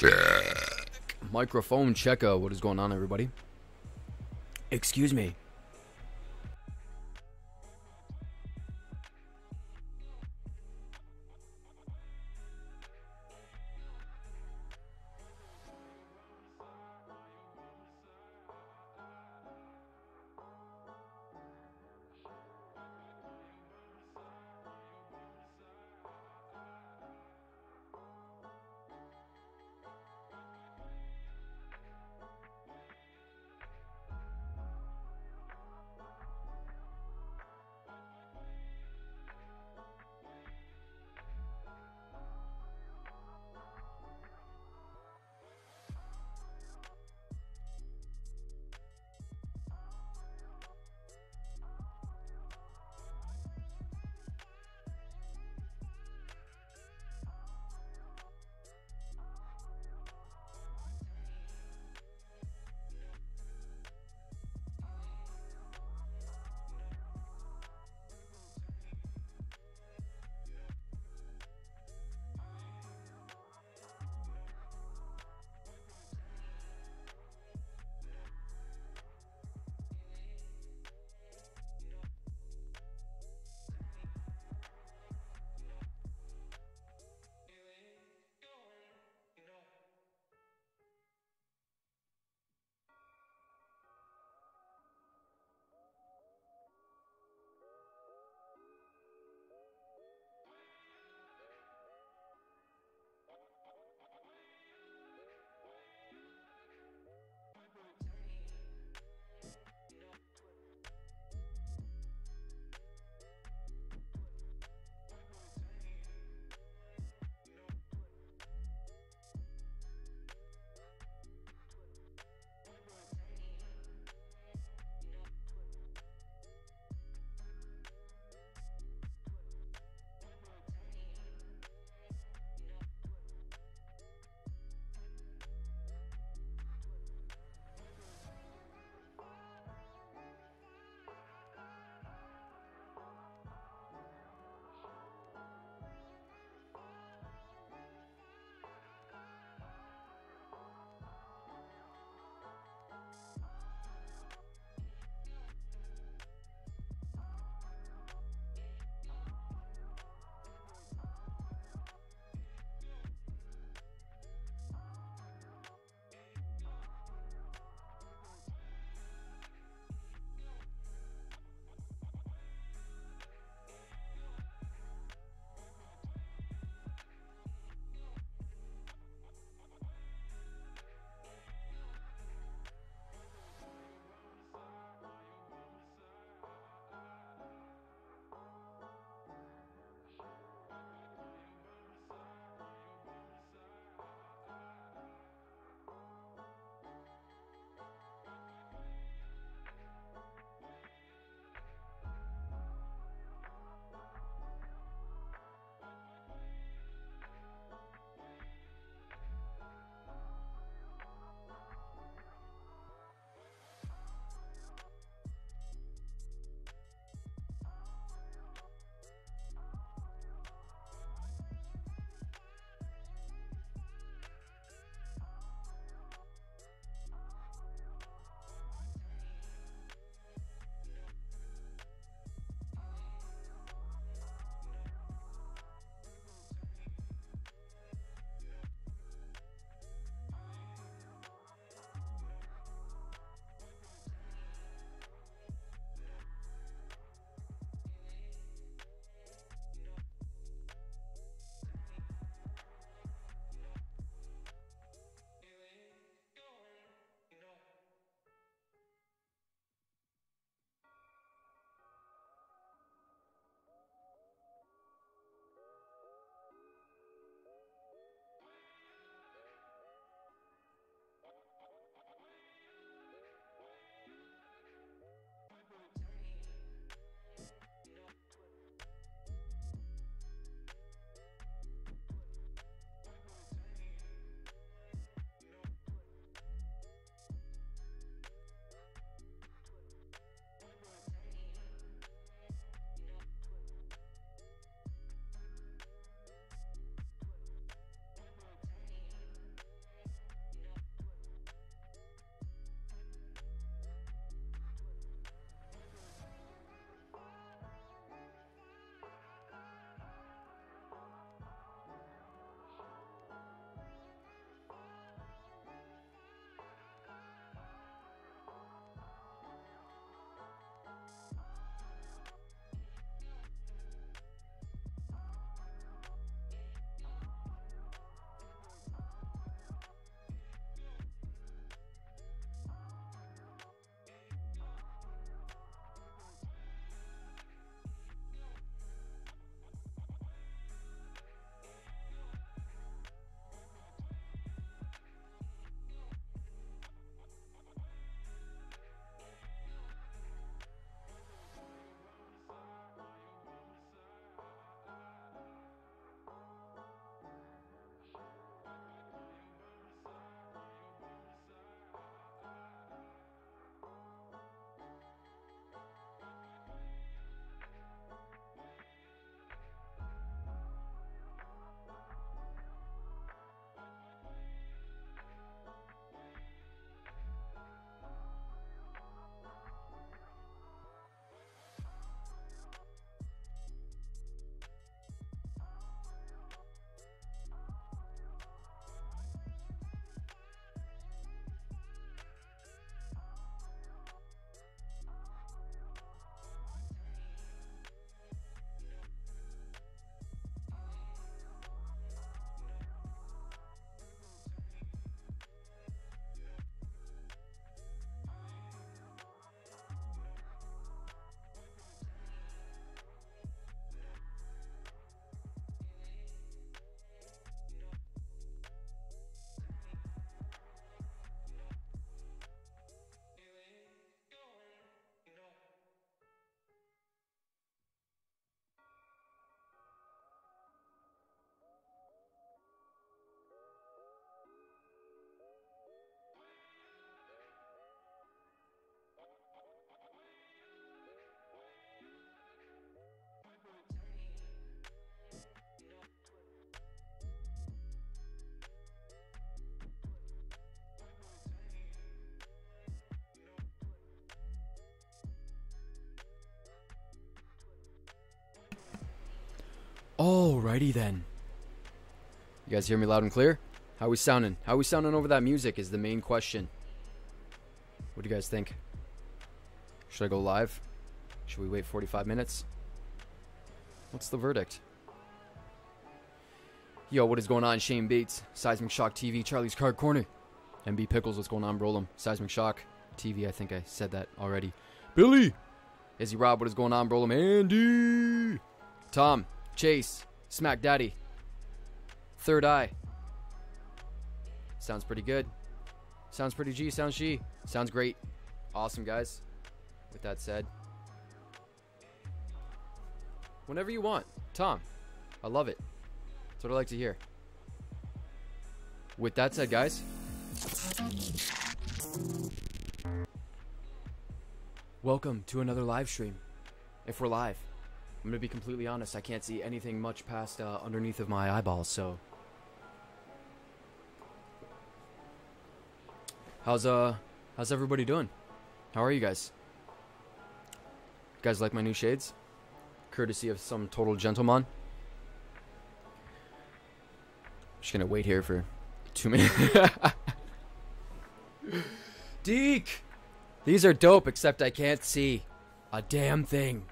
check. Microphone checker. What is going on, everybody? Excuse me. Alrighty then. You guys hear me loud and clear? How we sounding? How we sounding over that music is the main question. What do you guys think? Should I go live? Should we wait 45 minutes? What's the verdict? Yo, what is going on? Shane Bates, Seismic Shock TV, Charlie's Card Corner. MB Pickles, what's going on, Brolem? Seismic Shock TV, I think I said that already. Billy! Izzy Rob, what is going on, Brolem? Andy! Tom, Chase, Smack Daddy, Third Eye. Sounds pretty good. Sounds pretty G, sounds G. Sounds great. Awesome, guys. With that said, whenever you want, Tom, I love it. That's what I like to hear. With that said, guys, welcome to another live stream. If we're live, I'm gonna be completely honest. I can't see anything much past uh, underneath of my eyeballs. So, how's uh, how's everybody doing? How are you guys? You guys like my new shades? Courtesy of some total gentleman. Just gonna wait here for two minutes. Deke! These are dope, except I can't see a damn thing.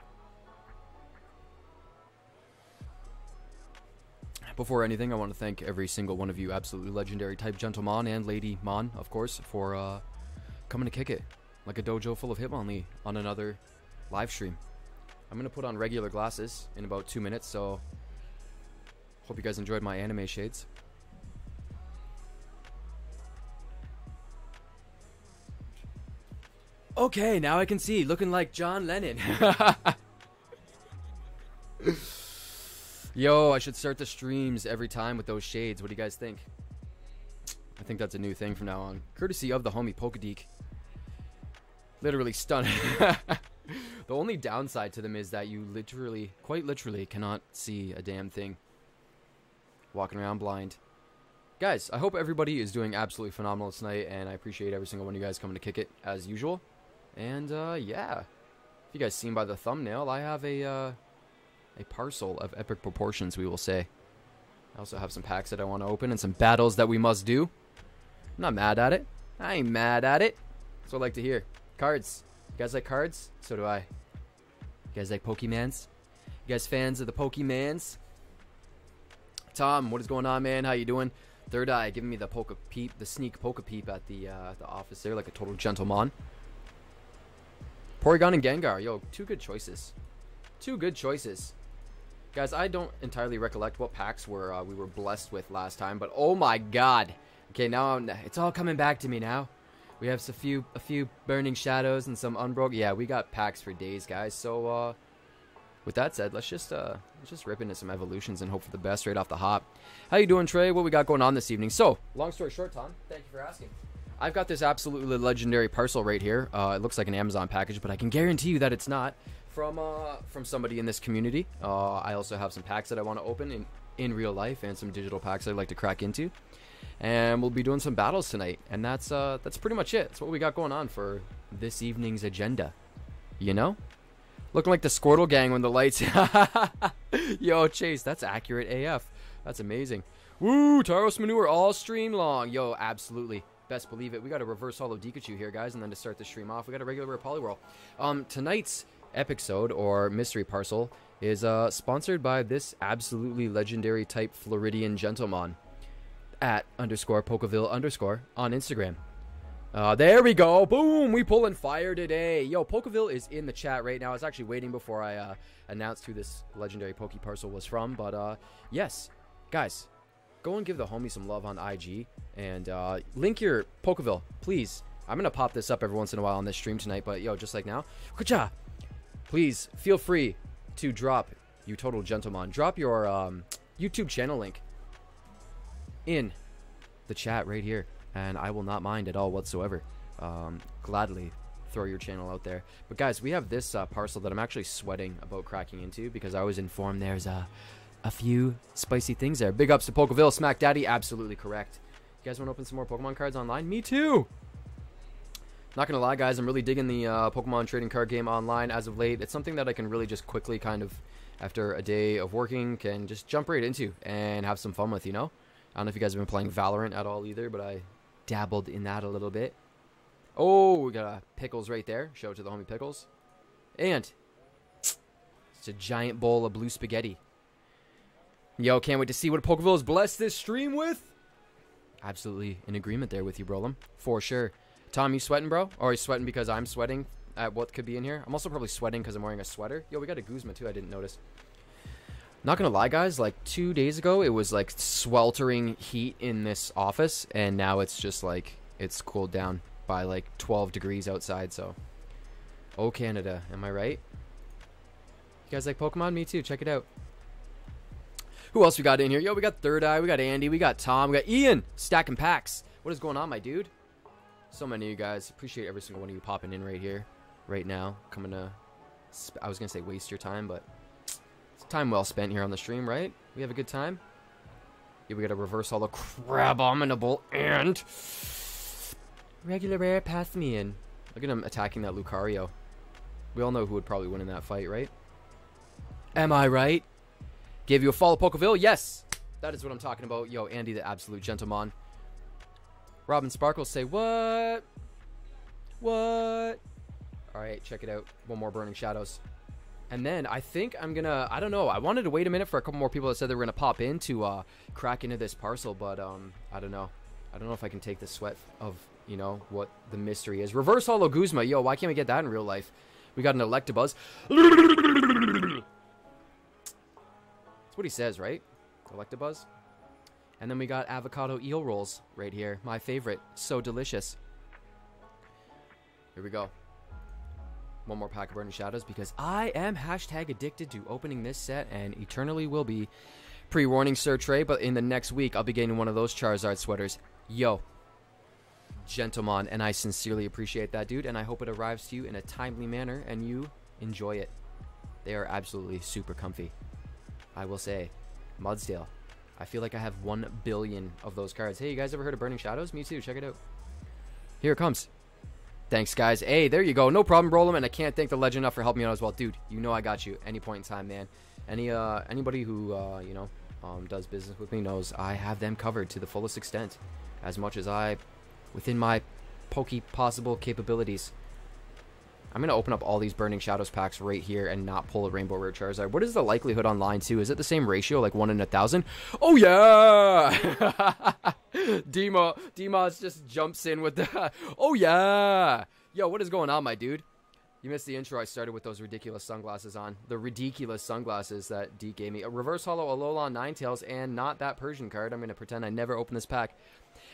Before anything, I want to thank every single one of you absolutely legendary type gentleman and lady mon, of course, for uh, coming to kick it like a dojo full of Hitmonlee on another live stream. I'm gonna put on regular glasses in about two minutes, so hope you guys enjoyed my anime shades. Okay, now I can see, looking like John Lennon. Yo, I should start the streams every time with those shades. What do you guys think? I think that's a new thing from now on. Courtesy of the homie Pokadeek. Literally stunning. the only downside to them is that you literally, quite literally, cannot see a damn thing. Walking around blind. Guys, I hope everybody is doing absolutely phenomenal tonight, and I appreciate every single one of you guys coming to kick it as usual. And uh, yeah, if you guys seen by the thumbnail, I have a uh, a parcel of epic proportions. We will say. I also have some packs that I want to open and some battles that we must do. I'm not mad at it. I ain't mad at it. That's what I like to hear. Cards. You guys like cards? So do I. You guys like Pokemans? You guys fans of the Pokemans? Tom, what is going on, man? How you doing? Third Eye giving me the poke peep, the sneak poke peep at the uh, the office there, like a total gentleman. Porygon and Gengar. Yo, two good choices. Two good choices. Guys, I don't entirely recollect what packs were uh, we were blessed with last time, but oh my god. Okay, now I'm, it's all coming back to me now. We have a few a few burning shadows and some unbroke. Yeah, we got packs for days, guys. So uh with that said, let's just uh let's just rip into some evolutions and hope for the best right off the hop. How you doing, Trey? What we got going on this evening? So, long story short, Tom, thank you for asking. I've got this absolutely legendary parcel right here. Uh, it looks like an Amazon package, but I can guarantee you that it's not from uh, from somebody in this community. Uh, I also have some packs that I want to open in in real life and some digital packs I'd like to crack into. And we'll be doing some battles tonight, and that's uh, that's pretty much it. That's what we got going on for this evening's agenda. You know, looking like the Squirtle gang when the lights. Yo, Chase, that's accurate AF. That's amazing. Woo, Tauros manure all stream long. Yo, absolutely. Best believe it. We got a reverse holo Pikachu here, guys, and then to start the stream off, we got a regular rare Poliwhirl. Um, tonight's episode or mystery parcel is uh, sponsored by this absolutely legendary type Floridian gentleman at underscore Pokeville underscore on Instagram. Uh, there we go. Boom. We pulling fire today. Yo, Pokeville is in the chat right now. I was actually waiting before I uh, announced who this legendary Poke parcel was from. But uh, yes, guys, go and give the homie some love on IG and uh, link your Pokeville, please. I'm gonna pop this up every once in a while on this stream tonight, but yo, just like now, Kucha, please feel free to drop you total gentleman, drop your um, YouTube channel link in the chat right here, and I will not mind at all whatsoever. Um, gladly throw your channel out there. But guys, we have this uh, parcel that I'm actually sweating about cracking into because I was informed there's a a few spicy things there. Big ups to Pokeville, Smack Daddy, absolutely correct. You guys want to open some more Pokemon cards online? Me too. Not gonna lie, guys, I'm really digging the uh, Pokemon trading card game online as of late. It's something that I can really just quickly kind of, after a day of working, can just jump right into and have some fun with, you know? I don't know if you guys have been playing Valorant at all either, but I dabbled in that a little bit. Oh, we got a Pickles right there. Show it to the homie Pickles. And it's a giant bowl of blue spaghetti. Yo, can't wait to see what Pokeville is blessed this stream with. Absolutely in agreement there with you, Brolem. For sure. Tom, you sweating, bro? Or are you sweating because I'm sweating at what could be in here? I'm also probably sweating because I'm wearing a sweater. Yo, we got a Guzma too. I didn't notice. Not gonna lie, guys. Like two days ago, it was like sweltering heat in this office, and now it's just like it's cooled down by like 12 degrees outside. So, oh Canada, am I right? You guys like Pokemon? Me too. Check it out. Who else we got in here? Yo, we got Third Eye, we got Andy, we got Tom, we got Ian stacking packs. What is going on, my dude? So many of you guys. Appreciate every single one of you popping in right here, right now. Coming to, I was gonna say waste your time, but it's time well spent here on the stream, right? We have a good time. Yeah, we got to reverse holo Crabominable and regular rare Passimian. Look at him attacking that Lucario. We all know who would probably win in that fight, right? Am I right? Gave you a fall of Pokeville? Yes! That is what I'm talking about. Yo, Andy, the absolute gentleman. Robin Sparkles say, what? What? Alright, check it out. One more Burning Shadows. And then I think I'm gonna, I don't know, I wanted to wait a minute for a couple more people that said they were gonna pop in to uh, crack into this parcel, but um, I don't know. I don't know if I can take the sweat of, you know, what the mystery is. Reverse Holo Guzma. Yo, why can't we get that in real life? We got an Electabuzz. That's what he says, right? Electabuzz? And then we got avocado eel rolls right here. My favorite. So delicious. Here we go. One more pack of Burning Shadows because I am hashtag addicted to opening this set and eternally will be. Pre-warning Sir Trey, but in the next week I'll be getting one of those Charizard sweaters. Yo. Gentleman, and I sincerely appreciate that, dude, and I hope it arrives to you in a timely manner and you enjoy it. They are absolutely super comfy. I will say, Mudsdale, I feel like I have 1 billion of those cards. Hey, you guys ever heard of Burning Shadows? Me too. Check it out. Here it comes. Thanks, guys. Hey, there you go. No problem, Brolem. And I can't thank the legend enough for helping me out as well. Dude, you know I got you any point in time, man. Any uh Anybody who, uh, you know, um, does business with me knows I have them covered to the fullest extent. As much as I, within my pokey possible capabilities. I'm going to open up all these Burning Shadows packs right here and not pull a Rainbow Rare Charizard. What is the likelihood online, too? Is it the same ratio, like 1 in a 1,000? Oh, yeah! Demo, Demos just jumps in with the... oh, yeah! Yo, what is going on, my dude? You missed the intro. I started with those ridiculous sunglasses on. The ridiculous sunglasses that Deke gave me. A Reverse Holo Alolan Ninetales and not that Persian card. I'm going to pretend I never opened this pack.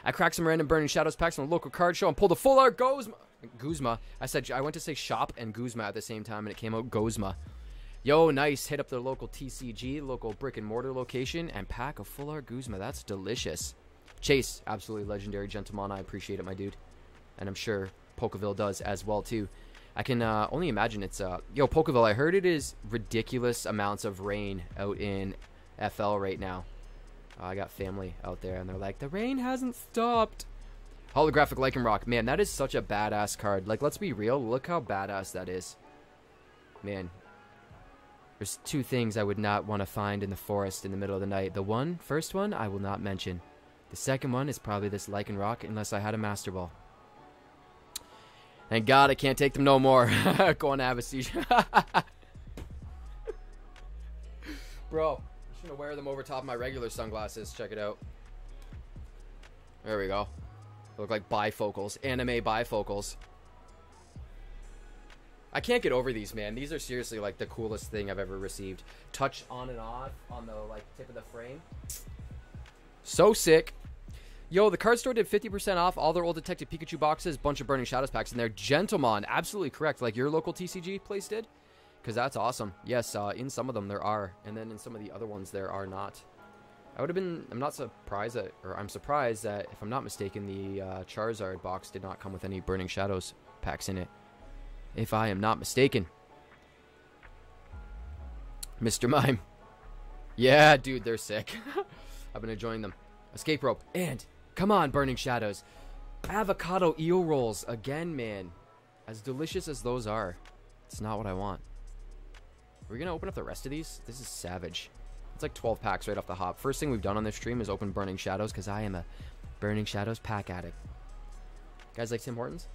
I cracked some random Burning Shadows packs from a local card show and pulled a full art Guzma. Guzma. I said I went to say shop and Guzma at the same time, and it came out Gozma. Yo, nice. Hit up the local TCG, local brick and mortar location, and pack a full art Guzma. That's delicious. Chase, absolutely legendary gentleman. I appreciate it, my dude. And I'm sure Pokeville does as well, too. I can uh, only imagine it's... Uh, yo, Pokeville, I heard it is ridiculous amounts of rain out in FL right now. Uh, I got family out there, and they're like, the rain hasn't stopped. Holographic Lycanroc. Man, that is such a badass card. Like, let's be real. Look how badass that is. Man. There's two things I would not want to find in the forest in the middle of the night. The one, first one, I will not mention. The second one is probably this Lycanroc, unless I had a Master Ball. Thank God I can't take them no more. Going to have a seizure. Bro, I'm just gonna wear them over top of my regular sunglasses. Check it out. There we go. They look like bifocals. Anime bifocals. I can't get over these, man. These are seriously like the coolest thing I've ever received. Touch on and off on the like tip of the frame. So sick. Yo, the card store did 50% off all their old Detective Pikachu boxes, bunch of Burning Shadows packs, and they're Gentleman. Absolutely correct. Like your local TCG place did. Because that's awesome. Yes, uh, in some of them there are. And then in some of the other ones there are not. I would have been... I'm not surprised that... Or I'm surprised that, if I'm not mistaken, the uh, Charizard box did not come with any Burning Shadows packs in it. If I am not mistaken. Mr. Mime. Yeah, dude, they're sick. I've been enjoying them. Escape rope. And, come on, Burning Shadows. Avocado eel rolls. Again, man. As delicious as those are, it's not what I want. We're we going to open up the rest of these? This is savage. It's like 12 packs right off the hop. First thing we've done on this stream is open Burning Shadows because I am a Burning Shadows pack addict. Guys like Tim Hortons?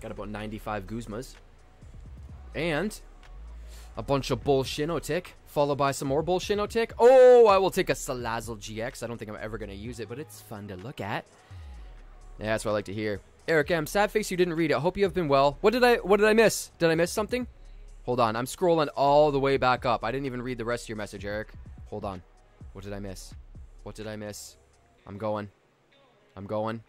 Got about 95 Guzmas. And a bunch of Bolshinotic, followed by some more Bolshinotic. Oh, I will take a Salazzle GX. I don't think I'm ever going to use it, but it's fun to look at. Yeah, that's what I like to hear. Eric M, sad face you didn't read it. I hope you have been well. What did I what did I miss? Did I miss something? Hold on, I'm scrolling all the way back up. I didn't even read the rest of your message, Eric. Hold on. What did I miss? What did I miss? I'm going. I'm going.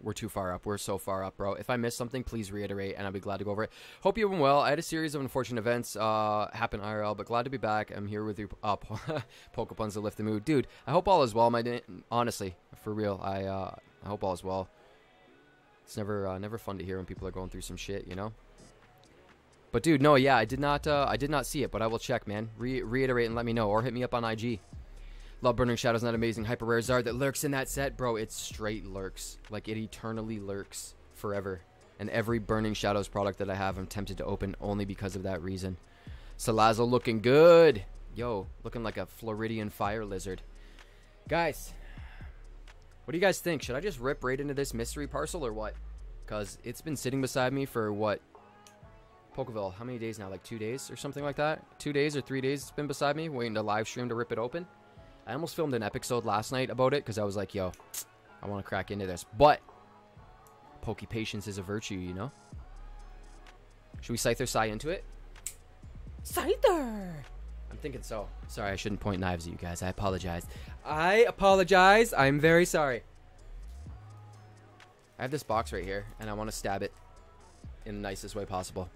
We're too far up. We're so far up, bro. If I miss something, please reiterate, and I'll be glad to go over it. Hope you've been well. I had a series of unfortunate events uh, happen IRL, but glad to be back. I'm here with you, uh, Pokepuns to lift the mood, dude. I hope all is well. My honestly, for real, I uh, I hope all is well. It's never uh, never fun to hear when people are going through some shit, you know. But dude, no, yeah, I did not uh, I did not see it, but I will check, man. Re- reiterate and let me know, or hit me up on IG. Love Burning Shadows, that amazing hyper rare Zard that lurks in that set. Bro, it straight lurks. Like, it eternally lurks forever. And every Burning Shadows product that I have, I'm tempted to open only because of that reason. Salazzle looking good. Yo, looking like a Floridian fire lizard. Guys, what do you guys think? Should I just rip right into this mystery parcel or what? Because it's been sitting beside me for what? Pokeville, how many days now? Like two days or something like that? Two days or three days it's been beside me, waiting to live stream to rip it open. I almost filmed an episode last night about it because I was like, yo, I want to crack into this. But Pokey patience is a virtue, you know? Should we Scyther Psy into it? Scyther! I'm thinking so. Sorry, I shouldn't point knives at you guys. I apologize. I apologize. I'm very sorry. I have this box right here, and I want to stab it in the nicest way possible.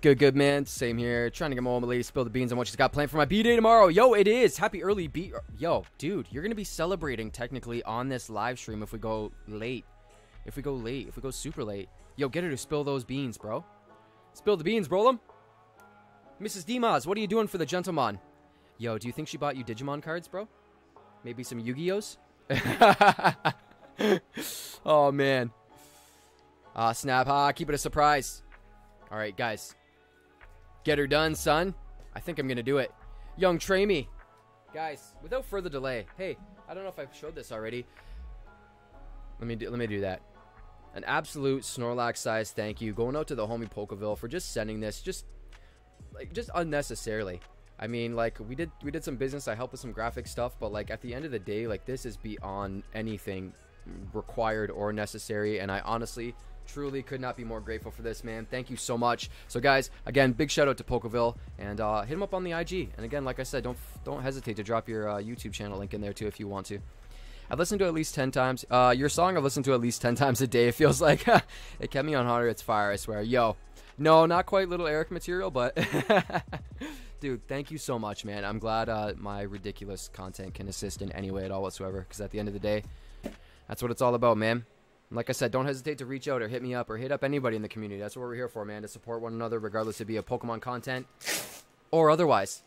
Good, good, man. Same here. Trying to get my old lady spill the beans on what she's got planned for my B-Day tomorrow. Yo, it is. Happy early B... Yo, dude, you're going to be celebrating technically on this live stream if we go late. If we go late. If we go super late. Yo, get her to spill those beans, bro. Spill the beans, bro. Mrs. Dimas, what are you doing for the gentleman? Yo, do you think she bought you Digimon cards, bro? Maybe some Yu-Gi-Ohs? oh, man. Ah, snap. Ah, keep it a surprise. All right, guys. Get her done, son. I think I'm to do it. Young Tramey. Guys, without further delay. Hey, I don't know if I've showed this already. Let me do, let me do that. An absolute Snorlax size thank you going out to the homie Pokeville for just sending this just like just unnecessarily. I mean, like we did we did some business. I helped with some graphic stuff, but like at the end of the day, like this is beyond anything required or necessary. And I honestly Truly could not be more grateful for this, man. Thank you so much. So, guys, again, big shout out to Pokeville, and uh, hit him up on the IG. And again, like I said, don't don't hesitate to drop your uh, YouTube channel link in there too if you want to. I've listened to at least 10 times. Uh, your song I've listened to at least 10 times a day. It feels like it kept me on harder. It's fire, I swear. Yo, no, not quite little Eric material, but dude, thank you so much, man. I'm glad uh, my ridiculous content can assist in any way at all whatsoever. Because at the end of the day, that's what it's all about, man. Like I said, don't hesitate to reach out or hit me up or hit up anybody in the community. That's what we're here for, man, to support one another, regardless of be a Pokemon content or otherwise.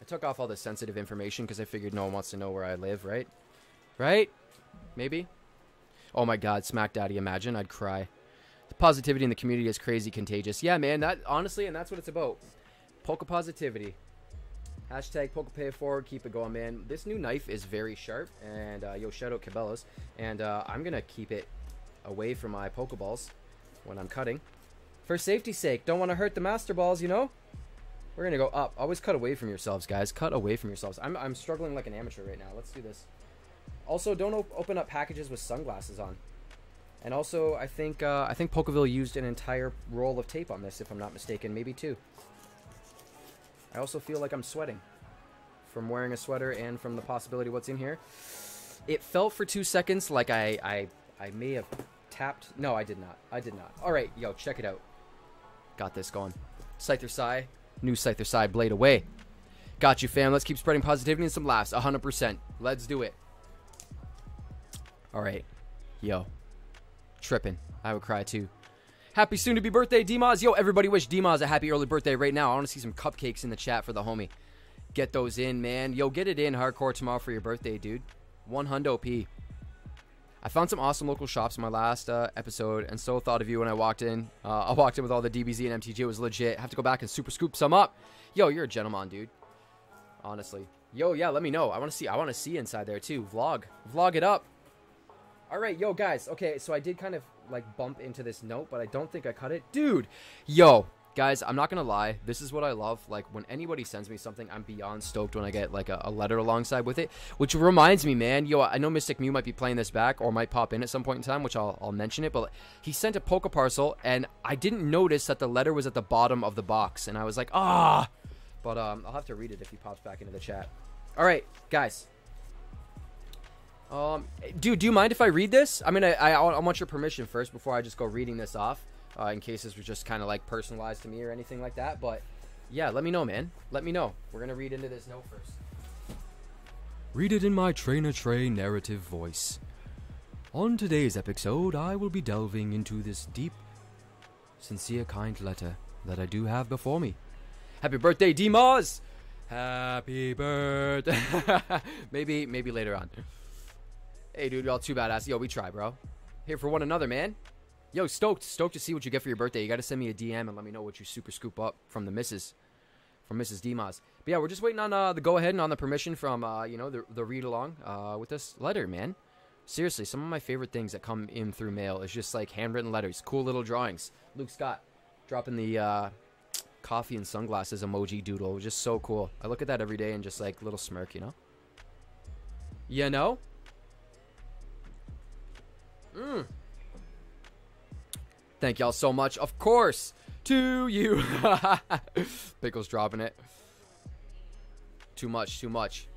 I took off all the sensitive information because I figured no one wants to know where I live, right? Right? Maybe? Oh my god, Smack Daddy, imagine. I'd cry. The positivity in the community is crazy contagious. Yeah, man, that honestly, and that's what it's about. Poke positivity. Hashtag Pokepay forward, keep it going, man. This new knife is very sharp, and uh, yo, shout out Cabela's. And uh, I'm gonna keep it away from my Pokeballs when I'm cutting. For safety's sake, don't want to hurt the Master Balls, you know? We're gonna go up. Always cut away from yourselves, guys. Cut away from yourselves. I'm, I'm struggling like an amateur right now. Let's do this. Also, don't op open up packages with sunglasses on. And also, I think uh, I think Pokeville used an entire roll of tape on this, if I'm not mistaken. Maybe two. I also feel like I'm sweating from wearing a sweater and from the possibility what's in here. It felt for two seconds like I, I, I may have tapped. No, I did not. I did not. All right, yo, check it out. Got this going. Scyther Psy, new Scyther Psy blade away. Got you, fam. Let's keep spreading positivity and some laughs. 100%. Let's do it. All right. Yo. Tripping. I would cry too. Happy soon to be birthday, Dimas. Yo, everybody wish Dimas a happy early birthday right now. I want to see some cupcakes in the chat for the homie. get those in, man. Yo, get it in hardcore tomorrow for your birthday, dude. One hundo p. I found some awesome local shops in my last uh, episode, and so thought of you when I walked in. Uh, I walked in with all the DBZ and MTG. It was legit. have to go back and super scoop some up. Yo, you're a gentleman, dude. Honestly. Yo, yeah, let me know. I want to see. I want to see inside there too. Vlog, vlog it up. All right, yo, guys. Okay, so I did kind of like bump into this note, but I don't think I cut it, dude. Yo, guys, I'm not gonna lie. This is what I love. Like when anybody sends me something, I'm beyond stoked when I get like a, a, letter alongside with it. Which reminds me, man. Yo, I know Mystic Mew might be playing this back or might pop in at some point in time, which I'll, I'll mention it. But he sent a Poke Parcel, and I didn't notice that the letter was at the bottom of the box, and I was like, ah. But um, I'll have to read it if he pops back into the chat. All right, guys. Um, dude, do you mind if I read this? I mean, I, I, I want your permission first before I just go reading this off uh, in case this was just kind of like personalized to me or anything like that. But yeah, let me know, man. Let me know. We're gonna read into this note first. Read it in my Trainer Tre narrative voice. On today's episode, I will be delving into this deep, sincere, kind letter that I do have before me. Happy birthday, Dimas! Happy birthday. maybe, maybe later on. Hey, dude, y'all too badass. Yo, we try, bro. Here for one another, man. Yo, stoked, stoked to see what you get for your birthday. You got to send me a DM and let me know what you super scoop up from the missus, from Mrs. Dimas. But yeah, we're just waiting on uh, the go ahead and on the permission from uh, you know the the read along uh, with this letter, man. Seriously, some of my favorite things that come in through mail is just like handwritten letters, cool little drawings. Luke Scott dropping the uh, coffee and sunglasses emoji doodle, just so cool. I look at that every day and just like little smirk, you know. You know. Mm. Thank y'all so much. Of course, to you. Pickles dropping it. Too much, too much.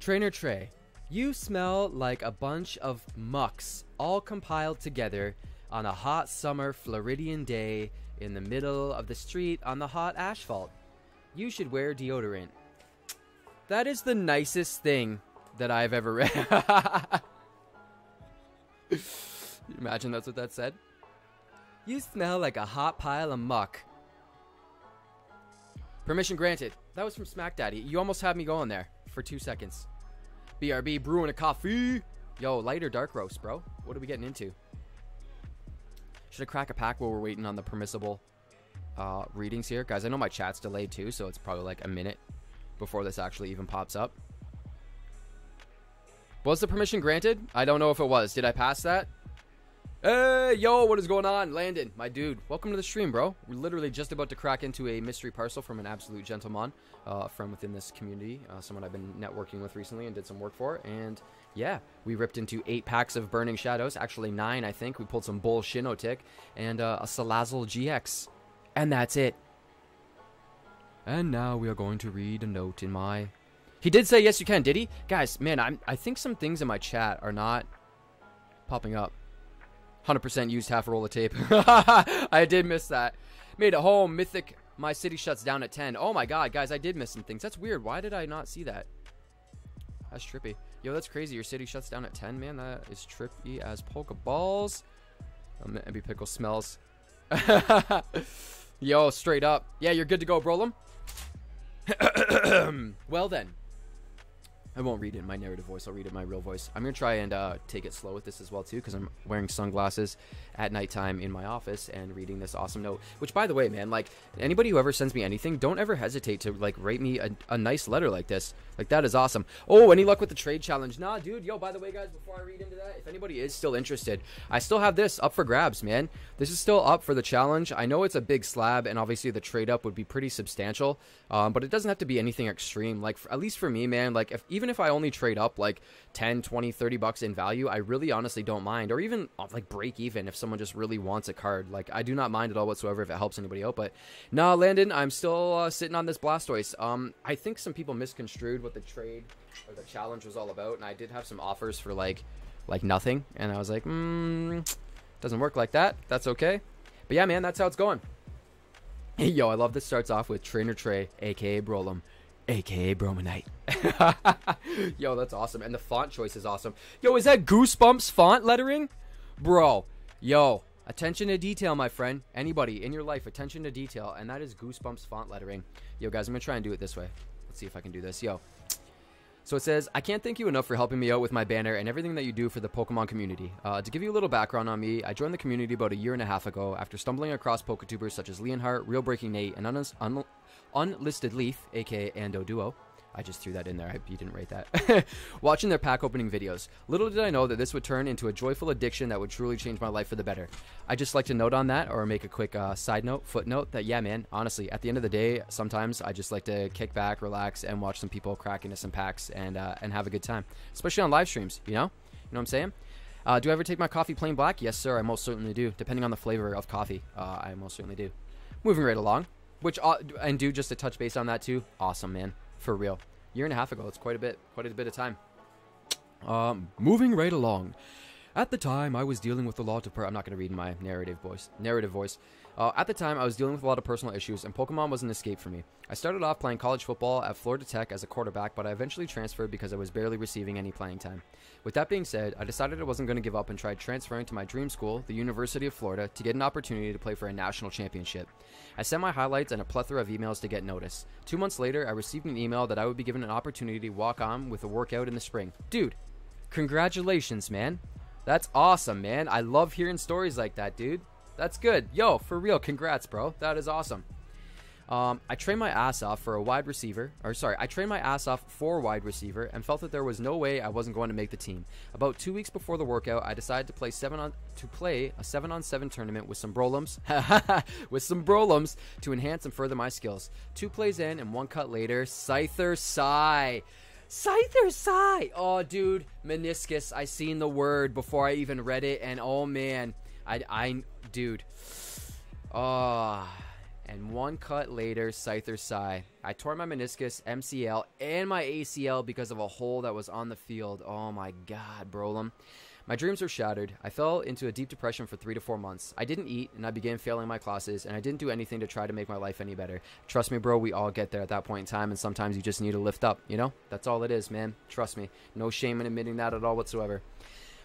Trainer Tre, you smell like a bunch of mucks all compiled together on a hot summer Floridian day in the middle of the street on the hot asphalt. You should wear deodorant. That is the nicest thing that I've ever read. Imagine that's what that said. You smell like a hot pile of muck. Permission granted. That was from Smack Daddy. You almost had me going there for two seconds. BRB brewing a coffee. Yo, light or dark roast, bro? What are we getting into? Should I crack a pack while we're waiting on the permissible uh, readings here? Guys, I know my chat's delayed too, so it's probably like a minute before this actually even pops up. Was the permission granted? I don't know if it was. Did I pass that? Hey, yo, what is going on? Landon, my dude, welcome to the stream, bro. We're literally just about to crack into a mystery parcel from an absolute gentleman uh, from within this community, uh, someone I've been networking with recently and did some work for. And yeah, we ripped into eight packs of Burning Shadows, actually nine, I think. We pulled some Bull Shinotic and uh, a Salazzle GX. And that's it. And now we are going to read a note in my he did say yes, you can. Did he? Guys, man, I'm, I think some things in my chat are not popping up. 100% used half a roll of tape. I did miss that. Made a home. Mythic. My city shuts down at 10. Oh my god, guys, I did miss some things. That's weird. Why did I not see that? That's trippy. Yo, that's crazy. Your city shuts down at 10, man. That is trippy as Pokeballs. Um, MB Pickle smells. Yo, straight up. Yeah, you're good to go, Brolem. well then. I won't read it in my narrative voice. I'll read it in my real voice. I'm gonna try and uh, take it slow with this as well too, because I'm wearing sunglasses at nighttime in my office and reading this awesome note. Which, by the way, man, like anybody who ever sends me anything, don't ever hesitate to like write me a, a nice letter like this. Like that is awesome. Oh, any luck with the trade challenge? Nah, dude. Yo, by the way, guys, before I read into that, if anybody is still interested, I still have this up for grabs, man. This is still up for the challenge. I know it's a big slab, and obviously the trade up would be pretty substantial, um, but it doesn't have to be anything extreme. Like at least for me, man. Like if even if I only trade up like 10, 20, 30 bucks in value, I really honestly don't mind. Or even uh, like break even if someone just really wants a card. Like I do not mind at all whatsoever if it helps anybody out. But nah, Landon, I'm still uh, sitting on this Blastoise. Um, I think some people misconstrued what the trade or the challenge was all about, and I did have some offers for like like nothing, and I was like, hmm, doesn't work like that. That's okay. But yeah, man, that's how it's going. Yo, I love this starts off with Trainer Tre, aka Brolum aka Bromanite. Yo, that's awesome. And the font choice is awesome. Yo, is that Goosebumps font lettering? Bro, yo, Attention to detail, my friend. Anybody in your life, attention to detail, and that is Goosebumps font lettering. Yo, guys, I'm gonna try and do it this way. Let's see if I can do this. Yo. So it says, I can't thank you enough for helping me out with my banner and everything that you do for the Pokemon community. Uh, to give you a little background on me, I joined the community about a year and a half ago after stumbling across Poketubers such as Leonhart, Real Breaking Nate, and un- un- Unlisted Leaf, aka Ando Duo. I just threw that in there. I, hope you didn't rate that. Watching their pack opening videos. Little did I know that this would turn into a joyful addiction that would truly change my life for the better. I just like to note on that, or make a quick uh, side note, footnote, that yeah, man, honestly, at the end of the day, sometimes I just like to kick back, relax, and watch some people crack into some packs and uh, and have a good time, especially on live streams. You know, you know what I'm saying? Uh, do I ever take my coffee plain black? Yes, sir. I most certainly do. Depending on the flavor of coffee, uh, I most certainly do. Moving right along, which uh, and do just a touch base on that too. Awesome, man, for real year and a half ago. It's quite a bit, quite a bit of time. Um, moving right along. At the time, I was dealing with a lot of. Per- I'm not going to read my narrative voice. Narrative voice. Uh, at the time, I was dealing with a lot of personal issues, and Pokemon was an escape for me. I started off playing college football at Florida Tech as a quarterback, but I eventually transferred because I was barely receiving any playing time. With that being said, I decided I wasn't going to give up and tried transferring to my dream school, the University of Florida, to get an opportunity to play for a national championship. I sent my highlights and a plethora of emails to get notice. Two months later, I received an email that I would be given an opportunity to walk on with a workout in the spring. Dude, congratulations, man. That's awesome, man. I love hearing stories like that, dude. That's good. Yo, for real, congrats, bro. That is awesome. Um, I trained my ass off for a wide receiver, or sorry, I trained my ass off for wide receiver and felt that there was no way I wasn't going to make the team. About two weeks before the workout, I decided to play seven on to play a seven on seven tournament with some brolums, with some brolums to enhance and further my skills. Two plays in and one cut later, Scyther Sigh. Scyther Sigh! Oh, dude, meniscus. I seen the word before I even read it, and oh man, I, I, dude. Oh, and one cut later, Scyther Sigh. I tore my meniscus, MCL, and my ACL because of a hole that was on the field. Oh my god, Brolem. My dreams were shattered. I fell into a deep depression for three to four months. I didn't eat, and I began failing my classes, and I didn't do anything to try to make my life any better. Trust me, bro, we all get there at that point in time, and sometimes you just need to lift up, you know? That's all it is, man. Trust me. No shame in admitting that at all whatsoever.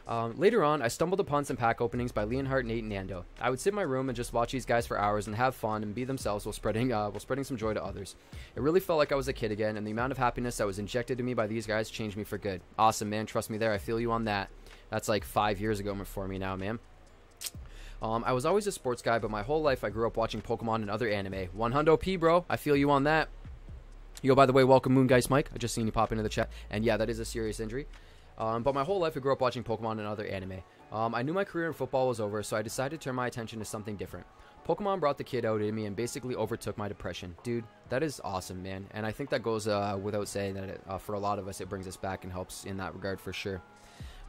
Um, later on, I stumbled upon some pack openings by Leonhart, Nate, and Nando. I would sit in my room and just watch these guys for hours and have fun and be themselves while spreading uh, while spreading some joy to others. It really felt like I was a kid again, and the amount of happiness that was injected to me by these guys changed me for good. Awesome, man. Trust me there. I feel you on that. That's like five years ago for me now, man. Um, I was always a sports guy, but my whole life I grew up watching Pokemon and other anime. One hundo P, bro. I feel you on that. Yo, by the way, welcome Moon Moongeist Mike. I just seen you pop into the chat. And yeah, that is a serious injury. Um, but my whole life I grew up watching Pokemon and other anime. Um, I knew my career in football was over, so I decided to turn my attention to something different. Pokemon brought the kid out in me and basically overtook my depression. Dude, that is awesome, man. And I think that goes uh, without saying that it, uh, for a lot of us, it brings us back and helps in that regard for sure.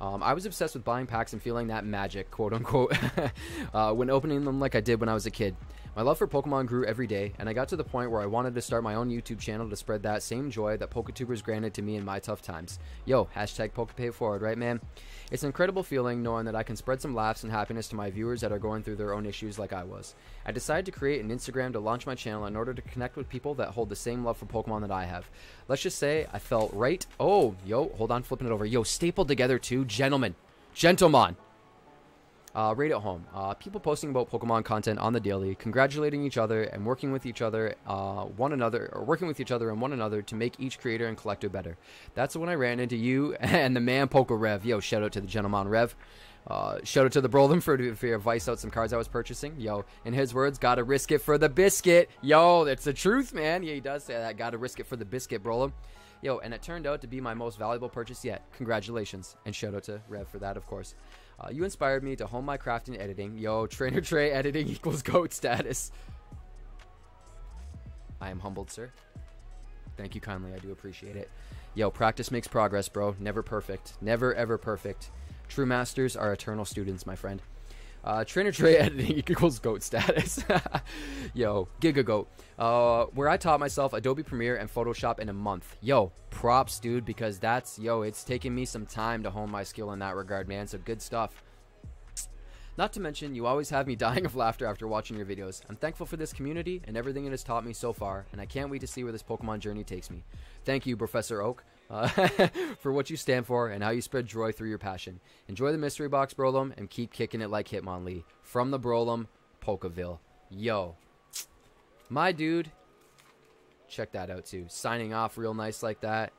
Um, I was obsessed with buying packs and feeling that magic, quote unquote, uh, when opening them like I did when I was a kid. My love for Pokemon grew every day, and I got to the point where I wanted to start my own YouTube channel to spread that same joy that Poketubers granted to me in my tough times. Yo, hashtag PokePay forward, right, man? It's an incredible feeling knowing that I can spread some laughs and happiness to my viewers that are going through their own issues like I was. I decided to create an Instagram to launch my channel in order to connect with people that hold the same love for Pokemon that I have. Let's just say I felt right. Oh, yo, hold on, flipping it over. Yo, stapled together too, gentlemen, gentlemen. Uh, right at home. Uh, people posting about Pokemon content on the daily, congratulating each other and working with each other, uh, one another, or working with each other and one another to make each creator and collector better. That's when I ran into you and the man PokeRev. Yo, shout out to the gentleman Rev. Uh, shout out to the Brolden for, for your advice out some cards I was purchasing. Yo, in his words, gotta risk it for the biscuit. Yo, that's the truth, man. Yeah, he does say that. Gotta risk it for the biscuit, Brolin. Yo, and it turned out to be my most valuable purchase yet. Congratulations. And shout out to Rev for that, of course. Uh, you inspired me to hone my craft in editing. Yo, Trainer Tre editing equals GOAT status. I am humbled, sir. Thank you kindly. I do appreciate it. Yo, practice makes progress, bro. Never perfect. Never, ever perfect. True masters are eternal students, my friend. Uh, Trainer Tre editing equals goat status. Yo, Giga Goat. Uh, where I taught myself Adobe Premiere and Photoshop in a month. Yo, props, dude, because that's, yo, it's taken me some time to hone my skill in that regard, man. So good stuff. Not to mention, you always have me dying of laughter after watching your videos. I'm thankful for this community and everything it has taught me so far, and I can't wait to see where this Pokemon journey takes me. Thank you, Professor Oak. Uh, for what you stand for and how you spread joy through your passion. Enjoy the mystery box, Brolum, and keep kicking it like Hitmonlee. From the Brolum, Pokeville. Yo. My dude. Check that out too. Signing off real nice like that.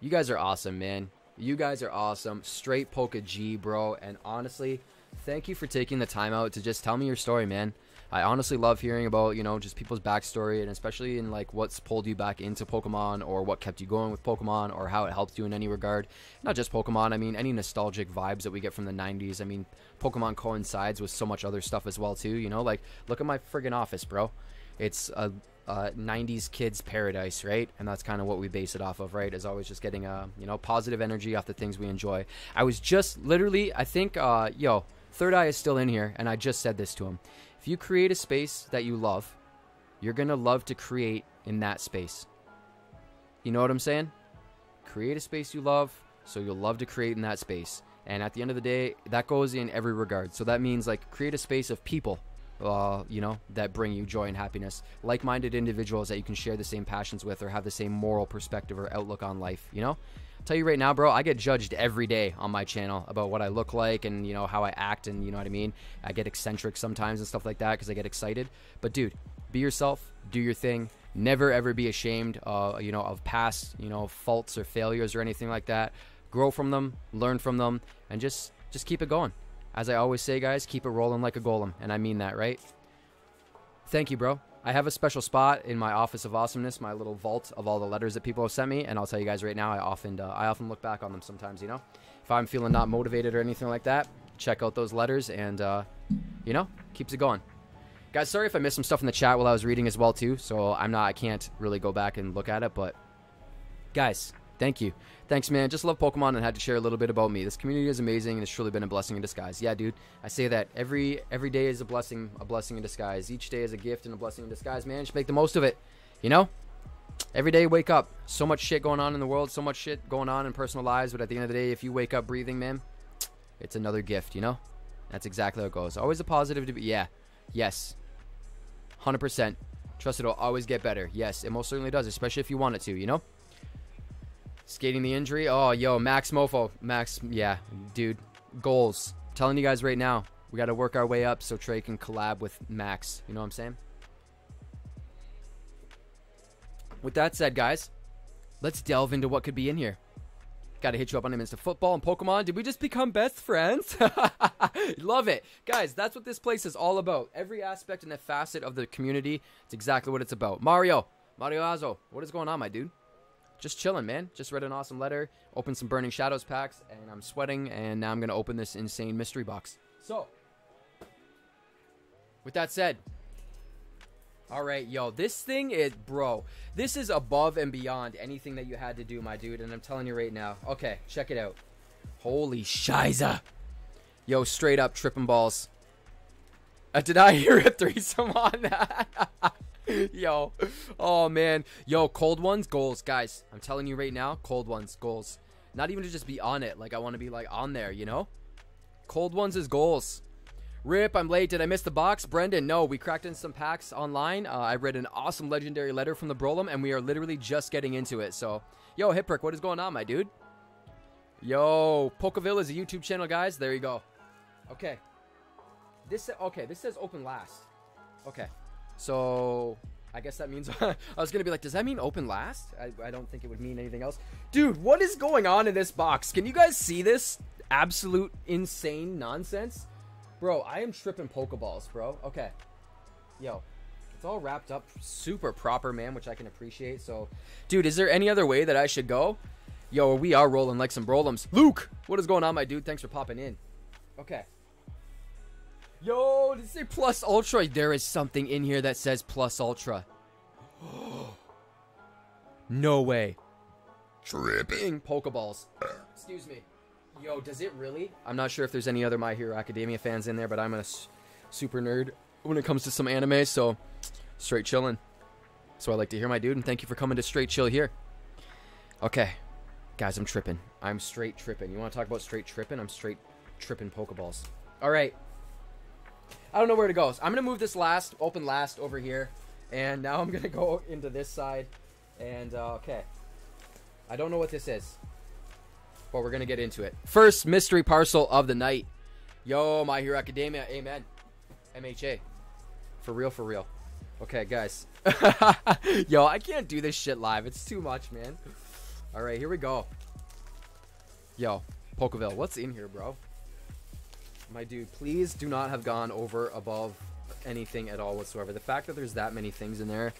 You guys are awesome, man. You guys are awesome. Straight Poka G, bro. And honestly, thank you for taking the time out to just tell me your story, man. I honestly love hearing about, you know, just people's backstory and especially in like what's pulled you back into Pokemon or what kept you going with Pokemon or how it helped you in any regard. Not just Pokemon, I mean, any nostalgic vibes that we get from the 90s. I mean, Pokemon coincides with so much other stuff as well, too, you know? Like, look at my friggin' office, bro. It's a, a 90s kids paradise, right? And that's kind of what we base it off of, right? Is always just getting, a, you know, positive energy off the things we enjoy. I was just literally, I think, uh, yo, Third Eye is still in here, and I just said this to him. If you create a space that you love, you're going to love to create in that space. You know what I'm saying? Create a space you love, so you'll love to create in that space. And at the end of the day, that goes in every regard. So that means like create a space of people, uh, you know, that bring you joy and happiness. Like minded individuals that you can share the same passions with or have the same moral perspective or outlook on life, you know? Tell you right now, bro, I get judged every day on my channel about what I look like and you know how I act and you know what I mean. I get eccentric sometimes and stuff like that because I get excited. But dude, be yourself, do your thing. Never ever be ashamed, uh, you know, of past you know faults or failures or anything like that. Grow from them, learn from them, and just just keep it going. As I always say, guys, keep it rolling like a golem, and I mean that, right? Thank you, bro. I have a special spot in my office of awesomeness, my little vault of all the letters that people have sent me, and I'll tell you guys right now, I often uh, I often look back on them sometimes. You know, if I'm feeling not motivated or anything like that, check out those letters, and uh, you know, keeps it going. Guys, sorry if I missed some stuff in the chat while I was reading as well too. So I'm not, I can't really go back and look at it, but guys, thank you. Thanks, man. Just love Pokemon and had to share a little bit about me. This community is amazing and it's truly been a blessing in disguise. Yeah, dude. I say that every every day is a blessing, a blessing in disguise. Each day is a gift and a blessing in disguise, man. Just make the most of it. You know? Every day wake up. So much shit going on in the world, so much shit going on in personal lives, but at the end of the day, if you wake up breathing, man, it's another gift, you know? That's exactly how it goes. Always a positive to be yeah. Yes. 100%. Trust it'll always get better. Yes, it most certainly does, especially if you want it to, you know? Skating the injury. Oh, yo, Max Mofo. Max, yeah, dude. Goals. Telling you guys right now, we got to work our way up so Tre can collab with Max. You know what I'm saying? With that said, guys, let's delve into what could be in here. Got to hit you up on Insta Football and Pokemon. Did we just become best friends? Love it. Guys, that's what this place is all about. Every aspect and facet of the community, it's exactly what it's about. Mario, Mario Azo, what is going on, my dude? Just chilling, man. Just read an awesome letter, opened some Burning Shadows packs, and I'm sweating, and now I'm going to open this insane mystery box. So, with that said, all right, yo, this thing is, bro, this is above and beyond anything that you had to do, my dude, and I'm telling you right now. Okay, check it out. Holy shiza. Yo, straight up tripping balls. Uh, did I hear a threesome on that? Yo. Oh, man. Yo, cold ones, goals. Guys, I'm telling you right now, cold ones, goals. Not even to just be on it. Like, I want to be, like, on there, you know? Cold ones is goals. Rip, I'm late. Did I miss the box? Brendan, no. We cracked in some packs online. Uh, I read an awesome legendary letter from the Brolum, and we are literally just getting into it. So, yo, Hiprick, what is going on, my dude? Yo, Pokeville is a YouTube channel, guys. There you go. Okay. This okay. This says open last. Okay. So I guess that means I was gonna be like, does that mean open last? I, I don't think it would mean anything else. Dude, what is going on in this box? Can you guys see this absolute insane nonsense? Bro, I am tripping Pokeballs, bro. Okay. Yo. It's all wrapped up super proper, man, which I can appreciate. So, dude, is there any other way that I should go? Yo, we are rolling like some brolums. Luke, what is going on, my dude? Thanks for popping in. Okay. Yo, did it say plus ultra? There is something in here that says plus ultra. no way. Tripping Pokeballs. Excuse me. Yo, does it really? I'm not sure if there's any other My Hero Academia fans in there, but I'm a super nerd when it comes to some anime, so straight chillin'. So I like to hear my dude, and thank you for coming to Straight Chill here. Okay, guys, I'm tripping. I'm straight tripping. You want to talk about straight tripping? I'm straight tripping Pokeballs. All right. I don't know where to go. So I'm gonna move this last, open last over here, and now I'm gonna go into this side. And uh, okay, I don't know what this is, but we're gonna get into it. First mystery parcel of the night. Yo, My Hero Academia, amen. MHA, for real, for real. Okay, guys. Yo, I can't do this shit live. It's too much, man. All right, here we go. Yo, Pokeville, what's in here, bro? My dude, please do not have gone over above anything at all whatsoever. The fact that there's that many things in there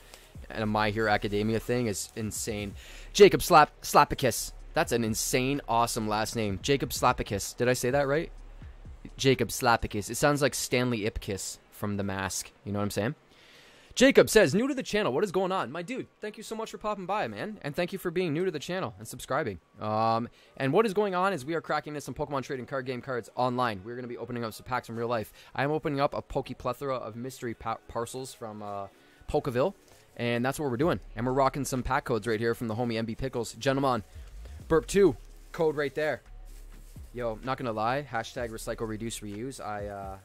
and a My Hero Academia thing is insane. Jacob Slap Slapicus. That's an insane, awesome last name. Jacob Slapicus. Did I say that right? Jacob Slapicus. It sounds like Stanley Ipkiss from The Mask. You know what I'm saying? Jacob says, new to the channel. What is going on? My dude, thank you so much for popping by, man. And thank you for being new to the channel and subscribing. Um, and what is going on is we are cracking into some Pokemon trading card game cards online. We're going to be opening up some packs in real life. I am opening up a Poke plethora of mystery pa- parcels from uh, Pokeville. And that's what we're doing. And we're rocking some pack codes right here from the homie MB Pickles. Gentlemen, Burp 2, code right there. Yo, not going to lie. Hashtag recycle, reduce, reuse. I, uh,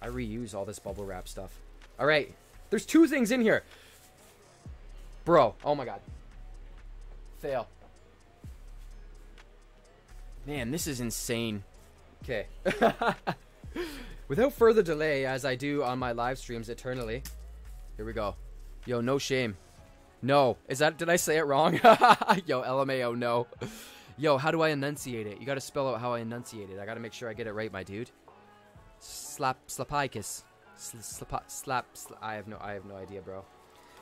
I reuse all this bubble wrap stuff. All right, there's two things in here. Bro, oh my god. Fail. Man, this is insane. Okay. Without further delay, as I do on my live streams eternally, here we go. Yo, no shame. No. Is that, did I say it wrong? Yo, LMAO, no. Yo, how do I enunciate it? You gotta spell out how I enunciate it. I gotta make sure I get it right, my dude. Slap, slapikis. Slap, slap, slap, I have no, I have no idea, bro.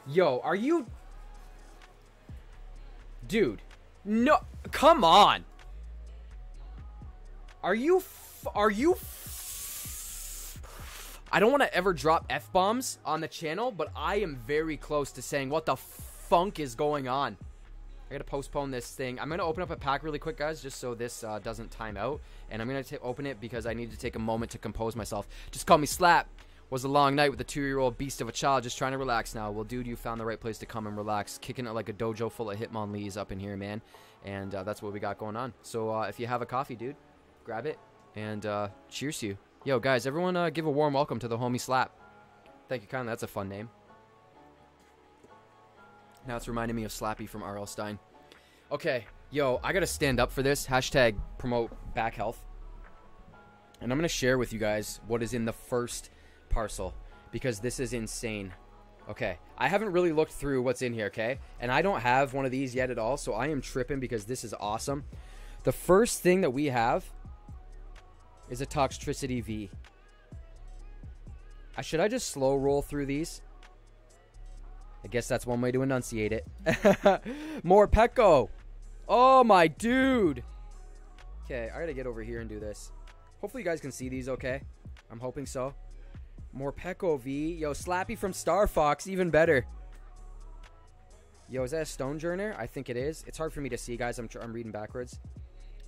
Yo, are you, dude? No, come on. Are you, are you? I don't want to ever drop f bombs on the channel, but I am very close to saying what the funk is going on. I gotta postpone this thing. I'm gonna open up a pack really quick, guys, just so this uh, doesn't time out. And I'm gonna open it because I need to take a moment to compose myself. Just call me Slap was a long night with a two-year-old beast of a child just trying to relax now. Well, dude, you found the right place to come and relax. Kicking it like a dojo full of Hitmonlees up in here, man. And uh, that's what we got going on. So uh, if you have a coffee, dude, grab it and uh, cheers to you. Yo, guys, everyone uh, give a warm welcome to the homie Slap. Thank you kindly. That's a fun name. Now it's reminding me of Slappy from R.L. Stine. Okay, yo, I gotta stand up for this. Hashtag promote back health. And I'm gonna share with you guys what is in the first parcel because this is insane. Okay, I haven't really looked through what's in here, okay? And I don't have one of these yet at all, so I am tripping because this is awesome. The first thing that we have is a Toxtricity V. Uh, should I just slow roll through these? I guess that's one way to enunciate it. Morpeko. Oh, my dude. Okay, I gotta get over here and do this. Hopefully you guys can see these okay. I'm hoping so. Morpeko V. Yo, Slappy from Star Fox, even better. Yo, is that a Stonjourner? I think it is. It's hard for me to see, guys. I'm, I'm reading backwards.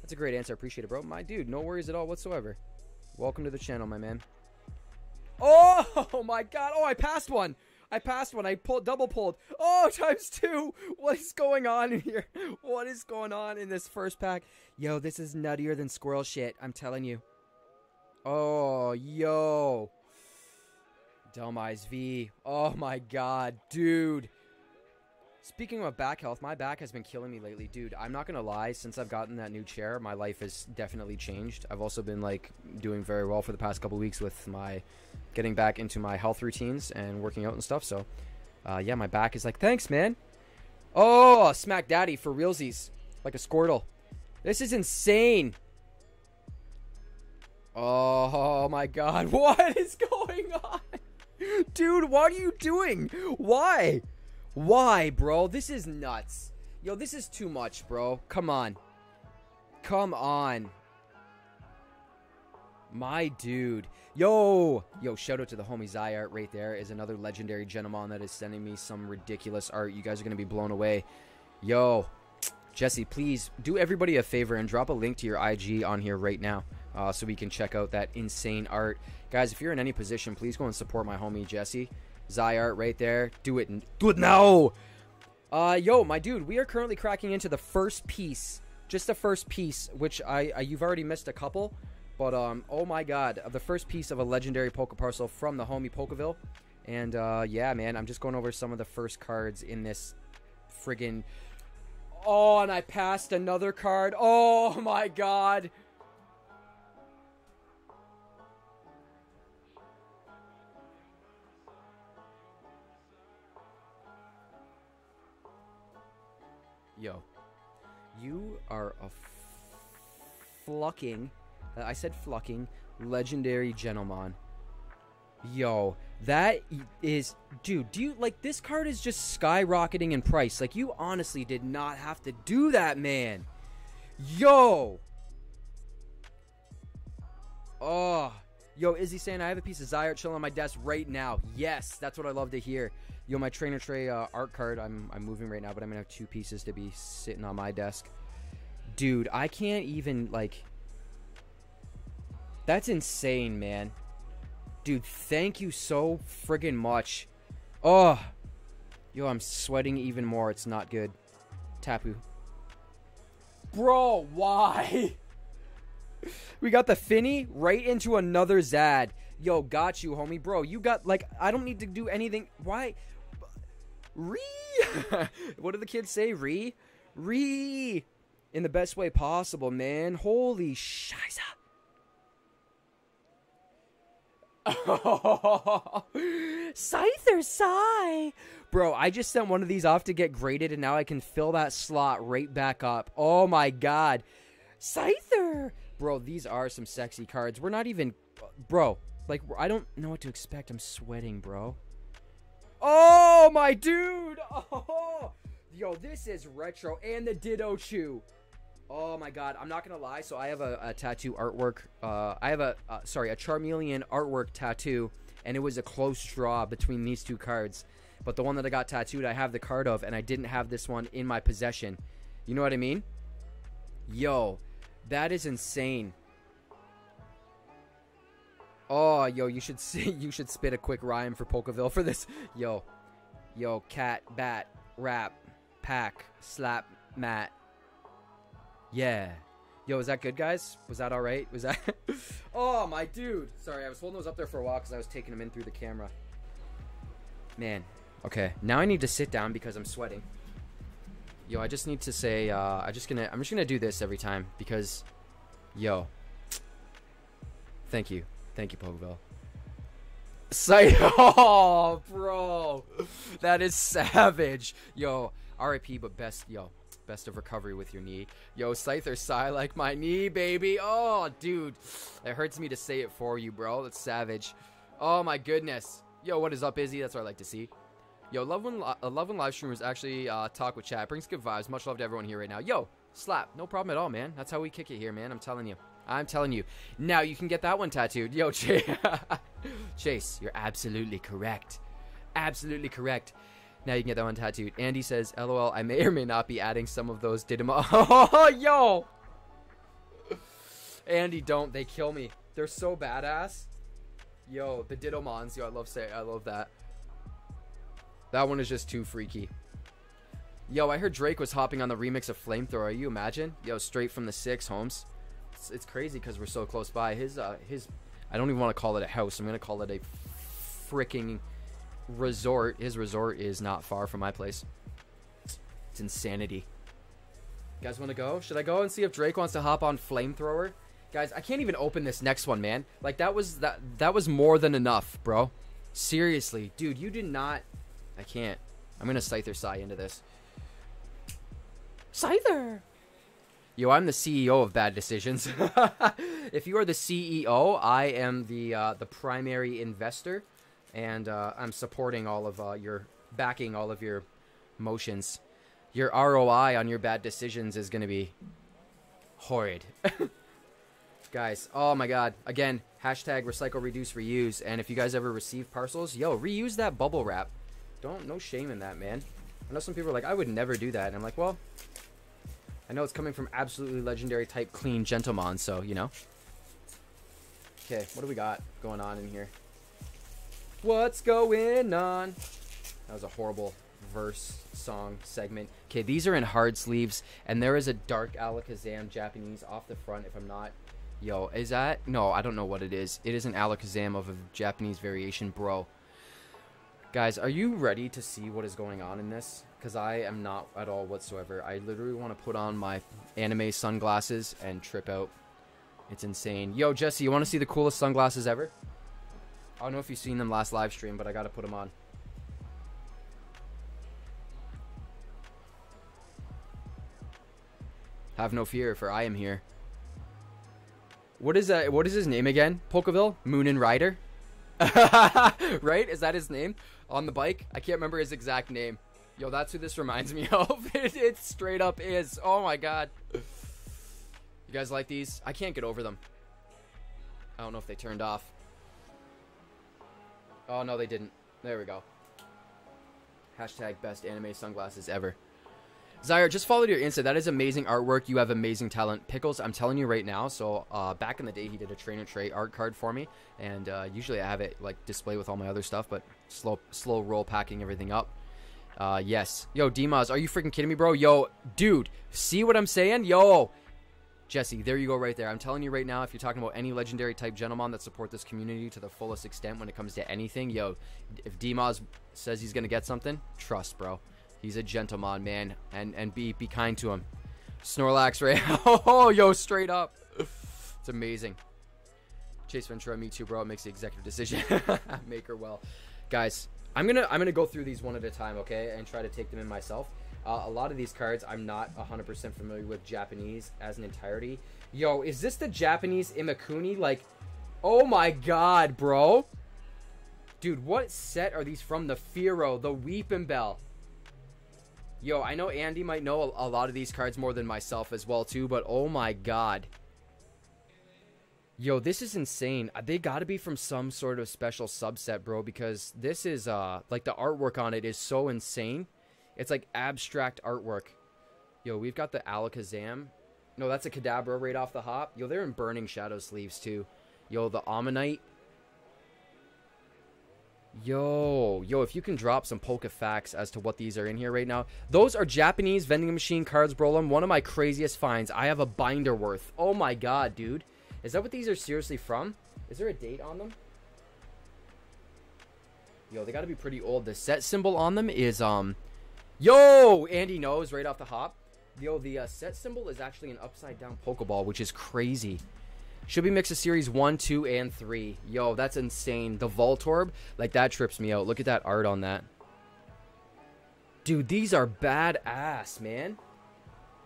That's a great answer. I appreciate it, bro. My dude, no worries at all whatsoever. Welcome to the channel, my man. Oh, my God. Oh, I passed one. I passed one. I pulled, double pulled. Oh, times two. What is going on in here? What is going on in this first pack? Yo, this is nuttier than squirrel shit. I'm telling you. Oh, yo. Dhelmise V. Oh my god, dude. Speaking of back health, my back has been killing me lately, dude. I'm not gonna lie. Since I've gotten that new chair, my life has definitely changed. I've also been like doing very well for the past couple weeks with my getting back into my health routines and working out and stuff. So, uh, yeah, my back is like, thanks, man. Oh, smack daddy for realsies, like a Squirtle. This is insane. Oh my god, what is going on? Dude, what are you doing? Why? Why, bro? This is nuts. Yo, this is too much, bro. Come on. Come on. My dude. Yo! Yo, shout out to the homie Zyart right there is another legendary gentleman that is sending me some ridiculous art. You guys are going to be blown away. Yo, Jesse, please do everybody a favor and drop a link to your IG on here right now uh, so we can check out that insane art. Guys, if you're in any position, please go and support my homie Jesse. Zyart right there. Do it. Do it now. Uh, yo, my dude, we are currently cracking into the first piece. Just the first piece, which I, I you've already missed a couple. But, um, oh my god, of the first piece of a legendary Poke Parcel from the homie Pokeville. And, uh, yeah, man, I'm just going over some of the first cards in this friggin' Oh, and I passed another card. Oh my god. You are a flucking, uh, I said flucking, legendary gentleman. Yo, that is, dude. Do you like this card is just skyrocketing in price? Like you honestly did not have to do that, man. Yo. Oh, yo, Izzy saying I have a piece of Zyart chilling on my desk right now. Yes, that's what I love to hear. Yo, my Trainer Tre uh, art card. I'm I'm moving right now, but I'm gonna have two pieces to be sitting on my desk. Dude, I can't even like. That's insane, man. Dude, thank you so friggin' much. Oh. Yo, I'm sweating even more. It's not good. Tapu. Bro, why? we got the Fini right into another Zad. Yo, got you, homie. Bro, you got, like, I don't need to do anything. Why? Re? what do the kids say? Re? Re? In the best way possible, man. Holy shiza. Scyther sigh. Bro, I just sent one of these off to get graded and now I can fill that slot right back up. Oh my god. Scyther. Bro, these are some sexy cards. We're not even bro, like I don't know what to expect. I'm sweating, bro. Oh, my dude. Oh. Yo, this is retro and the Ditto Chew. Oh my god, I'm not gonna lie. So I have a, a tattoo artwork. Uh, I have a uh, sorry, a Charmeleon artwork tattoo, and it was a close draw between these two cards. But the one that I got tattooed, I have the card of, and I didn't have this one in my possession. You know what I mean? Yo, that is insane. Oh, yo, you should see, you should spit a quick rhyme for Pokeville for this. Yo, yo, cat, bat, rap, pack, slap, mat, yeah. Yo, is that good, guys? Was that all right? Was that? oh, my dude. Sorry, I was holding those up there for a while because I was taking them in through the camera. Man. Okay, now I need to sit down because I'm sweating. Yo, I just need to say, uh, I just gonna, I'm just gonna do this every time because, yo, thank you, thank you, Pokeball. Sight, oh, bro, that is savage. Yo, RIP, but best, yo, Best of recovery with your knee. Yo, Scyther, sigh like my knee, baby. Oh, dude. It hurts me to say it for you, bro. That's savage. Oh, my goodness. Yo, what is up, Izzy? That's what I like to see. Yo, love when, uh, love when live streamers actually uh, talk with chat. Brings good vibes. Much love to everyone here right now. Yo, slap. No problem at all, man. That's how we kick it here, man. I'm telling you. I'm telling you. Now you can get that one tattooed. Yo, Chase. Chase, you're absolutely correct. Absolutely correct. Now you can get that one tattooed. Andy says, LOL, I may or may not be adding some of those Didimo. Oh, yo! Andy, don't. They kill me. They're so badass. Yo, the Dittomons. Yo, I love say I love that. That one is just too freaky. Yo, I heard Drake was hopping on the remix of Flamethrower. You imagine? Yo, straight from the six, Holmes. It's, it's crazy because we're so close by. His, uh, his, I don't even want to call it a house. I'm gonna call it a freaking resort, his resort is not far from my place. It's insanity. You guys want to go? Should I go and see if Drake wants to hop on flamethrower? Guys, I can't even open this next one, man. Like that was that that was more than enough, bro. Seriously, dude, you did not. I can't. I'm gonna Scyther Sigh into this. Scyther. Yo, I'm the CEO of Bad Decisions. if you are the CEO, I am the uh, the primary investor and uh, I'm supporting all of uh, your backing all of your motions. Your ROI on your bad decisions is going to be horrid. guys, oh my god. Again, hashtag recycle, reduce, reuse. And if you guys ever receive parcels, yo, reuse that bubble wrap. Don't, no shame in that, man. I know some people are like, I would never do that. And I'm like, well, I know it's coming from absolutely legendary type clean gentleman, so, you know. Okay, what do we got going on in here? What's going on? That was a horrible verse song segment. Okay, these are in hard sleeves, and there is a dark Alakazam Japanese off the front. If I'm not, yo, is that? No, I don't know what it is. It is an Alakazam of a Japanese variation, bro. Guys, are you ready to see what is going on in this? Because I am not at all whatsoever. I literally want to put on my anime sunglasses and trip out. It's insane. Yo, Jesse, you want to see the coolest sunglasses ever? I don't know if you've seen them last live stream, but I got to put them on. Have no fear, for I am here. What is that? What is his name again? Pokeville? Moon and Rider? right? Is that his name? On the bike? I can't remember his exact name. Yo, that's who this reminds me of. it, it straight up is. Oh my god. You guys like these? I can't get over them. I don't know if they turned off. Oh, no, they didn't. There we go. Hashtag best anime sunglasses ever. Zyre, just followed your Insta. That is amazing artwork. You have amazing talent. Pickles, I'm telling you right now. So, uh, back in the day, he did a Trainer Tre art card for me. And uh, usually I have it like displayed with all my other stuff, but slow, slow roll packing everything up. Uh, yes. Yo, Dimas, are you freaking kidding me, bro? Yo, dude, see what I'm saying? Yo, Jesse, there you go right there. I'm telling you right now, if you're talking about any legendary type gentleman that support this community to the fullest extent when it comes to anything, yo, if Dimas says he's gonna get something, trust, bro. He's a gentleman, man, and and be be kind to him. Snorlax, right? oh, yo, straight up. It's amazing. Chase Ventura, me too, bro. It makes the executive decision. Make her well, guys. I'm gonna I'm gonna go through these one at a time, okay, and try to take them in myself. Uh, a lot of these cards I'm not 100% familiar with Japanese as an entirety. Yo, is this the Japanese Imakuni? Like, oh my god, bro. Dude, what set are these from? The Firo, the Weepinbell. Yo, I know Andy might know a, a lot of these cards more than myself as well too, but oh my god. Yo, this is insane. Uh, they got to be from some sort of special subset, bro, because this is uh like the artwork on it is so insane. It's like abstract artwork. Yo, we've got the Alakazam. No, that's a Kadabra right off the hop. Yo, they're in Burning Shadow sleeves too. Yo, the Omanyte. Yo, yo, if you can drop some polka facts as to what these are in here right now. Those are Japanese vending machine cards, Brolem. One of my craziest finds. I have a binder worth. Oh my god, dude. Is that what these are seriously from? Is there a date on them? Yo, they gotta be pretty old. The set symbol on them is, um... Yo! Andy knows right off the hop. Yo, the uh, set symbol is actually an upside down Pokeball, which is crazy. Should be mix of series 1, 2, and 3. Yo, that's insane. The Voltorb, like that trips me out. Look at that art on that. Dude, these are badass, man.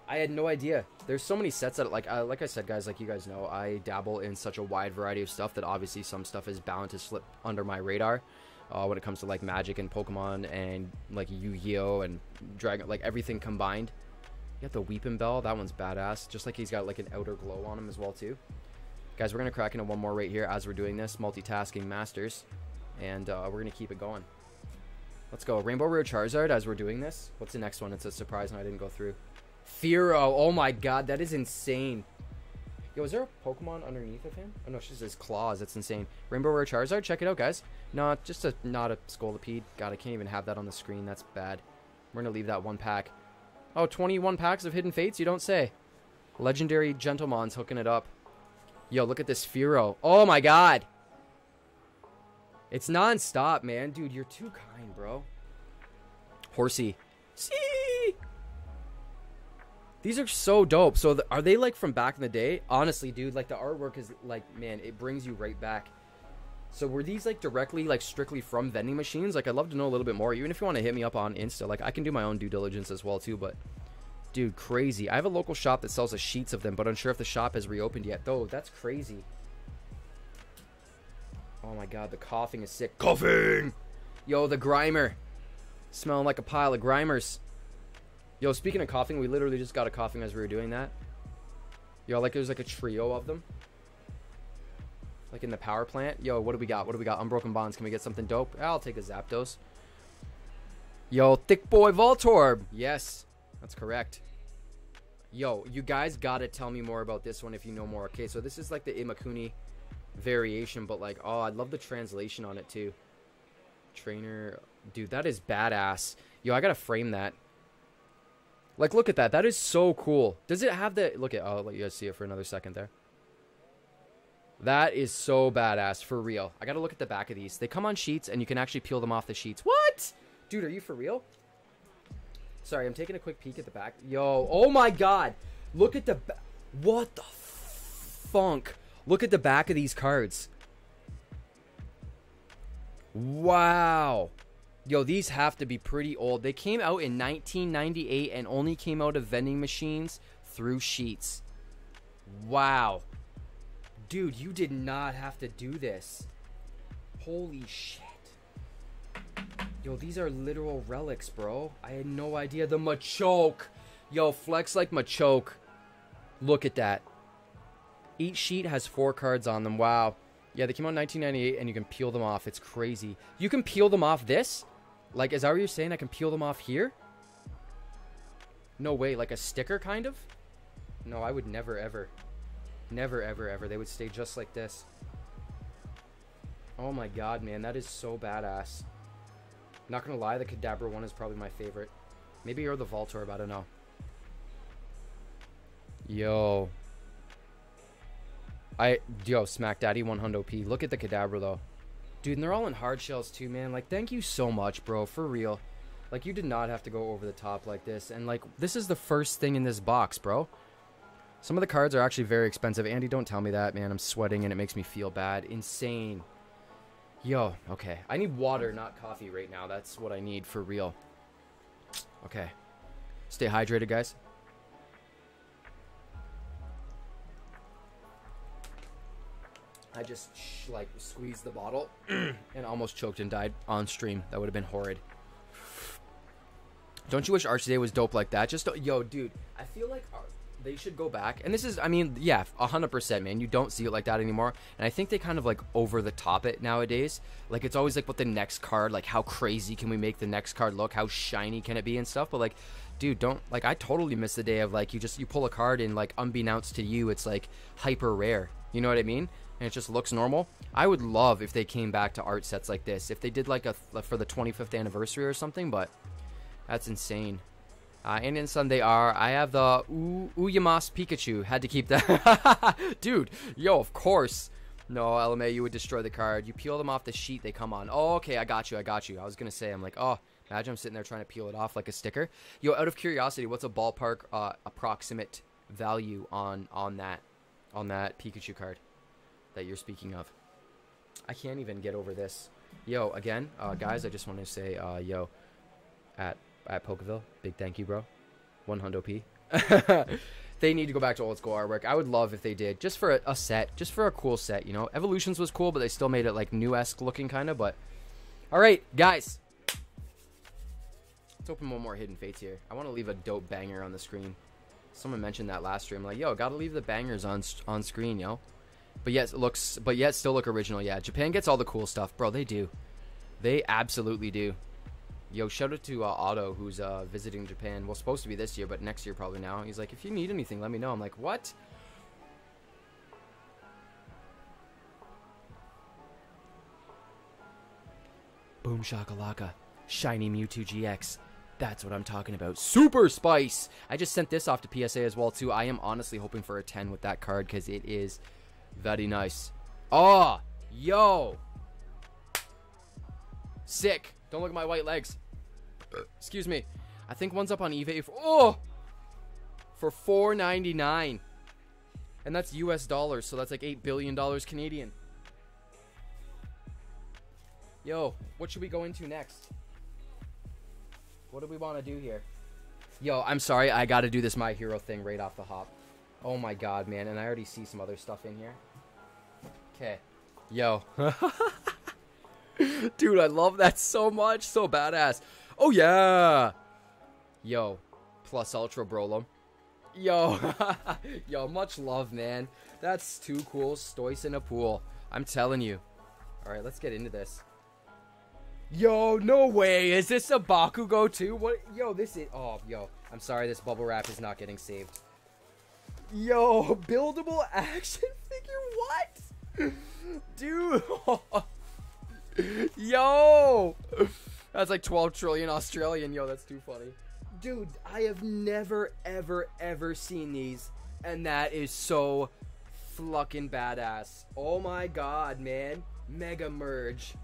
I had no idea. There's so many sets that, like, uh, like I said, guys, like you guys know, I dabble in such a wide variety of stuff that obviously some stuff is bound to slip under my radar. Uh, when it comes to like Magic and Pokemon and like Yu-Gi-Oh and Dragon, like everything combined. You got the Weepinbell. That one's badass. Just like he's got like an outer glow on him as well too. Guys, we're to crack into one more right here as we're doing this. Multitasking masters. And uh, we're to keep it going. Let's go. Rainbow Rare Charizard as we're doing this. What's the next one? It's a surprise and I didn't go through. Fearow. Oh my god, that is insane. Yo, is there a Pokemon underneath of him? Oh no, it's just his claws. That's insane. Rainbow Rare Charizard. Check it out, guys. Not just a not a Scolipede. God, I can't even have that on the screen. That's bad. We're to leave that one pack. Oh, 21 packs of Hidden Fates? You don't say. Legendary Gentlemon's hooking it up. Yo, look at this Fearow. Oh my god. It's non-stop, man. Dude, you're too kind, bro. Horsey. See? These are so dope. So, the, are they like from back in the day? Honestly, dude, like the artwork is like, man, it brings you right back. So, were these like directly, like strictly from vending machines? Like, I'd love to know a little bit more. Even if you want to hit me up on Insta, like, I can do my own due diligence as well, too. But Dude, crazy. I have a local shop that sells the sheets of them, but unsure if the shop has reopened yet. Though, that's crazy. Oh my god, the Koffing is sick. Koffing. Yo, the Grimer. Smelling like a pile of Grimers. Yo, speaking of coughing, we literally just got a Koffing as we were doing that. Yo, like there's like a trio of them. Like in the power plant. Yo, what do we got? What do we got? Unbroken Bonds. Can we get something dope? I'll take a Zapdos. Yo, Thick Boy Voltorb. Yes, that's correct. Yo, you guys gotta tell me more about this one if you know more. Okay, so this is like the Imakuni variation, but like, oh, I'd love the translation on it too. Trainer, dude, that is badass. Yo, I gotta frame that. Like, look at that. That is so cool. Does it have the... Look at... I'll let you guys see it for another second there. That is so badass, for real. I gotta look at the back of these. They come on sheets, and you can actually peel them off the sheets. What? Dude, are you for real? Sorry, I'm taking a quick peek at the back. Yo, oh my god. Look at the What the funk? Look at the back of these cards. Wow. Yo, these have to be pretty old. They came out in 1998 and only came out of vending machines through sheets. Wow. Dude, you did not have to do this. Holy shit. Yo, these are literal relics, bro. I had no idea. The Machoke. Yo, flex like Machoke. Look at that. Each sheet has four cards on them. Wow. Yeah, they came out in 1998 and you can peel them off. It's crazy. You can peel them off this? Like, is that what you're saying? I can peel them off here? No way. Like a sticker, kind of? No, I would never, ever. Never, ever, ever. They would stay just like this. Oh my god, man. That is so badass. Not gonna lie, the Kadabra one is probably my favorite. Maybe you're the Voltorb, I don't know. Yo. I, yo, Smack Daddy 100p. Look at the Kadabra, though. Dude, and they're all in hard shells, too, man. Like, thank you so much, bro. For real. Like, you did not have to go over the top like this. And, like, this is the first thing in this box, bro. Some of the cards are actually very expensive. Andy, don't tell me that, man. I'm sweating and it makes me feel bad. Insane. Yo, okay. I need water, not coffee right now. That's what I need for real. Okay. Stay hydrated, guys. I just sh- like squeezed the bottle and almost choked and died on stream. That would have been horrid. Don't you wish Arch Day was dope like that? Just yo, dude. I feel like Ar- they should go back. And this is, I mean, yeah, hundred percent, man. You don't see it like that anymore. And I think they kind of like over the top it nowadays. Like it's always like what the next card, like how crazy can we make the next card look? How shiny can it be and stuff? But like, dude, don't like. I totally miss the day of like you just you pull a card and like unbeknownst to you, it's like hyper rare. You know what I mean? And it just looks normal. I would love if they came back to art sets like this. If they did like a for the 25th anniversary or something, but that's insane. Uh, and in Sunday are I have the U- Ooyama's Pikachu. Had to keep that, dude. Yo, of course. No, LMA, you would destroy the card. You peel them off the sheet, they come on. Oh, okay, I got you. I got you. I was gonna say, I'm like, oh, imagine I'm sitting there trying to peel it off like a sticker. Yo, out of curiosity, what's a ballpark uh, approximate value on on that on that Pikachu card? That you're speaking of. I can't even get over this. Yo, again, uh, guys, I just want to say, uh, yo, at at Pokeville, big thank you, bro. One hundo p. they need to go back to old school artwork. I would love if they did, just for a, a set, just for a cool set. You know, Evolutions was cool, but they still made it like new esque looking, kind of. But all right, guys, let's open one more Hidden Fates here. I want to leave a dope banger on the screen. Someone mentioned that last stream. Like, yo, gotta leave the bangers on on screen, yo but yet looks but yet still look original. Yeah japan gets all the cool stuff bro. They do. They absolutely do. Yo shout out to uh, otto who's uh, visiting japan. Well supposed to be this year but next year probably now. He's like if you need anything let me know. I'm like what? Boom shakalaka. Shiny mewtwo gx that's what I'm talking about. Super Spice! I just sent this off to PSA as well, too. I am honestly hoping for a 10 with that card because it is very nice. Oh, yo. Sick. Don't look at my white legs. Excuse me. I think one's up on eBay for oh for 4.99. And that's US dollars, so that's like 8 billion dollars Canadian. Yo, what should we go into next? What do we want to do here? Yo, I'm sorry, I got to do this my hero thing right off the hop. Oh my god, man, and I already see some other stuff in here. Okay. Yo. Dude, I love that so much. So badass. Oh, yeah. Yo. Plus Ultra Brolum. Yo. Yo, much love, man. That's too cool. Stoice in a pool. I'm telling you. Alright, let's get into this. Yo, no way. Is this a Bakugo too? What? Yo, this is. Oh, yo. I'm sorry, this bubble wrap is not getting saved. Yo, buildable action figure? What? Dude. Yo. That's like 12 trillion Australian. Yo, that's too funny. Dude, I have never, ever, ever seen these. And that is so fucking badass. Oh my god, man. Mega Merge.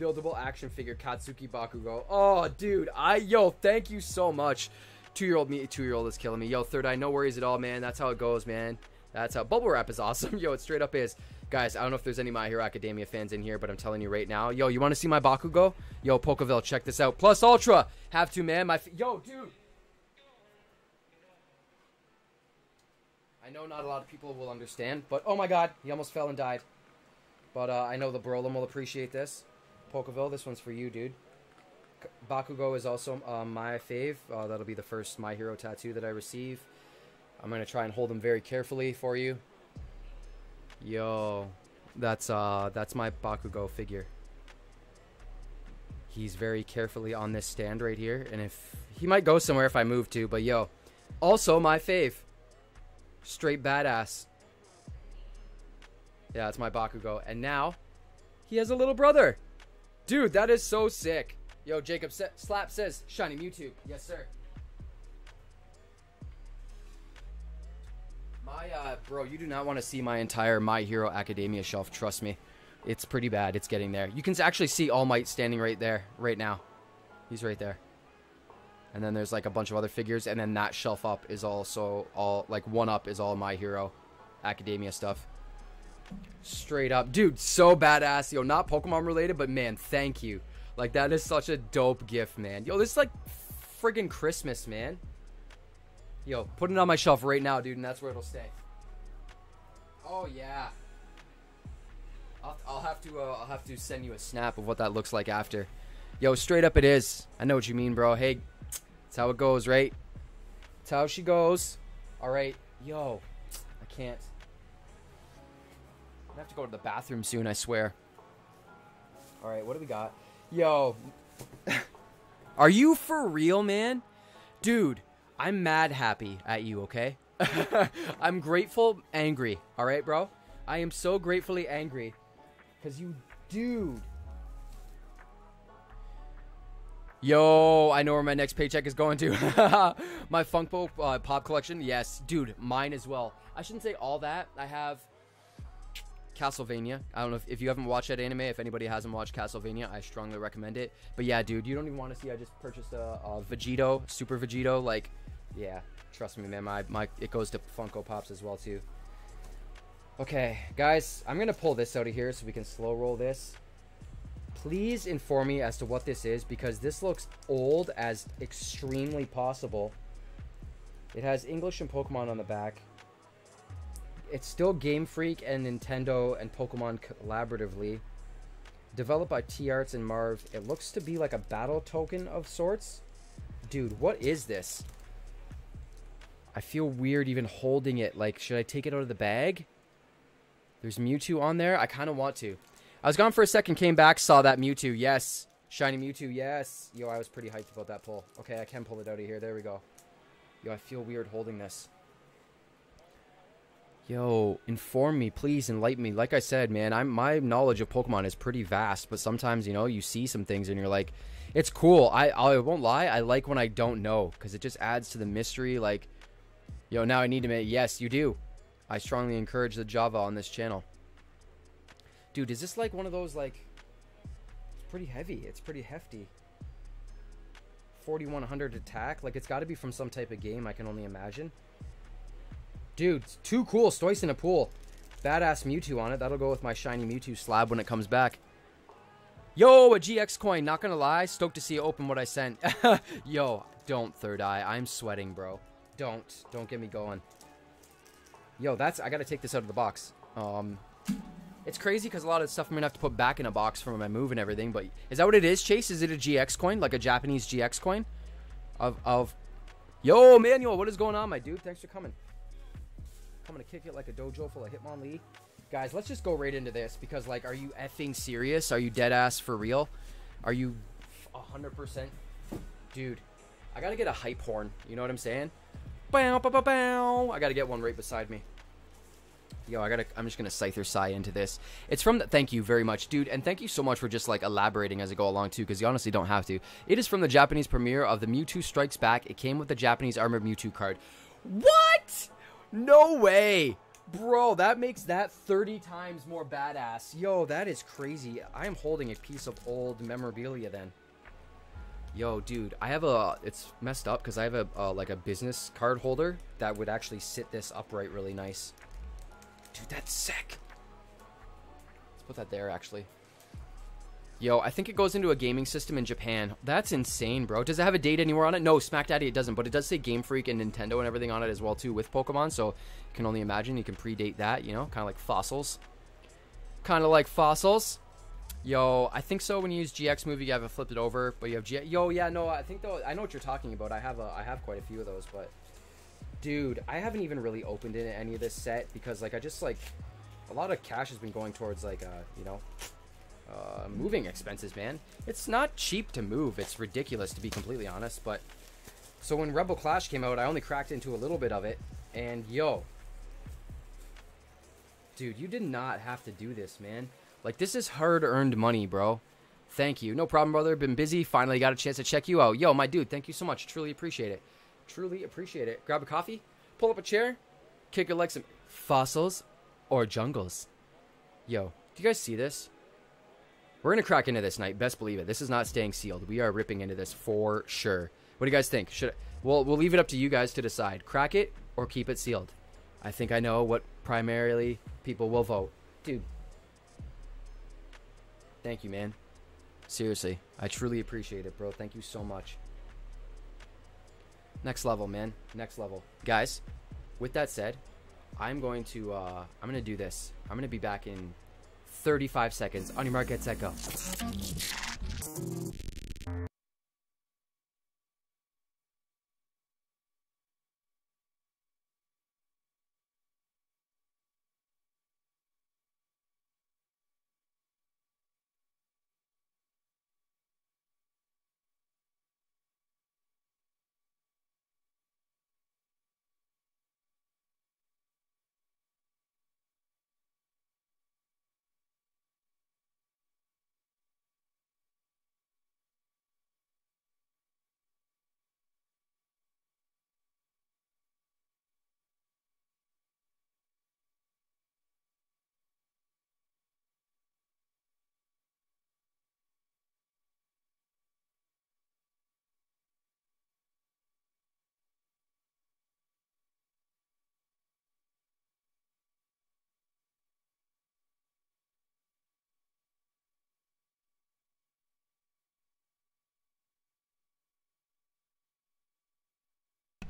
buildable action figure Katsuki Bakugo. Oh, dude, I yo, thank you so much. Two year old me, two year old is killing me. Yo, third eye, no worries at all, man. That's how it goes, man. That's how bubble wrap is awesome. Yo, it straight up is. Guys, I don't know if there's any My Hero Academia fans in here, but I'm telling you right now. Yo, you want to see my Bakugo? Yo, Pokeville, check this out. Plus Ultra. Have to, man. My Yo, dude. I know not a lot of people will understand, but oh my god, he almost fell and died. But uh, I know the Brolin will appreciate this. Pokeville, this one's for you, dude. Bakugo is also uh, my fave. Uh, that'll be the first My Hero tattoo that I receive. I'm gonna try and hold them very carefully for you. Yo, that's uh, that's my Bakugo figure. He's very carefully on this stand right here, and if he might go somewhere if I move to, but yo, also my fave. Straight badass. Yeah, that's my Bakugo, and now he has a little brother. Dude, that is so sick. Yo, Jacob Slap says, Shiny Mewtwo. Yes, sir. My, uh, bro, you do not want to see my entire My Hero Academia shelf. Trust me. It's pretty bad. It's getting there. You can actually see All Might standing right there, right now. He's right there. And then there's like a bunch of other figures, and then that shelf up is also all, like one up is all My Hero Academia stuff. Straight up. Dude, so badass. Yo, not Pokemon related, but man, thank you. Like, that is such a dope gift, man. Yo, this is like friggin' Christmas, man. Yo, put it on my shelf right now, dude, and that's where it'll stay. Oh, yeah. I'll, I'll have to uh, I'll have to send you a snap of what that looks like after. Yo, straight up it is. I know what you mean, bro. Hey, that's how it goes, right? That's how she goes. All right. Yo, I can't. I have to go to the bathroom soon, I swear. All right, what do we got? Yo. Are you for real, man? Dude, I'm mad happy at you, okay? I'm grateful, angry. All right, bro? I am so gratefully angry. Because you, dude. Yo, I know where my next paycheck is going to. my Funko uh, Pop collection, yes. Dude, mine as well. I shouldn't say all that. I have Castlevania. I don't know if, if you haven't watched that anime. If anybody hasn't watched Castlevania, I strongly recommend it. But yeah, dude, you don't even want to see. I just purchased a, a Vegito, Super Vegito. Like, yeah, trust me, man. My my it goes to Funko Pops as well too. Okay, guys, I'm gonna pull this out of here so we can slow roll this. Please inform me as to what this is because this looks old as extremely possible. It has English and Pokemon on the back it's still Game Freak and Nintendo and Pokemon collaboratively. Developed by T Arts and Marv. It looks to be like a battle token of sorts. Dude, what is this? I feel weird even holding it. Like, should I take it out of the bag? There's Mewtwo on there. I kind of want to. I was gone for a second, came back, saw that Mewtwo. Yes. Shiny Mewtwo, yes. Yo, I was pretty hyped about that pull. Okay, I can pull it out of here. There we go. Yo, I feel weird holding this. Yo, inform me, please enlighten me. Like I said, man, I'm my knowledge of Pokemon is pretty vast, but sometimes you know you see some things and you're like, it's cool. I I won't lie, I like when I don't know because it just adds to the mystery. Like, yo, now I need to make yes, you do. I strongly encourage the Java on this channel. Dude, is this like one of those like? It's pretty heavy. It's pretty hefty. 4100 attack. Like it's got to be from some type of game. I can only imagine. Dude, too cool. Stoice in a pool. Badass Mewtwo on it. That'll go with my shiny Mewtwo slab when it comes back. Yo, a GX coin. Not gonna lie. Stoked to see you open what I sent. Yo, don't, Third Eye. I'm sweating, bro. Don't. Don't get me going. Yo, that's... I gotta take this out of the box. Um... It's crazy because a lot of stuff I'm gonna have to put back in a box for my move and everything. But is that what it is, Chase? Is it a GX coin, like a Japanese GX coin? Of of, yo, Manuel, what is going on, my dude? Thanks for coming. Coming to kick it like a dojo full of Hitmonlee. Guys, let's just go right into this because, like, are you effing serious? Are you dead ass for real? Are you 100%? Dude, I gotta get a hype horn. You know what I'm saying? Bow, bow, bow, bow. I gotta get one right beside me. Yo, I gotta. I'm just gonna Scyther Sigh into this. It's from the. Thank you very much, dude, and thank you so much for just like elaborating as I go along too, because you honestly don't have to. It is from the Japanese premiere of the Mewtwo Strikes Back. It came with the Japanese Armored Mewtwo card. What? No way. Bro, that makes that 30 times more badass. Yo, that is crazy. I am holding a piece of old memorabilia then. Yo, dude, I have a. It's messed up because I have a uh, like a business card holder that would actually sit this upright really nice. Dude, that's sick. Let's put that there actually. Yo, I think it goes into a gaming system in Japan. That's insane, bro. Does it have a date anywhere on it? No, Smack Daddy it doesn't, but it does say Game Freak and Nintendo and everything on it as well too with Pokemon. So you can only imagine you can predate that. You know, kind of like fossils. Kind of like fossils. Yo, I think so. When you use GX movie, you have to flip it over, but you have G. Yo, yeah, no, I think though I know what you're talking about. I have a, I have quite a few of those, but dude, I haven't even really opened in any of this set because like I just like a lot of cash has been going towards like uh you know uh, moving expenses, man. It's not cheap to move. It's ridiculous, to be completely honest. But so when Rebel Clash came out, I only cracked into a little bit of it, and yo, dude, you did not have to do this, man. Like this is hard-earned money, bro. Thank you. No problem, brother. Been busy. Finally got a chance to check you out. Yo, my dude, thank you so much. Truly appreciate it. Truly appreciate it. Grab a coffee, pull up a chair, kick it like some fossils or jungles. Yo, do you guys see this? We're gonna crack into this night. Best believe it. This is not staying sealed. We are ripping into this for sure. What do you guys think? Should I, we'll we'll leave it up to you guys to decide. Crack it or keep it sealed. I think I know what primarily people will vote. Dude. Thank you, man. Seriously, I truly appreciate it, bro. Thank you so much. Next level, man. Next level. Guys, with that said, I'm going to uh I'm to do this. I'm going to be back in 35 seconds. On your mark, get set, go.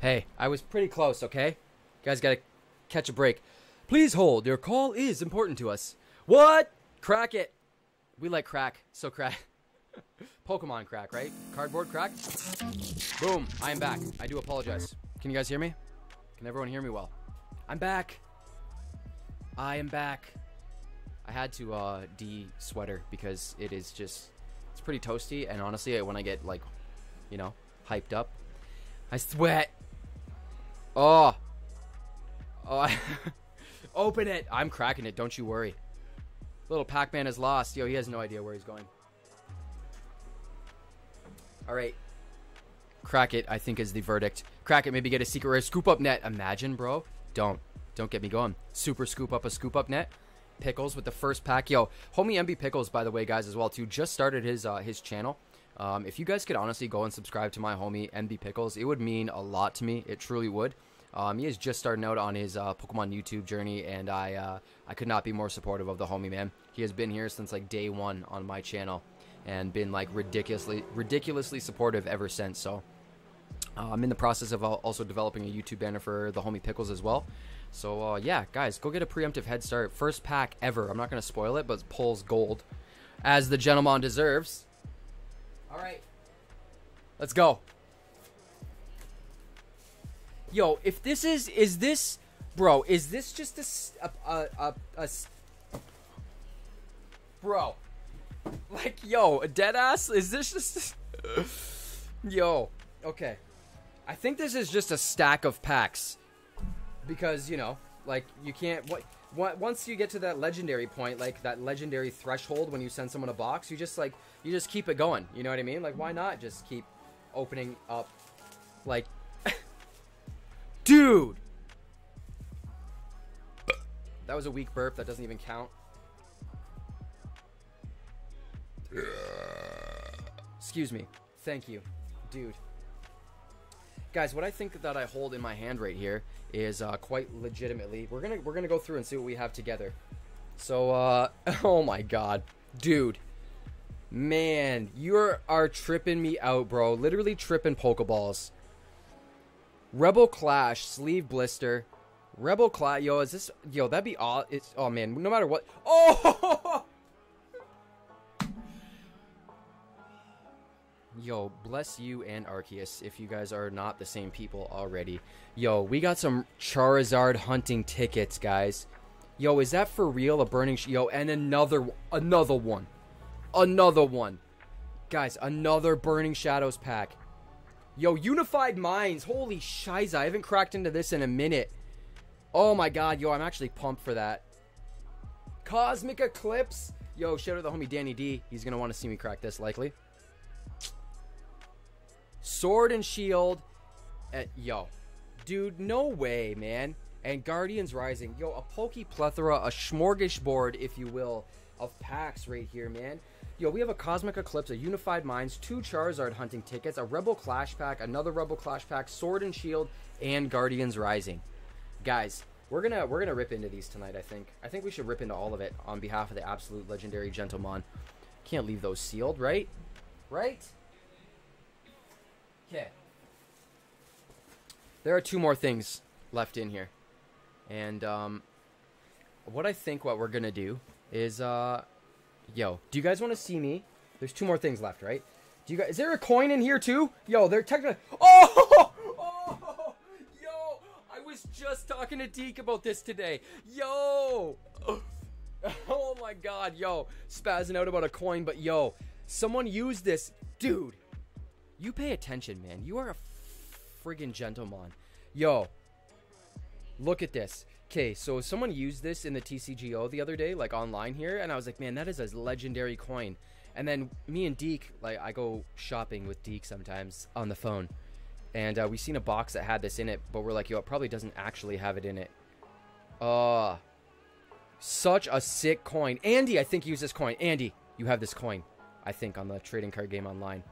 Hey, I was pretty close, okay? You guys gotta catch a break. Please hold. Your call is important to us. What? Crack it. We like crack, so crack. Pokemon crack, right? Cardboard crack? Boom. I am back. I do apologize. Can you guys hear me? Can everyone hear me well? I'm back. I am back. I had to uh, de-sweater because it is just, it's pretty toasty. And honestly, when I get like, you know, hyped up, I sweat. Oh. Oh, open it. I'm cracking it. Don't you worry. Little Pac-Man is lost. Yo, he has no idea where he's going. All right. Crack it, I think, is the verdict. Crack it, maybe get a secret rare scoop up net. Imagine, bro. Don't. Don't get me going. Super scoop up a scoop up net. Pickles with the first pack. Yo, homie MB Pickles, by the way, guys, as well, too, just started his uh, his channel. Um, if you guys could honestly go and subscribe to my homie MB Pickles, it would mean a lot to me. It truly would. Um, he is just starting out on his uh, Pokemon YouTube journey, and I uh, I could not be more supportive of the homie man. He has been here since like day one on my channel, and been like ridiculously ridiculously supportive ever since. So uh, I'm in the process of also developing a YouTube banner for the homie Pickles as well. So uh, yeah, guys, go get a preemptive head start. First pack ever. I'm not gonna spoil it, but pulls gold, as the gentleman deserves. All right, let's go. Yo, if this is is this, bro, is this just a a a, a, a bro? Like, yo, a dead ass? Is this just yo? Okay, I think this is just a stack of packs because you know, like, you can't what. Once you get to that legendary point, like that legendary threshold when you send someone a box, you just like you just keep it going. You know what I mean? Like, why not just keep opening up, like Dude! That was a weak burp. That doesn't even count. Excuse me. Thank you, dude. Guys, what I think that I hold in my hand right here is uh, quite legitimately. We're gonna we're gonna go through and see what we have together. So, uh, oh my god, dude, man, you are tripping me out, bro. Literally tripping Pokeballs. Rebel Clash sleeve blister. Rebel Clash, yo, is this yo? That'd be all. It's oh man, no matter what. Oh. Yo, bless you and Arceus if you guys are not the same people already. Yo, we got some Charizard hunting tickets, guys. Yo, is that for real? A burning yo, and another another one, another one, guys. Another Burning Shadows pack. Yo, Unified Minds. Holy shiza! I haven't cracked into this in a minute. Oh my god, yo, I'm actually pumped for that. Cosmic Eclipse. Yo, shout out to the homie Danny D. He's gonna want to see me crack this likely. Sword and Shield. Uh, yo, dude, no way, man. And Guardians Rising. Yo, a pokey plethora, a smorgasbord, if you will, of packs right here, man. Yo, we have a Cosmic Eclipse, a Unified Minds, two Charizard hunting tickets, a Rebel Clash pack, another Rebel Clash pack, Sword and Shield, and Guardians Rising. Guys, we're gonna we're gonna rip into these tonight. I think. I think we should rip into all of it on behalf of the absolute legendary gentleman. Can't leave those sealed, right? Right? Okay. There are two more things left in here. And um what I think what we're to do is uh yo, do you guys want to see me? There's two more things left, right? Do you guys Is there a coin in here too? Yo, they're technically Oh! Oh! Yo, I was just talking to Deke about this today. Yo! Oh my god, yo, spazzing out about a coin, but yo, someone used this. Dude, you pay attention, man. You are a friggin' gentleman. Yo, look at this. Okay, so someone used this in the TCGO the other day, like online here, and I was like, man, that is a legendary coin. And then me and Deke, like, I go shopping with Deke sometimes on the phone, and uh, we seen a box that had this in it, but we're like, yo, it probably doesn't actually have it in it. Uh, such a sick coin. Andy, I think, used this coin. Andy, you have this coin, I think, on the trading card game online.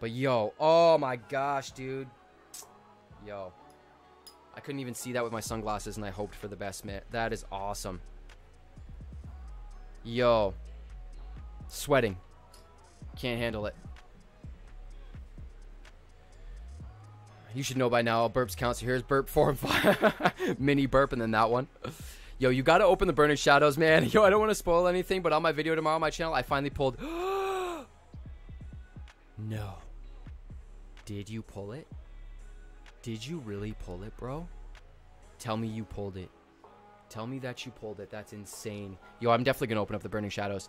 But yo, oh my gosh, dude. Yo. I couldn't even see that with my sunglasses and I hoped for the best, man. That is awesome. Yo. Sweating. Can't handle it. You should know by now, burps counts. So here's burp four and five. Mini burp and then that one. Yo, you gotta open the Burning Shadows, man. Yo, I don't want to spoil anything, but on my video tomorrow on my channel, I finally pulled... no. Did you pull it? Did you really pull it, bro? Tell me you pulled it. Tell me that you pulled it. That's insane. Yo, I'm definitely gonna open up the Burning Shadows.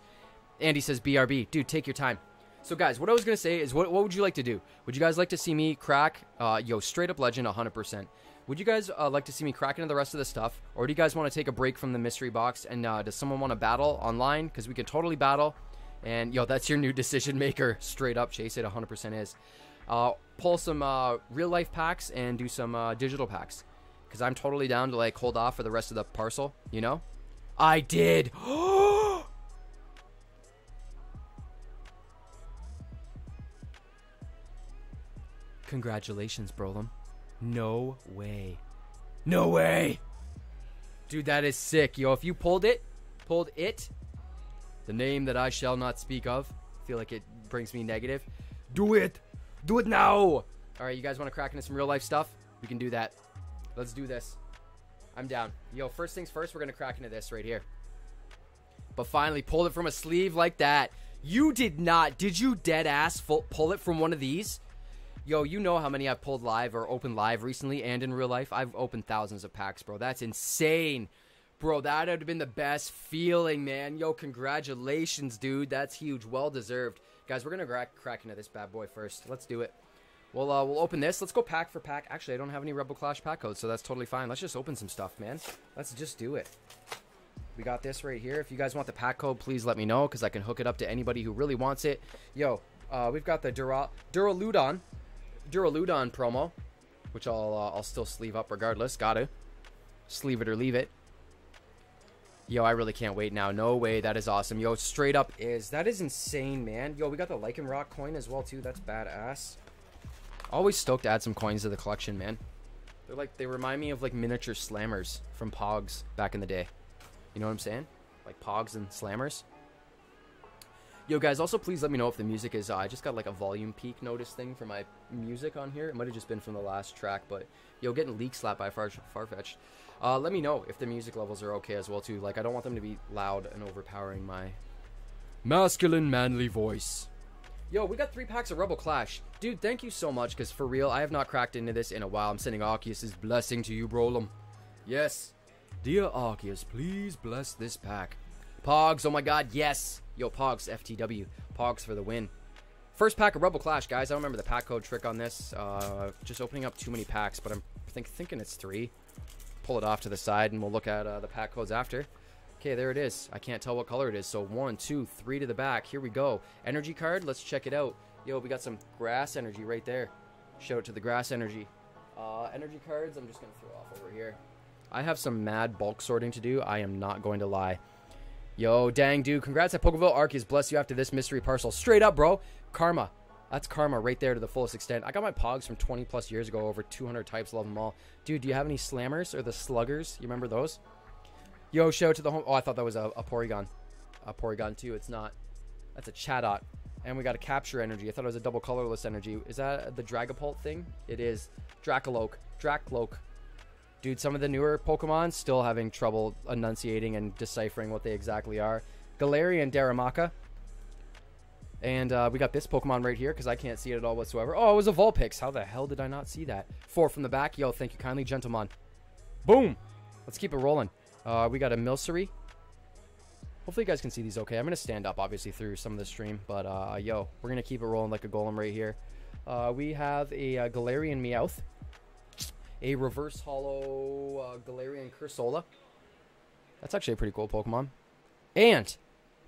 Andy says BRB. Dude, take your time. So, guys, what I was gonna say is, what, what would you like to do? Would you guys like to see me crack, uh, yo, straight up legend 100%? Would you guys uh, like to see me crack into the rest of the stuff? Or do you guys want to take a break from the mystery box? And uh, does someone want to battle online? Because we can totally battle. And, yo, that's your new decision maker. Straight up, Chase it 100% is. Uh, pull some uh, real life packs and do some uh, digital packs. Because I'm totally down to, like, hold off for the rest of the parcel, you know? I did! Congratulations, Brolem. No way. No way! Dude, that is sick. Yo, if you pulled it, pulled it, the name that I shall not speak of, feel like it brings me negative. Do it! Do it now! Alright, you guys want to crack into some real life stuff? We can do that. Let's do this. I'm down. Yo, first things first, we're going to crack into this right here. But finally, pulled it from a sleeve like that. You did not. Did you dead ass pull it from one of these? Yo, you know how many I've pulled live or opened live recently and in real life? I've opened thousands of packs, bro. That's insane. Bro, that would have been the best feeling, man. Yo, congratulations, dude. That's huge. Well deserved. Guys, we're going to crack, crack into this bad boy first. Let's do it. Well, uh, we'll open this. Let's go pack for pack. Actually, I don't have any Rebel Clash pack codes, so that's totally fine. Let's just open some stuff, man. Let's just do it. We got this right here. If you guys want the pack code, please let me know, because I can hook it up to anybody who really wants it. Yo, uh, we've got the Dura Duraludon, Duraludon promo, which I'll, uh, I'll still sleeve up regardless. Gotta. Sleeve it or leave it. Yo, I really can't wait now. No way. That is awesome. Yo, straight up is. That is insane, man. Yo, we got the Lycanroc coin as well, too. That's badass. Always stoked to add some coins to the collection, man. They're like, they remind me of like miniature slammers from Pogs back in the day. You know what I'm saying? Like Pogs and slammers. Yo, guys, also please let me know if the music is. Uh, I just got like a volume peak notice thing for my music on here. It might have just been from the last track, but yo, getting leek slapped by Far Farfetch'd. Uh, let me know if the music levels are okay as well too. Like, I don't want them to be loud and overpowering my masculine, manly voice. Yo, we got three packs of Rebel Clash. Dude, thank you so much, because for real, I have not cracked into this in a while. I'm sending Arceus' blessing to you, Brolem. Yes. Dear Arceus, please bless this pack. Pogs, oh my god, yes. Yo, Pogs, FTW. Pogs for the win. First pack of Rebel Clash, guys. I don't remember the pack code trick on this. Uh, just opening up too many packs, but I'm think, thinking it's three. Pull it off to the side, and we'll look at uh, the pack codes after. Okay, there it is. I can't tell what color it is. So one, two, three to the back. Here we go. Energy card. Let's check it out. Yo, we got some grass energy right there. Shout out to the grass energy. Uh, energy cards, I'm just going to throw off over here. I have some mad bulk sorting to do. I am not going to lie. Yo, dang, dude. Congrats at Pokeville Arceus. Bless you after this mystery parcel. Straight up, bro. Karma. That's karma right there to the fullest extent. I got my Pogs from 20 plus years ago, over 200 types, love them all. Dude, do you have any Slammers or the Sluggers? You remember those? Yo, show to the home. Oh, I thought that was a, a Porygon. A Porygon, too. It's not. That's a Chatot. And we got a Capture Energy. I thought it was a double colorless energy. Is that the Dragapult thing? It is. Dracoloak. Drakloak. Dude, some of the newer Pokemon still having trouble enunciating and deciphering what they exactly are. Galarian Darumaka. And uh, we got this Pokemon right here because I can't see it at all whatsoever. Oh, it was a Vulpix. How the hell did I not see that? Four from the back. Yo, thank you kindly, gentlemen. Boom. Let's keep it rolling. Uh, we got a Milcery. Hopefully you guys can see these okay. I'm going to stand up, obviously, through some of the stream. But, uh, yo, we're going to keep it rolling like a golem right here. Uh, we have a uh, Galarian Meowth. A Reverse Holo uh, Galarian Cursola. That's actually a pretty cool Pokemon. And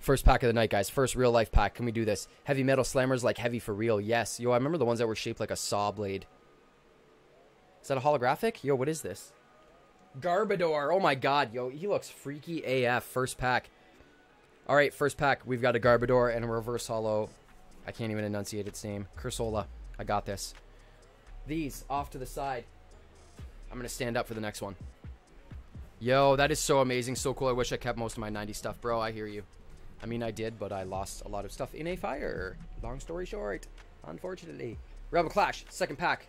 First pack of the night, guys. First real life pack. Can we do this? Heavy metal slammers like heavy for real. Yes. Yo, I remember the ones that were shaped like a saw blade. Is that a holographic? Yo, what is this? Garbodor. Oh my god. Yo, he looks freaky AF. First pack. All right, first pack. We've got a Garbodor and a reverse holo. I can't even enunciate its name. Cursola. I got this. These off to the side. I'm going to stand up for the next one. Yo, that is so amazing. So cool. I wish I kept most of my 90 stuff, bro. I hear you. I mean, I did, but I lost a lot of stuff in a fire. Long story short, unfortunately. Rebel Clash, second pack.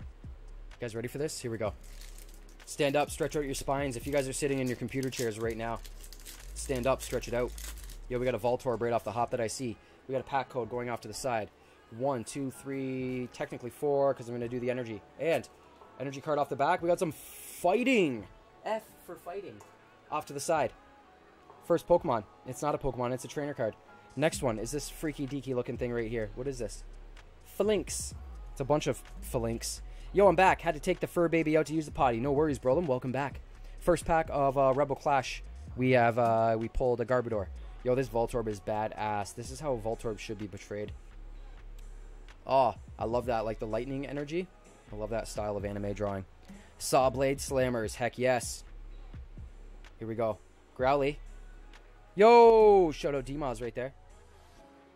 You guys ready for this? Here we go. Stand up, stretch out your spines. If you guys are sitting in your computer chairs right now, stand up, stretch it out. Yo, we got a Voltorb right off the hop that I see. We got a pack code going off to the side. One, two, three, technically four, because I'm going to do the energy. And energy card off the back. We got some fighting. F for fighting. Off to the side. First Pokemon. It's not a Pokemon, it's a trainer card. Next one is this freaky deaky looking thing right here. What is this? Falinks. It's a bunch of Falinks. Yo, I'm back. Had to take the fur baby out to use the potty. No worries, Brolin. Welcome back. First pack of uh, Rebel Clash. We have uh, we pulled a Garbodor. Yo, this Voltorb is badass. This is how Voltorb should be portrayed. Oh, I love that. Like the lightning energy. I love that style of anime drawing. Saw Blade Slammers. Heck yes. Here we go. Growly. Yo! Shout out D-Moz right there.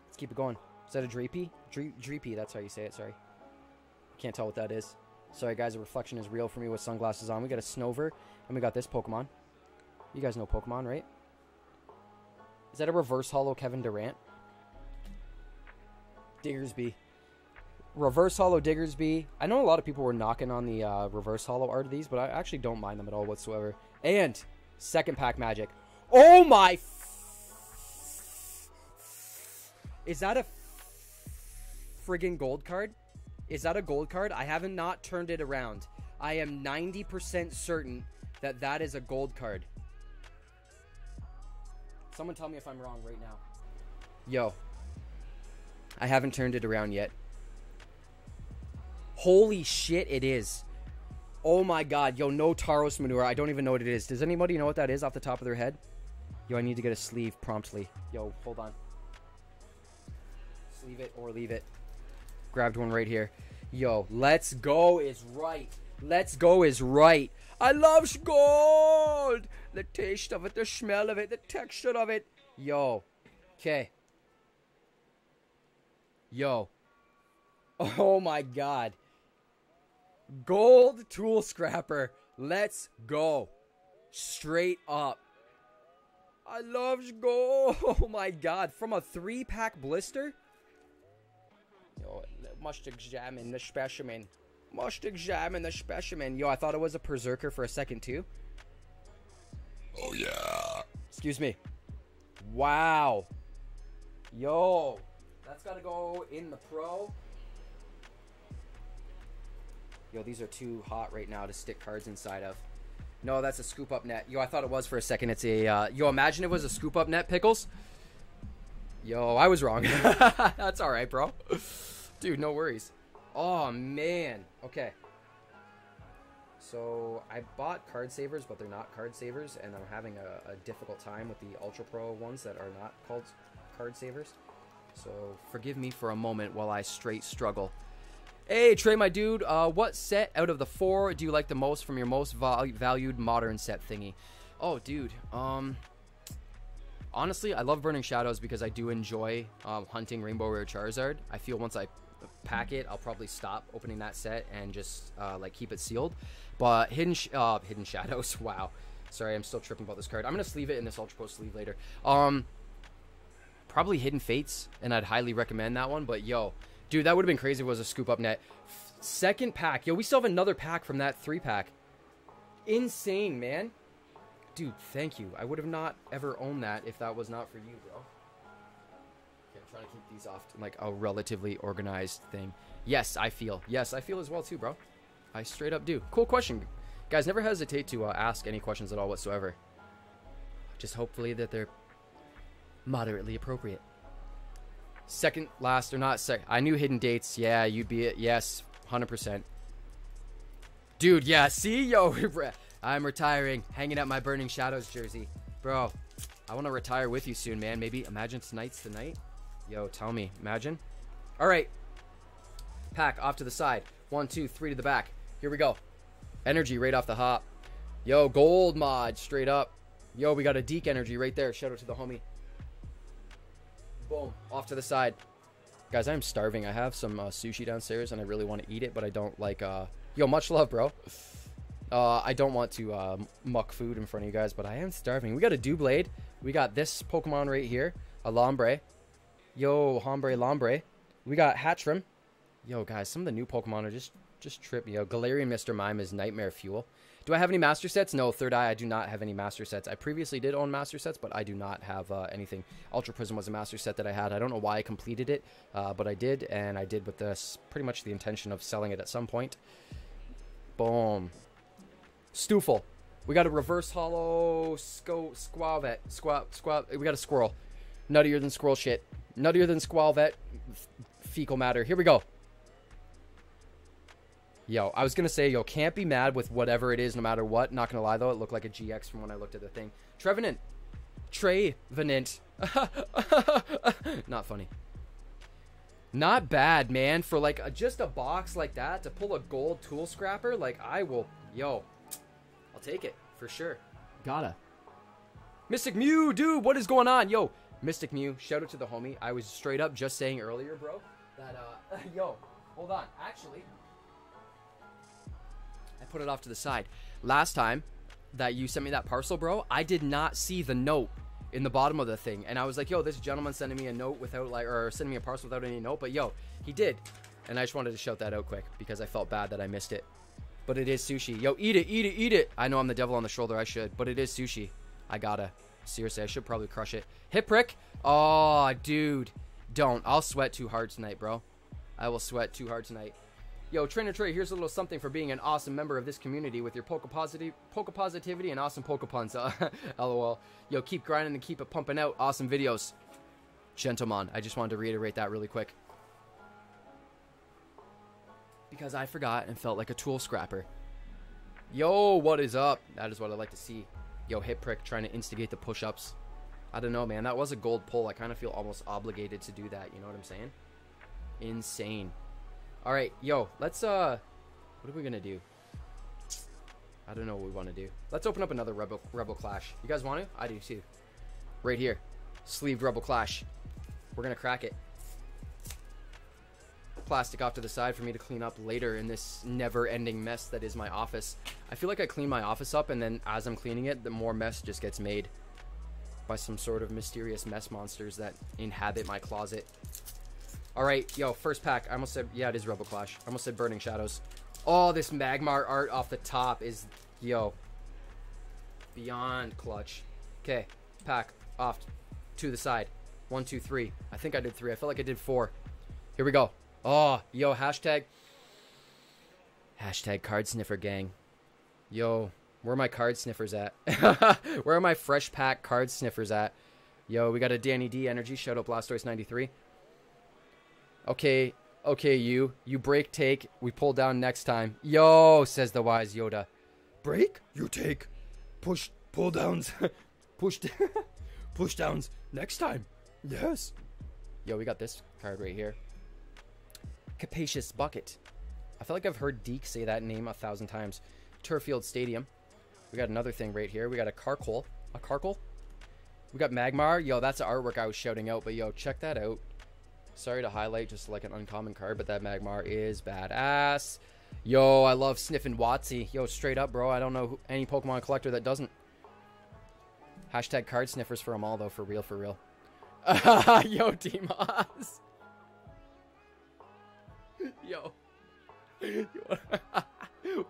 Let's keep it going. Is that a Dreepy? Dre Dreepy, that's how you say it, sorry. Can't tell what that is. Sorry guys, the reflection is real for me with sunglasses on. We got a Snover, and we got this Pokemon. You guys know Pokemon, right? Is that a reverse holo Kevin Durant? Diggersby. Reverse holo Diggersby. I know a lot of people were knocking on the uh, reverse holo art of these, but I actually don't mind them at all whatsoever. And second pack magic. Oh my Is that a friggin' gold card? Is that a gold card? I haven't not turned it around. I am 90% certain that that is a gold card. Someone tell me if I'm wrong right now. Yo. I haven't turned it around yet. Holy shit, it is. Oh my god. Yo, no Tauros manure. I don't even know what it is. Does anybody know what that is off the top of their head? Yo, I need to get a sleeve promptly. Yo, hold on. Leave it or leave it. Grabbed one right here. Yo, let's go is right. Let's go is right. I love gold. the taste of it, the smell of it, the texture of it. Yo. Okay. Yo. Oh my god. Gold tool scrapper. Let's go. Straight up. I love gold. Oh my god. From a three pack blister? Must examine the specimen. Must examine the specimen. Yo, I thought it was a berserker for a second too. Oh yeah. Excuse me. Wow. Yo. That's gotta go in the pro. Yo, these are too hot right now to stick cards inside of. No, that's a scoop up net. Yo, I thought it was for a second. It's a. Uh, yo, imagine it was a scoop up net, Pickles. Yo, I was wrong. that's all right, bro. Dude, no worries. Oh, man. Okay. So, I bought card savers, but they're not card savers, and I'm having a, a difficult time with the Ultra Pro ones that are not called card savers. So, forgive me for a moment while I straight struggle. Hey, Tre, my dude, uh, what set out of the four do you like the most from your most val- valued modern set thingy? Oh, dude, um, honestly, I love Burning Shadows because I do enjoy um, hunting Rainbow Rare Charizard. I feel once I pack it, I'll probably stop opening that set and just uh, like keep it sealed. But Hidden sh- uh, Hidden Shadows, wow. Sorry, I'm still tripping about this card. I'm gonna sleeve it in this Ultra Pro sleeve later. Um, probably Hidden Fates, and I'd highly recommend that one. But yo, Dude, that would have been crazy if it was a scoop up net. Second pack. Yo, we still have another pack from that three pack. Insane, man. Dude, thank you. I would have not ever owned that if that was not for you, bro. Trying to keep these off to like a relatively organized thing. Yes, I feel. Yes, I feel as well too, bro. I straight up do. Cool question. Guys, never hesitate to uh, ask any questions at all whatsoever. Just hopefully that they're moderately appropriate. Second last or not sec. I knew Hidden Fates. Yeah, you'd be it. Yes, hundred percent. Dude, yeah. See, yo, I'm retiring. Hanging out my Burning Shadows jersey, bro. I want to retire with you soon, man. Maybe imagine tonight's the night. Yo, tell me. Imagine. All right. Pack off to the side. One, two, three to the back. Here we go. Energy right off the hop. Yo, gold mod straight up. Yo, we got a Deke energy right there. Shout out to the homie. Boom. Off to the side. Guys, I'm starving. I have some uh, sushi downstairs and I really want to eat it, but I don't like. Uh... Yo, much love, bro. Uh, I don't want to uh, muck food in front of you guys, but I am starving. We got a Doublade. We got this Pokemon right here, a Lombre. Yo, Hombre Lombre. We got Hattrem. Yo, guys, some of the new Pokemon are just just trip me. Yo, Galarian Mr. Mime is Nightmare Fuel. Do I have any master sets? No, Third Eye, I do not have any master sets. I previously did own master sets, but I do not have uh, anything. Ultra Prism was a master set that I had. I don't know why I completed it, uh, but I did, and I did with this pretty much the intention of selling it at some point. Boom. Stufful. We got a reverse holo sco- Skwovet. Squat, squat. We got a squirrel. Nuttier than squirrel shit. Nuttier than Skwovet. Fecal matter. Here we go. Yo, I was gonna say, yo, can't be mad with whatever it is, no matter what. Not gonna lie though, it looked like a GX from when I looked at the thing. Trevenant, Trey Venant. Not funny. Not bad, man. For like a, just a box like that to pull a gold tool scrapper, like I will. Yo, I'll take it for sure. Gotta. Mystic Mew, dude, what is going on? Yo, Mystic Mew, shout out to the homie. I was straight up just saying earlier, bro, that uh, yo, hold on, actually I put it off to the side. Last time that you sent me that parcel, bro, I did not see the note in the bottom of the thing, and I was like, "Yo, this gentleman sending me a note without like, or sending me a parcel without any note." But yo, he did, and I just wanted to shout that out quick because I felt bad that I missed it. But it is sushi. Yo, eat it, eat it, eat it. I know I'm the devil on the shoulder. I should, but it is sushi. I gotta. Seriously, I should probably crush it. Hip prick. Oh, dude, don't. I'll sweat too hard tonight, bro. I will sweat too hard tonight. Yo, Trainer Tre, here's a little something for being an awesome member of this community with your poke, positive, poke positivity and awesome poke puns. Uh, LOL. Yo, keep grinding and keep it pumping out. Awesome videos. Gentleman, I just wanted to reiterate that really quick. Because I forgot and felt like a tool scrapper. Yo, what is up? That is what I like to see. Yo, hip prick trying to instigate the push ups. I don't know, man. That was a gold pull. I kind of feel almost obligated to do that. You know what I'm saying? Insane. All right, yo, let's uh, what are we gonna do? I don't know what we want to do. Let's open up another Rebel Rebel Clash. You guys want to? I do too. Right here. Sleeved Rebel Clash. We're going to crack it. Plastic off to the side for me to clean up later in this never-ending mess that is my office. I feel like I clean my office up and then as I'm cleaning it, the more mess just gets made by some sort of mysterious mess monsters that inhabit my closet. All right, yo, first pack. I almost said, yeah, it is Rebel Clash. I almost said Burning Shadows. Oh, this Magmar art off the top is, yo, beyond clutch. Okay, pack off to the side. One, two, three. I think I did three. I felt like I did four. Here we go. Oh, yo, hashtag. Hashtag card sniffer gang. Yo, where are my card sniffers at? where are my fresh pack card sniffers at? Yo, we got a Danny D energy. Shout out Blastoise93. Okay, okay, you. You break, take. We pull down next time. Yo, says the wise Yoda. Break, you take. Push, pull downs. push, push downs next time. Yes. Yo, we got this card right here. Capacious Bucket. I feel like I've heard Deke say that name a thousand times. Turffield Stadium. We got another thing right here. We got a Carkol. A Carkol? We got Magmar. Yo, that's the artwork I was shouting out, but yo, check that out. Sorry to highlight just like an uncommon card, but that Magmar is badass. Yo, I love sniffing Watsy. Yo, straight up, bro. I don't know who, any Pokemon collector that doesn't. Hashtag card sniffers for them all, though. For real, for real. Yo, Demas. Yo.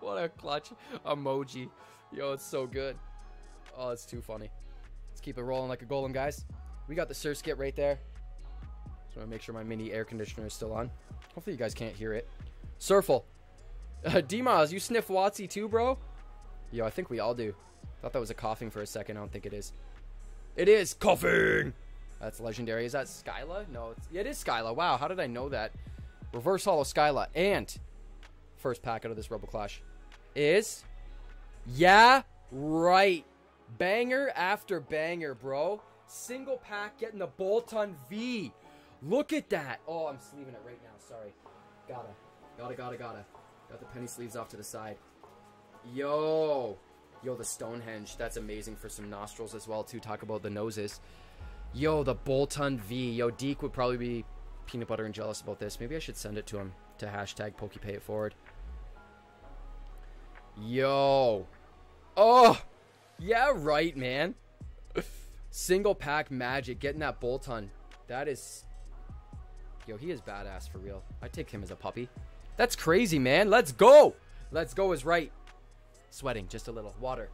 what a clutch emoji. Yo, it's so good. Oh, it's too funny. Let's keep it rolling like a golem, guys. We got the Surskit right there. Just want to make sure my mini air conditioner is still on. Hopefully you guys can't hear it. Surfle. Uh, Dimas, you sniff Watsy too, bro? Yo, I think we all do. Thought that was a Koffing for a second. I don't think it is. It is Koffing. That's legendary. Is that Skyla? No, it is Skyla. Wow, how did I know that? Reverse Holo Skyla. And first pack out of this Rebel Clash is yeah, right. Banger after banger, bro. Single pack getting the Boltund V. Look at that. Oh, I'm sleeving it right now. Sorry. Gotta. Gotta, gotta, gotta. Got the penny sleeves off to the side. Yo. Yo, the Stonehenge. That's amazing for some nostrils as well, too. Talk about the noses. Yo, the Boltund V. Yo, Deke would probably be peanut butter and jealous about this. Maybe I should send it to him to hashtag PokePayItForward. Yo. Oh. Yeah, right, man. Single pack magic. Getting that Boltund. That is... Yo, he is badass for real. I take him as a puppy. That's crazy, man. Let's go. Let's go is right. Sweating just a little. Water.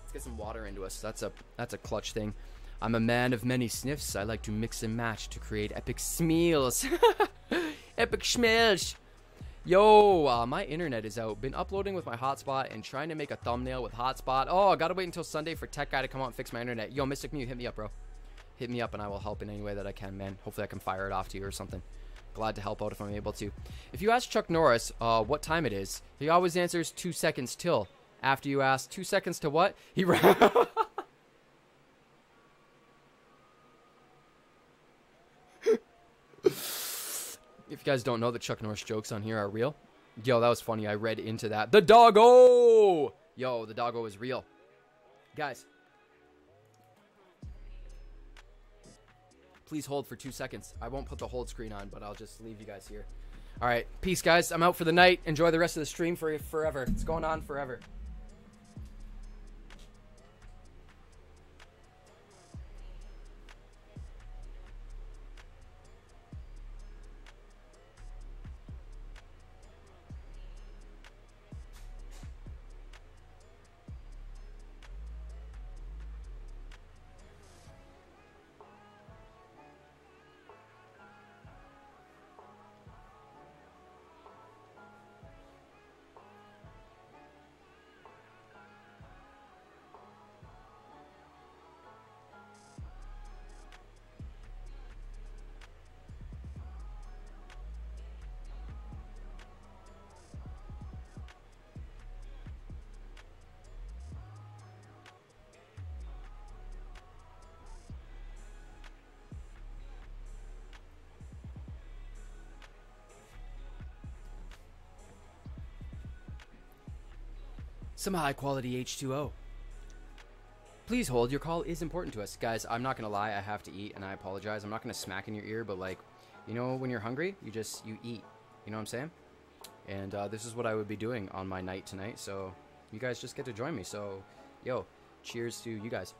Let's get some water into us. That's a that's a clutch thing. I'm a man of many sniffs. I like to mix and match to create epic smeals. epic schmelch. Yo, uh, my internet is out. Been uploading with my hotspot and trying to make a thumbnail with hotspot. Oh, gotta wait until Sunday for tech guy to come out and fix my internet. Yo, Mystic Mew, hit me up, bro. Hit me up and I will help in any way that I can, man. Hopefully I can fire it off to you or something. Glad to help out if I'm able to. If you ask Chuck Norris uh, what time it is, he always answers two seconds till. After you ask two seconds to what, he. if you guys don't know, the Chuck Norris jokes on here are real. Yo, that was funny. I read into that. The doggo! Yo, the doggo is real. Guys, please hold for two seconds. I won't put the hold screen on, but I'll just leave you guys here. All right, peace, guys. I'm out for the night. Enjoy the rest of the stream for forever. It's going on forever. Some high quality H2O. Please hold. Your call is important to us, guys. I'm not gonna lie. I have to eat, and I apologize. I'm not gonna smack in your ear, but like, you know, when you're hungry, you just you eat. You know what I'm saying? And uh, this is what I would be doing on my night tonight. So you guys just get to join me. So, yo, cheers to you guys.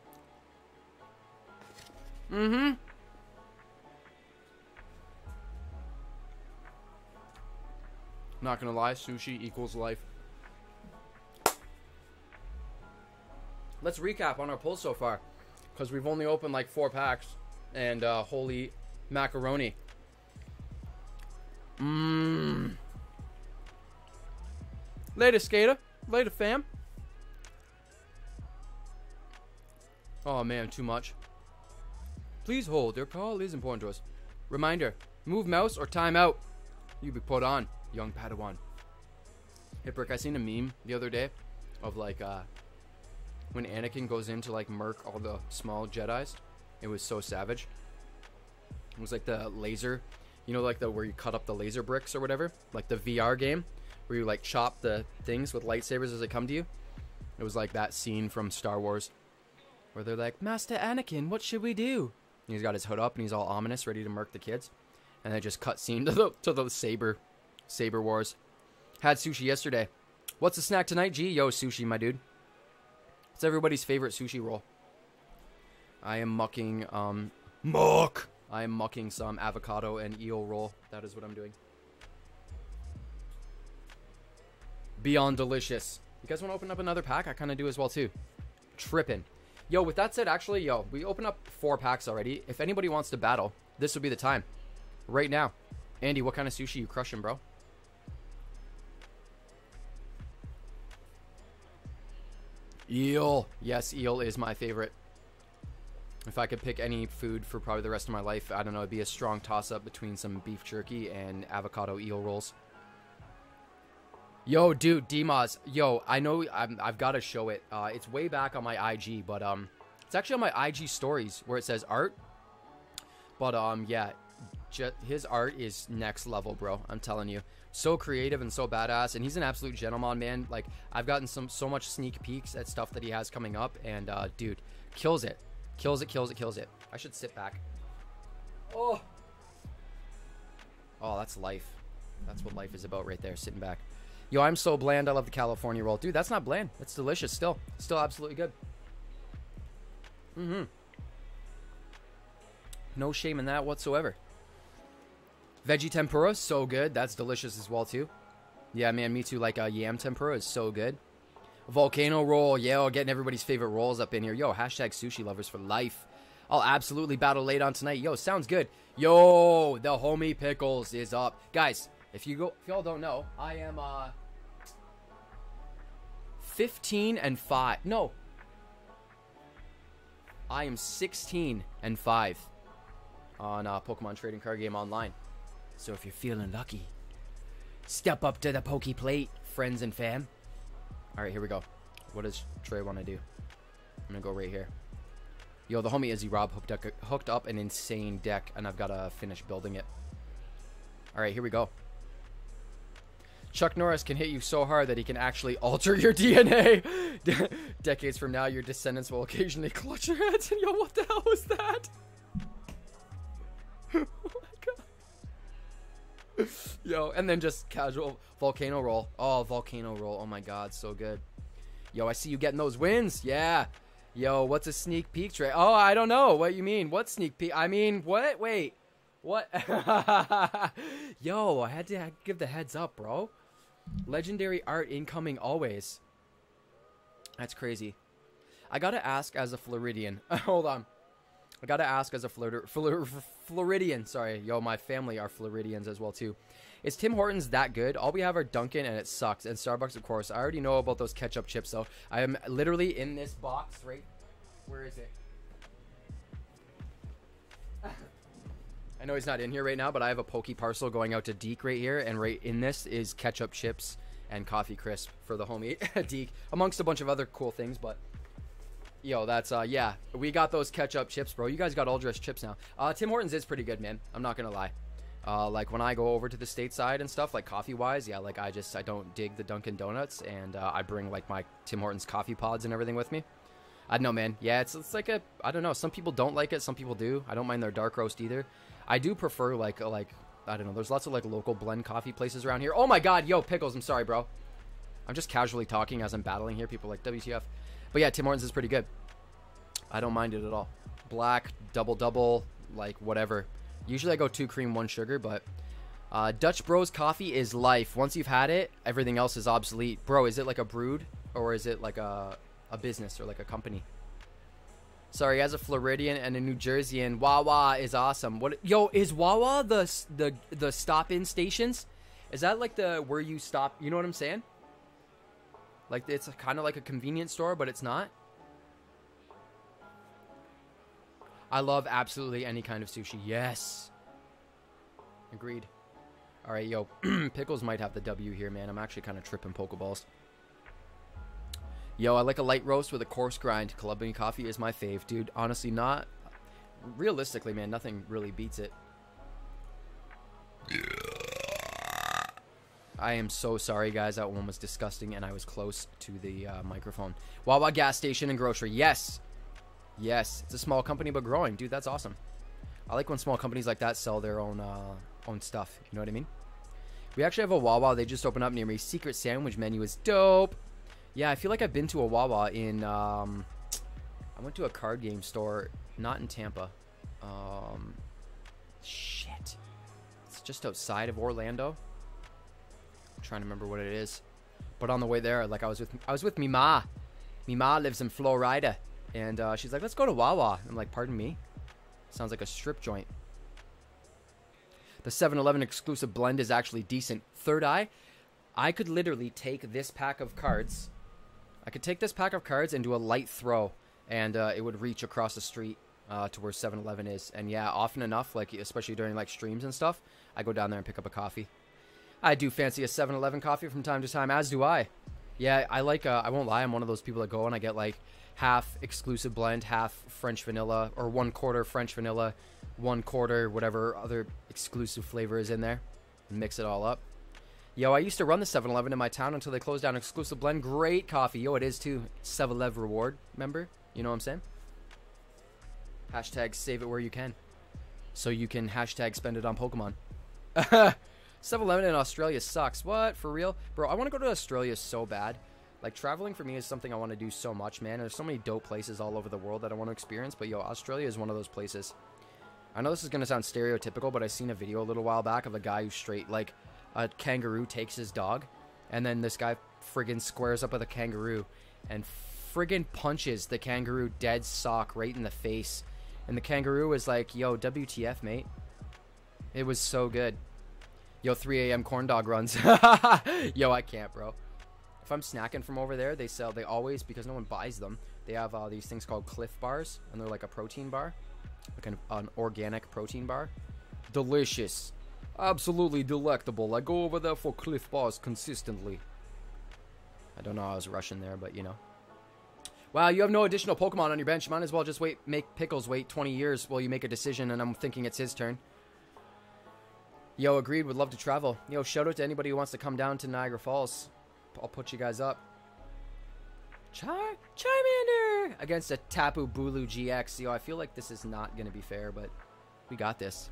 Mm-hmm. Not gonna lie, sushi equals life. Let's recap on our pull so far, because we've only opened like four packs, and uh, holy macaroni. Mmm. Later, skater. Later, fam. Oh man, too much. Please hold. Your call is important to us. Reminder: move mouse or time out. You be put on, young Padawan. Hey, Brick, I seen a meme the other day of like uh, when Anakin goes in to like murk all the small Jedi's. It was so savage. It was like the laser, you know, like the where you cut up the laser bricks or whatever, like the VR game where you like chop the things with lightsabers as they come to you. It was like that scene from Star Wars where they're like, Master Anakin, what should we do? And he's got his hood up and he's all ominous, ready to murk the kids. And they just cut scene to the to the saber saber wars. Had sushi yesterday. What's the snack tonight? G, yo, sushi, my dude. It's everybody's favorite sushi roll. I am mucking um muck. I am mucking some avocado and eel roll. That is what I'm doing. Beyond delicious. You guys want to open up another pack? I kind of do as well too. Tripping. Yo, with that said, actually, yo, we open up four packs already. If anybody wants to battle, this would be the time. Right now. Andy, what kind of sushi you crushing, bro? Eel. Yes, eel is my favorite. If I could pick any food for probably the rest of my life, I don't know, it'd be a strong toss up between some beef jerky and avocado eel rolls. Yo, dude, Dimas. Yo, I know i have got to show it. Uh, it's way back on my IG, but um, it's actually on my IG stories where it says art. But um, yeah, his art is next level, bro. I'm telling you, so creative and so badass, and he's an absolute gentleman, man. Like I've gotten some so much sneak peeks at stuff that he has coming up, and uh, dude, kills it, kills it, kills it, kills it. I should sit back. Oh, oh, that's life. That's what life is about, right there, sitting back. Yo, I'm so bland. I love the California roll. Dude, that's not bland. That's delicious still. Still absolutely good. Mm-hmm. No shame in that whatsoever. Veggie tempura, so good. That's delicious as well, too. Yeah, man, me too. Like uh, yam tempura is so good. Volcano roll, yeah, getting everybody's favorite rolls up in here. Yo, hashtag sushi lovers for life. I'll absolutely battle late on tonight. Yo, sounds good. Yo, the homie pickles is up. Guys, if you go if y'all don't know, I am uh 15 and 5. No. I am 16 and 5 on uh, Pokemon Trading Card Game Online. So if you're feeling lucky, step up to the Poke Plate, friends and fam. All right, here we go. What does Tre want to do? I'm gonna go right here. Yo, the homie Izzy Rob hooked up, hooked up an insane deck, and I've got to finish building it. All right, here we go. Chuck Norris can hit you so hard that he can actually alter your DNA. De- decades from now, your descendants will occasionally clutch your heads and yo, what the hell was that? Yo, and then just casual volcano roll. Oh, volcano roll. Oh my god, so good. Yo, I see you getting those wins. Yeah. Yo, what's a sneak peek Tre? Oh, I don't know. What you mean? What sneak peek? I mean, what? Wait. What? Yo, I had to give the heads up, bro. Legendary art incoming always. That's crazy. I gotta ask as a Floridian. Hold on. I gotta ask as a Flor- Flor- Floridian. Sorry, yo, my family are Floridians as well too. Is Tim Hortons that good? All we have are Dunkin' and it sucks. And Starbucks, of course. I already know about those ketchup chips though. I am literally in this box right. Where is it? I know he's not in here right now, but I have a pokey parcel going out to Deke right here, and right in this is ketchup chips and coffee crisp for the homie Deke, amongst a bunch of other cool things. But yo, that's uh, yeah, we got those ketchup chips, bro. You guys got all dressed chips now. Uh, Tim Hortons is pretty good, man. I'm not gonna lie. Uh, like when I go over to the stateside and stuff, like coffee wise, yeah, like I just I don't dig the Dunkin' Donuts, and uh, I bring like my Tim Hortons coffee pods and everything with me. I don't know, man. Yeah, it's it's like a I don't know. Some people don't like it, some people do. I don't mind their dark roast either. I do prefer like like I don't know. There's lots of like local blend coffee places around here. Oh my god, yo pickles. I'm sorry, bro. I'm just casually talking as I'm battling here. People like WTF, but yeah, Tim Hortons is pretty good. I don't mind it at all. Black double double like whatever. Usually I go two cream, one sugar, but uh, Dutch Bros coffee is life. Once you've had it, everything else is obsolete. Bro, is it like a brood or is it like a a business or like a company? Sorry, as a Floridian and a New Jerseyan, Wawa is awesome. What yo is Wawa the the the stop in stations? Is that like the where you stop? You know what I'm saying? Like it's kind of like a convenience store, but it's not. I love absolutely any kind of sushi. Yes. Agreed. All right, yo, pickles might have the W here, man. I'm actually kind of tripping pokeballs. Yo, I like a light roast with a coarse grind. Colombian coffee is my fave, dude. Honestly, not realistically, man. Nothing really beats it. I am so sorry, guys. That one was disgusting, and I was close to the uh, microphone. Wawa gas station and grocery. Yes, yes. It's a small company, but growing, dude. That's awesome. I like when small companies like that sell their own uh, own stuff. You know what I mean? We actually have a Wawa. They just opened up near me. Secret sandwich menu is dope. Yeah, I feel like I've been to a Wawa in. Um, I went to a card game store, not in Tampa. Um, shit, it's just outside of Orlando. Trying to remember what it is, but on the way there, like I was with I was with me ma. Me ma lives in Florida, and uh, she's like, "Let's go to Wawa." I'm like, "Pardon me." Sounds like a strip joint. The 7-Eleven exclusive blend is actually decent. Third Eye, I could literally take this pack of cards. I could take this pack of cards and do a light throw, and uh, it would reach across the street uh, to where 7-Eleven is. And yeah, often enough, like especially during like streams and stuff, I go down there and pick up a coffee. I do fancy a 7-Eleven coffee from time to time, as do I. Yeah, I like. Uh, I won't lie. I'm one of those people that go and I get like half exclusive blend, half French vanilla, or one quarter French vanilla, one quarter whatever other exclusive flavor is in there, and mix it all up. Yo, I used to run the 7-Eleven in my town until they closed down exclusive blend. Great coffee. Yo, it is too. 7-Eleven reward member. You know what I'm saying? Hashtag save it where you can. So you can hashtag spend it on Pokemon. 7-Eleven in Australia sucks. What? For real? Bro, I want to go to Australia so bad. Like, traveling for me is something I want to do so much, man. There's so many dope places all over the world that I want to experience, but yo, Australia is one of those places. I know this is going to sound stereotypical, but I seen a video a little while back of a guy who straight, like, a kangaroo takes his dog, and then this guy friggin' squares up with a kangaroo and friggin' punches the kangaroo dead sock right in the face. And the kangaroo was like, yo, WTF, mate. It was so good. Yo, 3 a.m. corn dog runs. yo, I can't, bro. If I'm snacking from over there, they sell, they always, because no one buys them, they have uh, these things called Clif Bars, and they're like a protein bar, like an, an organic protein bar. Delicious. Absolutely delectable. I go over there for Clif Bars consistently. I don't know I was rushing there, but you know. Wow, you have no additional Pokemon on your bench. Might as well just wait, make Pickles wait 20 years while you make a decision, and I'm thinking it's his turn. Yo, agreed. Would love to travel. Yo, shout out to anybody who wants to come down to Niagara Falls. I'll put you guys up. Char Charmander against a Tapu Bulu GX. Yo, I feel like this is not going to be fair, but we got this.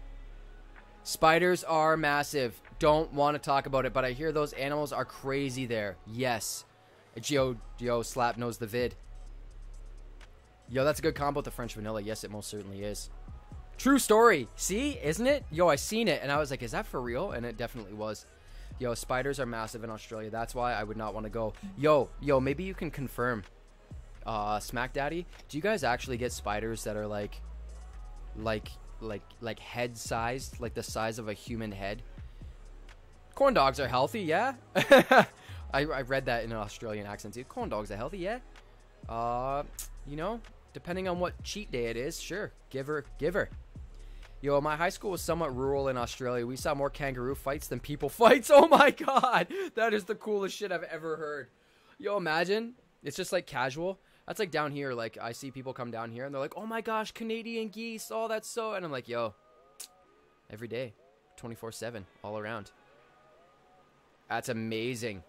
Spiders are massive. Don't want to talk about it, but I hear those animals are crazy there. Yes. Geo, Geo Slap knows the vid. Yo, that's a good combo with the French vanilla. Yes, it most certainly is. True story. See, isn't it? Yo, I seen it and I was like, is that for real? And it definitely was. Yo, spiders are massive in Australia. That's why I would not want to go. Yo, yo, maybe you can confirm. Uh, Smack Daddy, do you guys actually get spiders that are like, like, like, like head sized, like the size of a human head? Corn dogs are healthy, yeah. I, I read that in an Australian accent too. Corn dogs are healthy, yeah. Uh, you know, depending on what cheat day it is, sure. Give her, give her. Yo, my high school was somewhat rural in Australia. We saw more kangaroo fights than people fights. Oh my god, that is the coolest shit I've ever heard. Yo, imagine it's just like casual. That's like down here. Like I see people come down here and they're like, "Oh my gosh, Canadian geese! Oh, that's so," and I'm like, "Yo, every day, 24-7 all around. That's amazing.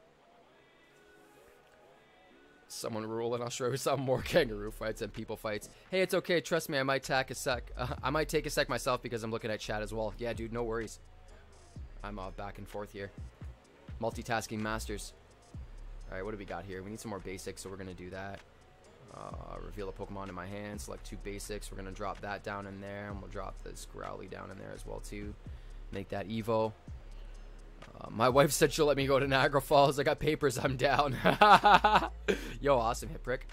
Someone rule in Australia saw more kangaroo fights and people fights. Hey, it's okay. Trust me, I might take a sec. Uh, I might take a sec myself because I'm looking at chat as well. Yeah, dude, no worries. I'm uh, back and forth here. Multitasking masters. All right, what do we got here? We need some more basics, so we're gonna do that. Uh, reveal a Pokemon in my hand. Select two basics. We're gonna drop that down in there, and we'll drop this Growly down in there as well too. Make that Evo. Uh, my wife said she'll let me go to Niagara Falls. I got papers. I'm down. Yo, awesome, hit prick.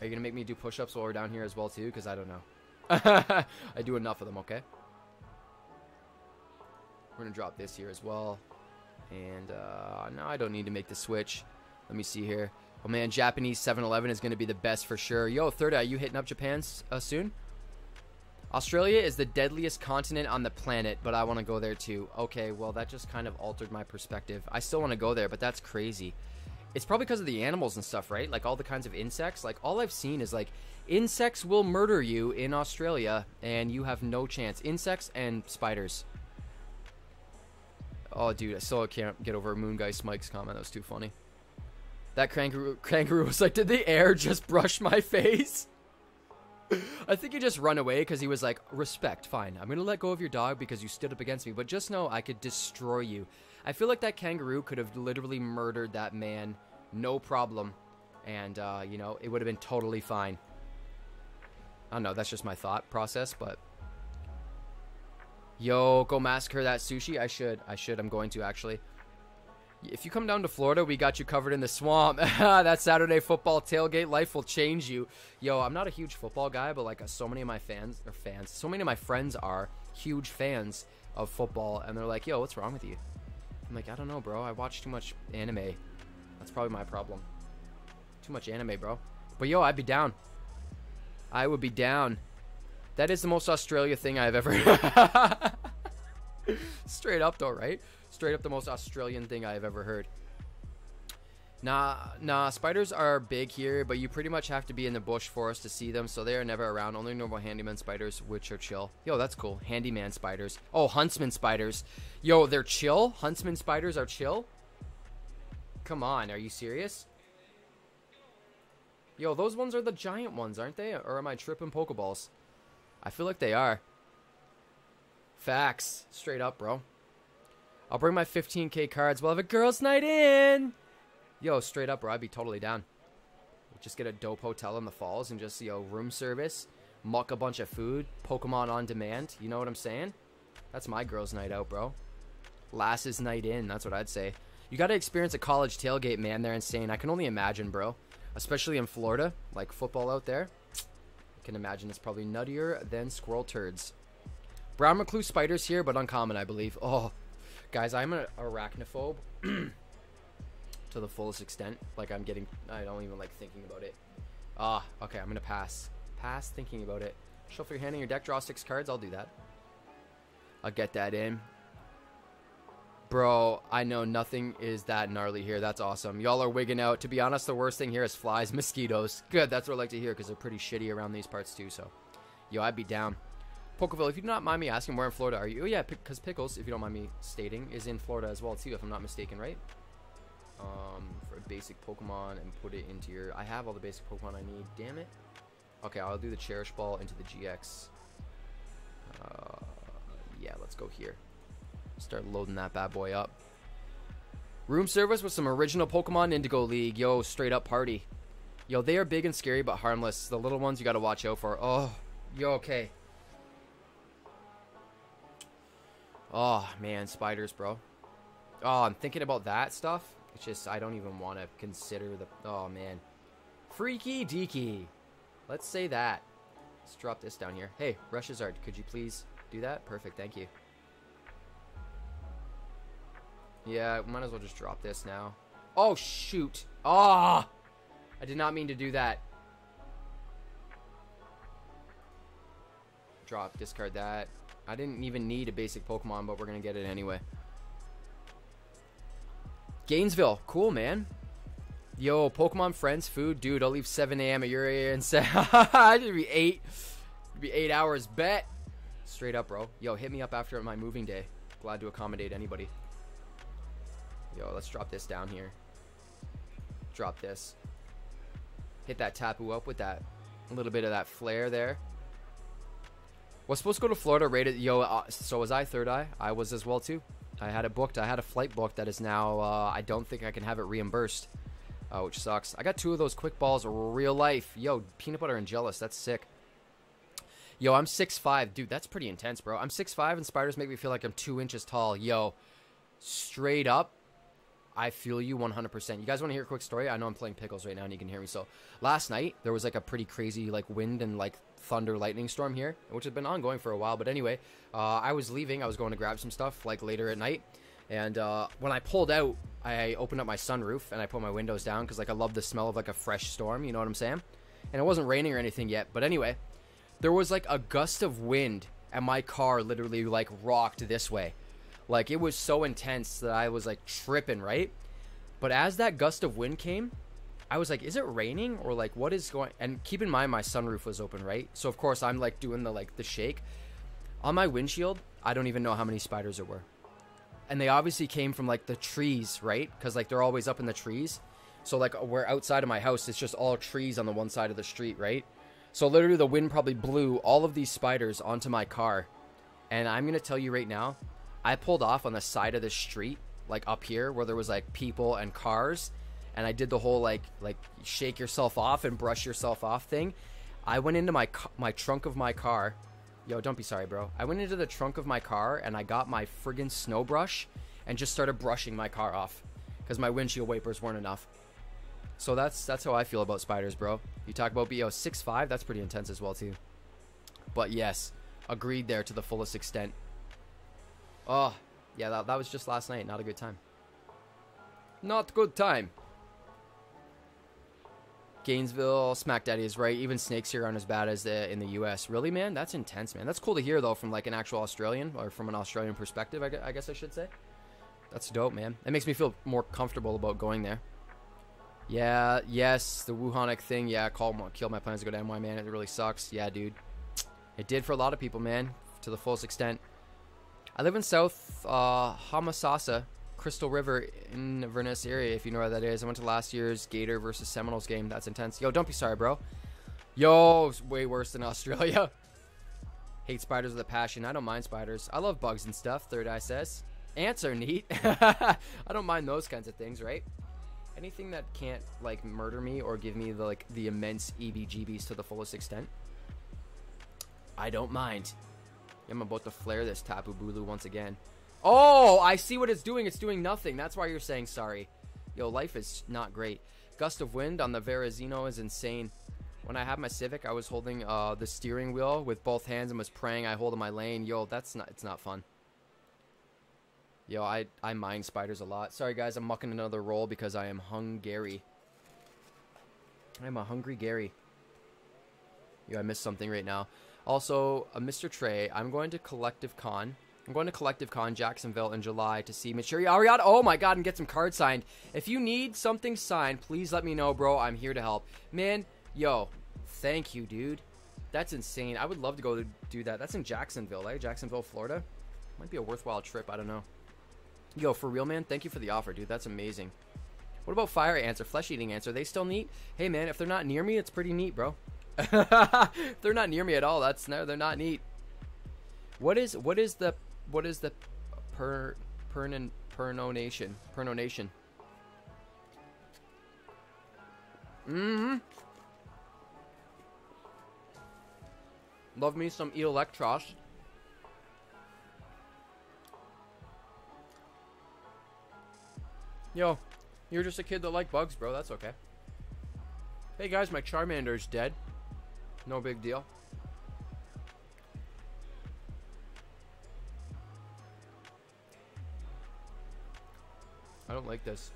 Are you gonna make me do push-ups while we're down here as well too? Because I don't know. I do enough of them. Okay. We're gonna drop this here as well. And uh, no, I don't need to make the switch. Let me see here. Oh man, Japanese 7-Eleven is gonna be the best for sure. Yo, third eye, are you hitting up Japan uh, soon? Australia is the deadliest continent on the planet, but I want to go there too. Okay, well, that just kind of altered my perspective. I still want to go there, but that's crazy. It's probably because of the animals and stuff, right? Like all the kinds of insects. Like all I've seen is like insects will murder you in Australia, and you have no chance. Insects and spiders. Oh, dude, I still can't get over Moon Guy Smike's comment. That was too funny. That kangaroo, kangaroo was like, did the air just brush my face? I think he just run away because he was like, respect, fine. I'm going to let go of your dog because you stood up against me, but just know I could destroy you. I feel like that kangaroo could have literally murdered that man, no problem. And, uh, you know, it would have been totally fine. I don't know, that's just my thought process, but... Yo, go massacre that sushi? I should. I should. I'm going to, actually. If you come down to Florida, we got you covered in the swamp. that Saturday football tailgate life will change you. Yo, I'm not a huge football guy, but like uh, so many of my fans or fans, so many of my friends are huge fans of football, and they're like, "Yo, what's wrong with you?" I'm like, "I don't know, bro. I watch too much anime. That's probably my problem. Too much anime, bro." But yo, I'd be down. I would be down. That is the most Australia thing I've ever. Straight up, though, right? Straight up the most Australian thing I've ever heard. Nah, nah, spiders are big here, but you pretty much have to be in the bush forest to see them, so they are never around. Only normal handyman spiders, which are chill. Yo, that's cool. Handyman spiders. Oh, huntsman spiders. Yo, they're chill? Huntsman spiders are chill? Come on, are you serious? Yo, those ones are the giant ones, aren't they? Or am I tripping Pokeballs? I feel like they are. Facts. Straight up, bro. I'll bring my 15k cards. We'll have a girls' night in. Yo, straight up, bro. I'd be totally down. Just get a dope hotel in the falls and just, yo, room service, muck a bunch of food, Pokemon on demand. You know what I'm saying? That's my girls' night out, bro. Lass's night in. That's what I'd say. You got to experience a college tailgate, man. They're insane. I can only imagine, bro. Especially in Florida, like football out there. I can imagine it's probably nuttier than squirrel turds. Brown recluse spiders here, but uncommon, I believe. Oh, guys, I'm an arachnophobe to the fullest extent. Like I'm getting, I don't even like thinking about it. Ah, okay, I'm gonna pass. Pass thinking about it. Shuffle your hand in your deck, draw six cards. I'll do that. I'll get that in. Bro, I know nothing is that gnarly here. That's awesome. Y'all are wigging out. To be honest, the worst thing here is flies, mosquitoes. Good, that's what I like to hear because they're pretty shitty around these parts too. So, yo, I'd be down. Pokeville, if you do not mind me asking, where in Florida are you? Oh yeah, because Pickles, if you don't mind me stating, is in Florida as well too, if I'm not mistaken, right? Um, for a basic Pokemon and put it into your... I have all the basic Pokemon I need. Damn it. Okay, I'll do the Cherish Ball into the GX. Uh, yeah, let's go here. Start loading that bad boy up. Room service with some original Pokemon Indigo League. Yo, straight up party. Yo, they are big and scary, but harmless. The little ones you gotta watch out for. Oh, yo, okay. Oh, man, spiders, bro. Oh, I'm thinking about that stuff. It's just, I don't even want to consider the... Oh, man. Freaky deaky. Let's say that. Let's drop this down here. Hey, Rushazard, could you please do that? Perfect, thank you. Yeah, might as well just drop this now. Oh, shoot. Ah! Oh, I did not mean to do that. Drop, discard that. I didn't even need a basic Pokemon, but we're going to get it anyway. Gainesville. Cool, man. Yo, Pokemon friends, food. Dude, I'll leave 7 a.m. at your area and say, it'd be 8. It'd be 8 hours. Bet. Straight up, bro. Yo, hit me up after my moving day. Glad to accommodate anybody. Yo, let's drop this down here. Drop this. Hit that Tapu up with that. A little bit of that flare there. Was supposed to go to Florida rated. Yo, uh, so was I, Third Eye. I was as well, too. I had it booked. I had a flight booked that is now, uh, I don't think I can have it reimbursed. Uh, which sucks. I got two of those quick balls real life. Yo, peanut butter and jealous. That's sick. Yo, I'm 6'5". Dude, that's pretty intense, bro. I'm 6'5", and spiders make me feel like I'm two inches tall. Yo, straight up, I feel you 100%. You guys want to hear a quick story? I know I'm playing pickles right now, and you can hear me. So, last night, there was like a pretty crazy like wind and like thunder lightning storm here, which has been ongoing for a while. But anyway, uh, I was leaving. I was going to grab some stuff like later at night. And uh, when I pulled out, I opened up my sunroof and I put my windows down because like I love the smell of like a fresh storm. You know what I'm saying? And it wasn't raining or anything yet. But anyway, there was like a gust of wind and my car literally like rocked this way. Like it was so intense that I was like tripping, right? But as that gust of wind came, I was like, is it raining or like what is going and keep in mind my sunroof was open, right? So of course I'm like doing the like the shake. On my windshield, I don't even know how many spiders there were. And they obviously came from like the trees, right? Cuz like they're always up in the trees. So like where outside of my house it's just all trees on the one side of the street, right? So literally the wind probably blew all of these spiders onto my car. And I'm to tell you right now, I pulled off on the side of the street, like up here where there was like people and cars, and I did the whole like like shake yourself off and brush yourself off thing. I went into my my trunk of my car. Yo, don't be sorry, bro. I went into the trunk of my car and I got my friggin' snow brush and just started brushing my car off because my windshield wipers weren't enough. So that's that's how I feel about spiders, bro. You talk about BO 6'5", that's pretty intense as well too. But yes, agreed there to the fullest extent. Oh, yeah, that, that was just last night. Not a good time. Not good time. Gainesville, Smack Daddy is right. Even snakes here aren't as bad as the, in the U.S. Really, man? That's intense, man. That's cool to hear, though, from like an actual Australian or from an Australian perspective. I, I guess I should say. That's dope, man. It makes me feel more comfortable about going there. Yeah, yes, the Wuhanic thing. Yeah, call killed my plans to go to NY, man. It really sucks. Yeah, dude. It did for a lot of people, man, to the fullest extent. I live in South uh, Homosassa, Crystal River in Inverness area, if you know where that is. I went to last year's Gator versus Seminoles game. That's intense. Yo, don't be sorry, bro. Yo, it's way worse than Australia. Hate spiders with a passion. I don't mind spiders. I love bugs and stuff, Third Eye says. Ants are neat. I don't mind those kinds of things, right? anything that can't like murder me or give me the like the immense EBGBs to the fullest extent, I don't mind. I'm about to flare this Tapu Bulu once again. Oh, I see what it's doing. It's doing nothing. That's why you're saying sorry. Yo, life is not great. Gust of wind on the Verrazano is insane. When I had my Civic, I was holding uh, the steering wheel with both hands and was praying I hold in my lane. Yo, that's not. It's not fun. Yo, I, I mind spiders a lot. Sorry, guys, I'm mucking another roll because I am hungry. Gary. I'm a hungry Gary. Yo, I missed something right now. Also, uh, Mr. Tre, I'm going to Collective Con. I'm going to Collective Con Jacksonville in July to see Mitsuhiro Arita. Oh my god, and get some cards signed. If you need something signed, please let me know, bro. I'm here to help. Man, yo, thank you, dude. That's insane. I would love to go to do that. That's in Jacksonville, right? Jacksonville, Florida. Might be a worthwhile trip. I don't know. Yo, for real, man, thank you for the offer, dude. That's amazing. What about fire ants or flesh eating ants? Are they still neat? Hey, man, if they're not near me, it's pretty neat, bro. if they're not near me at all, that's no, they're not neat. What is what is the what is the per pernon pernonation pernonation? Mm-hmm. Love me some Electros. Yo, you're just a kid that like bugs, bro. That's okay. Hey guys, my Charmander's dead. No big deal. I don't like this.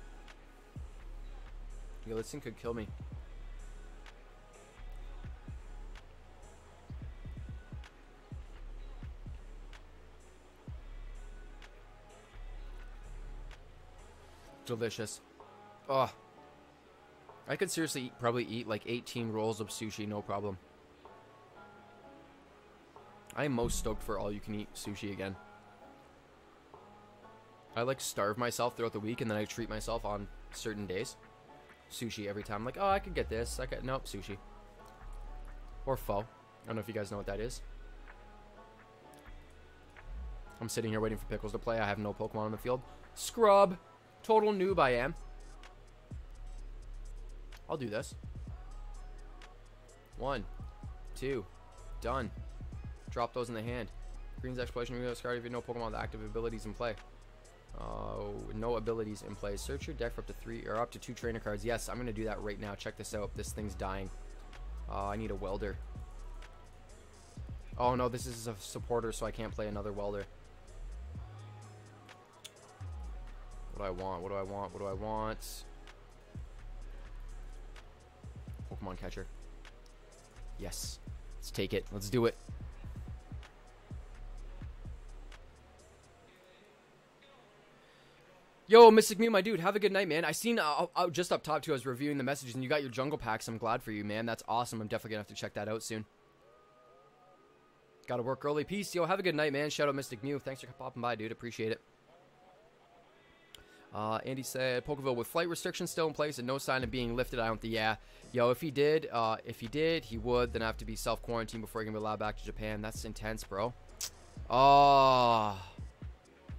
Yo, this thing could kill me. Delicious. Oh. I could seriously eat, probably eat like 18 rolls of sushi, no problem. I am most stoked for all you can eat sushi again. I like starve myself throughout the week and then I treat myself on certain days. Sushi every time. Like, oh, I could get this. I could nope, sushi. Or pho. I don't know if you guys know what that is. I'm sitting here waiting for Pickles to play. I have no Pokemon on the field. Scrub. Total noob I am. I'll do this. One. Two. Done. Drop those in the hand. Green's exploration reveals card if you know Pokemon with active abilities in play. Uh, no abilities in play. Search your deck for up to three or up to two trainer cards. Yes, I'm gonna do that right now. Check this out. This thing's dying. Uh, I need a welder. Oh no, this is a supporter, so I can't play another welder. What do I want? What do I want? What do I want? Pokemon catcher. Yes. Let's take it. Let's do it. Yo, Mystic Mew, my dude, have a good night, man. I seen uh, uh, just up top too. I was reviewing the messages, and you got your jungle packs. I'm glad for you, man. That's awesome. I'm definitely gonna have to check that out soon. Got to work early. Peace, yo. Have a good night, man. Shout out Mystic Mew. Thanks for popping by, dude. Appreciate it. Uh, Andy said Pokeville with flight restrictions still in place and no sign of being lifted. I don't think. Yeah, yo, if he did, uh, if he did, he would then have to be self quarantined before he can be allowed back to Japan. That's intense, bro. Oh,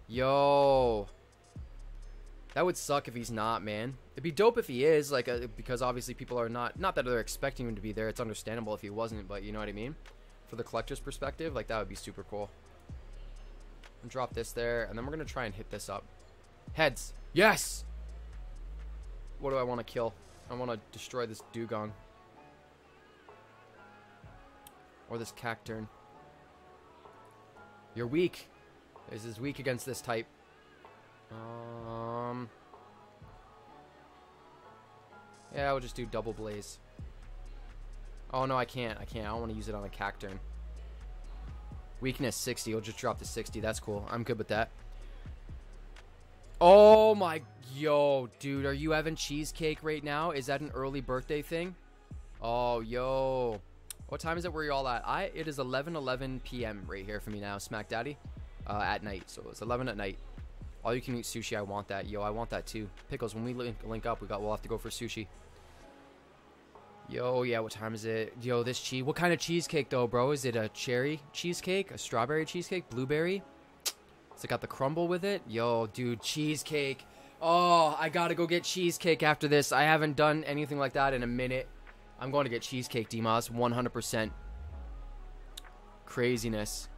yo, that would suck if he's not, man. It'd be dope if he is, like, uh, because obviously people are not not that they're expecting him to be there. It's understandable if he wasn't, but you know what I mean. For the collector's perspective, like that would be super cool. And drop this there, and then we're gonna try and hit this up. Heads. Yes! What do I want to kill? I want to destroy this Dewgong. Or this Cacturne. You're weak. This is weak against this type. Um... Yeah, we'll just do Double Blaze. Oh, no, I can't. I can't. I don't want to use it on a Cacturne. Weakness 60. We'll just drop to 60. That's cool. I'm good with that. Oh my, yo, dude, are you having cheesecake right now? Is that an early birthday thing? Oh, yo. What time is it where you all at? I It is 11, 11 p.m. right here for me now, Smack Daddy, uh, at night. So it's 11 at night. All you can eat sushi, I want that. Yo, I want that too. Pickles, when we link, link up, we got, we'll have to go for sushi. Yo, yeah, what time is it? Yo, this cheese. What kind of cheesecake though, bro? Is it a cherry cheesecake? A strawberry cheesecake? Blueberry? It's got the crumble with it. Yo, dude, cheesecake. Oh, I gotta go get cheesecake after this. I haven't done anything like that in a minute. I'm going to get cheesecake, Demas. 100%. Craziness.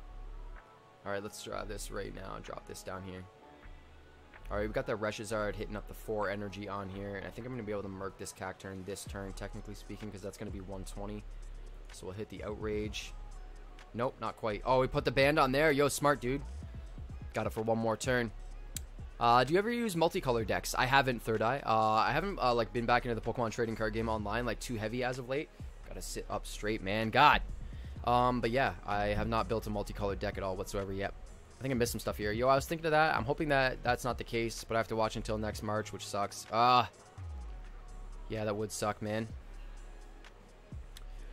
Alright, let's draw this right now. And drop this down here. Alright, we've got the Reshizard hitting up the 4 energy on here. And I think I'm going to be able to murk this Cacturne this turn, technically speaking, because that's going to be 120. So we'll hit the Outrage. Nope, not quite. Oh, we put the band on there. Yo, smart, dude. Got it for one more turn. Uh, do you ever use multicolor decks? I haven't, Third Eye. Uh, I haven't uh, like been back into the Pokemon trading card game online like too heavy as of late. Gotta sit up straight, man. God. Um, but yeah, I have not built a multicolored deck at all whatsoever yet. I think I missed some stuff here. Yo, I was thinking of that. I'm hoping that that's not the case, but I have to watch until next March, which sucks. Ah. Yeah, that would suck, man.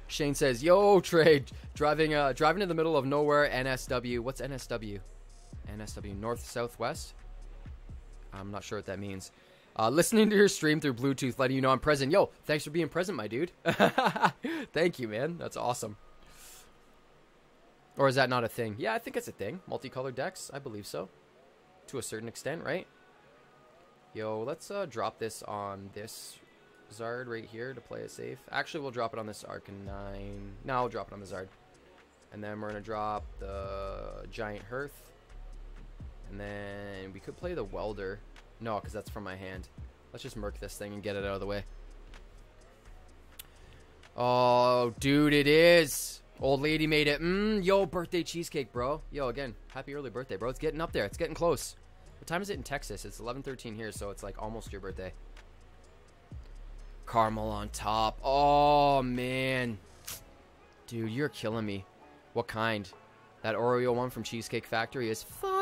Shane says, "Yo, trade driving uh driving in the middle of nowhere NSW. What's NSW? NSW North Southwest. I'm not sure what that means. Uh, listening to your stream through Bluetooth, letting you know I'm present. Yo, thanks for being present, my dude. Thank you, man. That's awesome. Or is that not a thing? Yeah, I think it's a thing. Multicolored decks, I believe so. To a certain extent, right? Yo, let's uh, drop this on this Zard right here to play it safe. Actually, we'll drop it on this Arcanine. No, I'll drop it on the Zard. And then we're going to drop the Giant Hearth. And then we could play the welder. No, because that's from my hand. Let's just murk this thing and get it out of the way. Oh, dude, it is. Old lady made it. Mmm, yo, birthday cheesecake, bro. Yo, again, happy early birthday, bro. It's getting up there. It's getting close. What time is it in Texas? It's 11:13 here, so it's like almost your birthday. Caramel on top. Oh, man. Dude, you're killing me. What kind? That Oreo one from Cheesecake Factory is fire.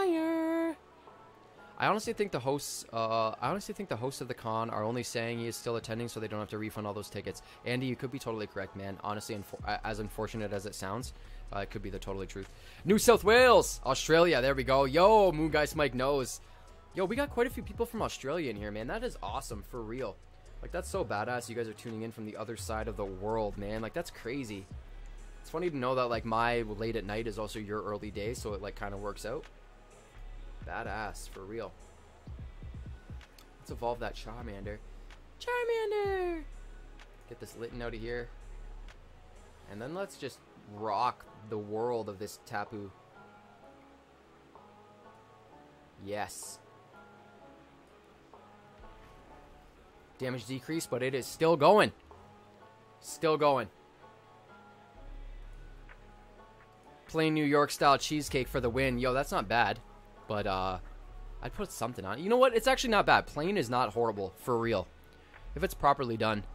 I honestly think the hosts. Uh, I honestly think the hosts of the con are only saying he is still attending, so they don't have to refund all those tickets. Andy, you could be totally correct, man. Honestly, unfor- as unfortunate as it sounds, uh, it could be the totally truth. New South Wales, Australia. There we go. Yo, Moon Guy Mike knows. Yo, we got quite a few people from Australia in here, man. That is awesome, for real. Like, that's so badass. You guys are tuning in from the other side of the world, man. Like, that's crazy. It's funny to know that, like, my late at night is also your early day, so it, like, kind of works out. Badass, for real. Let's evolve that Charmander. Charmander! Get this Litten out of here. And then let's just rock the world of this Tapu. Yes. Damage decrease, but it is still going. Still going. Plain New York style cheesecake for the win. Yo, that's not bad. But, uh, I'd put something on it. You know what? It's actually not bad. Plain is not horrible, for real. If it's properly done.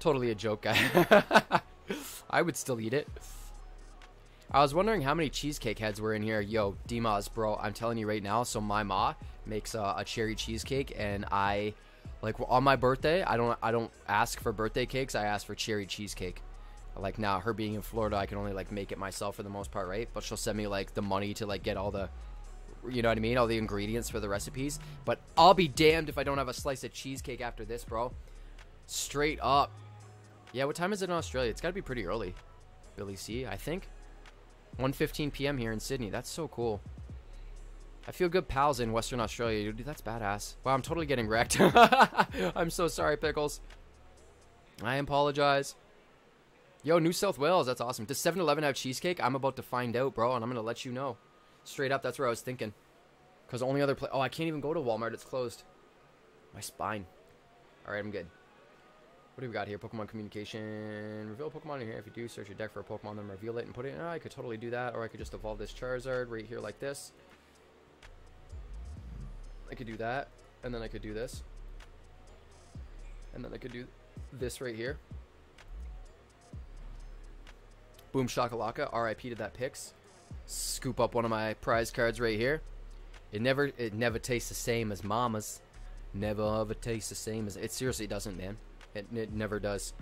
Totally a joke, guy. I would still eat it. I was wondering how many cheesecake heads were in here. Yo, Dimas, bro, I'm telling you right now. So my ma makes uh, a cherry cheesecake, and I, like, on my birthday, I don't, I don't ask for birthday cakes. I ask for cherry cheesecake. Like now, her being in Florida, I can only like make it myself for the most part, right? But she'll send me like the money to like get all the, you know what I mean, all the ingredients for the recipes. But I'll be damned if I don't have a slice of cheesecake after this, bro. Straight up. Yeah, what time is it in Australia? It's got to be pretty early. Billy C, I think. 1:15 p.m. here in Sydney. That's so cool. I feel good pals in Western Australia, dude. That's badass. Wow, I'm totally getting wrecked. I'm so sorry, Pickles. I apologize. Yo, New South Wales, that's awesome. Does 7-Eleven have cheesecake? I'm about to find out, bro, and I'm gonna let you know. Straight up, that's where I was thinking. Cause only other place. Oh, I can't even go to Walmart. It's closed. My spine. All right, I'm good. What do we got here? Pokemon communication. Reveal Pokemon in here. If you do, search your deck for a Pokemon, then reveal it and put it in. Oh, I could totally do that, or I could just evolve this Charizard right here like this. I could do that, and then I could do this. And then I could do this right here. Boom shakalaka. RIP to that pix. Scoop up one of my prize cards right here. It never it never tastes the same as mama's. Never ever tastes the same as it seriously doesn't, man. It, it never does.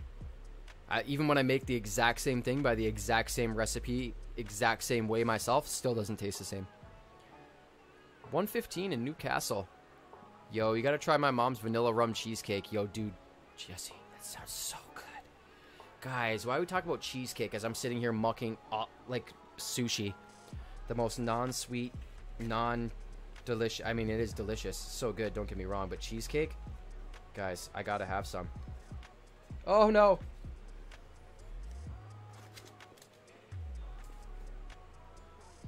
I, even when I make the exact same thing by the exact same recipe, exact same way myself, still doesn't taste the same. 115 in Newcastle. Yo, you gotta try my mom's vanilla rum cheesecake. Yo, dude, Jesse, that sounds so good. Guys, why are we talk about cheesecake as I'm sitting here mucking up like sushi? The most non-sweet, non-delicious. I mean, it is delicious, so good. Don't get me wrong, but cheesecake, guys, I gotta have some. Oh no!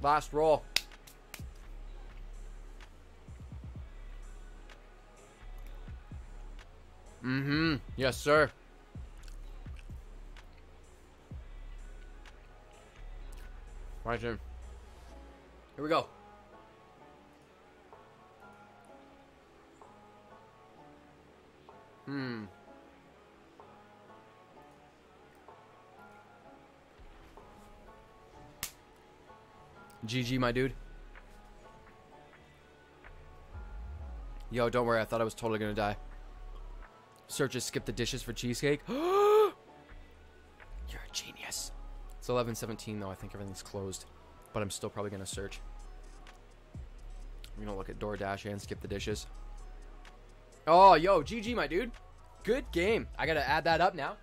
Last roll. Mm-hmm. Yes, sir. Right in. Here we go. Hmm. GG, my dude. Yo, don't worry. I thought I was totally gonna die. Searches skip the dishes for cheesecake. It's 11:17 though. I think everything's closed, but I'm still probably gonna search. I'm gonna look at DoorDash and skip the dishes. Oh, yo, GG, my dude. Good game. I gotta add that up now.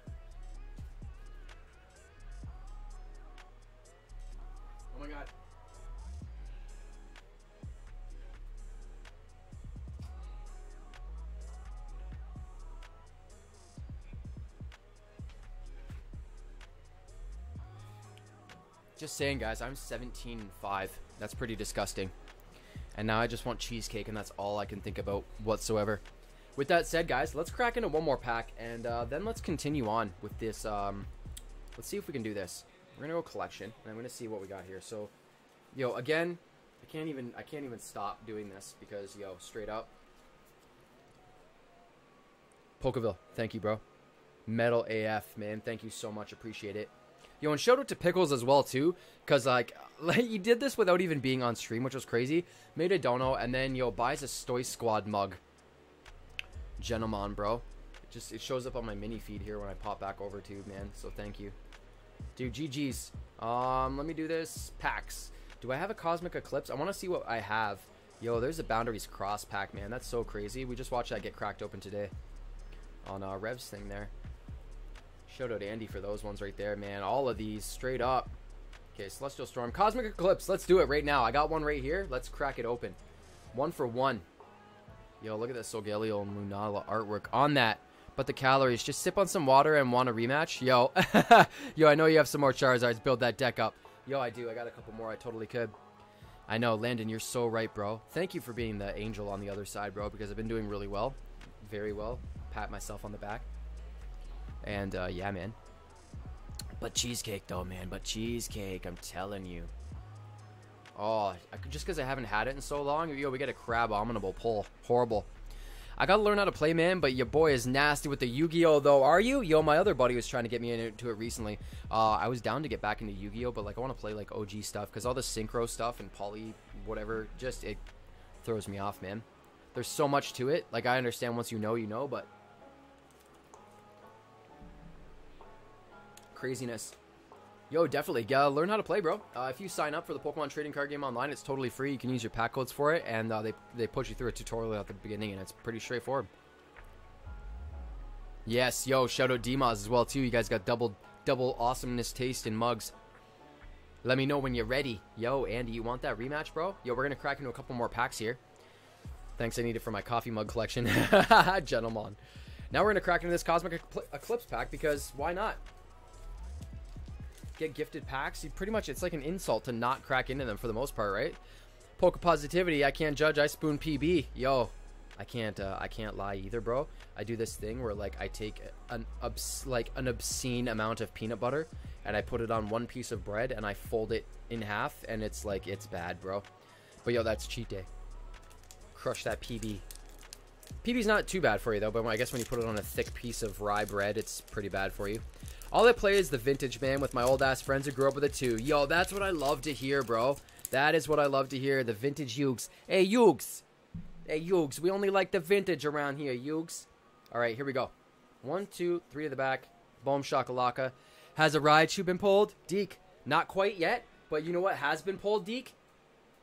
Just saying, guys, I'm 17 and 5. That's pretty disgusting. And now I just want cheesecake, and that's all I can think about whatsoever. With that said, guys, let's crack into one more pack, and uh, then let's continue on with this. Um, let's see if we can do this. We're gonna go collection, and I'm gonna see what we got here. So, yo, again, I can't even I can't even stop doing this because yo, straight up. Pokeville, thank you, bro. Metal AF, man, thank you so much, appreciate it. Yo, and shout out to Pickles as well too, cause like, like you did this without even being on stream, which was crazy. Made a dono, and then yo buys a Stoy Squad mug. Gentleman, bro. It just it shows up on my mini feed here when I pop back over to man. So thank you, dude. GG's. Um, let me do this. Packs. Do I have a Cosmic Eclipse? I want to see what I have Yo, there's a Boundaries Cross pack, man. That's so crazy. We just watched that get cracked open today on uh, Rev's thing there. Shout out Andy for those ones right there, man. All of these, straight up. Okay, Celestial Storm. Cosmic Eclipse. Let's do it right now. I got one right here. Let's crack it open. One for one. Yo, look at that Solgaleo Lunala artwork on that. But the calories. Just sip on some water and want a rematch? Yo. Yo, I know you have some more Charizards. Build that deck up. Yo, I do. I got a couple more. I totally could. I know, Landon, you're so right, bro. Thank you for being the angel on the other side, bro, because I've been doing really well. Very well. Pat myself on the back. And, uh, yeah, man. But cheesecake, though, man. But cheesecake, I'm telling you. Oh, I could, just because I haven't had it in so long. Yo, we get a Crabominable pull. Horrible. I gotta learn how to play, man, but your boy is nasty with the Yu-Gi-Oh, though, are you? Yo, my other buddy was trying to get me into it recently. Uh, I was down to get back into Yu-Gi-Oh, but, like, I want to play, like, OG stuff, because all the synchro stuff and poly, whatever, just, it throws me off, man. There's so much to it. Like, I understand once you know, you know, but... Craziness. Yo, definitely. Yeah, learn how to play, bro. Uh, if you sign up for the Pokemon trading card game online, it's totally free. You can use your pack codes for it, and uh, they they push you through a tutorial at the beginning, and it's pretty straightforward. Yes, yo, shout out Dmaz as well too. You guys got double double awesomeness taste in mugs. Let me know when you're ready. Yo, Andy, you want that rematch, bro? Yo, we're gonna crack into a couple more packs here. Thanks, I need it for my coffee mug collection. Gentlemen. Now we're gonna crack into this Cosmic Eclipse pack because why not? Get gifted packs, you pretty much it's like an insult to not crack into them for the most part, right? Poke positivity, I can't judge. I spoon PB, yo. I can't. Uh, I can't lie either, bro. I do this thing where like I take an obs- like an obscene amount of peanut butter and I put it on one piece of bread and I fold it in half and it's like it's bad, bro. But yo, that's cheat day. Crush that PB. PB's not too bad for you though, but I guess when you put it on a thick piece of rye bread, it's pretty bad for you. All I play is the vintage man with my old ass friends who grew up with it too. Yo, that's what I love to hear, bro. That is what I love to hear. The vintage Yugs. Hey, Yugs. Hey, Yugs. We only like the vintage around here, Yugs. All right, here we go. One, two, three to the back. Boom shakalaka. Has a ride Raichu been pulled? Deke. Not quite yet, but you know what has been pulled, Deke?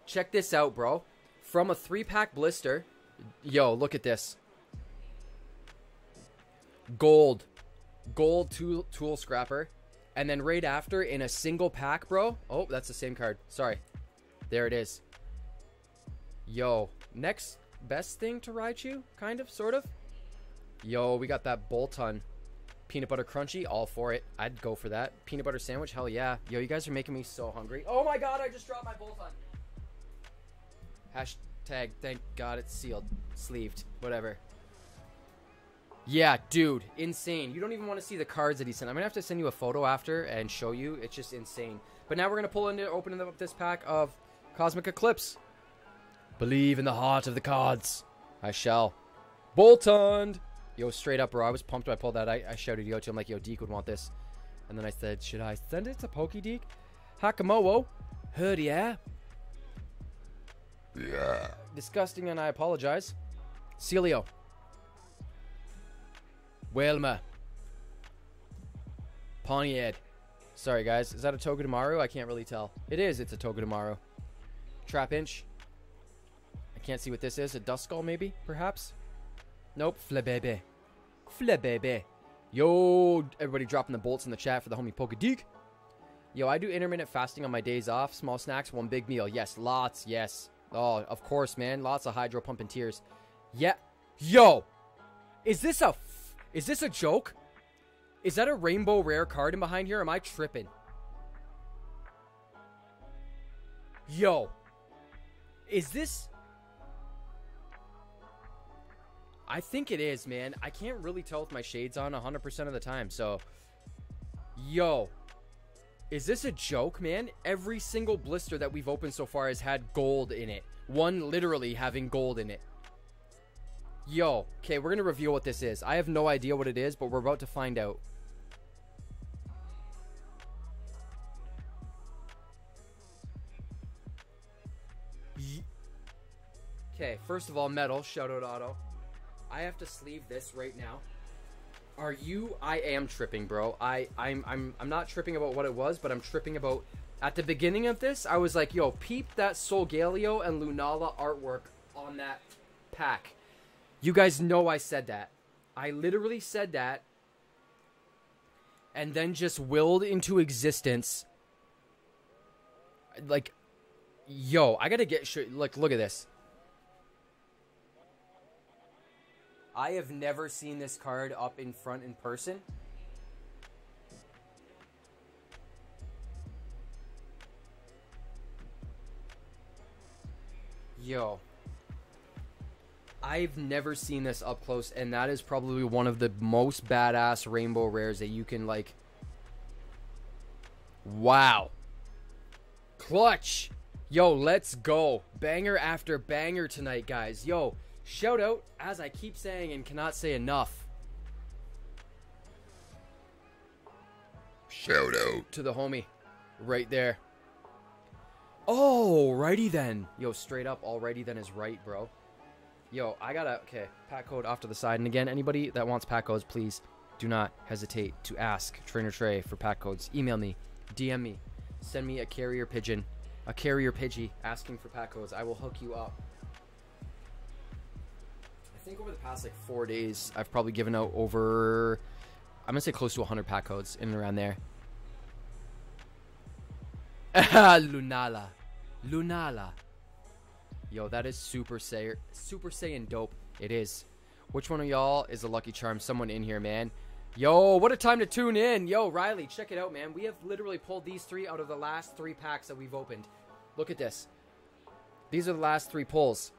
Check this out, bro. From a three pack blister. Yo, look at this. Gold gold tool, tool scrapper, and then right after in a single pack, bro. Oh, that's the same card. Sorry. There it is. Yo, next best thing to Raichu, kind of, sort of. Yo, we got that Boltund. Peanut butter crunchy, all for it. I'd go for that. Peanut butter sandwich, hell yeah. Yo, you guys are making me so hungry. Oh my god, I just dropped my Boltund. Hashtag, thank god it's sealed. Sleeved. Whatever. Yeah, dude, insane. You don't even want to see the cards that he sent. I'm gonna have to send you a photo after and show you. It's just insane. But now we're gonna pull into opening up this pack of Cosmic Eclipse. Believe in the heart of the cards. I shall. Boltund. Yo, straight up, bro. I was pumped when I pulled that. I, I shouted yo to him like, yo, Deke would want this. And then I said, should I send it to Pokédeek? Hakamo-o. Heard yeah. Yeah. Disgusting, and I apologize. Celio. Wilma. Pawniard. Sorry, guys. Is that a Togedemaru? I can't really tell. It is. It's a Togedemaru. Trapinch. I can't see what this is. A Duskull, maybe? Perhaps? Nope. Flabebe. Flabebe. Yo, everybody dropping the bolts in the chat for the homie Pokedeek. Yo, I do intermittent fasting on my days off. Small snacks, one big meal. Yes, lots. Yes. Oh, of course, man. Lots of hydro pumping tears. Yeah. Yo, is this a is this a joke? Is that a rainbow rare card in behind here? Am I tripping? Yo. Is this... I think it is, man. I can't really tell with my shades on 100% of the time, so... Yo. Is this a joke, man? Every single blister that we've opened so far has had gold in it. One literally having gold in it. Yo, okay, we're gonna reveal what this is. I have no idea what it is, but we're about to find out. Okay, first of all, metal. Shout out Auto. I have to sleeve this right now. Are you? I am tripping, bro. I I'm I'm I'm not tripping about what it was, but I'm tripping about At the beginning of this, I was like, yo, peep that Solgaleo and Lunala artwork on that pack. You guys know I said that. I literally said that and then just willed into existence. Like, yo, I gotta get like, look at this. I have never seen this card up in front in person. Yo. I've never seen this up close, and that is probably one of the most badass rainbow rares that you can, like. Wow. Clutch. Yo, let's go. Banger after banger tonight, guys. Yo, shout out, as I keep saying and cannot say enough, Shout out. to the homie right there. Oh, righty then. Yo, straight up, alrighty then is right, bro. Yo, I gotta. Okay, pack code off to the side. And again, anybody that wants pack codes, please do not hesitate to ask Trainer Tre for pack codes. Email me, DM me, send me a carrier pigeon, a carrier pidgey asking for pack codes. I will hook you up. I think over the past like four days, I've probably given out over. I'm gonna say close to 100 pack codes in and around there. Lunala. Lunala. Yo, that is Super Saiyan, Super Saiyan dope. It is. Which one of y'all is a lucky charm? Someone in here, man. Yo, what a time to tune in. Yo, Riley, check it out, man. We have literally pulled these three out of the last three packs that we've opened. Look at this. These are the last three pulls.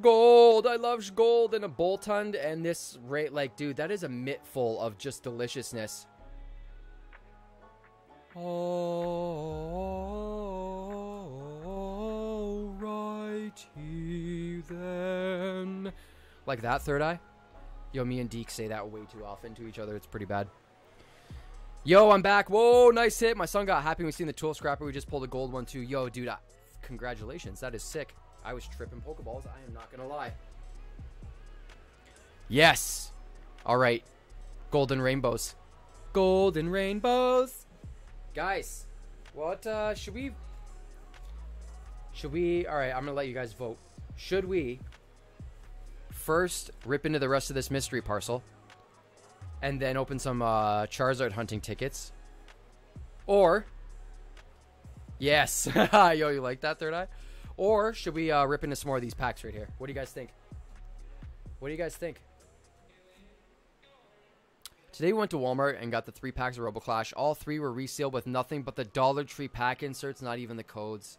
Gold. I love gold and a Boltund and this rate. Like, dude, that is a mitt full of just deliciousness. Oh. Alrighty then. Like that, third eye? Yo, me and Deke say that way too often to each other. It's pretty bad. Yo, I'm back. Whoa, nice hit. My son got happy we seen the tool scrapper. We just pulled a gold one too. Yo, dude, I, congratulations. That is sick. I was tripping Pokeballs. I am not gonna lie. Yes. All right. Golden rainbows. Golden rainbows. Guys, what uh should we Should we All right, I'm to let you guys vote. Should we first rip into the rest of this mystery parcel and then open some uh Charizard hunting tickets? Or Yes. Yo, you like that third eye? Or should we uh, rip into some more of these packs right here? What do you guys think? What do you guys think? Today we went to Walmart and got the three packs of RoboClash. All three were resealed with nothing but the Dollar Tree pack inserts, not even the codes.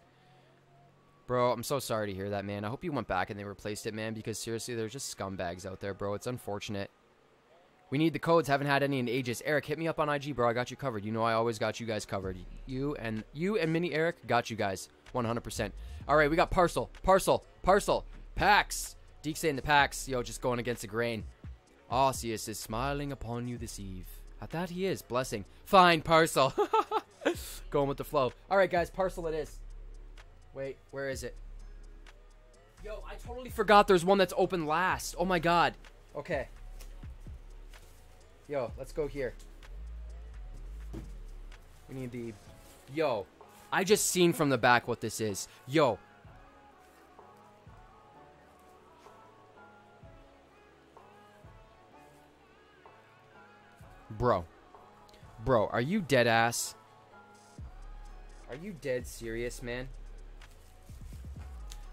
Bro, I'm so sorry to hear that, man. I hope you went back and they replaced it, man, because seriously, there's just scumbags out there, bro. It's unfortunate. We need the codes. Haven't had any in ages. Eric, hit me up on IG, bro. I got you covered. You know I always got you guys covered. You and you and Mini Eric got you guys 100%. All right, we got parcel, parcel, parcel, packs. Deke saying the packs. Yo, just going against the grain. Arceus is smiling upon you this eve. At that he is. Blessing. Fine, parcel. going with the flow. All right, guys, parcel it is. Wait, where is it? Yo, I totally forgot there's one that's open last. Oh my god. Okay. Yo, let's go here. We need the. Yo, I just seen from the back what this is. Yo. Bro. Bro, are you dead ass? Are you dead serious, man?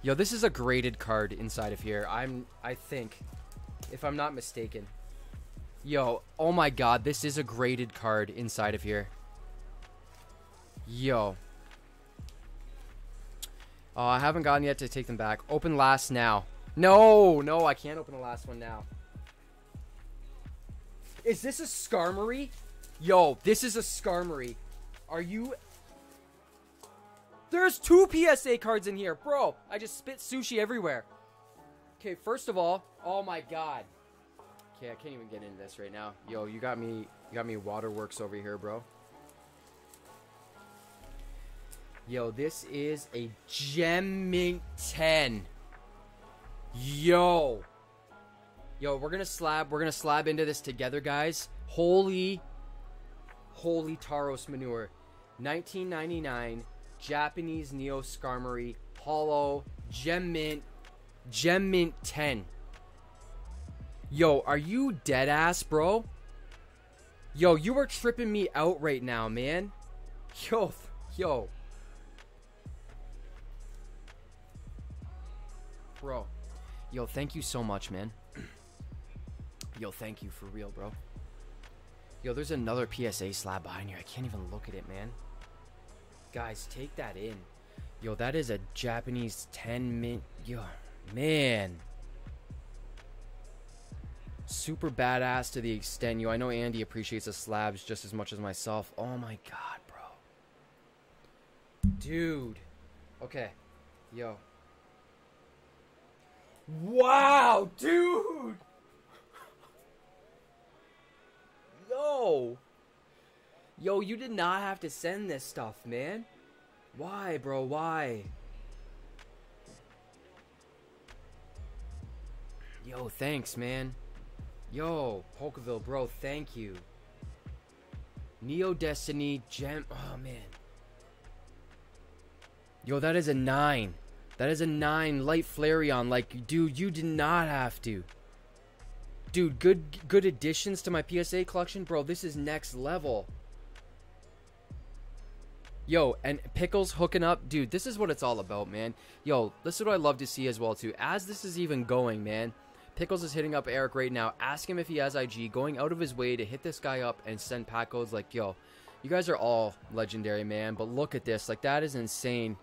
Yo, this is a graded card inside of here. I'm I think if I'm not mistaken. Yo, oh my god, this is a graded card inside of here. Yo. Oh, I haven't gotten yet to take them back. Open last now. No, no, I can't open the last one now. Is this a Skarmory? Yo, this is a Skarmory. Are you... There's two PSA cards in here. Bro, I just spit sushi everywhere. Okay, first of all, oh my god. Okay, I can't even get into this right now. Yo, you got me you got me waterworks over here, bro. Yo, this is a Gem Mint 10. Yo. Yo, we're gonna slab we're gonna slab into this together, guys. Holy Holy Tauros manure. 1999 Japanese Neo Skarmory Holo Gem Mint Gem Mint 10. Yo, are you dead ass, bro? Yo, you are tripping me out right now, man. Yo, yo. Bro. Yo, thank you so much, man. Yo, thank you for real, bro. Yo, there's another PSA slab behind here. I can't even look at it, man. Guys, take that in. Yo, that is a Japanese 10 mint. Yo, man. Super badass to the extent, yo. I know Andy appreciates the slabs just as much as myself. Oh my god, bro. Dude. Okay. Yo. Wow, dude. Yo. Yo, you did not have to send this stuff, man. Why, bro? Why? Yo, thanks, man. Yo, Pokeville, bro, thank you. Neo Destiny Gem. Oh, man. Yo, that is a 9. That is a 9. Light Flareon. Like, dude, you did not have to. Dude, good good additions to my PSA collection, bro. This is next level. Yo, and Pickles hooking up, dude. This is what it's all about, man. Yo, this is what I love to see as well too. As this is even going, man. Pickles is hitting up Eric right now. Ask him if he has IG. Going out of his way to hit this guy up and send pack codes. Like, yo, you guys are all legendary, man. But look at this. Like, that is insane.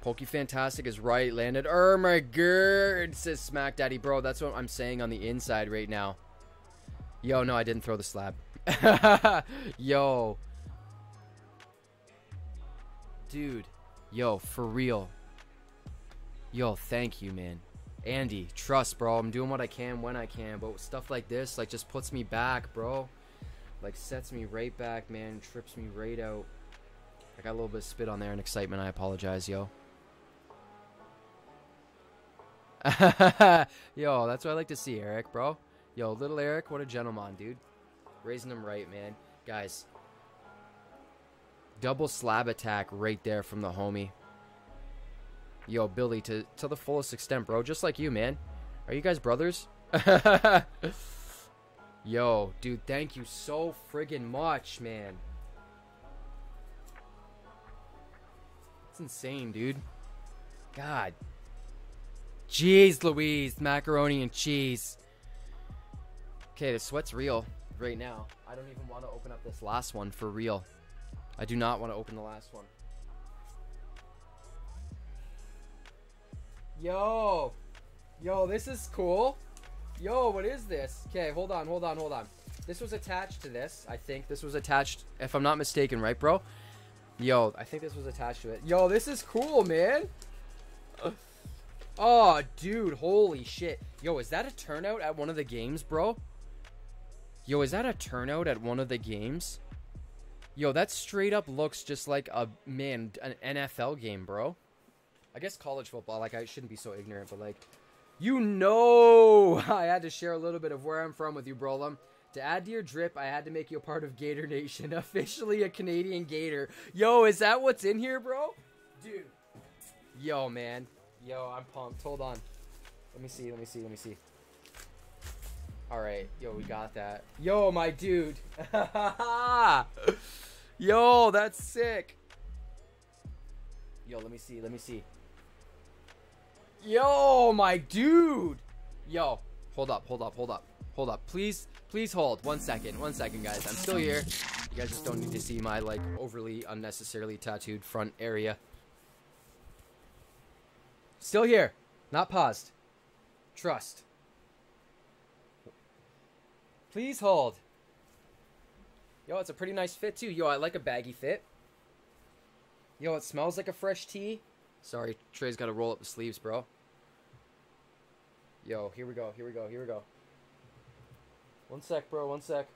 Pokey Fantastic is right. Landed. Oh my god, says Smack Daddy. Bro, that's what I'm saying on the inside right now. Yo, no, I didn't throw the slab. Yo. Dude. Yo, for real. Yo, thank you, man. Andy, trust, bro. I'm doing what I can when I can, but stuff like this, like, just puts me back, bro. Like, sets me right back, man. Trips me right out. I got a little bit of spit on there and excitement. I apologize, yo. Yo, that's what I like to see, Eric, bro. Yo, little Eric, what a gentleman, dude. Raising him right, man. Guys, double slab attack right there from the homie. Yo, Billy, to, to the fullest extent, bro. Just like you, man. Are you guys brothers? Yo, dude, thank you so friggin' much, man. It's insane, dude. God Jeez Louise, macaroni and cheese. Okay, the sweat's real right now. I don't even want to open up this last one for real. I do not want to open the last one. Yo! Yo, this is cool. Yo, what is this? Okay, hold on, hold on, hold on. This was attached to this, I think. This was attached, if I'm not mistaken, right, bro? Yo, I think this was attached to it. Yo, this is cool, man. Oh, dude, holy shit. Yo, is that a turnout at one of the games, bro? Yo, is that a turnout at one of the games? Yo, that straight up looks just like a, man, an NFL game, bro. I guess college football, like, I shouldn't be so ignorant, but, like, you know I had to share a little bit of where I'm from with you, Brolum. To add to your drip, I had to make you a part of Gator Nation, officially a Canadian Gator. Yo, is that what's in here, bro? Dude. Yo, man. Yo, I'm pumped. Hold on. Let me see, let me see, let me see. Alright, yo, we got that. Yo, my dude. yo, that's sick. Yo, let me see, let me see. Yo, my dude. Yo, hold up, hold up, hold up. Hold up. Please, please hold. One second, one second, guys. I'm still here. You guys just don't need to see my, like, overly unnecessarily tattooed front area. Still here. Not paused. Trust. Please hold. Yo, it's a pretty nice fit too. Yo, I like a baggy fit. Yo, it smells like a fresh tea. Sorry, Tre's got to roll up the sleeves, bro. Yo, here we go, here we go, here we go. One sec, bro, one sec.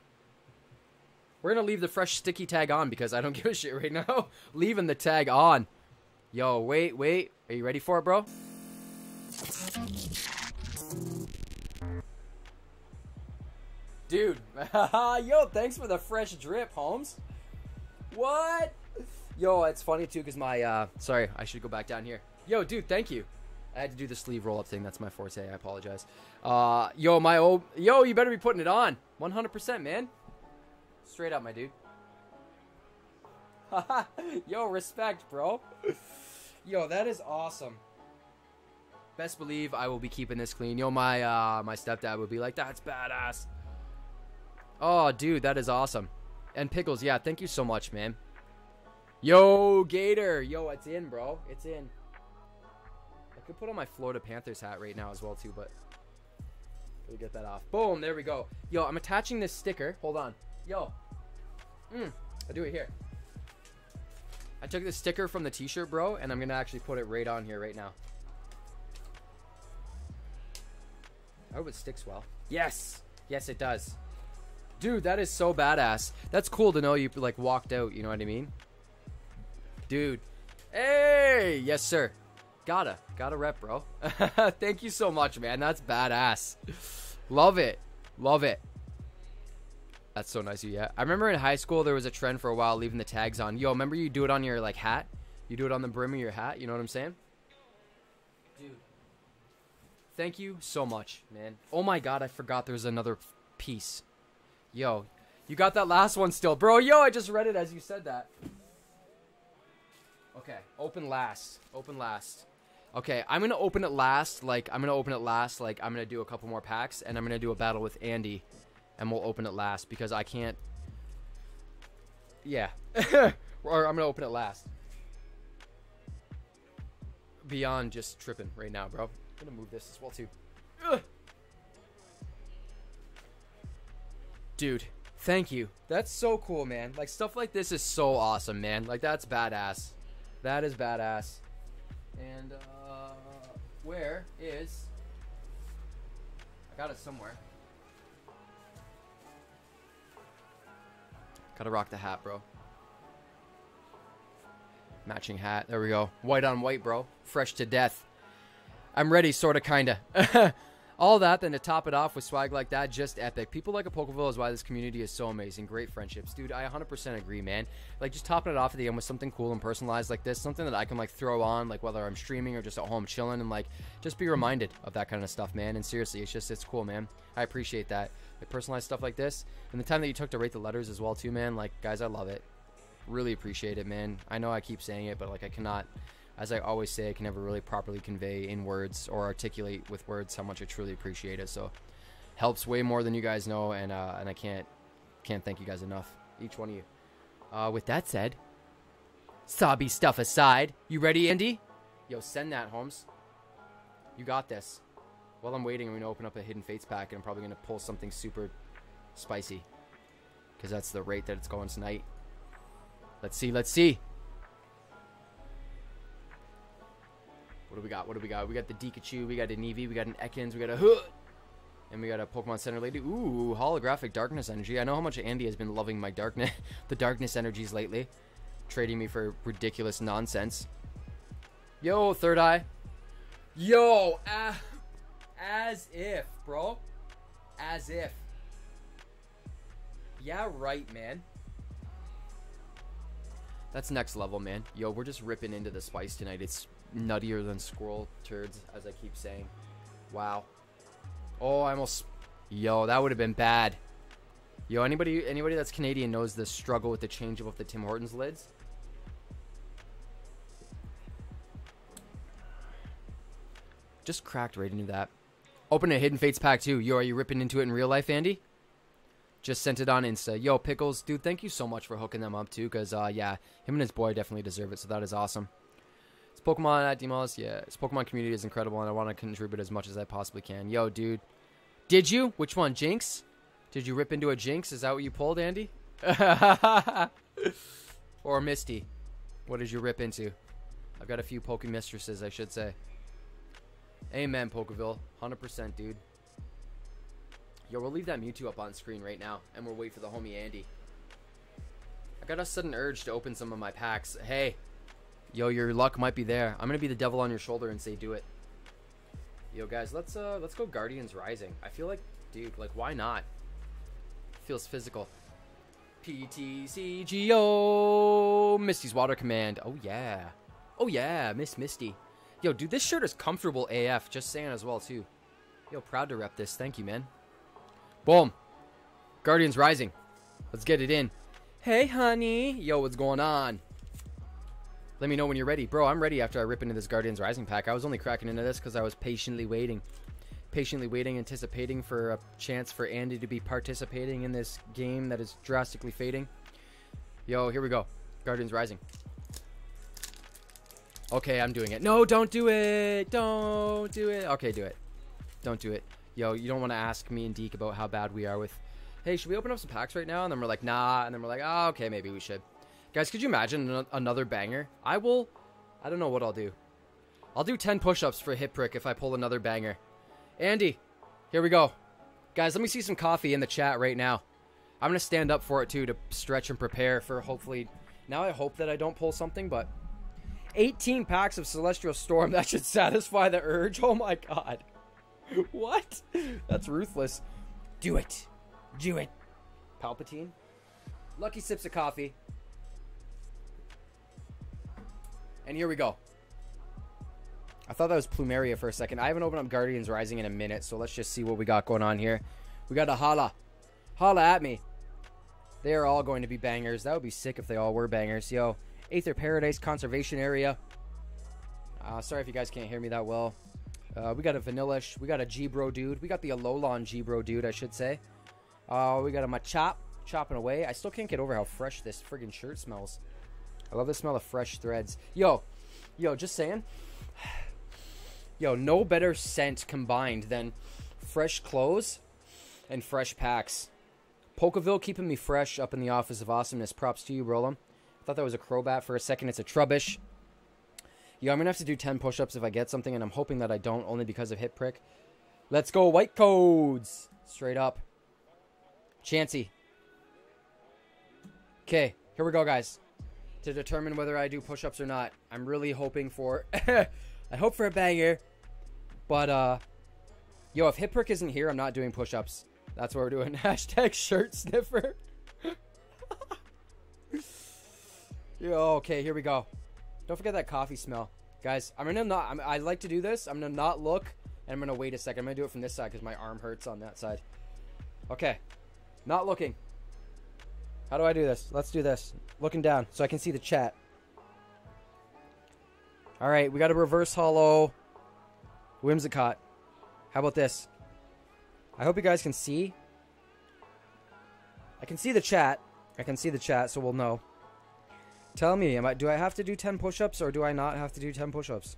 We're gonna leave the fresh sticky tag on because I don't give a shit right now. Leaving the tag on. Yo, wait, wait. Are you ready for it, bro? Dude. Yo, thanks for the fresh drip, Holmes. What? Yo, it's funny too because my uh, sorry, I should go back down here. Yo, dude, thank you. I had to do the sleeve roll up thing. That's my forte. I apologize. Uh, yo, my old yo, you better be putting it on. 100%, man. Straight up, my dude. yo, respect, bro. yo, that is awesome. Best believe I will be keeping this clean. Yo, my uh, my stepdad would be like, "That's badass." Oh, dude, that is awesome. And pickles, yeah, thank you so much, man. Yo, Gator. Yo, it's in, bro. It's in. I could put on my Florida Panthers hat right now as well, too, but we get that off. Boom, there we go. Yo, I'm attaching this sticker. Hold on. Yo. Mm, I'll do it here. I took the sticker from the t-shirt, bro, and I'm going to actually put it right on here right now. I hope it sticks well. Yes. Yes, it does. Dude, that is so badass. That's cool to know you like walked out, you know what I mean? Dude. Hey, yes sir. Gotta, gotta rep, bro. Thank you so much, man. That's badass. Love it. Love it. That's so nice of you. Yeah. I remember in high school there was a trend for a while leaving the tags on. Yo, remember you do it on your like hat? You do it on the brim of your hat, you know what I'm saying? Dude. Thank you so much, man. Oh my god, I forgot there's another piece. Yo, you got that last one still. Bro, yo, I just read it as you said that. Okay, open last. Open last. Okay, I'm gonna open it last. Like, I'm gonna open it last. Like, I'm gonna do a couple more packs, and I'm gonna do a battle with Andy, and we'll open it last because I can't. Yeah, or I'm gonna open it last. Beyond just tripping right now, bro. I'm gonna move this as well too. Ugh. Dude, thank you. That's so cool, man. Like stuff like this is so awesome, man. Like that's badass. That is badass. And uh where is I got it somewhere. Gotta rock the hat, bro. Matching hat. There we go. White on white, bro. Fresh to death. I'm ready, sorta, kinda. All that, then to top it off with swag like that, just epic. People like a Pokeville is why this community is so amazing. Great friendships. Dude, I 100% agree, man. Like, just topping it off at the end with something cool and personalized like this, something that I can, like, throw on, like, whether I'm streaming or just at home chilling, and, like, just be reminded of that kind of stuff, man. And seriously, it's just, it's cool, man. I appreciate that. Like, personalized stuff like this. And the time that you took to rate the letters as well, too, man. Like, guys, I love it. Really appreciate it, man. I know I keep saying it, but, like, I cannot as I always say, I can never really properly convey in words or articulate with words how much I truly appreciate it. So helps way more than you guys know, and uh, and I can't can't thank you guys enough, each one of you. Uh, with that said, sobby stuff aside, you ready, Andy? Yo, send that, Holmes. You got this. While I'm waiting, I'm gonna open up a Hidden Fates pack, and I'm probably gonna pull something super spicy, because that's the rate that it's going tonight. Let's see. Let's see. What do we got? What do we got? We got the Pikachu, we got an Eevee, we got an Ekans, we got a Hood, and we got a Pokemon Center Lady. Ooh, holographic Darkness Energy. I know how much Andy has been loving my darkness, the Darkness energies lately, trading me for ridiculous nonsense. Yo, Third Eye. Yo, uh, as if, bro, as if. Yeah, right, man. That's next level, man. Yo, we're just ripping into the spice tonight. It's nuttier than squirrel turds, as I keep saying. Wow. Oh, I almost. Yo, that would have been bad. Yo, anybody anybody that's Canadian knows the struggle with the change of the Tim Hortons lids. Just cracked right into that. Open a Hidden Fates pack too. Yo, are you ripping into it in real life, Andy? Just sent it on Insta. Yo, Pickles, dude, thank you so much for hooking them up too, because uh, yeah, him and his boy definitely deserve it. So that is awesome. It's Pokemon at Demos. Yeah, this Pokemon community is incredible, and I want to contribute as much as I possibly can. Yo, dude, did you? Which one, Jinx? Did you rip into a Jinx? Is that what you pulled, Andy? or Misty? What did you rip into? I've got a few Poke Mistresses, I should say. Amen, Pokeville. 100%, dude. Yo, we'll leave that Mewtwo up on screen right now, and we'll wait for the homie Andy. I got a sudden urge to open some of my packs. Hey, yo, your luck might be there. I'm gonna be the devil on your shoulder and say, do it. Yo, guys, let's uh, let's go Guardians Rising. I feel like, dude, like, why not? Feels physical. PTCGO Misty's Water Command. Oh yeah. Oh yeah, Miss Misty. Yo, dude, this shirt is comfortable AF. Just saying as well too. Yo, proud to rep this. Thank you, man. Boom. Guardians Rising. Let's get it in. Hey, honey. Yo, what's going on? Let me know when you're ready. Bro, I'm ready after I rip into this Guardians Rising pack. I was only cracking into this because I was patiently waiting. Patiently waiting, anticipating for a chance for Andy to be participating in this game that is drastically fading. Yo, here we go. Guardians Rising. Okay, I'm doing it. No, don't do it. Don't do it. Okay, do it. Don't do it. Yo, you don't want to ask me and Deke about how bad we are with. Hey, should we open up some packs right now? And then we're like, nah. And then we're like, oh, okay, maybe we should. Guys, could you imagine an- another banger? I will. I don't know what I'll do. I'll do 10 push ups for Hip Prick if I pull another banger. Andy, here we go. Guys, let me see some coffee in the chat right now. I'm going to stand up for it too to stretch and prepare for hopefully. Now I hope that I don't pull something, but 18 packs of Celestial Storm. That should satisfy the urge. Oh my god. What? That's ruthless. Do it. Do it. Palpatine. Lucky sips of coffee. And here we go. I thought that was Plumeria for a second. I haven't opened up Guardians Rising in a minute, so let's just see what we got going on here. We got a Hala. Hala at me. They are all going to be bangers. That would be sick if they all were bangers. Yo, Aether Paradise Conservation Area. Uh, sorry if you guys can't hear me that well. Uh, we got a Vanillish. We got a G-Bro dude. We got the Alolan G-Bro dude, I should say. Uh, we got a Machop chopping away. I still can't get over how fresh this friggin' shirt smells. I love the smell of fresh threads. Yo, yo, just saying. Yo, no better scent combined than fresh clothes and fresh packs. Pokeville keeping me fresh up in the office of awesomeness. Props to you, Rollum. I thought that was a Crobat for a second. It's a Trubbish. Yo, I'm gonna have to do 10 push-ups if I get something, and I'm hoping that I don't, only because of hit prick. Let's go, white codes! Straight up. Chansey. Okay, here we go, guys. To determine whether I do push-ups or not. I'm really hoping for... I hope for a banger. But, uh... Yo, if hit prick isn't here, I'm not doing push-ups. That's what we're doing. Hashtag shirt sniffer. Yo, okay, here we go. Don't forget that coffee smell. Guys, I'm gonna not, I'm, I like to do this. I'm gonna not look, and I'm gonna wait a second. I'm gonna do it from this side because my arm hurts on that side. Okay. Not looking. How do I do this? Let's do this. Looking down so I can see the chat. Alright, we got a reverse holo. Whimsicott. How about this? I hope you guys can see. I can see the chat. I can see the chat, so we'll know. Tell me, am I, do I have to do 10 push-ups or do I not have to do 10 push-ups?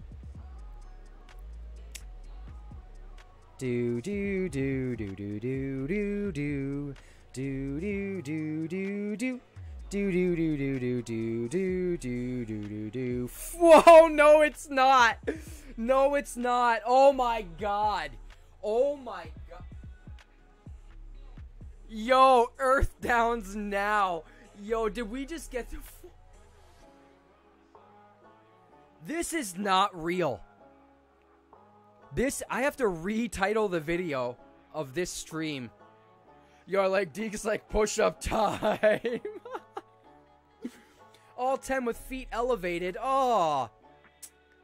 Do do do do do do do do do do do do do do do do do do do do do do do do Whoa, no it's not. No it's not. Oh my god. Oh my god. Yo, Earth Downs now. Yo, did we just get the This is not real. This I have to retitle the video of this stream. You're like Deke's like push up time. All 10 with feet elevated. Oh.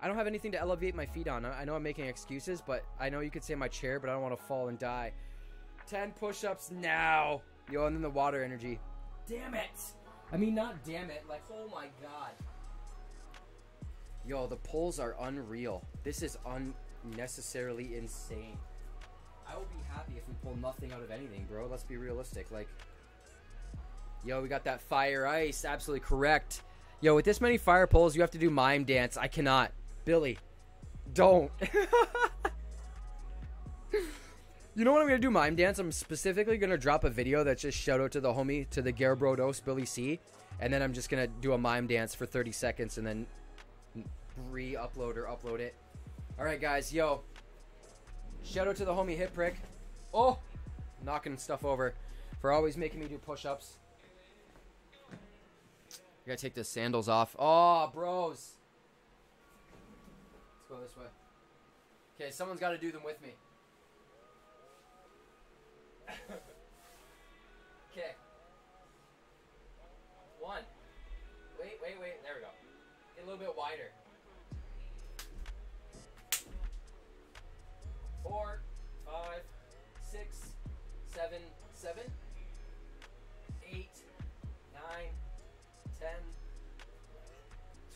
I don't have anything to elevate my feet on. I know I'm making excuses, but I know you could say my chair, but I don't want to fall and die. 10 push ups now. Yo, and then the water energy. Damn it. I mean, not damn it. Like, oh my god. Yo, the pulls are unreal. This is unnecessarily insane. I will be happy if we pull nothing out of anything, bro. Let's be realistic. Like, yo, we got that fire ice. Absolutely correct. Yo, with this many fire poles, you have to do mime dance. I cannot. Billy, don't. you know what I'm gonna do mime dance? I'm specifically gonna drop a video that's just shout out to the homie, to the Gerbrodos, Billy C. And then I'm just gonna do a mime dance for 30 seconds and then re-upload or upload it. All right, guys, yo. Shout out to the homie hip Prick. Oh, knocking stuff over for always making me do push-ups. I gotta take the sandals off. Oh, bros. Let's go this way. Okay, someone's gotta do them with me. okay. One. Wait, wait, wait. There we go. Get a little bit wider. Four, five, six, seven, seven, eight, nine, ten,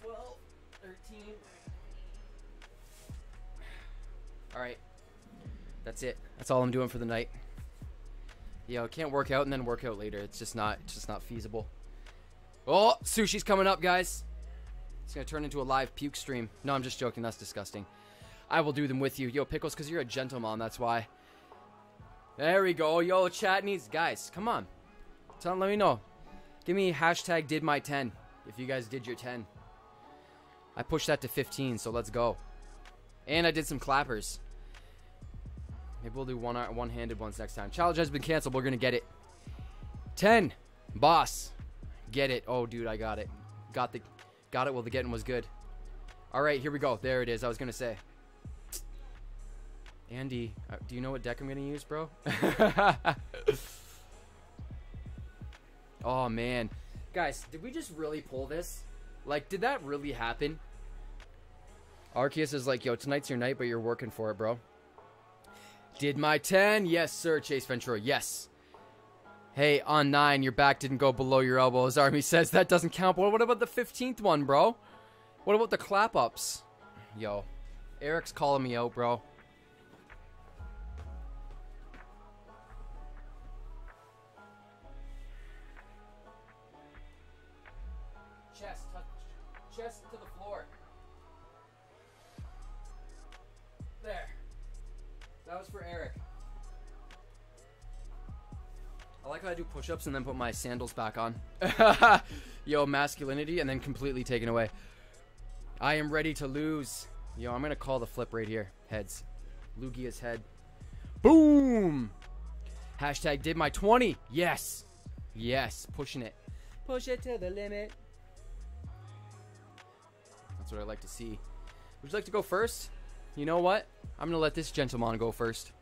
twelve, thirteen. All right. That's it. That's all I'm doing for the night. Yo, I can't work out and then work out later. It's just not it's just not feasible. Oh, sushi's coming up, guys. It's gonna turn into a live puke stream. No, I'm just joking. That's disgusting. I will do them with you. Yo, Pickles, because you're a gentleman. That's why. There we go. Yo, chat needs... Guys, come on. Tell let me know. Give me hashtag did my 10 if you guys did your 10. I pushed that to 15, so let's go. And I did some clappers. Maybe we'll do one uh, one-handed ones next time. Challenge has been canceled. We're gonna get it. Ten, boss, get it. Oh, dude, I got it. Got the, got it. Well, the getting was good. All right, here we go. There it is. I was gonna say. Andy, uh, do you know what deck I'm gonna use, bro? oh man, guys, did we just really pull this? Like, did that really happen? Arceus is like, yo, tonight's your night, but you're working for it, bro. Did my 10? Yes, sir, Chase Ventura. Yes. Hey, on 9, your back didn't go below your elbows. Army says that doesn't count. But what about the 15th one, bro? What about the clap ups? Yo, Eric's calling me out, bro. That was for Eric. I like how I do push-ups and then put my sandals back on. Yo, masculinity and then completely taken away. I am ready to lose. Yo, I'm gonna call the flip right here. Heads. Lugia's head. Boom! Hashtag did my 20. Yes. Yes. Pushing it. Push it to the limit. That's what I like to see. Would you like to go first? You know what? I'm gonna let this gentleman go first.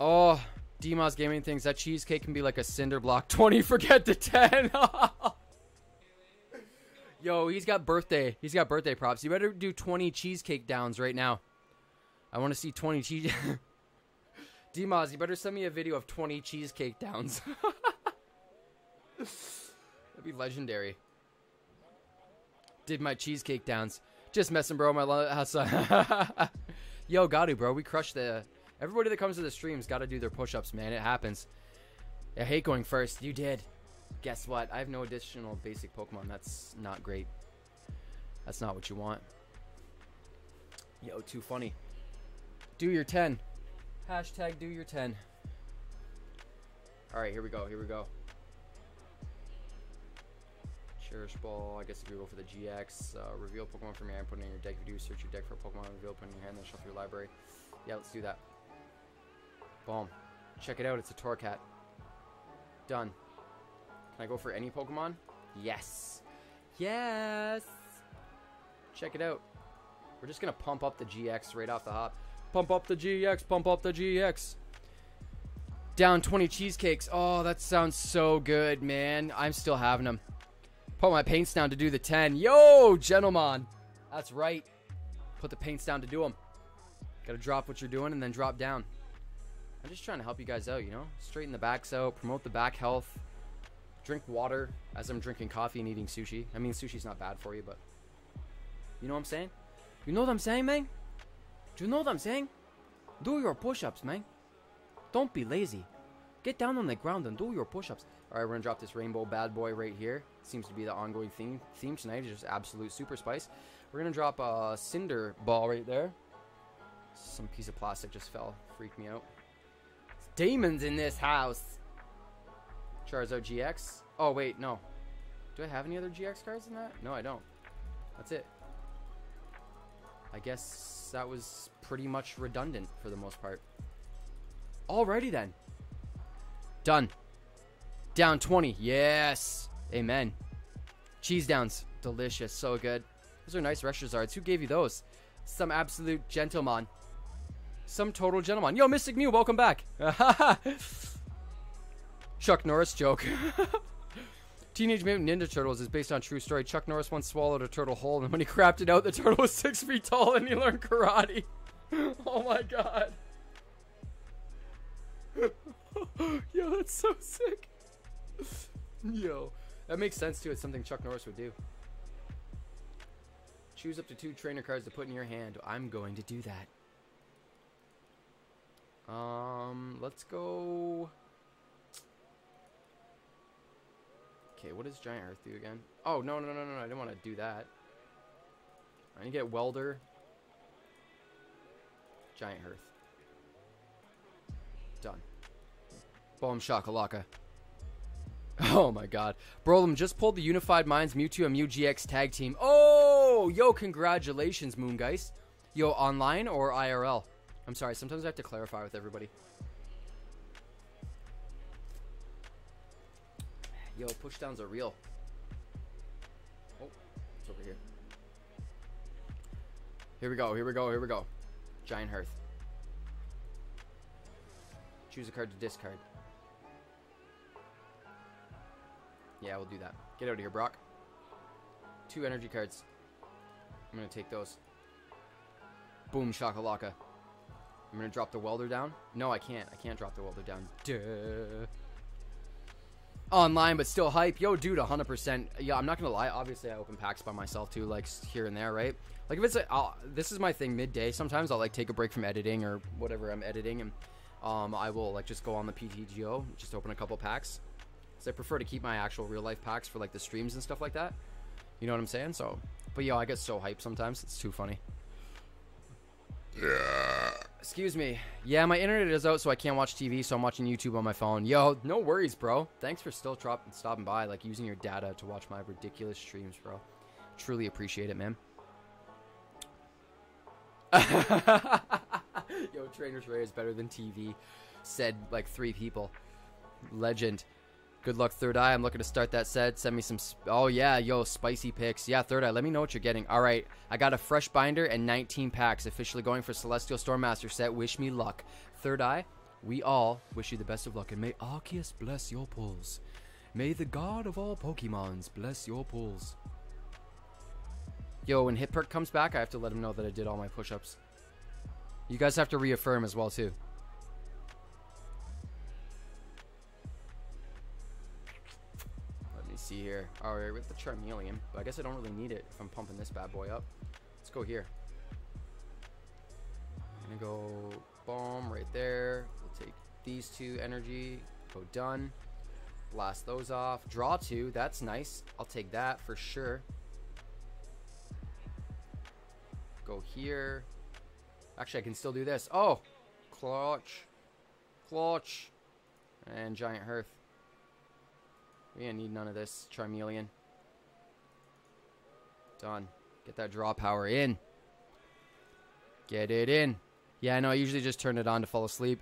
Oh, Demos Gaming thinks that cheesecake can be like a cinder block. 20, forget the 10. Yo, he's got birthday. He's got birthday props. You better do 20 cheesecake downs right now. I want to see 20 cheese. Demos, you better send me a video of 20 cheesecake downs. That'd be legendary. Did my cheesecake downs. Just messing, bro. My house. Yo, Gadu, bro. We crushed the. Everybody that comes to the streams got to do their push-ups, man. It happens. I hate going first. You did. Guess what? I have no additional basic Pokemon. That's not great. That's not what you want. Yo, too funny. Do your 10. Hashtag do your 10. Alright, here we go. Here we go. Cherish Ball. I guess if you go for the GX, uh, reveal Pokemon from your hand, put it in your deck. If you do, search your deck for a Pokemon, reveal, put it in your hand, then shuffle your library. Yeah, let's do that. Boom. Check it out. It's a Torracat. Done. Can I go for any Pokemon? Yes. Yes. Check it out. We're just to pump up the GX right off the hop. Pump up the GX. Pump up the GX. Down 20 cheesecakes. Oh, that sounds so good, man. I'm still having them. Put my paints down to do the 10. Yo, gentleman. That's right. Put the paints down to do them. Gotta drop what you're doing and then drop down. I'm just trying to help you guys out, you know? Straighten the backs out, promote the back health, drink water as I'm drinking coffee and eating sushi. I mean, sushi's not bad for you, but you know what I'm saying? You know what I'm saying, man? Do you know what I'm saying? Do your push-ups, man. Don't be lazy. Get down on the ground and do your push-ups. All right, we're gonna drop this rainbow bad boy right here. Seems to be the ongoing theme theme tonight. Is just absolute super spice. We're gonna drop a cinder ball right there. Some piece of plastic just fell. Freaked me out. It's demons in this house. Charizard GX. Oh wait, no. Do I have any other GX cards in that? No, I don't. That's it. I guess that was pretty much redundant for the most part. Alrighty then. Done. Down 20. Yes. Amen. Cheese downs. Delicious. So good. Those are nice Reshazards. Who gave you those? Some absolute gentleman. Some total gentleman. Yo, Mystic Mew, welcome back. Chuck Norris joke. Teenage Mutant Ninja Turtles is based on true story. Chuck Norris once swallowed a turtle whole, and when he crapped it out, the turtle was six feet tall, and he learned karate. oh my god. Yo, that's so sick. Yo, that makes sense too. It's something Chuck Norris would do. Choose up to two trainer cards to put in your hand. I'm going to do that. Um, let's go. Okay, what does Giant Hearth do again? Oh, no, no, no, no, no. I didn't want to do that. I need to get Welder. Giant Hearth. Done. Boom shakalaka. Oh my god. Brolem just pulled the Unified Minds Mewtwo and Mew GX tag team. Oh! Yo, congratulations, Moongeist. Yo, online or IRL? I'm sorry, sometimes I have to clarify with everybody. Yo, pushdowns are real. Oh, it's over here. Here we go, here we go, here we go. Giant Hearth. Choose a card to discard. Yeah, we'll do that. Get out of here, Brock. Two energy cards. I'm gonna take those. Boom shakalaka. I'm gonna drop the welder down. No, I can't. I can't drop the welder down. Duh. Online, but still hype. Yo, dude, 100%. Yeah, I'm not gonna lie. Obviously, I open packs by myself too, like here and there, right? Like if it's a, I'll, this is my thing midday. Sometimes I'll like take a break from editing or whatever I'm editing, and um, I will like just go on the PTCGO, just open a couple packs. So I prefer to keep my actual real life packs for like the streams and stuff like that. You know what I'm saying? So, but yo, I get so hyped sometimes. It's too funny. Yeah. Excuse me. Yeah, my internet is out, so I can't watch TV, so I'm watching YouTube on my phone. Yo, no worries, bro. Thanks for still drop- stopping by, like using your data to watch my ridiculous streams, bro. Truly appreciate it, man. Yo, Trainer Tre is better than TV. Said like three people. Legend. Good luck, Third Eye. I'm looking to start that set. Send me some. Oh, yeah. Yo, spicy picks. Yeah, Third Eye. Let me know what you're getting. All right. I got a fresh binder and 19 packs. Officially going for Celestial Storm master set. Wish me luck. Third Eye, we all wish you the best of luck. And may Arceus bless your pulls. May the god of all Pokemons bless your pulls. Yo, when Hit Perk comes back, I have to let him know that I did all my push ups. You guys have to reaffirm as well, too. See here. Oh, Alright, with the Charmeleon. But I guess I don't really need it if I'm pumping this bad boy up. Let's go here. I'm gonna go bomb right there. We'll take these two energy. Go done. Blast those off. Draw two. That's nice. I'll take that for sure. Go here. Actually, I can still do this. Oh! Clutch. Clutch. And Giant Hearth. We ain't need none of this. Charmeleon. Done. Get that draw power in. Get it in. Yeah, no, I usually just turn it on to fall asleep.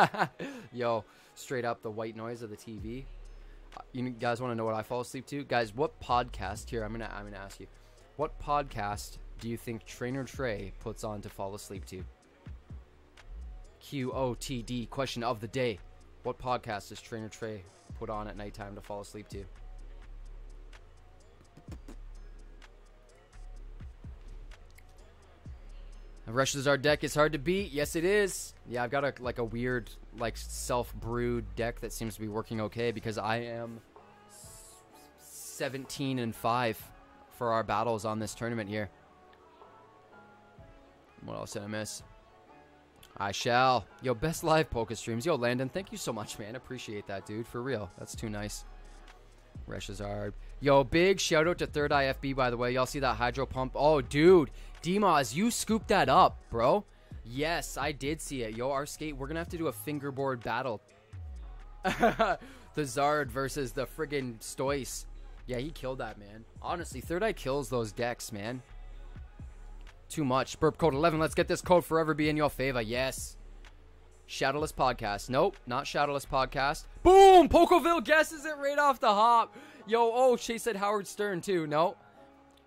Yo, straight up the white noise of the TV. Uh, You guys want to know what I fall asleep to? Guys, what podcast here? I'm gonna I'm gonna ask you. What podcast do you think Trainer Tre puts on to fall asleep to? Q O T D question of the day. What podcast does Trainer Tre put on at nighttime to fall asleep to? Rushes our deck is hard to beat. Yes, it is. Yeah, I've got a like a weird like self-brewed deck that seems to be working okay because I am 17 and 5 for our battles on this tournament here. What else did I miss? I shall. Yo, best live poker streams. Yo, Landon, thank you so much, man. Appreciate that, dude. For real. That's too nice. Reshazard. Yo, big shout out to Third Eye FB, by the way. Y'all see that hydro pump? Oh, dude. Demoz, you scooped that up, bro. Yes, I did see it. Yo, our skate, we're going to have to do a fingerboard battle. the Zard versus the friggin' Stoice. Yeah, he killed that, man. Honestly, Third Eye kills those decks, man. Too much. Burp code 11. Let's get this code forever be in your favor. Yes. Shadowless Podcast. Nope, not Shadowless Podcast. Boom! Pokeville guesses it right off the hop. Yo, oh, she said Howard Stern too. No.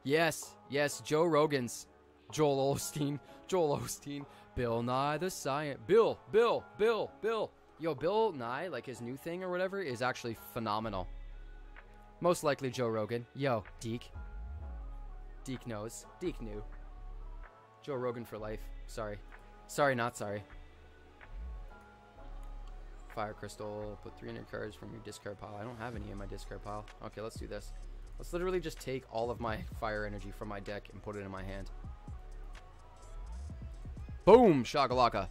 Yes, yes, Joe Rogan's. Joel Osteen. Joel Osteen. Bill Nye the Science. Bill, Bill, Bill, Bill. Yo, Bill Nye, like his new thing or whatever, is actually phenomenal. Most likely Joe Rogan. Yo, Deke. Deke knows. Deke knew. Joe Rogan for life. Sorry. Sorry, not sorry. Fire crystal. Put 300 cards from your discard pile. I don't have any in my discard pile. Okay, let's do this. Let's literally just take all of my fire energy from my deck and put it in my hand. Boom! Shakalaka.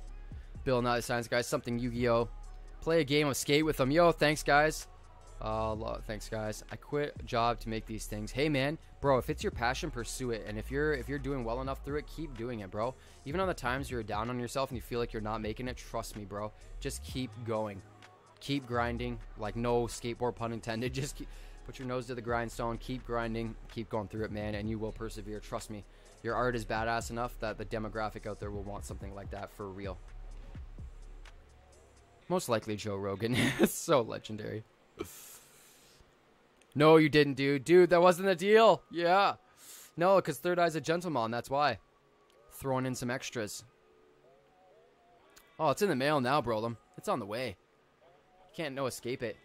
Bill Nye Science Guys, something Yu-Gi-Oh! Play a game of skate with them. Yo, thanks guys. Uh, thanks guys. I quit job to make these things. Hey man, bro, if it's your passion, pursue it. And if you're if you're doing well enough through it, keep doing it, bro. Even on the times you're down on yourself and you feel like you're not making it, trust me, bro. Just keep going. Keep grinding. Like no skateboard pun intended. Just keep, put your nose to the grindstone. Keep grinding. Keep going through it, man, and you will persevere. Trust me. Your art is badass enough that the demographic out there will want something like that for real. Most likely Joe Rogan. so legendary. no, you didn't, dude. Dude, that wasn't the deal. Yeah. No, because Third Eye's a gentleman. That's why. Throwing in some extras. Oh, it's in the mail now, Brolem. It's on the way. Can't no escape it.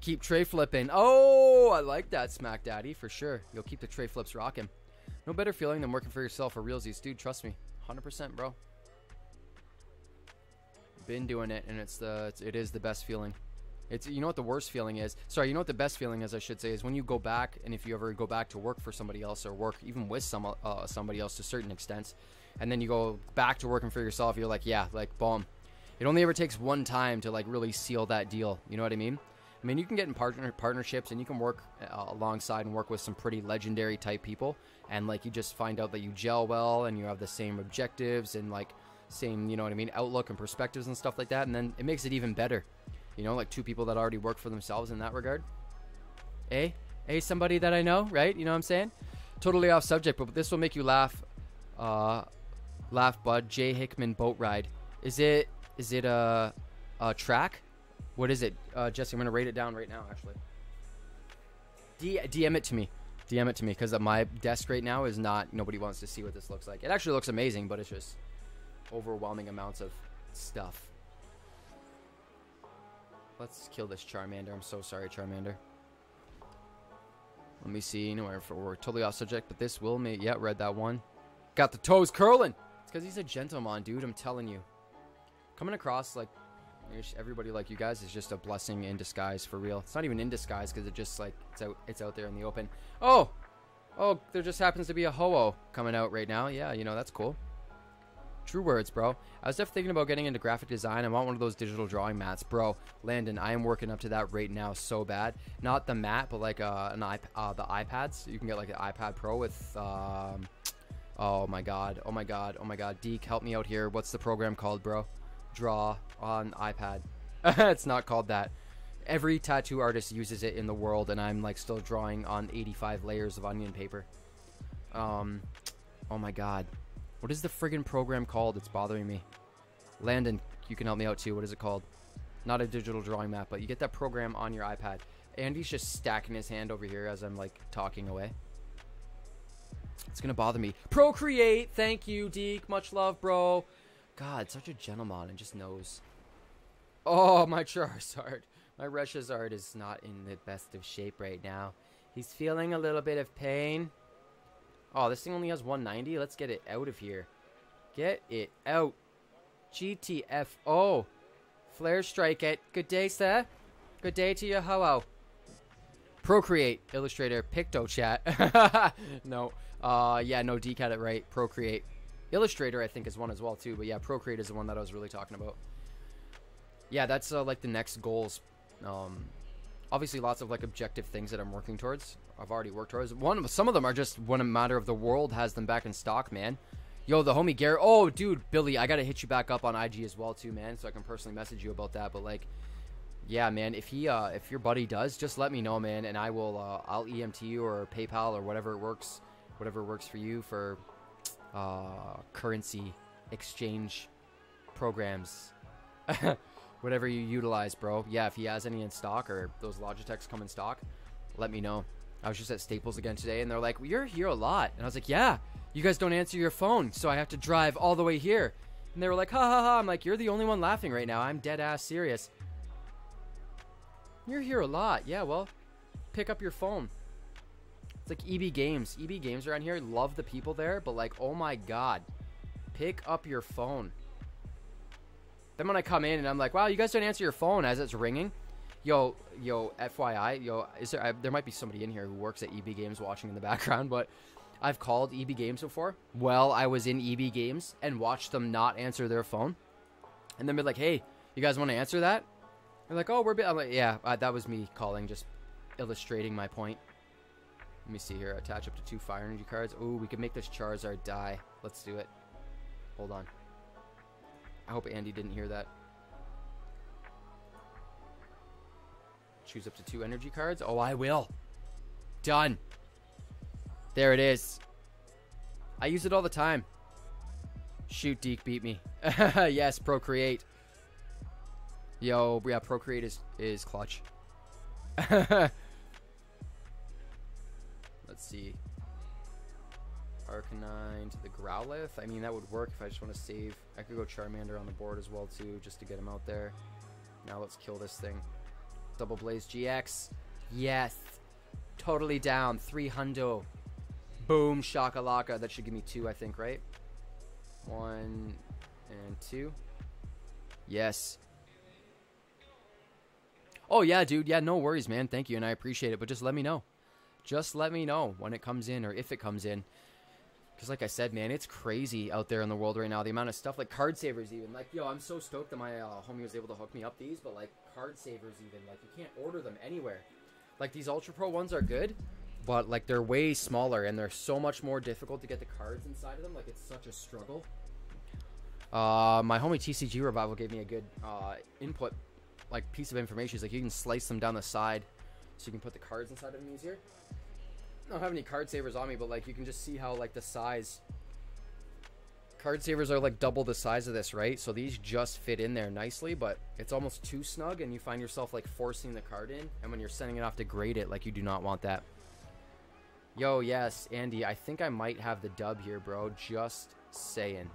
Keep tray flipping. Oh, I like that, Smack Daddy, for sure. You'll keep the tray flips rocking. No better feeling than working for yourself for realsies. Dude, trust me. 100%, bro. Been doing it, and it's the it's, it is the best feeling. It's you know what the worst feeling is. Sorry, you know what the best feeling is. I should say is when you go back, and if you ever go back to work for somebody else or work even with some uh, somebody else to certain extents, and then you go back to working for yourself. You're like, yeah, like boom. It only ever takes one time to like really seal that deal. You know what I mean? I mean, you can get in partner partnerships and you can work uh, alongside and work with some pretty legendary type people, and like you just find out that you gel well and you have the same objectives and like same, you know what I mean, outlook and perspectives and stuff like that, and then it makes it even better. You know, like two people that already work for themselves in that regard. A, a somebody that I know, right? You know what I'm saying? Totally off subject, but this will make you laugh. Uh, laugh, bud. Jay Hickman boat ride. Is it? Is it a, a track? What is it, uh, Jesse? I'm gonna write it down right now. Actually, D- DM it to me. DM it to me because my desk right now is not. Nobody wants to see what this looks like. It actually looks amazing, but it's just overwhelming amounts of stuff. Let's kill this Charmander. I'm so sorry, Charmander. Let me see. We're, we're totally off subject, but this will make. Yeah, read that one. Got the toes curling. It's because he's a gentleman, dude. I'm telling you. Coming across like everybody like you guys is just a blessing in disguise for real. It's not even in disguise because it just like it's out it's out there in the open. Oh, oh, there just happens to be a Ho-Oh coming out right now. Yeah, you know that's cool. True words, bro. I was definitely thinking about getting into graphic design. I want one of those digital drawing mats, bro. Landon, I am working up to that right now so bad. Not the mat, but like uh, an iP- uh, the iPads. You can get like an iPad Pro with. Um, oh my god. Oh my god. Oh my god. Deke, help me out here. What's the program called, bro? Draw on iPad. it's not called that. Every tattoo artist uses it in the world, and I'm like still drawing on 85 layers of onion paper. Um, oh my god. What is the friggin' program called? It's bothering me. Landon, you can help me out too. What is it called? Not a digital drawing map, but you get that program on your iPad. Andy's just stacking his hand over here as I'm like talking away. It's gonna bother me. Procreate! Thank you, Deke. Much love, bro. God, such a gentleman and just knows. Oh, my Charizard. My Reshazard is not in the best of shape right now. He's feeling a little bit of pain. Oh, this thing only has 190? Let's get it out of here. Get it out. GTFO. Flare strike it. Good day, sir. Good day to you, hello. Procreate, Illustrator, PictoChat. no. Uh, yeah, no, Deke had it right. Procreate. Illustrator, I think, is one as well, too. But yeah, Procreate is the one that I was really talking about. Yeah, that's uh, like the next goals. Um, obviously, lots of like objective things that I'm working towards. I've already worked towards. One, of some of them are just when a matter of the world has them back in stock, man. Yo, the homie Garrett. Oh, dude, Billy, I gotta hit you back up on IG as well, too, man, so I can personally message you about that. But like, yeah, man, if he, uh, if your buddy does, just let me know, man, and I will, uh, I'll EMT you or PayPal or whatever it works, whatever works for you for, uh, currency exchange programs. whatever you utilize, bro. Yeah, if he has any in stock or those Logitechs come in stock, let me know. I was just at Staples again today, and they're like, well, "You're here a lot," and I was like, "Yeah, you guys don't answer your phone, so I have to drive all the way here." And they were like, ha ha ha. I'm like, you're the only one laughing right now. I'm dead ass serious. You're here a lot. Yeah, well, pick up your phone. It's like EB Games. EB Games around here. Love the people there, but like, oh my god. Pick up your phone. Then when I come in and I'm like, wow, you guys don't answer your phone as it's ringing. Yo, yo, FYI, yo, is there? I, there might be somebody in here who works at EB Games watching in the background, but I've called EB Games before. Well, I was in EB Games and watched them not answer their phone, and then be like, "Hey, you guys want to answer that?" They're like, "Oh, we're." I'm like, "Yeah, uh, that was me calling, just illustrating my point." Let me see here. Attach up to two fire energy cards. Ooh, we can make this Charizard die. Let's do it. Hold on. I hope Andy didn't hear that. Choose up to two energy cards. Oh, I will. Done. There it is. I use it all the time. Shoot, Deke beat me. yes, Procreate. Yo, yeah, Procreate is, is clutch. Let's see. Arcanine to the Growlithe. I mean, that would work if I just want to save. I could go Charmander on the board as well, too, just to get him out there. Now let's kill this thing. Double Blaze GX. Yes. Totally down. Three hundo. Boom, shakalaka. That should give me two, I think, right? One and two. Yes. Oh, yeah, dude. Yeah, no worries, man. Thank you, and I appreciate it. But just let me know. Just let me know when it comes in or if it comes in. Because, like I said, man, it's crazy out there in the world right now. The amount of stuff, like card savers, even. Like, yo, I'm so stoked that my uh, homie was able to hook me up these, but, like, card savers, even. Like, you can't order them anywhere. Like, these Ultra Pro ones are good, but, like, they're way smaller and they're so much more difficult to get the cards inside of them. Like, it's such a struggle. Uh, my homie TCG Revival gave me a good uh, input, like, piece of information. He's like, you can slice them down the side so you can put the cards inside of them easier. I don't have any card savers on me, but like you can just see how like the size. Card savers are like double the size of this, right? So these just fit in there nicely, but it's almost too snug, and you find yourself like forcing the card in. And when you're sending it off to grade it, like you do not want that. Yo, yes, Andy, I think I might have the dub here, bro. Just saying.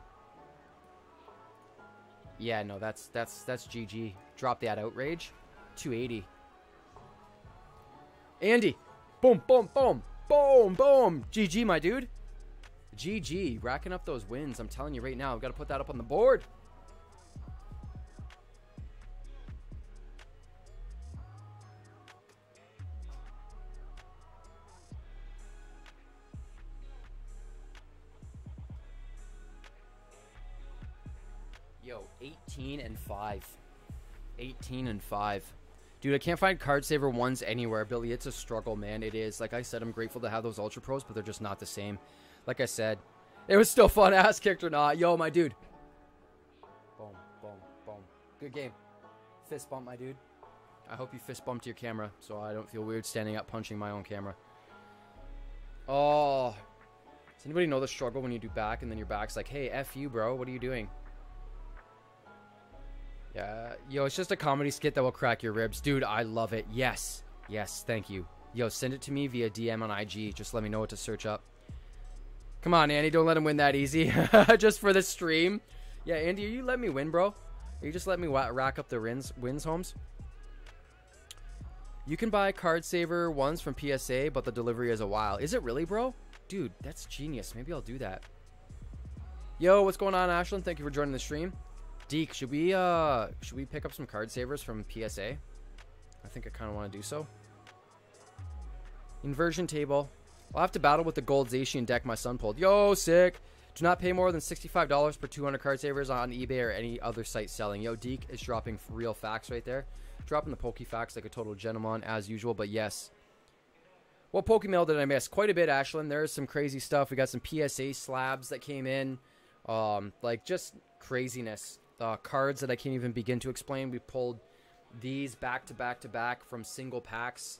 Yeah, no, that's that's that's GG. Drop that outrage. 280. Andy, boom, boom, boom. Boom, boom. GG, my dude. GG. Racking up those wins. I'm telling you right now. I've got to put that up on the board. Yo, 18 and 5. 18 and 5. Dude, I can't find card saver ones anywhere, Billy. It's a struggle, man. It is. Like I said, I'm grateful to have those Ultra Pros, but they're just not the same. Like I said, it was still fun, ass kicked or not. Yo, my dude. Boom, boom, boom. Good game. Fist bump, my dude. I hope you fist bumped your camera, so I don't feel weird standing up punching my own camera. Oh. Does anybody know the struggle when you do back and then your back's like, hey, F you, bro. What are you doing? Yeah, yo, it's just a comedy skit that will crack your ribs. Dude, I love it. Yes. Yes, thank you. Yo, send it to me via DM on IG. Just let me know what to search up. Come on, Andy, don't let him win that easy. just for the stream. Yeah, Andy, are you let me win, bro? Are you just let me rack up the wins, wins homes? You can buy card saver ones from PSA, but the delivery is a while. Is it really, bro? Dude, that's genius. Maybe I'll do that. Yo, what's going on, Ashlyn? Thank you for joining the stream. Deke, should we uh should we pick up some card savers from PSA? I think I kind of want to do so. Inversion table. I'll have to battle with the gold Zacian deck my son pulled. Yo, sick. Do not pay more than $65 per 200 card savers on eBay or any other site selling. Yo, Deke is dropping real facts right there. Dropping the Poke facts like a total gentleman as usual, but yes. What Pokemail did I miss? Quite a bit, Ashlyn. There's some crazy stuff. We got some PSA slabs that came in. Um, like just craziness uh, cards that I can't even begin to explain. We pulled these back to back to back from single packs.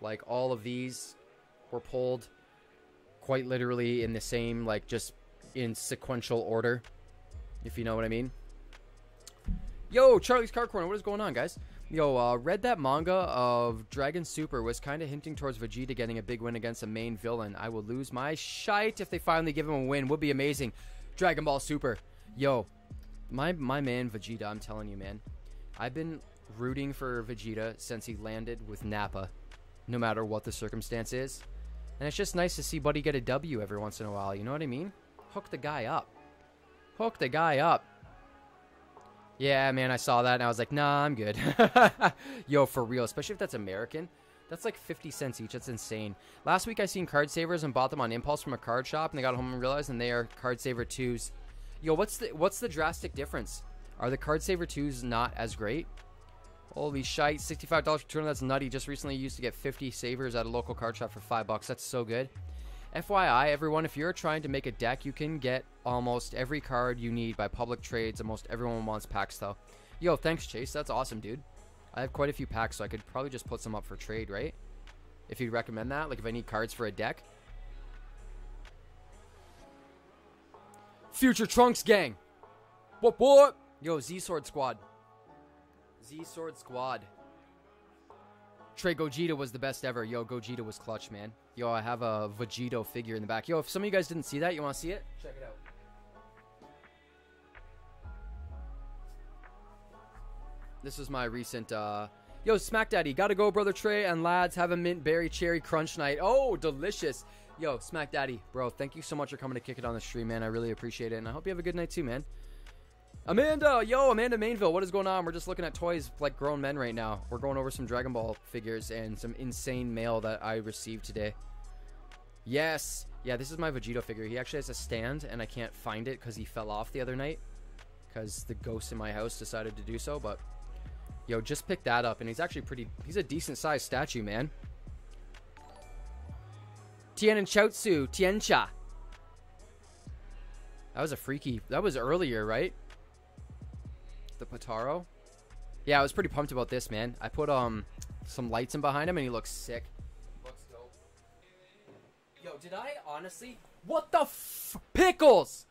Like all of these were pulled quite literally in the same, like just in sequential order, if you know what I mean. Yo, Charlie's Card Corner, what is going on, guys? Yo, uh, read that manga of Dragon Super was kind of hinting towards Vegeta getting a big win against a main villain. I will lose my shite if they finally give him a win. Would be amazing. Dragon Ball Super. Yo, My my man Vegeta, I'm telling you, man. I've been rooting for Vegeta since he landed with Nappa, no matter what the circumstance is. And it's just nice to see Buddy get a W every once in a while, you know what I mean? Hook the guy up. Hook the guy up. Yeah, man, I saw that and I was like, nah, I'm good. Yo, for real, especially if that's American. That's like 50 cents each. That's insane. Last week I seen card savers and bought them on impulse from a card shop and they got home and realized and they are card saver 2s. Yo, what's the what's the drastic difference? Are the card saver 2s not as great? Holy shite, $65 per that's nutty. Just recently used to get 50 savers at a local card shop for 5 bucks. That's so good. FYI, everyone, if you're trying to make a deck, you can get almost every card you need by public trades. Almost everyone wants packs, though. Yo, thanks, Chase. That's awesome, dude. I have quite a few packs, so I could probably just put some up for trade, right? If you'd recommend that, like if I need cards for a deck. Future Trunks gang. What what? Yo, Z Sword Squad. Z Sword Squad. Tre Gogeta was the best ever. Yo, Gogeta was clutch, man. Yo, I have a Vegito figure in the back. Yo, if some of you guys didn't see that, you want to see it? Check it out. This is my recent, uh... Yo, Smack Daddy, gotta go, Brother Tre, and lads, have a mint berry cherry crunch night. Oh, delicious. Yo, Smack Daddy, bro, thank you so much for coming to kick it on the stream, man. I really appreciate it, and I hope you have a good night too, man. Amanda, yo, Amanda Mainville, what is going on? We're just looking at toys like grown men right now. We're going over some Dragon Ball figures and some insane mail that I received today. Yes, yeah, this is my Vegito figure. He actually has a stand, and I can't find it because he fell off the other night because the ghost in my house decided to do so. But yo, just pick that up, and he's actually pretty. He's a decent sized statue, man. Tien and Chaozu, Tiancha. That was a freaky. That was earlier, right? the Potara. Yeah, I was pretty pumped about this, man. I put um some lights in behind him, and he looks sick. Looks dope. Yo, did I honestly? What the f- pickles,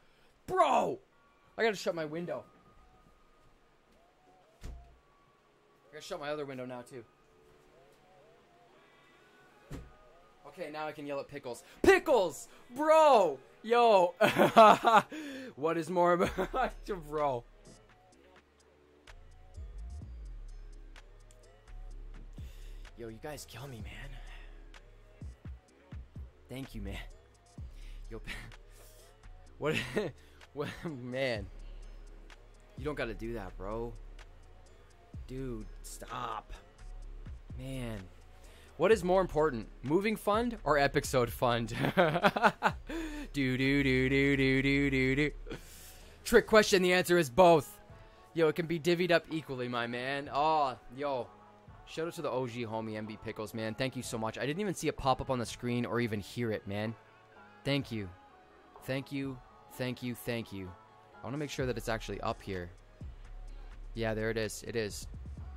bro? I gotta shut my window. I gotta shut my other window now too. Okay, now I can yell at pickles. Pickles, bro. Yo, what is more about bro? Yo, you guys kill me, man. Thank you, man. Yo, what? what, man? You don't gotta do that, bro. Dude, stop. Man. What is more important, moving fund or episode fund? do do do do do do do do. Trick question. The answer is both. Yo, it can be divvied up equally, my man. Oh, yo, Shout out to the OG homie MB Pickles, man. Thank you so much. I didn't even see it pop up on the screen or even hear it, man. Thank you. Thank you. Thank you. Thank you. I want to make sure that it's actually up here. Yeah, there it is. It is.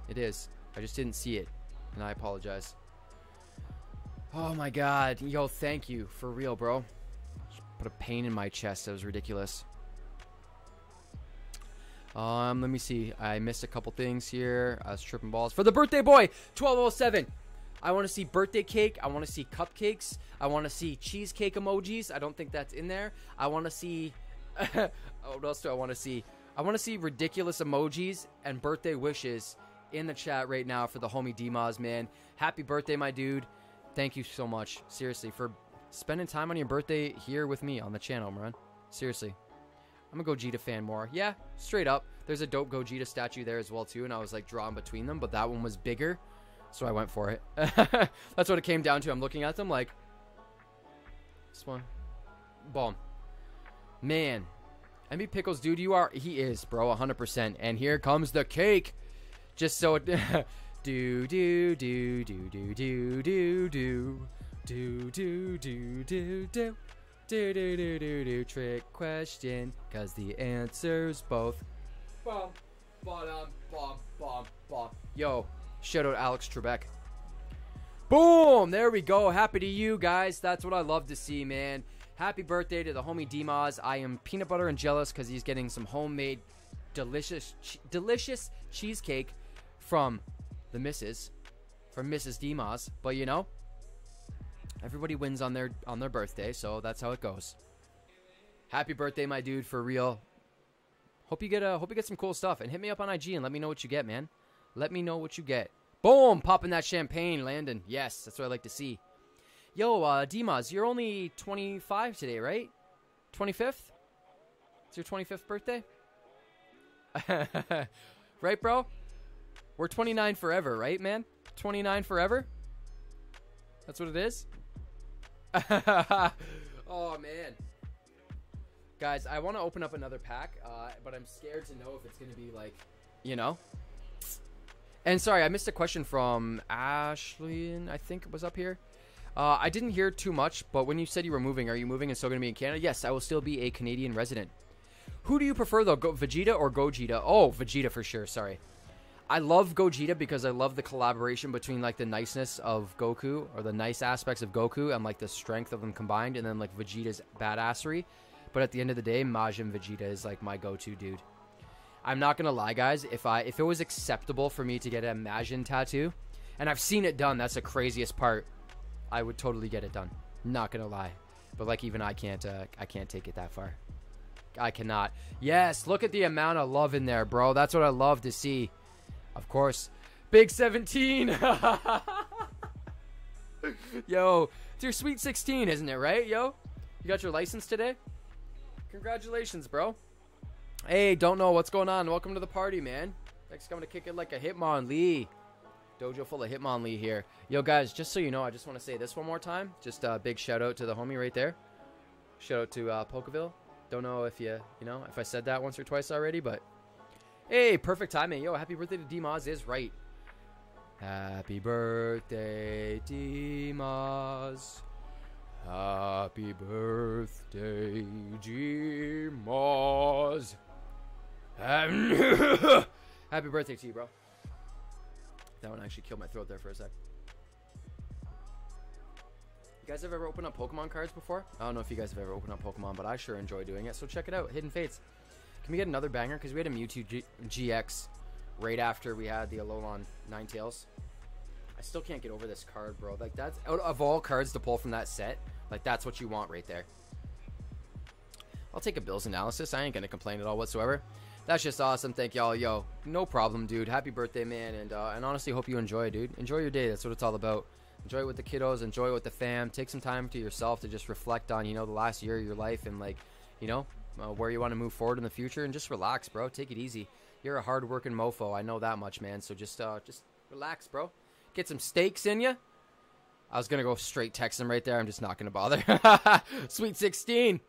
It is. I just didn't see it. And I apologize. Oh my god. Yo, thank you. For real, bro. Just put a pain in my chest. That was ridiculous. Um, let me see. I missed a couple things here. I was tripping balls. For the birthday boy, 1207. I want to see birthday cake. I want to see cupcakes. I want to see cheesecake emojis. I don't think that's in there. I want to see. what else do I want to see? I want to see ridiculous emojis and birthday wishes in the chat right now for the homie Dmaz, man. Happy birthday, my dude. Thank you so much, seriously, for spending time on your birthday here with me on the channel, man. Seriously. I'm a Gogeta fan more. Yeah, straight up. There's a dope Gogeta statue there as well too, and I was like drawn between them, but that one was bigger, so I went for it. That's what it came down to. I'm looking at them like this one, bomb. Man, MB Pickles, dude, you are he is, bro, 100%. And here comes the cake. Just so it do do do do do do do do do do do do do do do do do do trick question, cause the answer's both. Bum, bum, bum, bum, bum. Yo, shout out Alex Trebek. Boom! There we go. Happy to you guys. That's what I love to see, man. Happy birthday to the homie Dmaz. I am peanut butter and jealous because he's getting some homemade, delicious, delicious cheesecake from the missus, from Mrs. Dmaz. But you know, Everybody wins on their on their birthday, so that's how it goes. Happy birthday, my dude, for real. Hope you get uh, hope you get some cool stuff and hit me up on IG and let me know what you get, man. Let me know what you get. Boom, popping that champagne, Landon. Yes, that's what I like to see. Yo, uh, Dimas, you're only 25 today, right? 25th? It's your 25th birthday? right, bro? We're 29 forever, right, man? 29 forever? That's what it is? oh, man. Guys, I want to open up another pack, uh, but I'm scared to know if it's going to be like, you know? And sorry, I missed a question from Ashley, I think was up here. Uh, I didn't hear too much, but when you said you were moving, are you moving and still going to be in Canada? Yes, I will still be a Canadian resident. Who do you prefer though, Go- Vegeta or Gogeta? Oh, Vegeta for sure. Sorry, I love Gogeta because I love the collaboration between like the niceness of Goku or the nice aspects of Goku and like the strength of them combined, and then like Vegeta's badassery. But at the end of the day, Majin Vegeta is like my go-to dude. I'm not gonna lie, guys. If I if it was acceptable for me to get a Majin tattoo, and I've seen it done, that's the craziest part. I would totally get it done. Not gonna lie, but like even I can't uh, I can't take it that far. I cannot. Yes, look at the amount of love in there, bro. That's what I love to see. Of course, Big 17. yo, it's your sweet 16, isn't it, right? Yo, you got your license today? Congratulations, bro. Hey, don't know what's going on. Welcome to the party, man. Next coming to kick it like a Hitmonlee. Dojo full of Hitmonlee here. Yo, guys, just so you know, I just want to say this one more time. Just a big shout out to the homie right there. Shout out to uh, Pokeville. Don't know if you, you know, if I said that once or twice already, but hey, perfect timing. Yo, happy birthday to Dimas is right. Happy birthday, Dimas. Happy birthday, Dimas. Happy birthday to you, bro. That one actually killed my throat there for a sec. You guys have ever opened up Pokemon cards before? I don't know if you guys have ever opened up Pokemon, but I sure enjoy doing it. So check it out, Hidden Fates. Can we get another banger? Because we had a Mewtwo G- GX right after we had the Alolan Ninetales. I still can't get over this card, bro. Like that's out of all cards to pull from that set, like that's what you want right there. I'll take a Bills analysis. I ain't gonna complain at all whatsoever. That's just awesome. Thank y'all. Yo, no problem, dude. Happy birthday, man. And uh, and honestly, hope you enjoy, dude. Enjoy your day. That's what it's all about. Enjoy it with the kiddos. Enjoy it with the fam. Take some time to yourself to just reflect on, you know, the last year of your life and like, you know, uh, where you want to move forward in the future. And just relax, bro. Take it easy. You're a hard-working mofo. I know that much, man. So just uh, just relax, bro. Get some steaks in you. I was gonna go straight text him right there. I'm just not gonna bother. Sweet 16.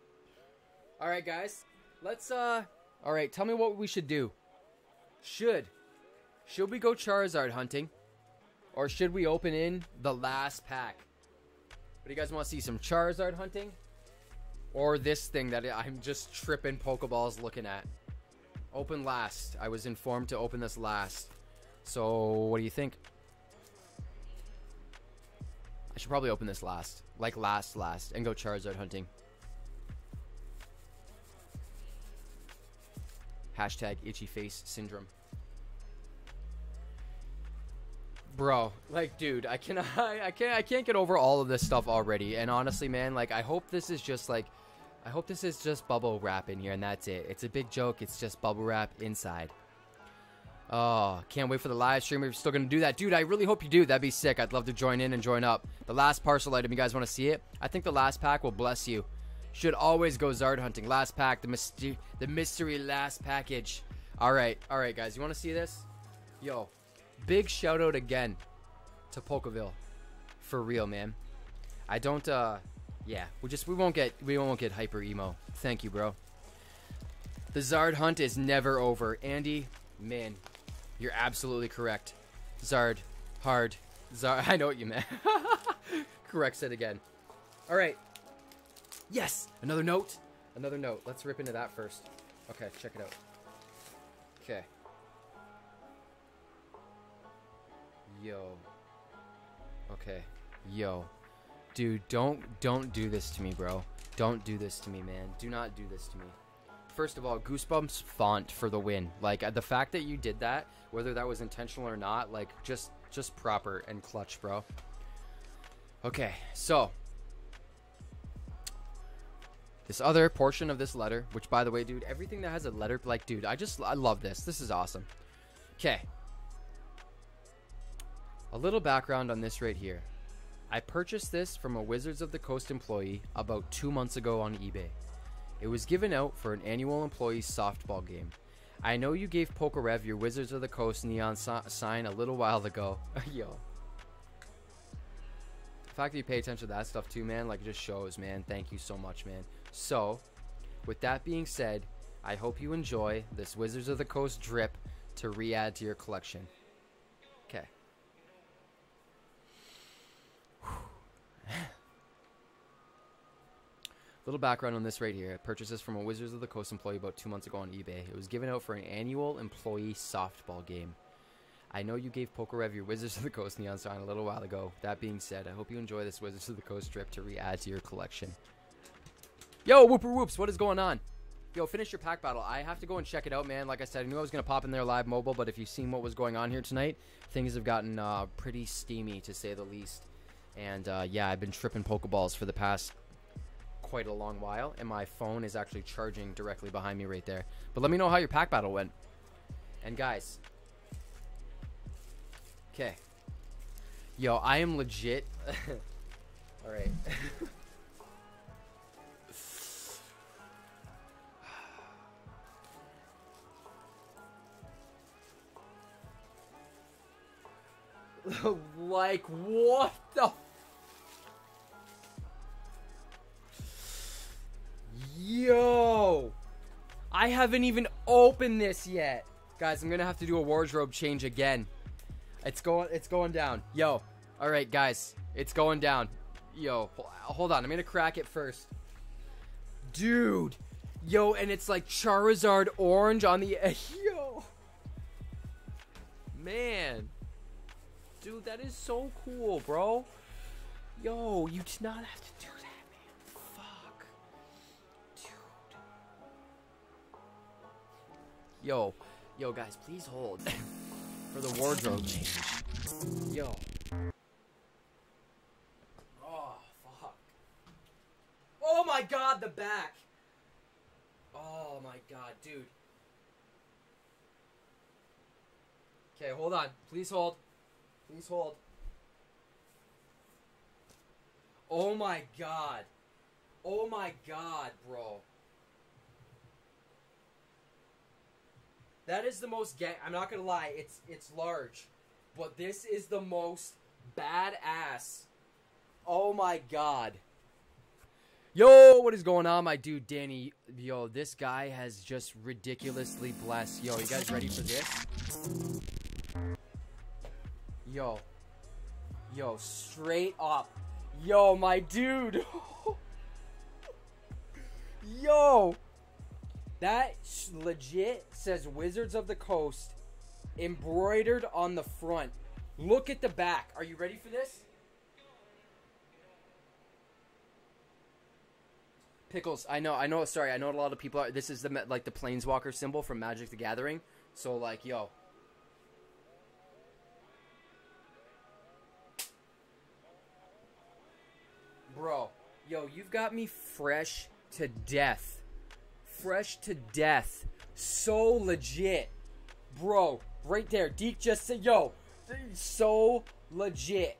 All right, guys. Let's uh. All right, tell me what we should do. Should should we go Charizard hunting, or should we open in the last pack? Do you guys want to see? Some Charizard hunting, or this thing that I'm just tripping Pokeballs looking at? Open last. I was informed to open this last. So what do you think? I should probably open this last, like last, last, and go Charizard hunting. Hashtag itchy face syndrome. Bro, like, dude, I can I, I can't I can't get over all of this stuff already. And honestly, man, like, I hope this is just like, I hope this is just bubble wrap in here, and that's it. It's a big joke. It's just bubble wrap inside. Oh, can't wait for the live stream. We're still gonna do that, dude. I really hope you do. That'd be sick. I'd love to join in and join up. The last parcel item. You guys want to see it? I think the last pack will bless you. Should always go Zard hunting. Last pack, the mystery, the mystery last package. All right, all right, guys. You want to see this? Yo, big shout out again to Pokeville, for real, man. I don't. uh Yeah, we just we won't get we won't get hyper emo. Thank you, bro. The Zard hunt is never over, Andy. Man, you're absolutely correct. Zard, hard. Zard, I know what you meant. Corrects it again. All right. Yes, another note. Another note. Let's rip into that first. Okay, check it out. Okay. Yo. Okay. Yo. Dude, don't don't do this to me, bro. Don't do this to me, man. Do not do this to me. First of all, Goosebumps font for the win. Like uh, the fact that you did that, whether that was intentional or not, like just just proper and clutch, bro. Okay, so this other portion of this letter, which by the way, dude, everything that has a letter, like, dude, I just, I love this. This is awesome. Okay. A little background on this right here. I purchased this from a Wizards of the Coast employee about two months ago on eBay. It was given out for an annual employee softball game. I know you gave Pokerev your Wizards of the Coast neon si- sign a little while ago. Yo. The fact that you pay attention to that stuff too, man, like it just shows, man. Thank you so much, man. So, with that being said, I hope you enjoy this Wizards of the Coast drip to re add to your collection. Okay. Little background on this right here. I purchased this from a Wizards of the Coast employee about two months ago on eBay. It was given out for an annual employee softball game. I know you gave Pokerev your Wizards of the Coast neon sign a little while ago. That being said, I hope you enjoy this Wizards of the Coast strip to re-add to your collection. Yo, Whooper Whoops, what is going on? Yo, finish your pack battle. I have to go and check it out, man. Like I said, I knew I was going to pop in there live mobile, but if you've seen what was going on here tonight, things have gotten uh, pretty steamy, to say the least. And uh, yeah, I've been tripping Pokeballs for the past quite a long while, and my phone is actually charging directly behind me right there. But let me know how your pack battle went. And guys, okay. Yo, I am legit. All right. like what the Yo! I haven't even opened this yet. Guys, I'm gonna have to do a wardrobe change again. It's going it's going down. Yo. Alright, guys. It's going down. Yo, hold on. I'm gonna crack it first. Dude. Yo, and it's like Charizard orange on the yo. Man. Dude, that is so cool, bro. Yo, you did not have to do Yo, yo, guys, please hold for the wardrobe change. Yo. Oh, fuck. Oh my god, the back. Oh my god, dude. Okay, hold on. Please hold. Please hold. Oh my god. Oh my god, bro. That is the most gang. I'm not gonna lie, it's it's large, but this is the most badass. Oh my god. Yo, what is going on, my dude Danny? Yo, this guy has just ridiculously blessed. Yo, you guys ready for this? Yo. Yo, straight up. Yo, my dude. Yo. That legit says Wizards of the Coast embroidered on the front. Look at the back. Are you ready for this? Pickles, I know, I know. Sorry, I know a lot of people are. This is the like the Planeswalker symbol from Magic the Gathering. So like, yo, Bro, yo, you've got me fresh to death. Fresh to death. So legit. Bro, right there. Deke just said, yo, so legit.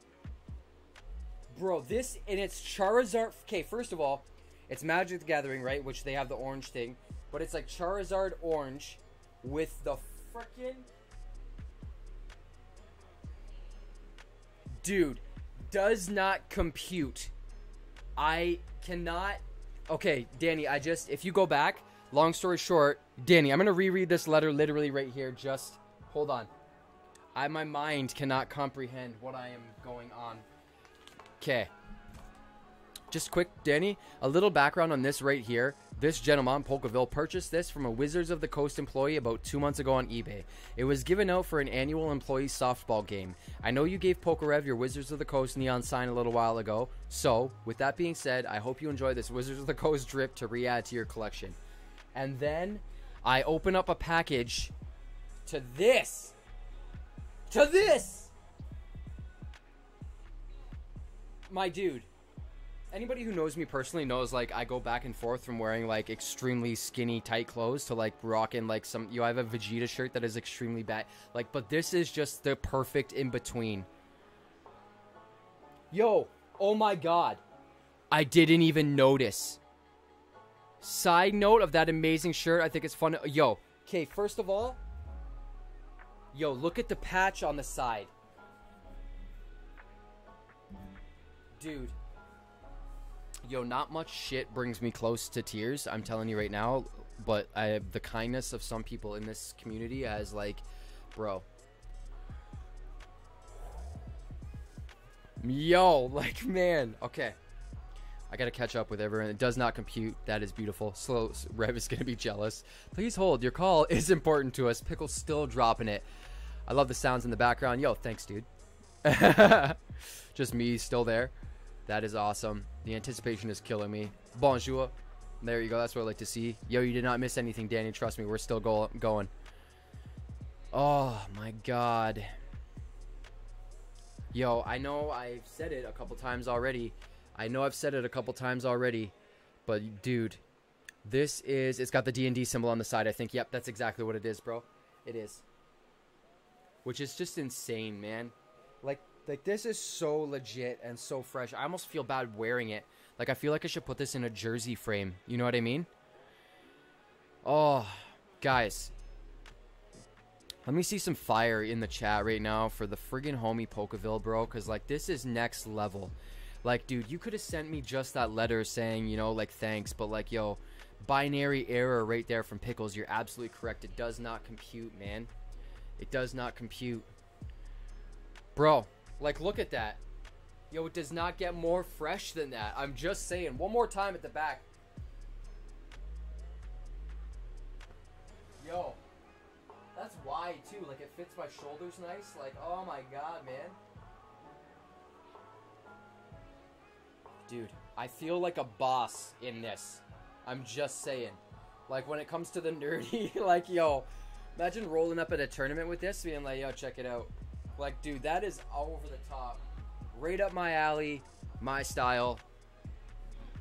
Bro, this, and it's Charizard. Okay, first of all, it's Magic the Gathering, right? Which they have the orange thing. But it's like Charizard orange with the freaking. Dude, does not compute. I cannot. Okay, Danny, I just. If you go back, long story short, Danny, I'm going to reread this letter literally right here. Just hold on. I, my mind cannot comprehend what I am going on. Okay. Just quick, Danny, a little background on this right here. This gentleman, Pokeville, purchased this from a Wizards of the Coast employee about two months ago on eBay. It was given out for an annual employee softball game. I know you gave Pokerev your Wizards of the Coast neon sign a little while ago, so, with that being said, I hope you enjoy this Wizards of the Coast drip to re add to your collection. And then I open up a package to this. To this! My dude. anybody who knows me personally knows like I go back and forth from wearing like extremely skinny tight clothes to like rocking like some you know, I have a Vegeta shirt that is extremely bad like but this is just the perfect in between. Yo, oh my god. I didn't even notice. Side note of that amazing shirt, I think it's fun. Yo, okay, first of all, yo, look at the patch on the side. Dude, Yo, not much shit brings me close to tears. I'm telling you right now, but I have the kindness of some people in this community as like, bro. Yo, like man, okay. I gotta catch up with everyone. It does not compute. That is beautiful. Slow Rev is gonna be jealous. Please hold. Your call is important to us. Pickle's still dropping it. I love the sounds in the background. Yo, thanks, dude. Just me still there. That is awesome. The anticipation is killing me. Bonjour. There you go. That's what I like to see. Yo, you did not miss anything, Danny. Trust me. We're still go going. Oh, my God. Yo, I know I've said it a couple times already. I know I've said it a couple times already. But, dude, this is... It's got the D&D symbol on the side, I think. Yep, that's exactly what it is, bro. It is. Which is just insane, man. Like, like this is so legit and so fresh. I almost feel bad wearing it. Like I feel like I should put this in a jersey frame. You know what I mean? Oh, guys. Let me see some fire in the chat right now for the friggin' homie Pokeville, bro. Cause like this is next level. Like, dude, you could have sent me just that letter saying, you know, like thanks, but like, yo, binary error right there from Pickles. You're absolutely correct. It does not compute, man. It does not compute. Bro, like, look at that. Yo, it does not get more fresh than that. I'm just saying. One more time at the back. Yo. That's wide, too. Like, it fits my shoulders nice. Like, oh my god, man. Dude, I feel like a boss in this. I'm just saying. Like, when it comes to the nerdy, like, yo, imagine rolling up at a tournament with this, being like, yo, check it out. Like, dude, that is all over the top. Right up my alley, my style.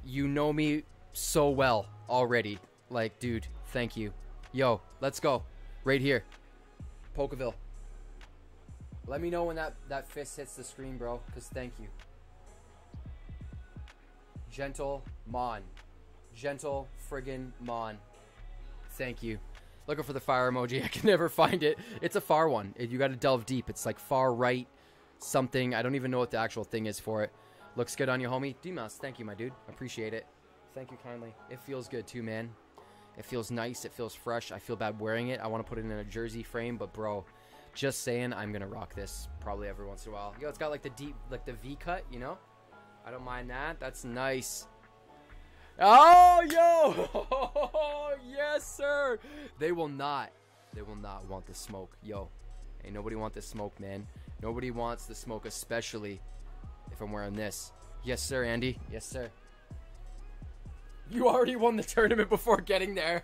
You know me so well already. Like, dude, thank you. Yo, let's go. Right here. Pokeville. Let me know when that, that fist hits the screen, bro, because thank you. Gentle Mon. Gentle friggin' Mon. Thank you. Looking for the fire emoji. I can never find it. It's a far one. You got to delve deep. It's like far right something. I don't even know what the actual thing is for it. Looks good on you, homie. Dimas, thank you, my dude. Appreciate it. Thank you kindly. It feels good too, man. It feels nice. It feels fresh. I feel bad wearing it. I want to put it in a jersey frame, but bro, just saying, I'm gonna rock this probably every once in a while. Yo, it's got like the deep, like the V cut, you know. I don't mind that. That's nice. Oh, yo! yes, sir! They will not. They will not want the smoke. Yo, ain't nobody want the smoke, man. Nobody wants the smoke, especially if I'm wearing this. Yes, sir, Andy. Yes, sir. You already won the tournament before getting there.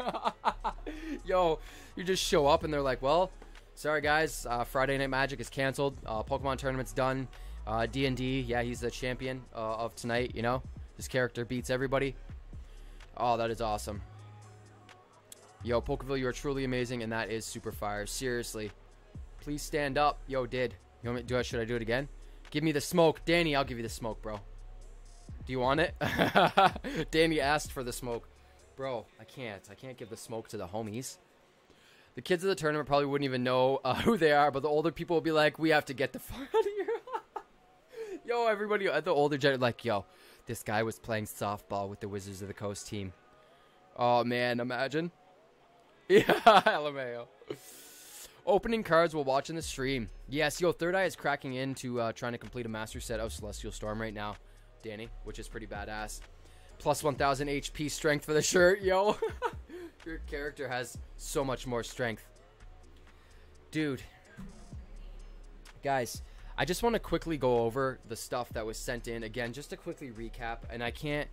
Yo, you just show up and they're like, well, sorry guys, uh, Friday Night Magic is canceled. Uh, Pokemon tournament's done. Uh, D&D, yeah, he's the champion uh, of tonight, you know. His character beats everybody. Oh, that is awesome. Yo, Pokeville, you are truly amazing, and that is super fire. Seriously. Please stand up. Yo, did. You want me, do I, should I do it again? Give me the smoke. Danny, I'll give you the smoke, bro. Do you want it? Danny asked for the smoke. Bro, I can't. I can't give the smoke to the homies. The kids of the tournament probably wouldn't even know uh, who they are, but the older people will be like, we have to get the fuck out of. Yo, everybody at the older gen, like, yo, this guy was playing softball with the Wizards of the Coast team. Oh man, imagine. Yeah, LMAO. Opening cards while watching the stream. Yes, yo, Third Eye is cracking into uh, trying to complete a master set of Celestial Storm right now, Danny, which is pretty badass. Plus 1000 HP strength for the shirt, yo. Your character has so much more strength. Dude. Guys, I just want to quickly go over the stuff that was sent in again, just to quickly recap. And I can't.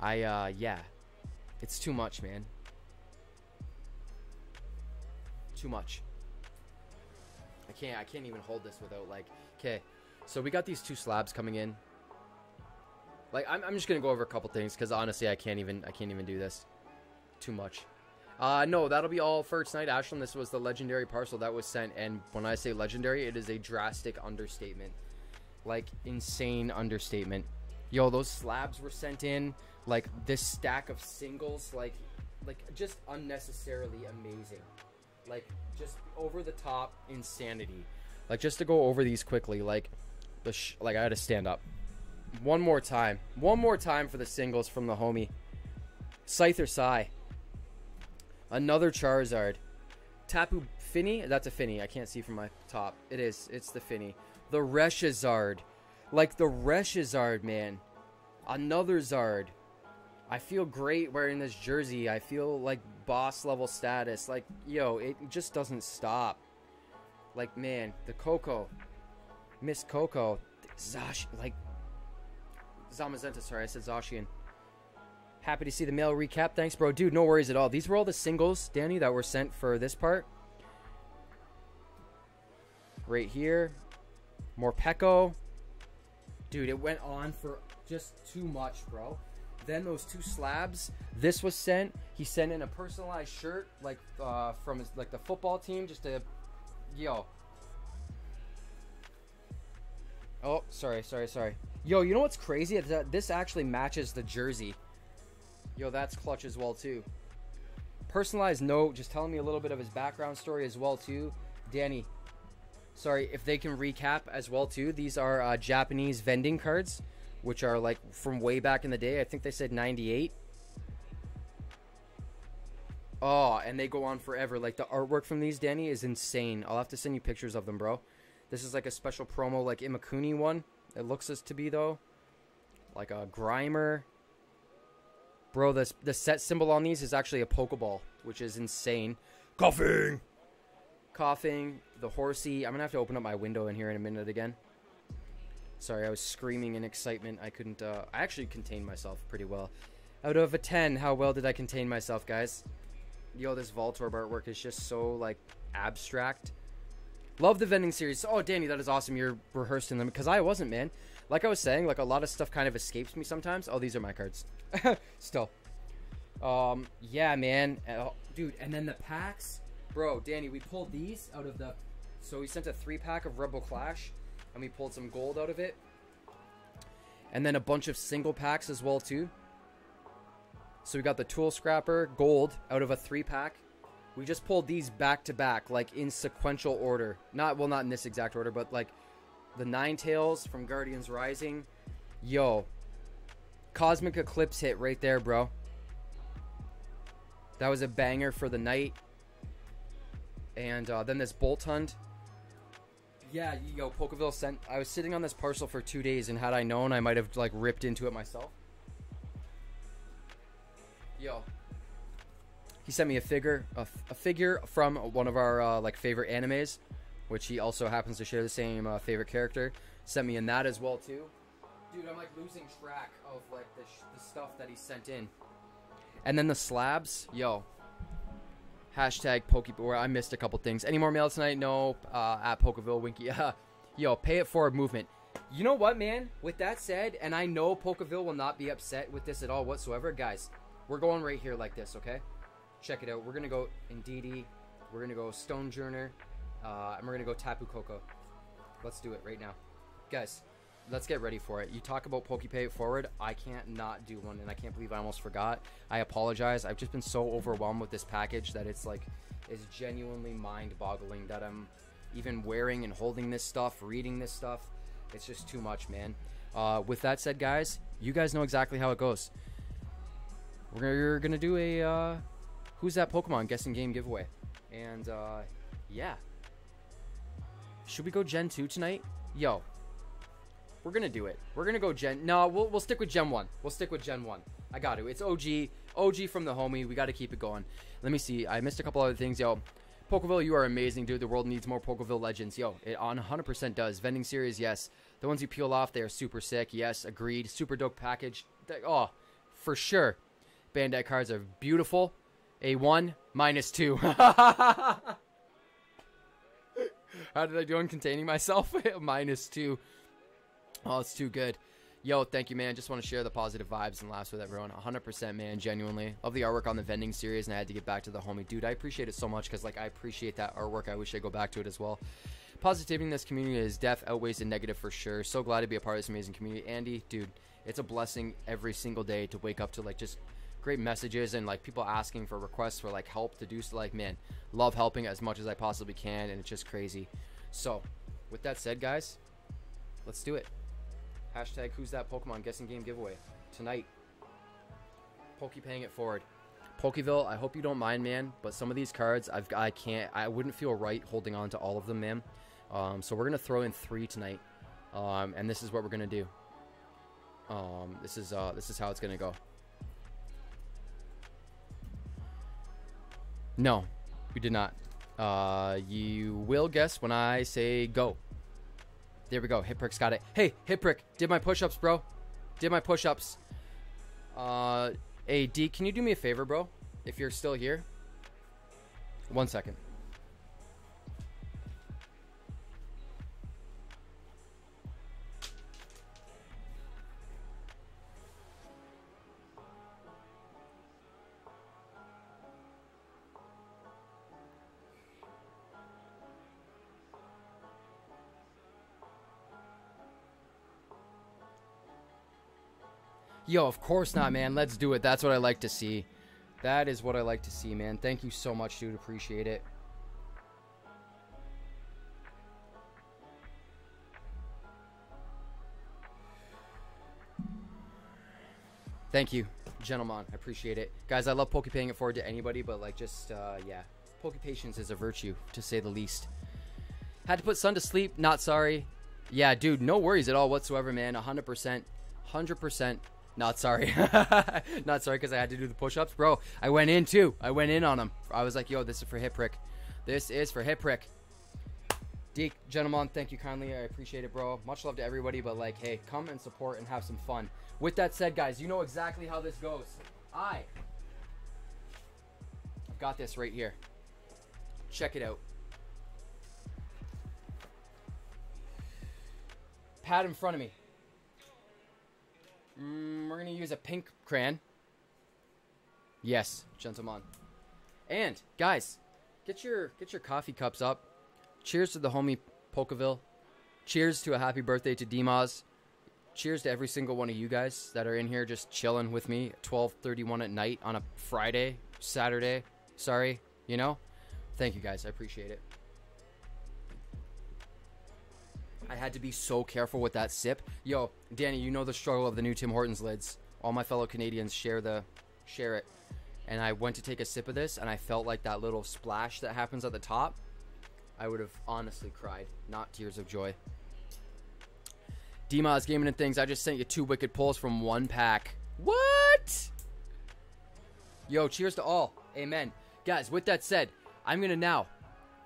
I uh, yeah, it's too much, man. Too much. I can't. I can't even hold this without like. Okay, so we got these two slabs coming in. Like I'm, I'm just gonna go over a couple things because honestly, I can't even I can't even do this. Too much. Uh, no, that'll be all for tonight, Ashland. This was the legendary parcel that was sent, and when I say legendary, it is a drastic understatement, like insane understatement. Yo, those slabs were sent in, like this stack of singles, like, like just unnecessarily amazing, like just over the top insanity. Like just to go over these quickly, like the like I had to stand up. One more time, one more time for the singles from the homie. Scyther Sai. Another Charizard. Tapu Fini? That's a Fini. I can't see from my top. It is. It's the Fini. The Reshizard. Like the Reshizard, man. Another Zard. I feel great wearing this jersey. I feel like boss level status. Like, yo, it just doesn't stop. Like, man, the Coco. Miss Coco. Zash. Like, Zamazenta, sorry, I said Zacian. Happy to see the mail recap. Thanks, bro. Dude, no worries at all. These were all the singles, Danny, that were sent for this part. Right here. Morpeko. Dude, it went on for just too much, bro. Then those two slabs. This was sent. He sent in a personalized shirt, like uh, from his, like the football team, just to, yo. Oh, sorry, sorry, sorry. Yo, you know what's crazy? This actually matches the jersey. Yo, that's clutch as well too. Personalized note, just telling me a little bit of his background story as well too. Danny, sorry if they can recap as well too. These are uh, Japanese vending cards, which are like from way back in the day. I think they said '98. Oh, and they go on forever. Like the artwork from these, Danny, is insane. I'll have to send you pictures of them, bro. This is like a special promo, like Imakuni one. It looks as to be though, like a Grimer. Bro, the the set symbol on these is actually a Pokeball, which is insane. Koffing. Koffing, the Horsea. I'm gonna have to open up my window in here in a minute again. Sorry, I was screaming in excitement. I couldn't. Uh, I actually contained myself pretty well. Out of a 10, how well did I contain myself, guys? Yo, this Voltorb artwork is just so like abstract. Love the vending series. Oh, Danny, that is awesome. You're rehearsing them because I wasn't, man. Like I was saying, like a lot of stuff kind of escapes me sometimes. Oh, these are my cards. Still. Um, yeah, man. Oh, dude, and then the packs. Bro, Danny, we pulled these out of the. So we sent a three pack of Rebel Clash, and we pulled some gold out of it. And then a bunch of single packs as well, too. So we got the Tool Scrapper gold out of a three pack. We just pulled these back to back, like in sequential order. Not well, not in this exact order, but like the Ninetales from Guardians Rising. Yo, Cosmic Eclipse hit right there, bro. That was a banger for the night. And uh, then this Boltund. Yeah, yo, Pokeville sent. I was sitting on this parcel for two days, and had I known, I might have like ripped into it myself. Yo, he sent me a figure, a, figure from one of our uh, like favorite animes, which he also happens to share the same uh, favorite character. Sent me in that as well too. Dude, I'm like losing track of like the, the stuff that he sent in. And then the slabs, yo. Hashtag Pokeball. I missed a couple things. Any more mail tonight? No. Uh, at Pokeville Winky. yo, pay it forward movement. You know what, man? With that said, and I know Pokeville will not be upset with this at all whatsoever, guys. We're going right here like this, okay? Check it out. We're gonna go Indeedee. We're gonna go Stonjourner. Uh, and we're gonna go Tapu Koko. Let's do it right now, guys. Let's get ready for it. You talk about PokePay forward. I can't not do one, and I can't believe I almost forgot. I apologize. I've just been so overwhelmed with this package that it's like, it's genuinely mind-boggling that I'm even wearing and holding this stuff, reading this stuff. It's just too much, man. Uh, with that said, guys, you guys know exactly how it goes. We're gonna do a uh, who's that Pokemon guessing game giveaway, and uh, yeah. Should we go Gen two tonight? Yo, we're gonna do it. We're gonna go Gen. No, we'll we'll stick with Gen one. We'll stick with Gen one. I got to. It's OG. OG from the homie. We got to keep it going. Let me see. I missed a couple other things. Yo, Pokeville, you are amazing, dude. The world needs more Pokeville legends. Yo, it on 100% does. Vending series, yes. The ones you peel off, they are super sick. Yes, agreed. Super dope package. Oh, for sure. Bandai cards are beautiful. A one minus two. How did I do on containing myself? minus two. Oh, it's too good. Yo, thank you, man. Just want to share the positive vibes and laughs with everyone. 100%, man. Genuinely. Love the artwork on the vending series, and I had to get back to the homie. Dude, I appreciate it so much because, like, I appreciate that artwork. I wish I go back to it as well. Positivity in this community is def outweighs the negative for sure. So glad to be a part of this amazing community. Andy, dude, it's a blessing every single day to wake up to, like, just great messages and like people asking for requests for like help to do so like man love helping as much as i possibly can and it's just crazy so with that said guys let's do it hashtag who's that pokemon guessing game giveaway? Tonight. Poke paying it forward. Pokeville i hope you don't mind man but some of these cards i've i can't i wouldn't feel right holding on to all of them man um, so we're gonna throw in three tonight. Um, and this is what we're gonna do. Um, this is uh, this is how it's gonna go. No, you did not. Uh, you will guess when I say go. There we go. Hitprick's got it. Hey, hip prick, did my push-ups, bro. Did my push-ups. Uh, hey, D, can you do me a favor, bro? If you're still here. One second. Yo, of course not, man. Let's do it. That's what I like to see. That is what I like to see, man. Thank you so much, dude. Appreciate it. Thank you, gentlemen. I appreciate it. Guys, I love Poke paying it forward to anybody, but like just uh yeah. Poke patience is a virtue, to say the least. Had to put Sun to sleep, not sorry. Yeah, dude, no worries at all whatsoever, man. 100%. 100%. Not sorry. Not sorry because I had to do the push ups. Bro, I went in too. I went in on him. I was like, yo, this is for Hip Prick. This is for Hip Prick. Deke, gentlemen, thank you kindly. I appreciate it, bro. Much love to everybody, but like, hey, come and support and have some fun. With that said, guys, you know exactly how this goes. I. I've got this right here. Check it out. Pad in front of me. Mm, we're gonna use a pink crayon. Yes, gentlemen. And guys, get your get your coffee cups up. Cheers to the homie Pokeville. Cheers to a happy birthday to Dimas. Cheers to every single one of you guys that are in here just chilling with me 12:31 at night on a Friday, Saturday. Sorry, you know. Thank you guys. I appreciate it. I had to be so careful with that sip. Yo, Danny, you know the struggle of the new Tim Hortons lids. All my fellow Canadians share the share it. And I went to take a sip of this and I felt like that little splash that happens at the top. I would have honestly cried, not tears of joy. Dimas Gaming and Things, I just sent you two wicked pulls from one pack. What? Yo, cheers to all. Amen. Guys, with that said, I'm going to now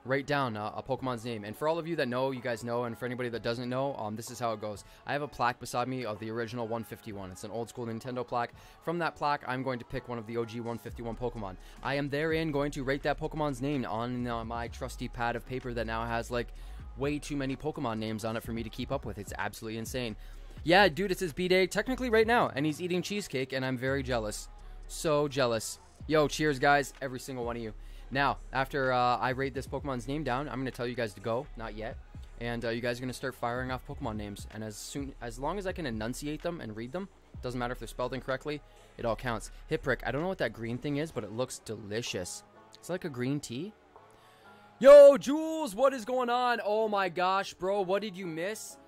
write down uh, a Pokemon's name. And for all of you that know, you guys know, and for anybody that doesn't know, um, this is how it goes. I have a plaque beside me of the original 151. It's an old school Nintendo plaque. From that plaque, I'm going to pick one of the OG 151 Pokemon. I am therein going to write that Pokemon's name on uh, my trusty pad of paper that now has like way too many Pokemon names on it for me to keep up with. It's absolutely insane. Yeah, dude, it's his B day technically right now, and he's eating cheesecake, and I'm very jealous. So jealous. Yo, cheers, guys, every single one of you. Now, after uh, I rate this Pokemon's name down, I'm going to tell you guys to go. Not yet. And uh, you guys are going to start firing off Pokemon names. And as soon, as long as I can enunciate them and read them, doesn't matter if they're spelled incorrectly, it all counts. Hitprick, I don't know what that green thing is, but it looks delicious. It's like a green tea. Yo, Jules, what is going on? Oh my gosh, bro, what did you miss?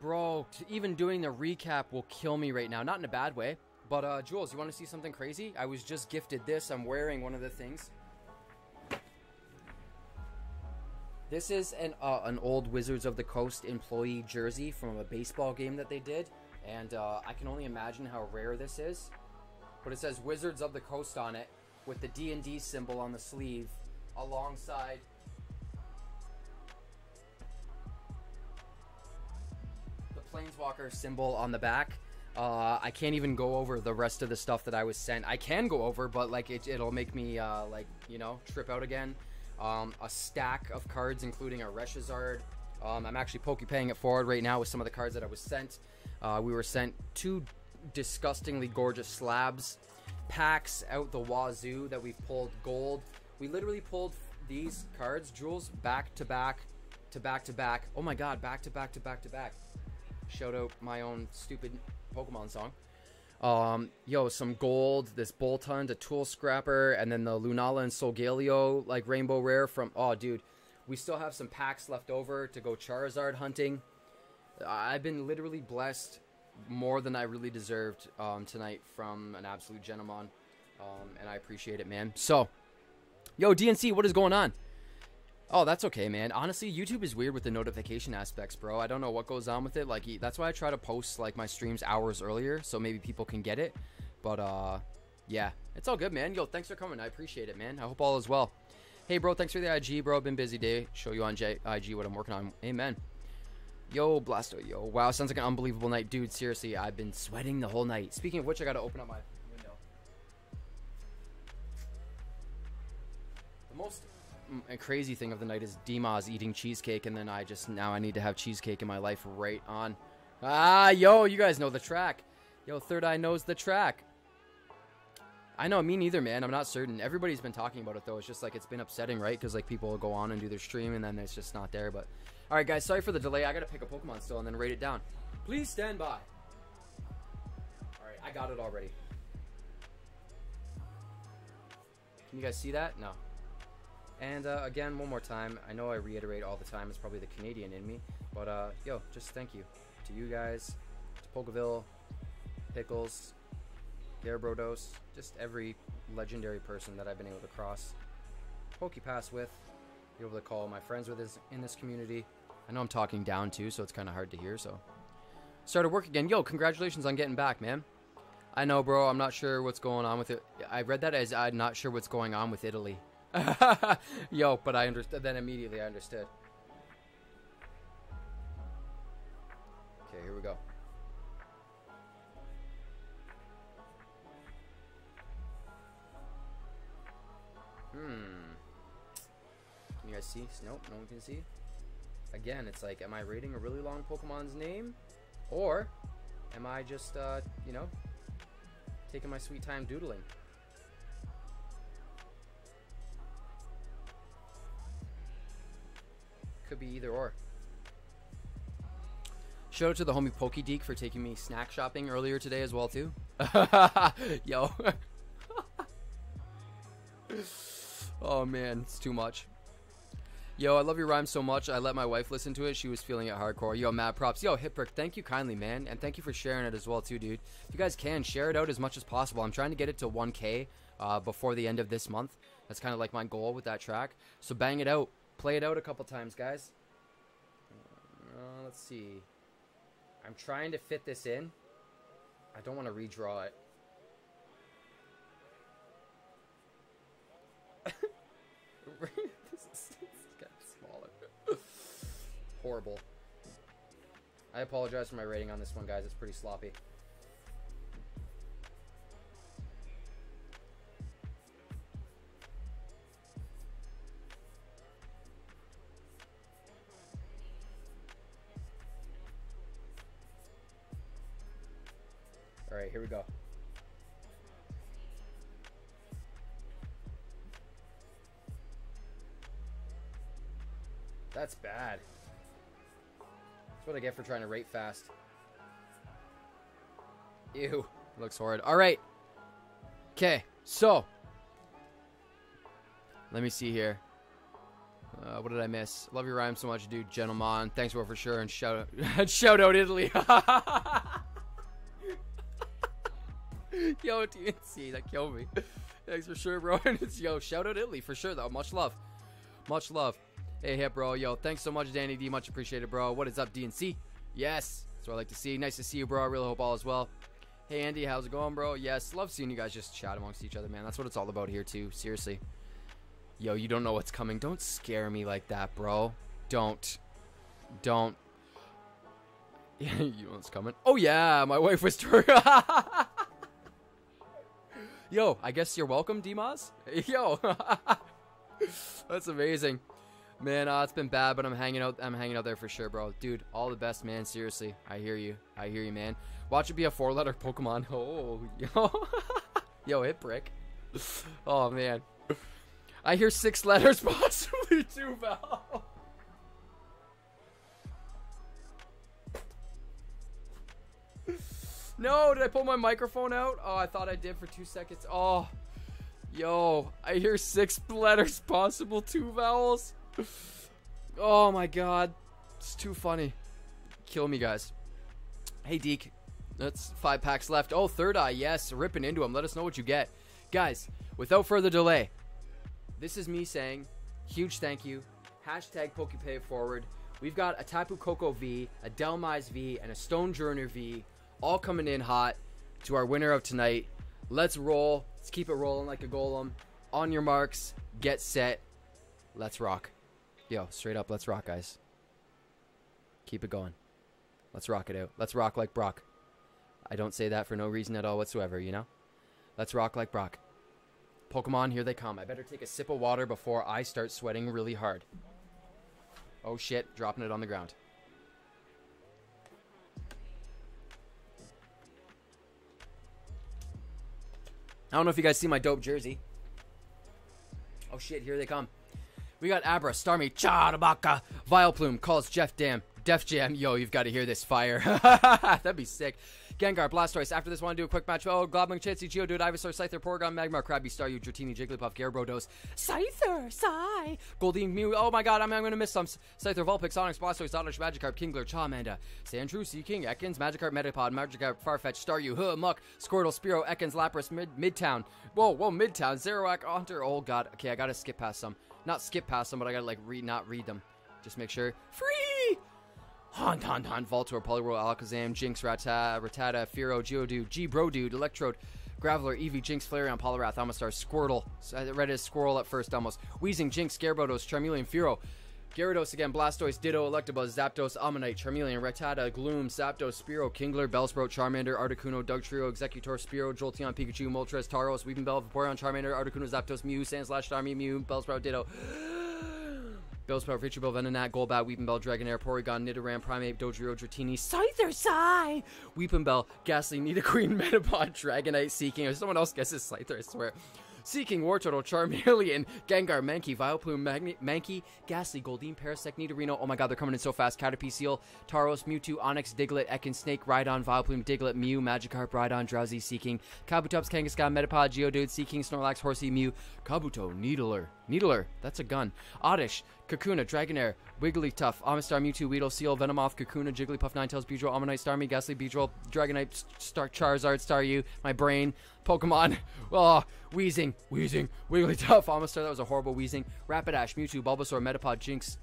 Bro, even doing the recap will kill me right now. Not in a bad way. But, uh, Jules, you want to see something crazy? I was just gifted this. I'm wearing one of the things. This is an uh, an old Wizards of the Coast employee jersey from a baseball game that they did, and uh, I can only imagine how rare this is. But it says Wizards of the Coast on it, with the D and D symbol on the sleeve, alongside. The Planeswalker symbol on the back. Uh, I can't even go over the rest of the stuff that I was sent. I can go over, but like it, it'll make me uh, like you know trip out again um, a stack of cards, including a Reshazard, Um, I'm actually paying it forward right now with some of the cards that I was sent. Uh, we were sent two disgustingly gorgeous slabs, packs out the wazoo that we've pulled gold. We literally pulled these cards, jewels, back to back to back to back. Oh my god, back to back to back to back. Shout out my own stupid Pokemon song. Um, yo, some gold, this Boltund, a Tool Scrapper, and then the Lunala and Solgaleo, like Rainbow Rare from. Oh, dude, we still have some packs left over to go Charizard hunting. I've been literally blessed more than I really deserved um, tonight from an absolute gentleman, um, and I appreciate it, man. So, yo, DNC, what is going on? Oh, that's okay, man. Honestly, YouTube is weird with the notification aspects, bro. I don't know what goes on with it. Like, that's why I try to post like my streams hours earlier, so maybe people can get it. But uh, yeah, it's all good, man. Yo, thanks for coming. I appreciate it, man. I hope all is well. Hey, bro, thanks for the IG, bro. Been busy day. Show you on J- IG what I'm working on. Amen. Yo, Blasto, yo. Wow, sounds like an unbelievable night. Dude, seriously, I've been sweating the whole night. Speaking of which, I gotta open up my window. The most crazy thing of the night is Dima's eating cheesecake, and then I just now I need to have cheesecake in my life right on. Ah, yo, you guys know the track. Yo, Third Eye knows the track. I know, me neither, man. I'm not certain. Everybody's been talking about it though. It's just like it's been upsetting, right? Because like people will go on and do their stream, and then it's just not there. But all right, guys, sorry for the delay. I gotta pick a Pokemon still and then rate it down. Please stand by. All right, I got it already. Can you guys see that? No. And uh, again, one more time, I know I reiterate all the time, it's probably the Canadian in me, but uh, yo, just thank you to you guys, to Pokeville, Pickles, Garabrodos, just every legendary person that I've been able to cross PokePass with, be able to call my friends with this, in this community. I know I'm talking down too, so it's kind of hard to hear. So, started work again. Yo, congratulations on getting back, man. I know, bro. I'm not sure what's going on with it. I read that as I'm not sure what's going on with Italy. Yo, but I understood. Then immediately I understood. Okay, here we go. Hmm. Can you guys see? Nope, no one can see. Again, it's like, am I reading a really long Pokemon's name? Or am I just, uh, you know, taking my sweet time doodling? Could be either or. Shout out to the homie Pokedeek for taking me snack shopping earlier today as well too. Yo. oh man, it's too much. Yo, I love your rhyme so much. I let my wife listen to it. She was feeling it hardcore. Yo, mad props. Yo, Hipbrick, thank you kindly, man. And thank you for sharing it as well, too, dude. If you guys can, share it out as much as possible. I'm trying to get it to 1K uh, before the end of this month. That's kind of like my goal with that track. So bang it out. Play it out a couple times, guys. Uh, let's see. I'm trying to fit this in. I don't want to redraw it. this is getting smaller. Horrible. I apologize for my rating on this one, guys. It's pretty sloppy. Alright, here we go. That's bad. That's what I get for trying to rate fast. Ew. Looks horrid. Alright. Okay, so. Let me see here. Uh, what did I miss? Love your rhyme so much, dude. Gentleman. Thanks for for sure. And shout out, shout out Italy. yo, TNC, that killed me. Thanks for sure, bro. And it's yo, shout out Italy for sure though. Much love. Much love. Hey, hip, bro. Yo, thanks so much, Danny D. Much appreciated, bro. What is up, DNC? Yes, that's what I like to see. Nice to see you, bro. I really hope all is well. Hey, Andy, how's it going, bro? Yes, love seeing you guys just chat amongst each other, man. That's what it's all about here, too. Seriously. Yo, you don't know what's coming. Don't scare me like that, bro. Don't. Don't. Yeah, you know what's coming? Oh, yeah, my wife was. Yo, I guess you're welcome, Dimas. Yo, that's amazing. Man, uh, it's been bad, but I'm hanging out. I'm hanging out there for sure, bro. Dude, all the best, man. Seriously, I hear you. I hear you, man. Watch it be a four-letter Pokemon. Oh, yo, yo, hit brick. Oh man, I hear six letters, possibly two vowels. No, did I pull my microphone out? Oh, I thought I did for two seconds. Oh, yo, I hear six letters, possible two vowels. Oh my god, it's too funny. Kill me, guys. Hey, Deke, that's five packs left. Oh, third eye, yes, ripping into him. Let us know what you get, guys. Without further delay, this is me saying huge thank you. Hashtag PokePay forward. We've got a Tapu Koko V, a Dhelmise V, and a Stonjourner V all coming in hot to our winner of tonight. Let's roll. Let's keep it rolling like a golem. On your marks, get set. Let's rock. Yo, straight up, let's rock, guys. Keep it going. Let's rock it out. Let's rock like Brock. I don't say that for no reason at all whatsoever, you know? Let's rock like Brock. Pokemon, here they come. I better take a sip of water before I start sweating really hard. Oh shit, dropping it on the ground. I don't know if you guys see my dope jersey. Oh shit, here they come. We got Abra, Starmie, Charabaka, Vileplume, calls Jeff Dam, Def Jam. Yo, you've got to hear this fire. That'd be sick. Gengar, Blastoise. After this, want to do a quick match. Oh, Goblin, Chansey, Geodude, Ivysaur, Scyther, Porygon, Magmar, Krabby, Staryu, Dratini, Jigglypuff, Gyarados, Scyther, Psy, Goldeen, Mew. Oh my god, I'm, I'm going to miss some. Scyther, Vulpix, Onix, Blastoise, Oddish, Magikarp, Kingler, Charmander, Sandshrew, Seaking, Ekans, Magikarp, Metapod, Magikarp, Farfetch, Staryu, Huh, Muk, Squirtle, Spearow, Ekans, Lapras, Mid Midtown. Whoa, whoa, Midtown, Zerowak, Haunter. Oh god. Okay, I gotta skip past some. Not skip past them, but I gotta like read, not read them. Just make sure. Free! Haunt, Haunt, Haunt, Voltor, Poliwhirl, Alakazam, Jynx, Rattata, Rattata, Firo, Geodude, G Brodude, Electrode, Graveler, Eevee, Jynx, Flareon, Poliwrath, Amistar, Squirtle. I uh, read it as Squirrel at first almost. Wheezing, Jynx, Gyarados, Charmeleon, Firo. Gyarados again, Blastoise, Ditto, Electabuzz, Zapdos, Omanyte, Charmeleon, Rattata, Gloom, Zapdos, Spearow, Kingler, Bellsprout, Charmander, Articuno, Dugtrio, Exeggutor, Spearow, Jolteon, Pikachu, Moltres, Tauros, Weepinbell, Vaporeon, Charmander, Articuno, Zapdos, Mew, Sandslash, Starmie, Mew, Bellsprout, Ditto. Bellsprout, Victreebel, Venonat, Golbat, Weepinbell, Dragonair, Porygon, Nidoran, Primeape, Dodrio, Dratini, Scyther, Psy, Weepinbell, Gastly, Nidoqueen, Metapod, Dragonite, Seaking. If someone else guesses Scyther, I swear. Seaking, Wartortle, Charmeleon, Gengar, Mankey, Vileplume, Magni- Mankey, Gastly, Goldeen, Parasect, Nidorino. Oh my god, they're coming in so fast. Caterpie, Seel, Tauros, Mewtwo, Onix, Diglett, Ekans, Snake, Rhydon, Vileplume, Diglett, Mew, Magikarp, Rhydon, Drowzee, Seaking, Kabutops, Kangaskhan, Metapod, Geodude, Seaking, Snorlax, Horsey, Mew, Kabuto, Needler, Needler, that's a gun, Oddish, Kakuna, Dragonair, Wigglytuff, Amistar, Mewtwo, Weedle, Seel, Venomoth, Kakuna, Jigglypuff, Ninetales, Beedrill, Omanyte, Starmie, Gastly, Beedrill, Dragonite, Star Charizard, Staryu, my brain, Pokemon, oh, Wheezing, Wheezing, Wigglytuff, Amistar, that was a horrible Wheezing, Rapidash, Mewtwo, Bulbasaur, Metapod, Jynx,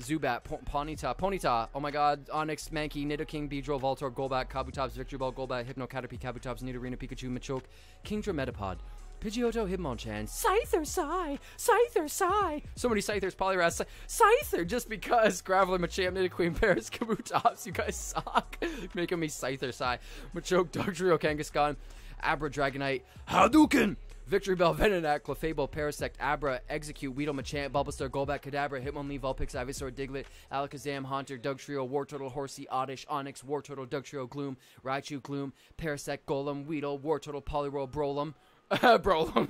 Zubat, po- Ponyta, Ponyta, oh my god, Onix, Mankey, Nidoking, Beedrill, Voltor, Golbat, Kabutops, Victreebel, Golbat, Hypno, Caterpie, Kabutops, Nidorina, Pikachu, Machoke, Kingdra, Metapod, Pidgeotto, Hitmonchan, Scyther, Psy, Scyther, Psy. So many Scythers, Poliwrath, Scy- Scyther, just because Graveler, Machamp, Nidoqueen, Paras, Kabutops, you guys suck. Making me Scyther, Psy, Machoke, Dugtrio, Kangaskhan, Abra, Dragonite, Hadouken, Victreebel, Venonat, Clefable, Parasect, Abra, Exeggcute, Weedle, Machamp, Bulbasaur, Golbat, Kadabra, Hitmonlee, Vulpix, Ivysaur, Diglett, Alakazam, Haunter, Dugtrio, Wartortle, Horsea, Oddish, Onix, Wartortle, Dugtrio, Gloom, Raichu, Gloom, Parasect, Golem, Weedle, Wartortle, Poliwhirl, Brolem, Brolem,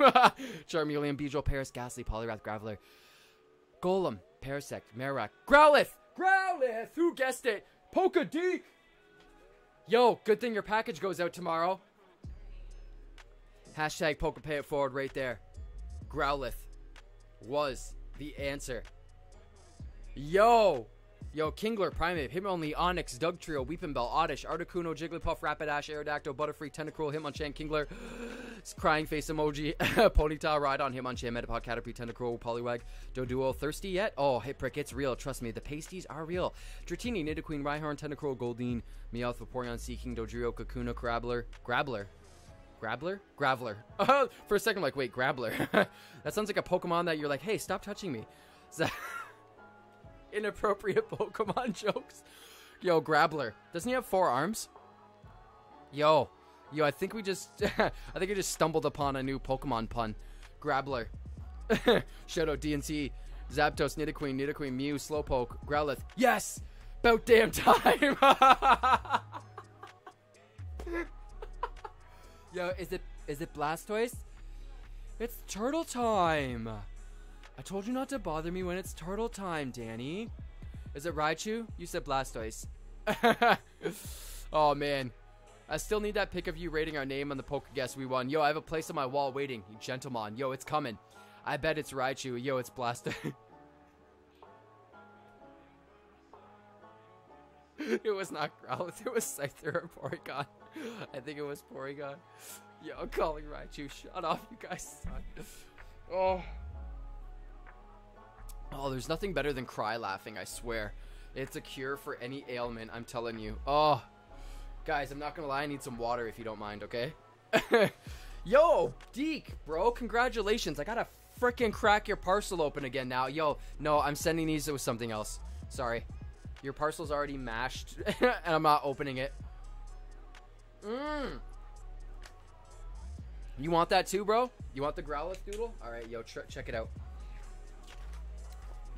Charmeleon, Beedrill, Paras, Gastly, Poliwrath, Graveler, Golem, Parasect, Marowak, Growlithe, Growlithe, who guessed it? Polka! Yo, good thing your package goes out tomorrow. Hashtag poker pay it forward right there. Growlithe was the answer. Yo! Yo, Kingler, Primeape, Hitmonlee, Onix, Dugtrio, Weepinbell, Oddish, Articuno, Jigglypuff, Rapidash, Aerodactyl, Butterfree, Tentacruel, Hitmonchan, Kingler, crying face emoji, Ponyta, Rhydon, Hitmonchan, Metapod, Caterpie, Tentacruel, Poliwag, Doduo, Thirsty yet? Oh, hey prick, it's real, trust me, the pasties are real. Dratini, Nidoqueen, Rhyhorn, Tentacruel, Goldeen, Meowth, Vaporeon, Seaking, Dodrio, Kakuna, Grabbler, Grabbler, Grabbler? Graveler. For a second, I'm like, wait, Grabbler. that sounds like a Pokemon that you're like, hey, stop touching me. Inappropriate Pokemon jokes? Yo, Grabbler. Doesn't he have four arms? Yo. Yo, I think we just, I think I just stumbled upon a new Pokemon pun. Grabbler. Out DNC. Zapdos, Nidoqueen, Nidoqueen, Mew, Slowpoke, Growlithe. Yes! About damn time! Yo, is it is it Blastoise? It's turtle time! I told you not to bother me when it's turtle time, Danny. Is it Raichu? You said Blastoise. oh man. I still need that pic of you rating our name on the Pokeguess we won. Yo, I have a place on my wall waiting. You gentleman. Yo, it's coming. I bet it's Raichu. Yo, it's Blastoise. it was not Growlithe. It was Scyther or Porygon. I think it was Porygon. Yo, I'm calling Raichu. Shut off, you guys suck. Oh. Oh, there's nothing better than cry laughing, I swear. It's a cure for any ailment, I'm telling you. Oh. Guys, I'm not gonna lie, I need some water if you don't mind, okay? Yo, Deke, bro, congratulations. I gotta freaking crack your parcel open again now. Yo, no, I'm sending these with something else. Sorry. Your parcel's already mashed, and I'm not opening it. Mmm. You want that too, bro? You want the Growlithe Doodle? All right, yo, check it out.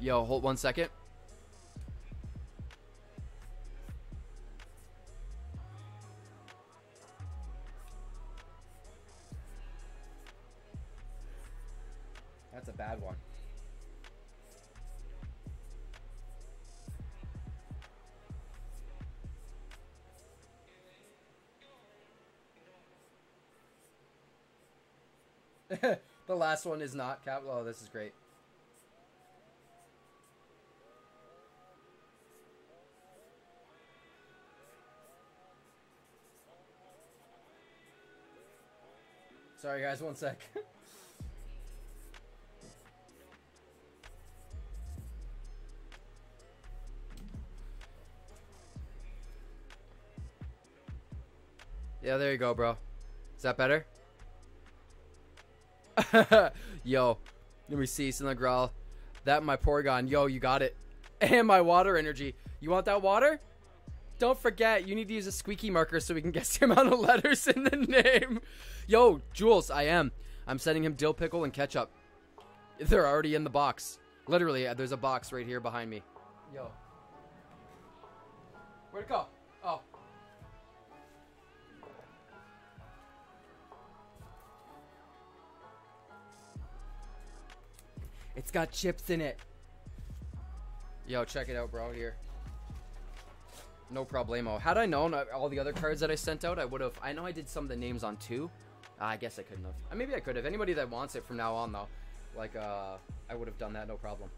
Yo, hold one second. That's a bad one. the last one is not cap. Oh, this is great. Sorry, guys, one sec. yeah, there you go, bro. Is that better? Yo, let me see, Cinegrowl. That my Porygon. Yo, you got it. And my water energy. You want that water? Don't forget, you need to use a squeaky marker so we can guess the amount of letters in the name. Yo, Jules, I am. I'm sending him dill pickle and ketchup. They're already in the box. Literally, uh, there's a box right here behind me. Yo. Where'd it go? Oh. It's got chips in it. Yo, check it out, bro. Here. No problemo. Had I known uh, all the other cards that I sent out, I would have. I know I did some of the names on two. Uh, I guess I couldn't have. Uh, maybe I could have. Anybody that wants it from now on, though, like, uh, I would have done that, no problem.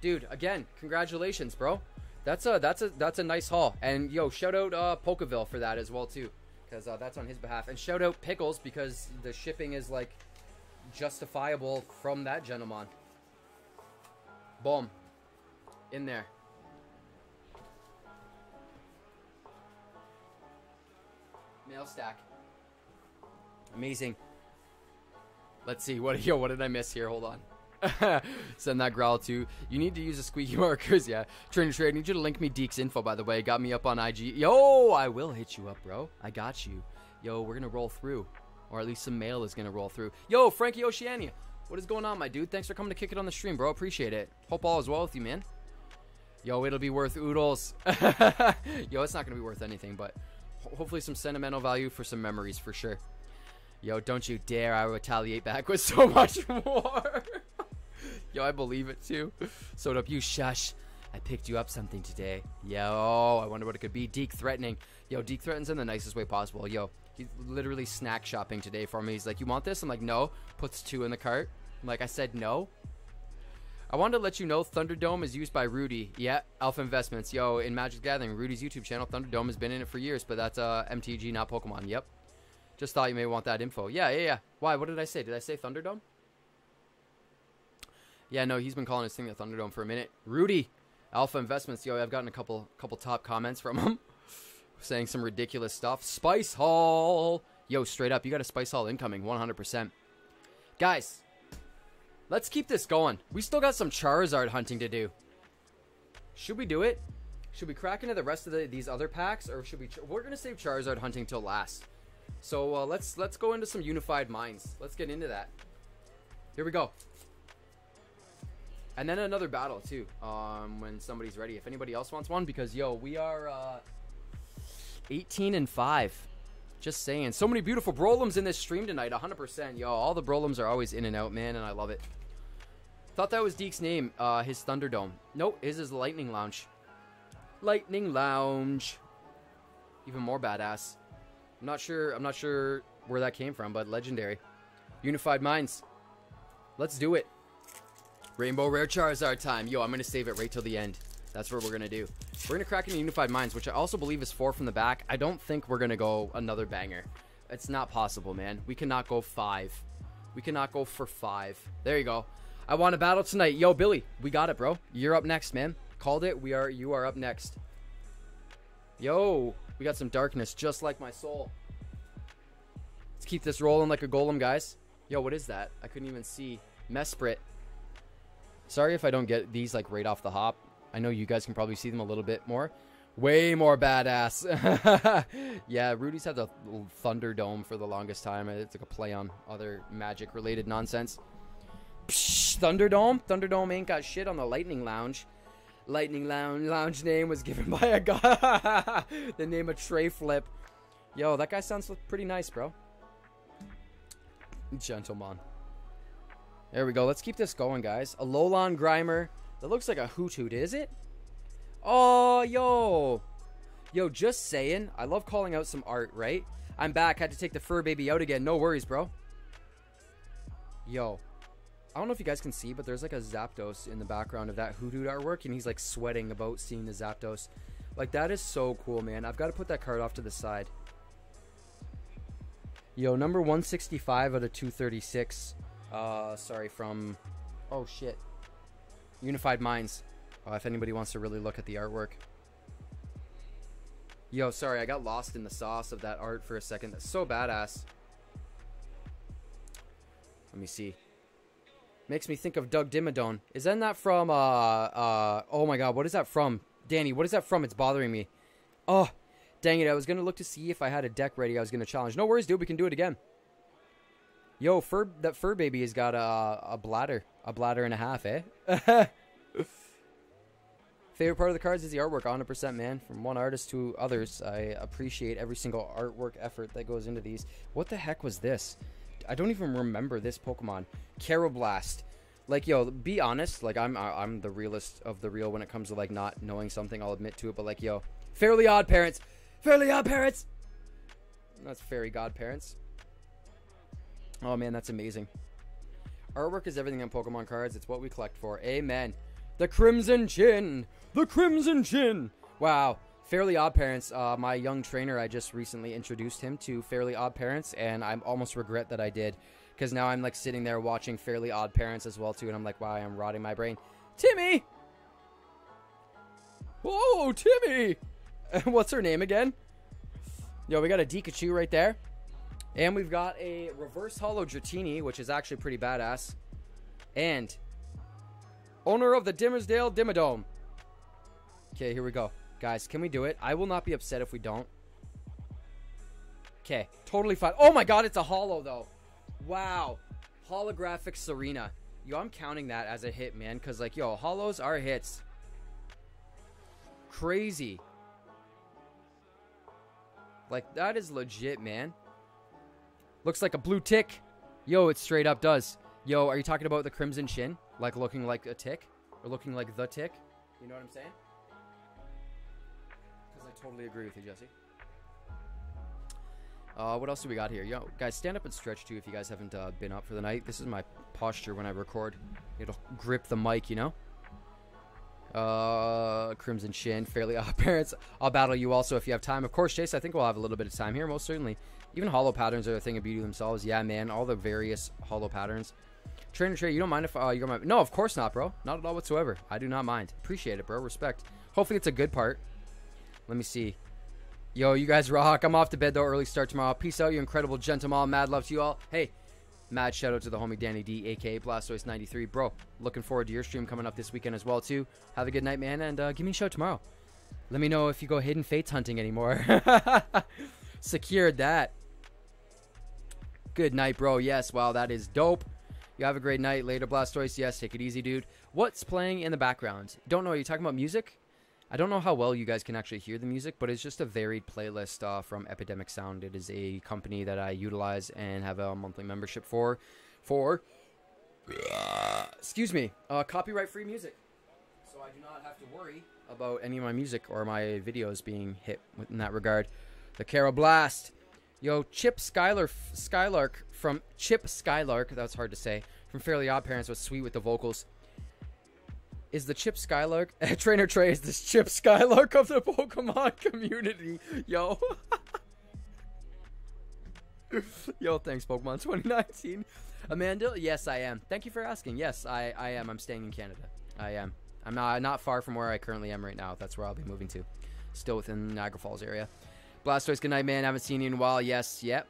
Dude, again, congratulations, bro. That's a that's a that's a nice haul. And yo, shout out uh, Pokeville for that as well too, because uh, that's on his behalf. And shout out Pickles because the shipping is like justifiable from that gentleman. Boom. In there. Mail stack. Amazing. Let's see. What yo, what did I miss here? Hold on. Send that growl to. You need to use the squeaky markers, yeah. Trainer Tre, I need you to link me Deek's info, by the way. Got me up on IG. Yo, I will hit you up, bro. I got you. Yo, we're gonna roll through. Or at least some mail is gonna roll through. Yo, Frankie Oceania. What is going on, my dude? Thanks for coming to kick it on the stream, bro. Appreciate it. Hope all is well with you, man. Yo, it'll be worth oodles. Yo, it's not gonna be worth anything, but hopefully some sentimental value for some memories for sure. Yo, don't you dare I retaliate back with so much more. Yo, I believe it too. Soda up, you shush. I picked you up something today. Yo, I wonder what it could be. Deke threatening. Yo, Deke threatens in the nicest way possible. Yo, he's literally snack shopping today for me. He's like, You want this? I'm like, No. Puts two in the cart. I'm like, I said no. I wanted to let you know Thunderdome is used by Rudy. Yeah, Alpha Investments. Yo, in Magic Gathering, Rudy's YouTube channel, Thunderdome has been in it for years, but that's uh, MTG, not Pokemon. Yep. Just thought you may want that info. Yeah, yeah, yeah. Why? What did I say? Did I say Thunderdome? Yeah, no, he's been calling his thing the Thunderdome for a minute. Rudy, Alpha Investments. Yo, I've gotten a couple couple top comments from him saying some ridiculous stuff. Spice Hall. Yo, straight up, you got a Spice Hall incoming, 100%. Guys, let's keep this going. We still got some Charizard hunting to do. Should we do it? Should we crack into the rest of the, these other packs, or should we? We're gonna save Charizard hunting till last. So uh, let's let's go into some unified minds. Let's get into that. Here we go. And then another battle too. Um, when somebody's ready. If anybody else wants one, because yo, we are uh, 18 and five. Just saying. So many beautiful Brolums in this stream tonight. 100%. Yo, all the Brolums are always in and out, man, and I love it. Thought that was Deke's name. Uh, his Thunderdome. Nope, his is Lightning Lounge. Lightning Lounge. Even more badass. I'm not sure. I'm not sure where that came from, but legendary. Unified Minds. Let's do it. Rainbow Rare Charizard time. Yo, I'm gonna save it right till the end. That's what we're gonna do. We're gonna crack into Unified Minds, which I also believe is four from the back. I don't think we're gonna go another banger. It's not possible, man. We cannot go five. We cannot go for five. There you go. I want a battle tonight. Yo, Billy, we got it, bro. You're up next, man. Called it. We are. You are up next. Yo, we got some darkness, just like my soul. Let's keep this rolling like a golem, guys. Yo, what is that? I couldn't even see. Mesprit. Sorry if I don't get these like right off the hop. I know you guys can probably see them a little bit more. Way more badass. yeah, Rudy's had the Thunderdome for the longest time. It's like a play on other magic related nonsense. Psh, Thunderdome? Thunderdome ain't got shit on the Lightning Lounge. Lightning Lounge lounge name was given by a guy. the name of Trey Flip. Yo, that guy sounds pretty nice, bro. Gentleman. There we go. Let's keep this going, guys. A Alolan Grimer. That looks like a Hoothoot, is it? Oh, yo. Yo, just saying. I love calling out some art, right? I'm back. Had to take the fur baby out again. No worries, bro. Yo. I don't know if you guys can see, but there's like a Zapdos in the background of that Hoothoot artwork, and he's like sweating about seeing the Zapdos. Like, that is so cool, man. I've got to put that card off to the side. Yo, number 165 out of 236. Uh, sorry, from... Oh, shit. Unified Minds. Uh, if anybody wants to really look at the artwork. Yo, sorry, I got lost in the sauce of that art for a second. That's so badass. Let me see. Makes me think of Doug Dimmadome. Is that not from, uh, uh, oh my god, what is that from? Danny, what is that from? It's bothering me. Oh, dang it, I was gonna look to see if I had a deck ready I was gonna challenge. No worries, dude, we can do it again. Yo, fur that fur baby has got a a bladder, a bladder and a half, eh? Favorite part of the cards is the artwork, 100%, man. From one artist to others, I appreciate every single artwork effort that goes into these. What the heck was this? I don't even remember this Pokemon. Karrablast. Like, yo, be honest. Like, I'm I'm the realist of the real when it comes to like not knowing something. I'll admit to it. But like, yo, Fairly Odd Parents, Fairly Odd Parents. That's Fairy Godparents. Oh man, that's amazing. Artwork is everything on Pokemon cards. It's what we collect for. Amen. The Crimson Chin. The Crimson Chin. Wow. Fairly Odd Parents. Uh, my young trainer, I just recently introduced him to Fairly Odd Parents, and I almost regret that I did, because now I'm like sitting there watching Fairly Odd Parents as well too, and I'm like, wow, I'm rotting my brain. Timmy. Whoa, Timmy. What's her name again? Yo, we got a Pikachu right there. And we've got a reverse holo Dratini, which is actually pretty badass. And owner of the Dimmsdale Dimmadome. Okay, here we go. Guys, can we do it? I will not be upset if we don't. Okay, totally fine. Oh my god, it's a holo though. Wow. Holographic Serena. Yo, I'm counting that as a hit, man. Because, like, yo, holos are hits. Crazy. Like, that is legit, man. Looks like a blue tick. Yo, it straight up does. Yo, are you talking about the crimson chin? Like looking like a tick? Or looking like the tick? You know what I'm saying? I totally agree with you, Jesse. Uh, what else do we got here? Yo, guys, stand up and stretch too if you guys haven't uh, been up for the night. This is my posture when I record. It'll grip the mic, you know? Uh, Crimson Chin, fairly odd parents. I'll battle you also if you have time. Of course, Chase, I think we'll have a little bit of time here, most certainly. Even holo patterns are a thing of beauty themselves. Yeah, man, all the various holo patterns. Trainer Tre, you don't mind if uh, you're my... No, of course not, bro. Not at all whatsoever. I do not mind. Appreciate it, bro. Respect. Hopefully it's a good part. Let me see. Yo, you guys rock. I'm off to bed, though. Early start tomorrow. Peace out, you incredible gentlemen. Mad love to you all. Hey, mad shout out to the homie Danny D, aka Blastoise93. Bro, looking forward to your stream coming up this weekend as well, too. Have a good night, man, and uh, give me a show tomorrow. Let me know if you go Hidden Fates hunting anymore. Secured that. Good night, bro. Yes, wow, that is dope. You have a great night later, Blastoise. Yes, take it easy, dude. What's playing in the background? Don't know. Are you talking about music? I don't know how well you guys can actually hear the music, but it's just a varied playlist uh, from Epidemic Sound. It is a company that I utilize and have a monthly membership for. For, excuse me, uh, copyright-free music. So I do not have to worry about any of my music or my videos being hit in that regard. The Karrablast. Yo, Chip Skylar, Skylark from Chip Skylark, that's hard to say, from Fairly Odd Parents was sweet with the vocals is the Chip Skylark. Uh, Trainer Tre is this Chip Skylark of the Pokemon community. Yo. Yo, thanks, Pokemon 2019. Amanda, yes, I am. Thank you for asking. Yes, I, I am. I'm staying in Canada. I am. I'm not not far from where I currently am right now. That's where I'll be moving to. Still within Niagara Falls area. Blastoise, good night, man. I Haven't seen you in a while. Yes, yep.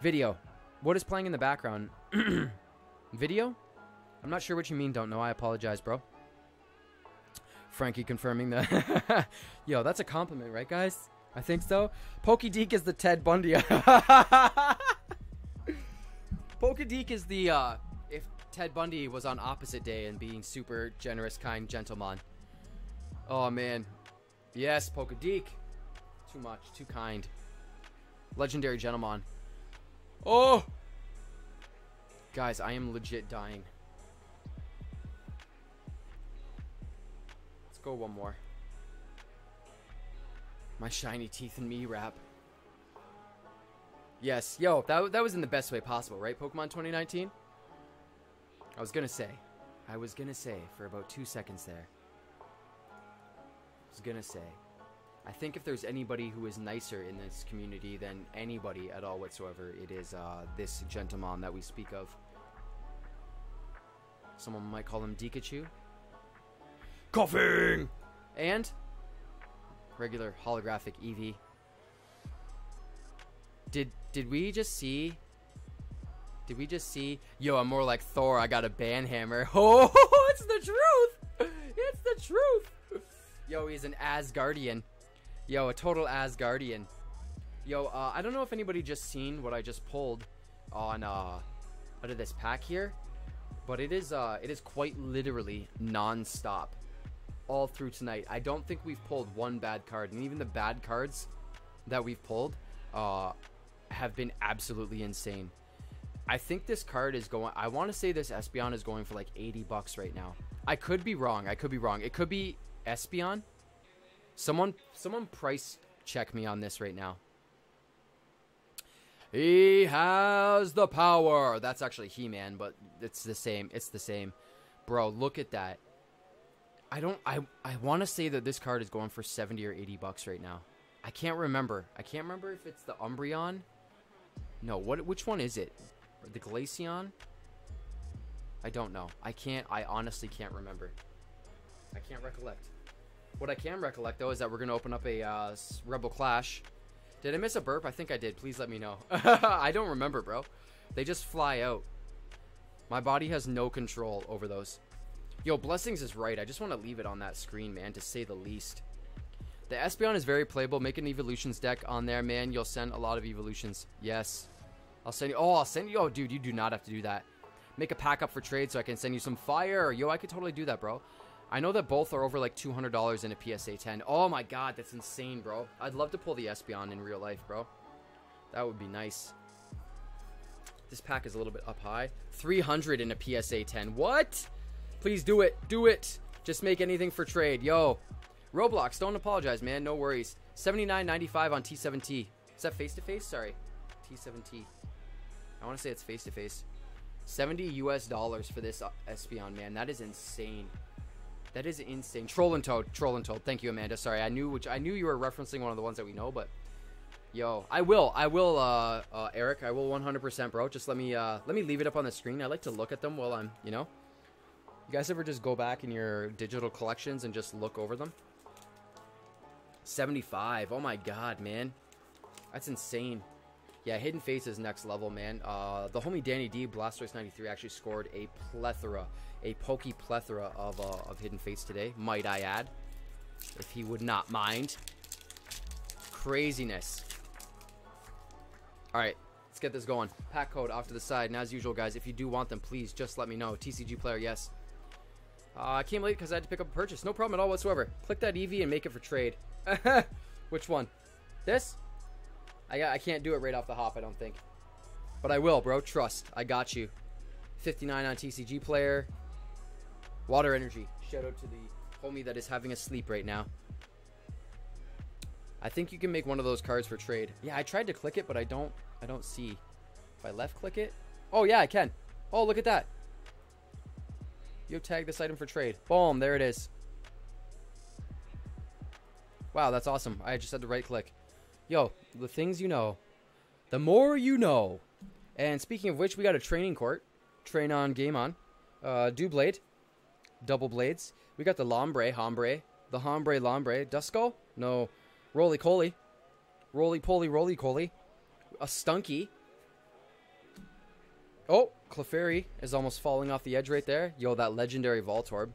Video. What is playing in the background? Video? I'm not sure what you mean, don't know. I apologize, bro. Frankie confirming that. Yo, that's a compliment, right, guys? I think so. Pokedeek is the Ted Bundy. Pokedeek is the, uh, if Ted Bundy was on opposite day and being super generous, kind gentleman. Oh, man. Yes, Pokedeek. Too much, too kind. Legendary gentleman. Oh! Guys, I am legit dying. Go one more. My shiny teeth and me rap. Yes, yo, that, that was in the best way possible, right, Pokemon 2019? I was gonna say. I was gonna say for about two seconds there. I was gonna say. I think if there's anybody who is nicer in this community than anybody at all whatsoever, it is uh, this gentleman that we speak of. Someone might call him Dikachu. Koffing! And regular holographic Eevee. Did did we just see did we just see yo I'm more like Thor, I got a banhammer. Oh it's the truth! It's the truth! Yo, he's an Asgardian. Yo, a total Asgardian. Yo, uh, I don't know if anybody just seen what I just pulled on uh out of this pack here, but it is uh it is quite literally non-stop all through tonight. I don't think we've pulled one bad card, and even the bad cards that we've pulled uh, have been absolutely insane. I think this card is going. I want to say this Espeon is going for like 80 bucks right now. I could be wrong. I could be wrong. It could be Espeon. Someone, someone price check me on this right now. He has the power. That's actually He-Man, but it's the same. It's the same. Bro, look at that. I don't. I I want to say that this card is going for seventy or eighty bucks right now. I can't remember. I can't remember if it's the Umbreon. No. What? Which one is it? The Glaceon? I don't know. I can't. I honestly can't remember. I can't recollect. What I can recollect though is that we're gonna open up a uh, Rebel Clash. Did I miss a burp? I think I did. Please let me know. I don't remember, bro. They just fly out. My body has no control over those. Yo, Blessings is right. I just want to leave it on that screen, man, to say the least. The Espeon is very playable. Make an evolutions deck on there, man. You'll send a lot of evolutions. Yes. I'll send you. Oh, I'll send you. Oh, dude, you do not have to do that. Make a pack up for trade so I can send you some fire. Yo, I could totally do that, bro. I know that both are over like $200 in a PSA 10. Oh my god, that's insane, bro. I'd love to pull the Espeon in real life, bro. That would be nice. This pack is a little bit up high. 300 in a PSA 10. What? Please do it. Do it. Just make anything for trade. Yo. Roblox, don't apologize, man. No worries. 79.95 on T7T. Is that face to face? Sorry. T7T. I want to say it's face to face. 70 US dollars for this uh, Espeon, man. That is insane. That is insane. Troll and Toad. Troll and Toad. Thank you, Amanda. Sorry, I knew which I knew you were referencing one of the ones that we know, but yo, I will. I will uh, uh Eric, I will 100%, bro. Just let me uh let me leave it up on the screen. I like to look at them while I'm, you know, you guys ever just go back in your digital collections and just look over them? 75. Oh my god, man. That's insane. Yeah, Hidden Fates is next level, man. Uh, the homie Danny D, Blastoise93, actually scored a plethora, a pokey plethora of, uh, of Hidden Fates today, might I add. If he would not mind. Craziness. Alright, Let's get this going. Pack code off to the side. And as usual, guys, if you do want them, please just let me know. TCG player, yes. Uh, I came late because I had to pick up a purchase. No problem at all whatsoever. Click that EV and make it for trade. Which one? This? I, I can't do it right off the hop, I don't think. But I will, bro. Trust. I got you. 59 on TCG player. Water energy. Shout out to the homie that is having a sleep right now. I think you can make one of those cards for trade. Yeah, I tried to click it, but I don't I don't see. If I left click it. Oh yeah, I can. Oh, look at that. You tag this item for trade. Boom, there it is. Wow, that's awesome. I just had to right click. Yo, the things you know. The more you know. And speaking of which, we got a training court. Train on, game on. Uh, do blade. Double blades. We got the Lombre, Hombre. The Hombre, Lombre. Dusko? No. Roly Coly. Roly Poly, Roly Coly. A Stunky. Oh, Clefairy is almost falling off the edge right there. Yo, that legendary Voltorb.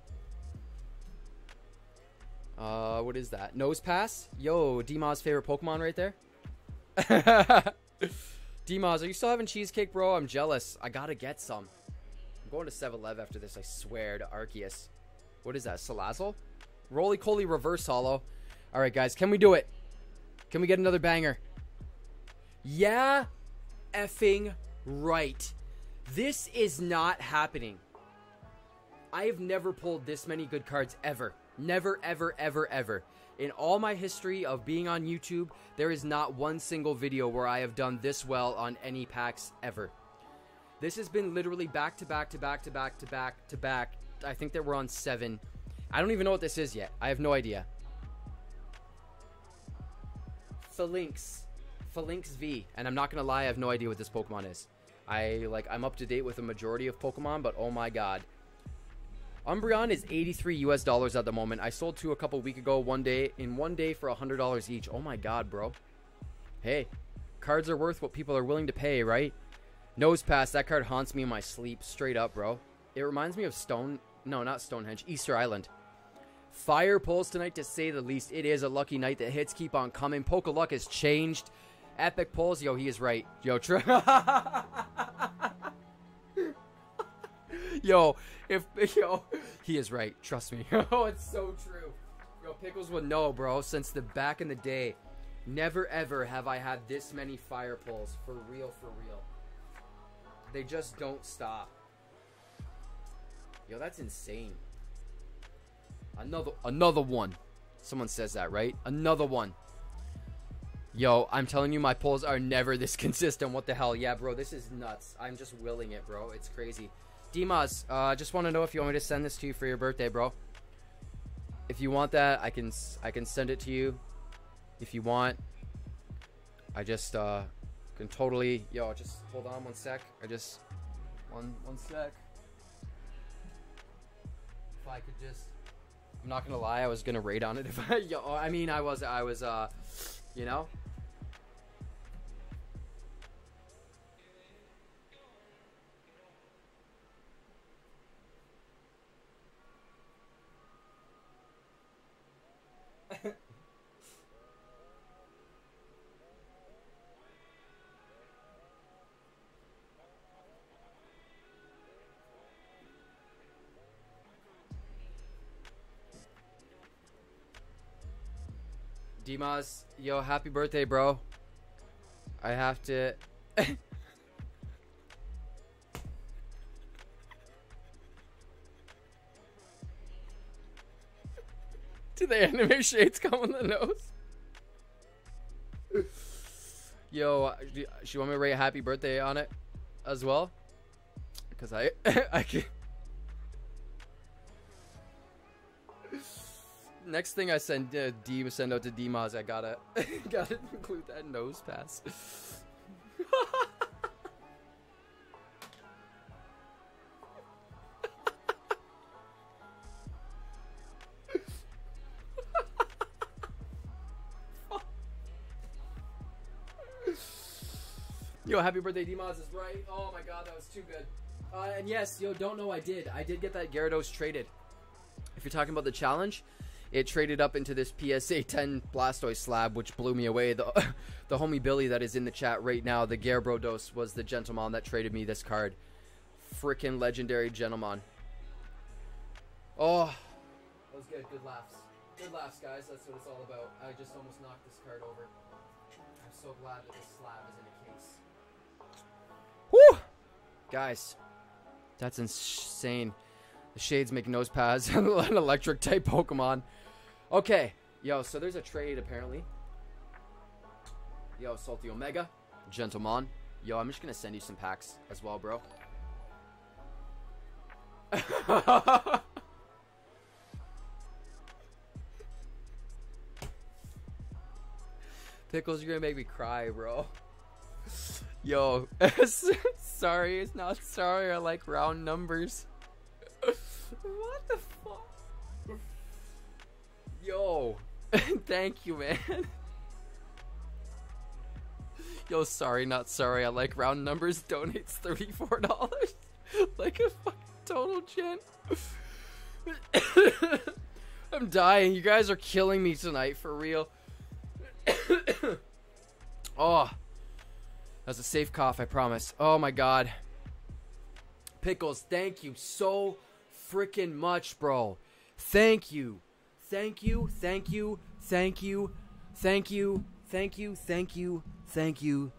Uh, what is that? Nose Pass? Yo, Dma's favorite Pokemon right there. Dmaz, are you still having cheesecake, bro? I'm jealous. I gotta get some. I'm going to 7-Eleven after this, I swear, to Arceus. What is that, Salazzle? Roly Coly Reverse Holo. Alright, guys, can we do it? Can we get another banger? Yeah, effing right. This is not happening. I have never pulled this many good cards ever. Never, ever, ever, ever. In all my history of being on YouTube, there is not one single video where I have done this well on any packs ever. This has been literally back to back to back to back to back to back. I think that we're on seven. I don't even know what this is yet. I have no idea. Falinks. Falinks V. And I'm not gonna lie, I have no idea what this Pokemon is. I like I'm up to date with a majority of Pokemon, but oh my god. Umbreon is 83 US dollars at the moment. I sold two a couple week ago, one day in one day for $100 each. Oh my god, bro. Hey, cards are worth what people are willing to pay, right? Nose pass, that card haunts me in my sleep, straight up, bro. It reminds me of Stone, no, not Stonehenge, Easter Island. Fire pulls tonight to say the least. It is a lucky night. The hits keep on coming. Poke luck has changed. Epic pulls, yo, he is right. Yo, true. Yo, if yo, he is right. Trust me. Oh, it's so true. Yo, Pickles would know, bro. Since the back in the day, never ever have I had this many fire pulls for real, for real. They just don't stop. Yo, that's insane. Another, another one. Someone says that, right? Another one. Yo, I'm telling you, my pulls are never this consistent. What the hell? Yeah, bro, this is nuts. I'm just willing it, bro. It's crazy. Dimas, uh, just want to know if you want me to send this to you for your birthday, bro. If you want that, I can I can send it to you. If you want, I just uh, can totally. Yo, just hold on one sec. I just one one sec. If I could just, I'm not gonna lie, I was gonna raid on it. If I, yo, I mean, I was I was uh, you know. Dimas, yo, happy birthday, bro. I have to. Do the anime shades come on the nose? Yo, uh, she want me to write happy birthday on it as well? Because I, I can. Next thing I send uh, D send out to Dmaz, I gotta gotta include that nose pass. Yo, happy birthday, Dmaz is right. Oh my god, that was too good. Uh, and yes, yo, don't know I did. I did get that Gyarados traded. If you're talking about the challenge, it traded up into this PSA 10 Blastoise slab, which blew me away. The the homie Billy that is in the chat right now, the Gerbrodos, was the gentleman that traded me this card. Freaking legendary gentleman. Oh, that was good. Good laughs. Good laughs, guys. That's what it's all about. I just almost knocked this card over. I'm so glad that this slab is in a case. Woo! Guys, that's insane. The shades make nose pads an electric type Pokemon. Okay, yo, so there's a trade apparently. Yo, Salty Omega, Gentleman. Yo, I'm just gonna send you some packs as well, bro. Pickles, you're gonna make me cry, bro. Yo, sorry, it's not sorry. I like round numbers. what the fuck? Yo, thank you, man. Yo, sorry, not sorry. I like round numbers. Donates thirty-four dollars, like a fucking total gent. I'm dying. You guys are killing me tonight, for real. oh, that's a safe cough, I promise. Oh my god. Pickles, thank you so freaking much, bro. Thank you. Thank you. Thank you. Thank you. Thank you. Thank you. Thank you. Thank you.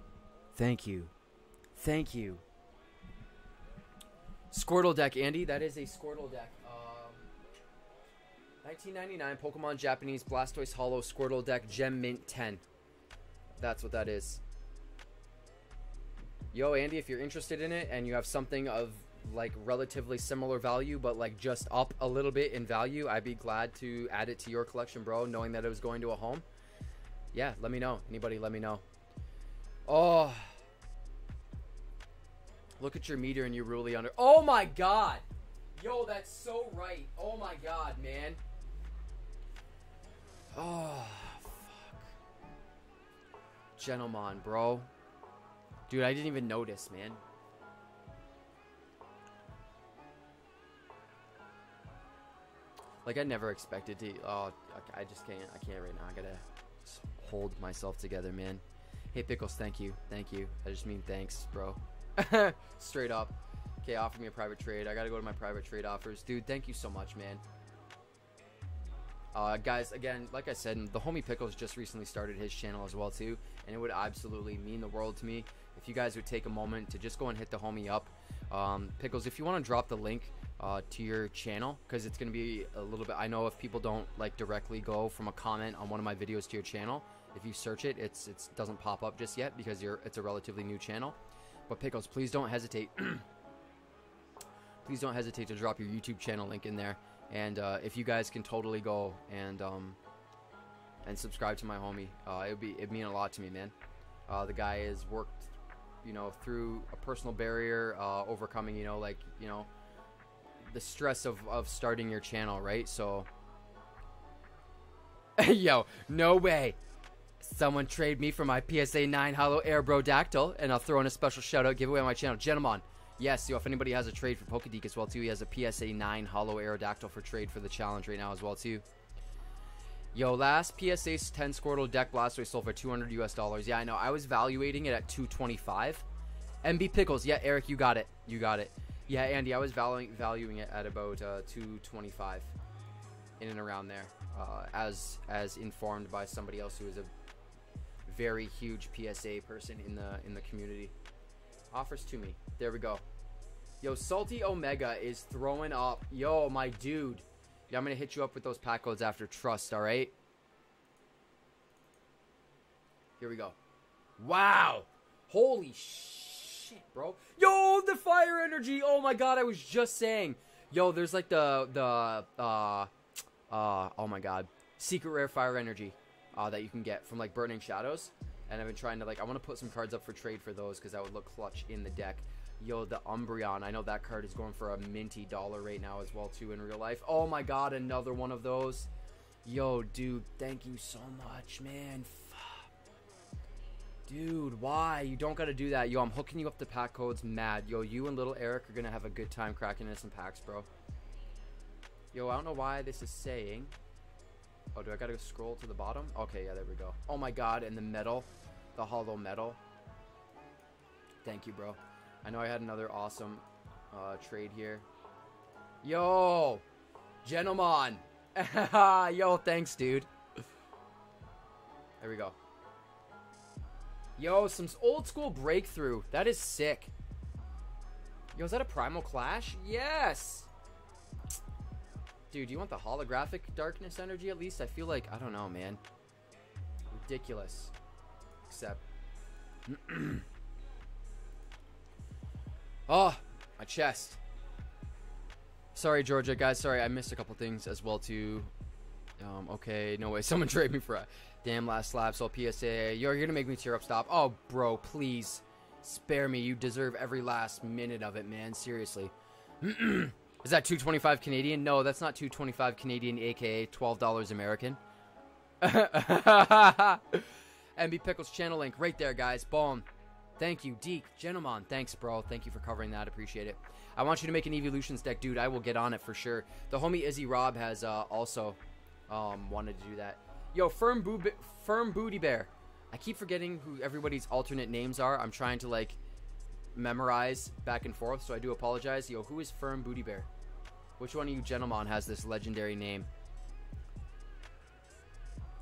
Thank you. Thank you. Squirtle deck, Andy. That is a Squirtle deck. Um, 1999 Pokemon Japanese Blastoise Holo Squirtle deck Gem Mint 10. That's what that is. Yo, Andy, if you're interested in it and you have something of like relatively similar value, but like just up a little bit in value, I'd be glad to add it to your collection, bro, knowing that it was going to a home. Yeah, let me know. Anybody, let me know. Oh. Look at your meter and you're really under. Oh my god! Yo, that's so right. Oh my god, man. Oh, fuck. Gentleman, bro. Dude, I didn't even notice, man. Like I never expected to. Oh, I just can't. I can't right now. I gotta hold myself together, man. Hey, Pickles, thank you, thank you. I just mean thanks, bro. Straight up. Okay, offer me a private trade. I gotta go to my private trade offers, dude. Thank you so much, man. Uh, guys, again, like I said, the homie Pickles just recently started his channel as well too, and it would absolutely mean the world to me if you guys would take a moment to just go and hit the homie up. Um, Pickles, if you want to drop the link uh, to your channel, because it's going to be a little bit. I know if people don't like directly go from a comment on one of my videos to your channel, if you search it, it's it doesn't pop up just yet because you're it's a relatively new channel. But Pickles, please don't hesitate. please don't hesitate to drop your YouTube channel link in there. And uh, if you guys can totally go and um, and subscribe to my homie, uh, it would be it mean a lot to me, man. Uh, the guy has worked, you know, through a personal barrier, uh, overcoming, you know, like you know, the stress of of starting your channel, right? So, yo, no way. Someone trade me for my PSA 9 Holo Air Brodactyl, and I'll throw in a special shout out giveaway on my channel. Gentlemen, yes, yo, if anybody has a trade for Pokedeek as well, too, he has a PSA 9 Holo Aerodactyl for trade for the challenge right now as well, too. Yo, last PSA 10 Squirtle deck Blastoise sold for 200 US dollars. Yeah, I know. I was valuating it at 225. MB Pickles. Yeah, Eric, you got it. You got it. Yeah, Andy, I was valuing valuing it at about uh, 225 in and around there. Uh, as as informed by somebody else who is a very huge PSA person in the in the community. Offers to me. There we go. Yo, Salty Omega is throwing up. Yo, my dude. Yeah, I'm gonna hit you up with those pack codes after Trust. All right. Here we go. Wow. Holy shit, bro. Yo, the fire energy. Oh my god, I was just saying. Yo, there's like the the uh uh oh my god. Secret rare fire energy uh, that you can get from like Burning Shadows. And I've been trying to like I want to put some cards up for trade for those because that would look clutch in the deck. Yo, the Umbreon. I know that card is going for a minty dollar right now as well too in real life. Oh my god, another one of those. Yo, dude, thank you so much, man. Dude, why? You don't gotta do that. Yo, I'm hooking you up the pack codes mad. Yo, you and little Eric are gonna have a good time cracking in some packs, bro. Yo, I don't know why this is saying Oh, do I gotta scroll to the bottom? Okay, yeah, there we go. Oh my god, and the metal. The holo metal. Thank you, bro. I know I had another awesome uh, trade here. Yo! Gentleman! Yo, thanks, dude. There we go. Yo, some old school breakthrough. That is sick. Yo, is that a Primal Clash? Yes! Dude, you want the holographic darkness energy at least? I feel like, I don't know, man. Ridiculous. Except. oh, my chest. Sorry, Georgia, guys. Sorry, I missed a couple things as well, too. Um, okay, no way. Someone trade me for a damn last slap. So PSA, you're, you're gonna make me tear up. Stop. Oh, bro, please spare me. You deserve every last minute of it, man. Seriously. Is that 225 Canadian? No, that's not 225 Canadian, aka $12 American. MB Pickles channel link right there, guys. Boom. Thank you, Deke. Gentleman, thanks, bro. Thank you for covering that. Appreciate it. I want you to make an Evolutions deck, dude. I will get on it for sure. The homie Izzy Rob has uh, also um, wanted to do that. Yo, Firm, Boo- Firm Booty Bear. I keep forgetting who everybody's alternate names are. I'm trying to, like, memorize back and forth, so I do apologize. Yo, who is Firm Booty Bear? Which one of you gentlemen has this legendary name?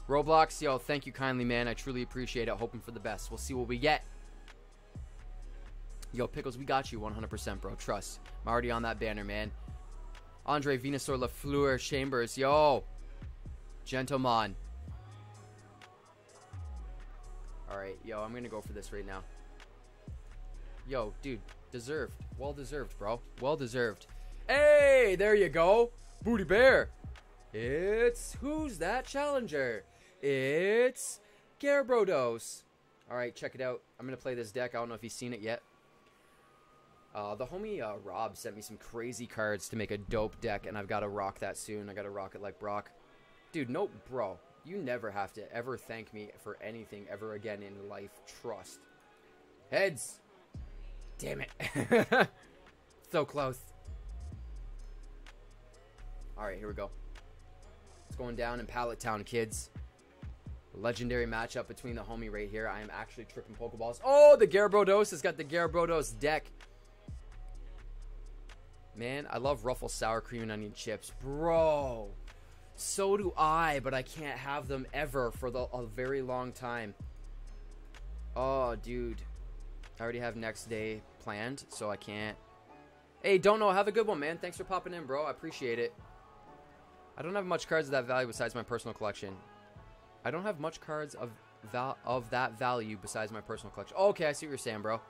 Roblox, yo, thank you kindly, man. I truly appreciate it. Hoping for the best. We'll see what we get. Yo, Pickles, we got you 100%, bro. Trust. I'm already on that banner, man. Andre Venusaur Lafleur Chambers, yo. Gentleman. Alright, yo, I'm gonna go for this right now. Yo, dude, deserved. Well deserved, bro. Well deserved. Hey, there you go. Booty Bear. It's who's that challenger? It's Gerbrodos. Alright, check it out. I'm gonna play this deck. I don't know if you've seen it yet. Uh, the homie uh, Rob sent me some crazy cards to make a dope deck, and I've got to rock that soon. I got to rock it like Brock. Dude, no, bro. You never have to ever thank me for anything ever again in life. Trust. Heads. Damn it. so close. Alright, here we go. It's going down in Pallet Town, kids. Legendary matchup between the homie right here. I am actually tripping Pokeballs. Oh, the Gyarados has got the Gyarados deck. Man, I love Ruffles sour cream and onion chips. Bro. So do I, but I can't have them ever for the, a very long time. Oh, dude. I already have next day planned, so I can't. Hey, don't know. Have a good one, man. Thanks for popping in, bro. I appreciate it. I don't have much cards of that value besides my personal collection. I don't have much cards of val of that value besides my personal collection. Oh, okay, I see what you're saying, bro.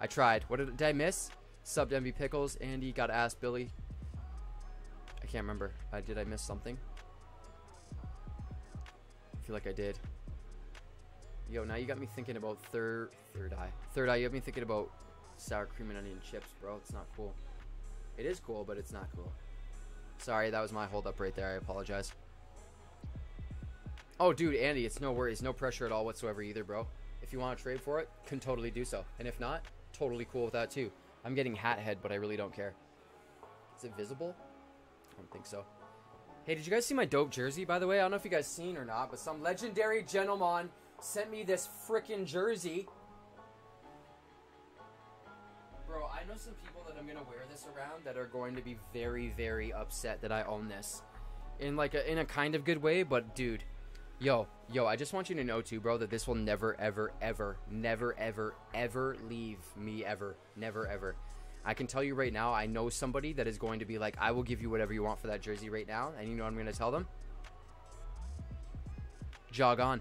I tried. What did, did I miss? Subbed MV Pickles. Andy got to ask Billy. I can't remember. Uh, did I miss something? Feel like I did. Yo, now you got me thinking about third third eye. Third eye, you have me thinking about sour cream and onion chips, bro. It's not cool. It is cool, but it's not cool. Sorry, that was my hold up right there. I apologize. Oh, dude, Andy, it's no worries. No pressure at all whatsoever either, bro. If you want to trade for it, can totally do so. And if not, totally cool with that too. I'm getting hat head, but I really don't care. Is it visible? I don't think so. Hey, did you guys see my dope jersey, by the way? I don't know if you guys seen or not, but some legendary gentleman sent me this freaking jersey. Bro, I know some people that I'm gonna wear this around that are going to be very, very upset that I own this. In like a in a kind of good way, but dude, yo, yo, I just want you to know too, bro, that this will never, ever, ever, never, ever, ever leave me ever. Never ever. I can tell you right now, I know somebody that is going to be like, I will give you whatever you want for that jersey right now. And you know what I'm going to tell them? Jog on.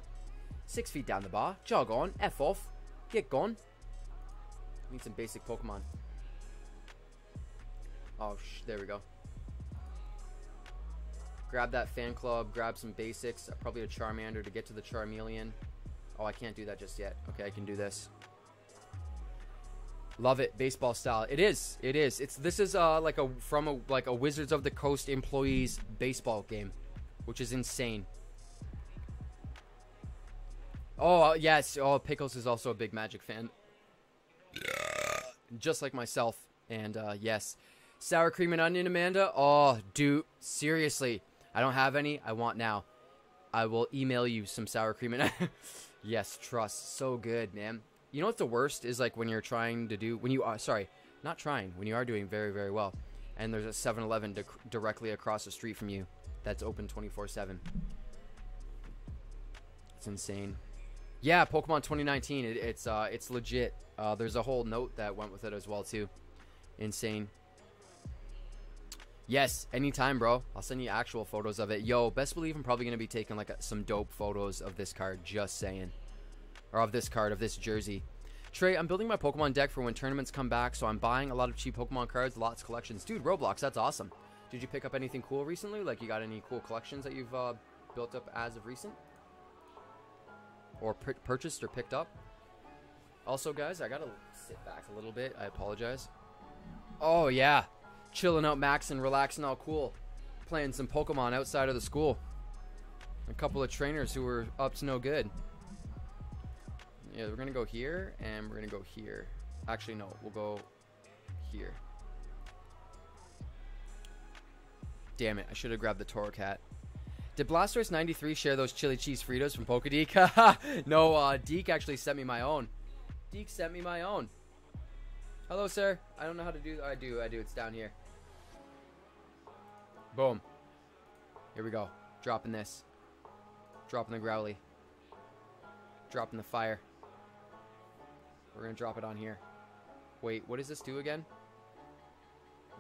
Six feet down the bar. Jog on. F off. Get gone. Need some basic Pokemon. Oh, sh there we go. Grab that fan club. Grab some basics. Probably a Charmander to get to the Charmeleon. Oh, I can't do that just yet. Okay, I can do this. Love it, baseball style. It is. It is. It's this is uh like a from a like a Wizards of the Coast employees baseball game, which is insane. Oh uh, yes. Oh, Pickles is also a big Magic fan, Yeah. just like myself. And uh, yes, sour cream and onion, Amanda. Oh, dude, seriously, I don't have any. I want now. I will email you some sour cream and yes, trust. So good, man. You know what the worst is like when you're trying to do when you are sorry, not trying, when you are doing very very well and there's a 7-Eleven di- directly across the street from you that's open 24/7. It's insane. Yeah, Pokemon 2019. It, it's uh, it's legit. Uh, there's a whole note that went with it as well too. Insane. Yes, anytime, bro. I'll send you actual photos of it. Yo, best believe I'm probably gonna be taking like a, some dope photos of this card. Just saying, or of this card, of this jersey. Tre, I'm building my Pokemon deck for when tournaments come back, so I'm buying a lot of cheap Pokemon cards, lots of collections. Dude, Roblox, that's awesome. Did you pick up anything cool recently? Like, you got any cool collections that you've uh, built up as of recent? Or pur- purchased or picked up? Also, guys, I gotta sit back a little bit. I apologize. Oh, yeah. Chilling out, maxing, relaxing, all cool. Playing some Pokemon outside of the school. A couple of trainers who were up to no good. Yeah, we're gonna go here, and we're gonna go here. Actually, no, we'll go here. Damn it, I should have grabbed the Torracat. Did Blastoise 93 share those chili cheese Fritos from Pokedeek? no, uh, Deke actually sent me my own. Deke sent me my own. Hello, sir. I don't know how to do. I do. I do. It's down here. Boom. Here we go. Dropping this. Dropping the growly. Dropping the fire. We're gonna drop it on here. Wait, what does this do again?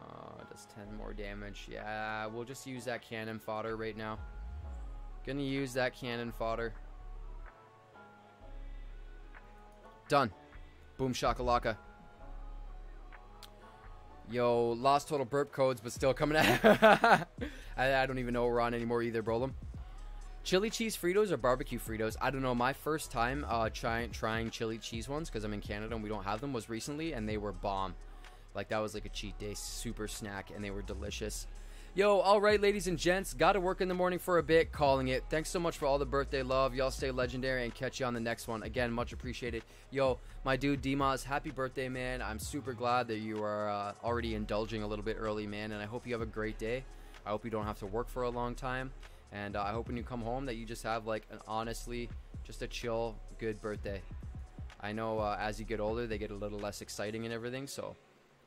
Uh, does 10 more damage. Yeah, we'll just use that cannon fodder right now. Gonna use that cannon fodder. Done. Boom shakalaka. Yo, lost total burp codes, but still coming out. I, I don't even know we're on anymore either, Brolem. Chili cheese Fritos or barbecue Fritos? I don't know. My first time uh, trying trying chili cheese ones because I'm in Canada and we don't have them was recently, and they were bomb. Like that was like a cheat day, super snack, and they were delicious. Yo, all right, ladies and gents, got to work in the morning for a bit, calling it. Thanks so much for all the birthday love. Y'all stay legendary and catch you on the next one. Again, much appreciated. Yo, my dude Dimas, happy birthday, man. I'm super glad that you are uh, already indulging a little bit early, man, and I hope you have a great day. I hope you don't have to work for a long time. And uh, I hope when you come home that you just have like an honestly, just a chill, good birthday. I know uh, as you get older, they get a little less exciting and everything. So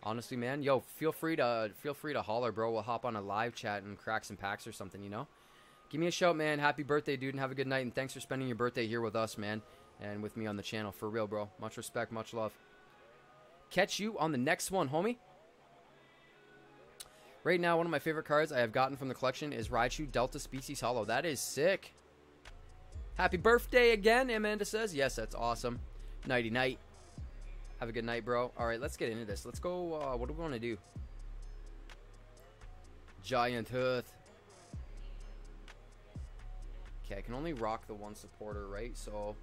honestly, man, yo, feel free to feel free to holler, bro. We'll hop on a live chat and crack some packs or something, you know. Give me a shout, man. Happy birthday, dude, and have a good night. And thanks for spending your birthday here with us, man, and with me on the channel. For real, bro. Much respect, much love. Catch you on the next one, homie. Right now, one of my favorite cards I have gotten from the collection is Raichu Delta Species Holo. That is sick. Happy birthday again, Amanda says. Yes, that's awesome. Nighty night. Have a good night, bro. All right, let's get into this. Let's go. Uh, what do we want to do? Giant Hearth. Okay, I can only rock the one supporter, right? So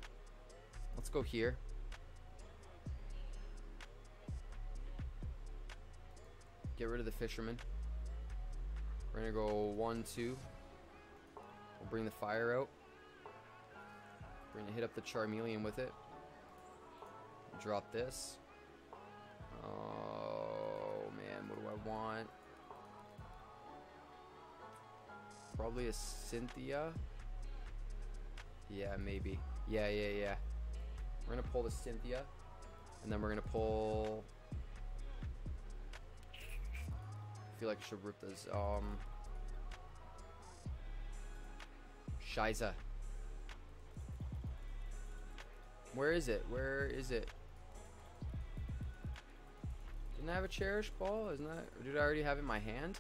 let's go here. Get rid of the fisherman. We're gonna go one, two. We'll bring the fire out. We're gonna hit up the Charmeleon with it. Drop this. Oh man, what do I want? Probably a Cynthia. Yeah, maybe. Yeah, yeah, yeah. We're gonna pull the Cynthia, and then we're gonna pull. Feel like I should rip this. Um, Shiza. Where is it? Where is it? Didn't I have a cherished ball? Isn't that? Did I already have it in my hand?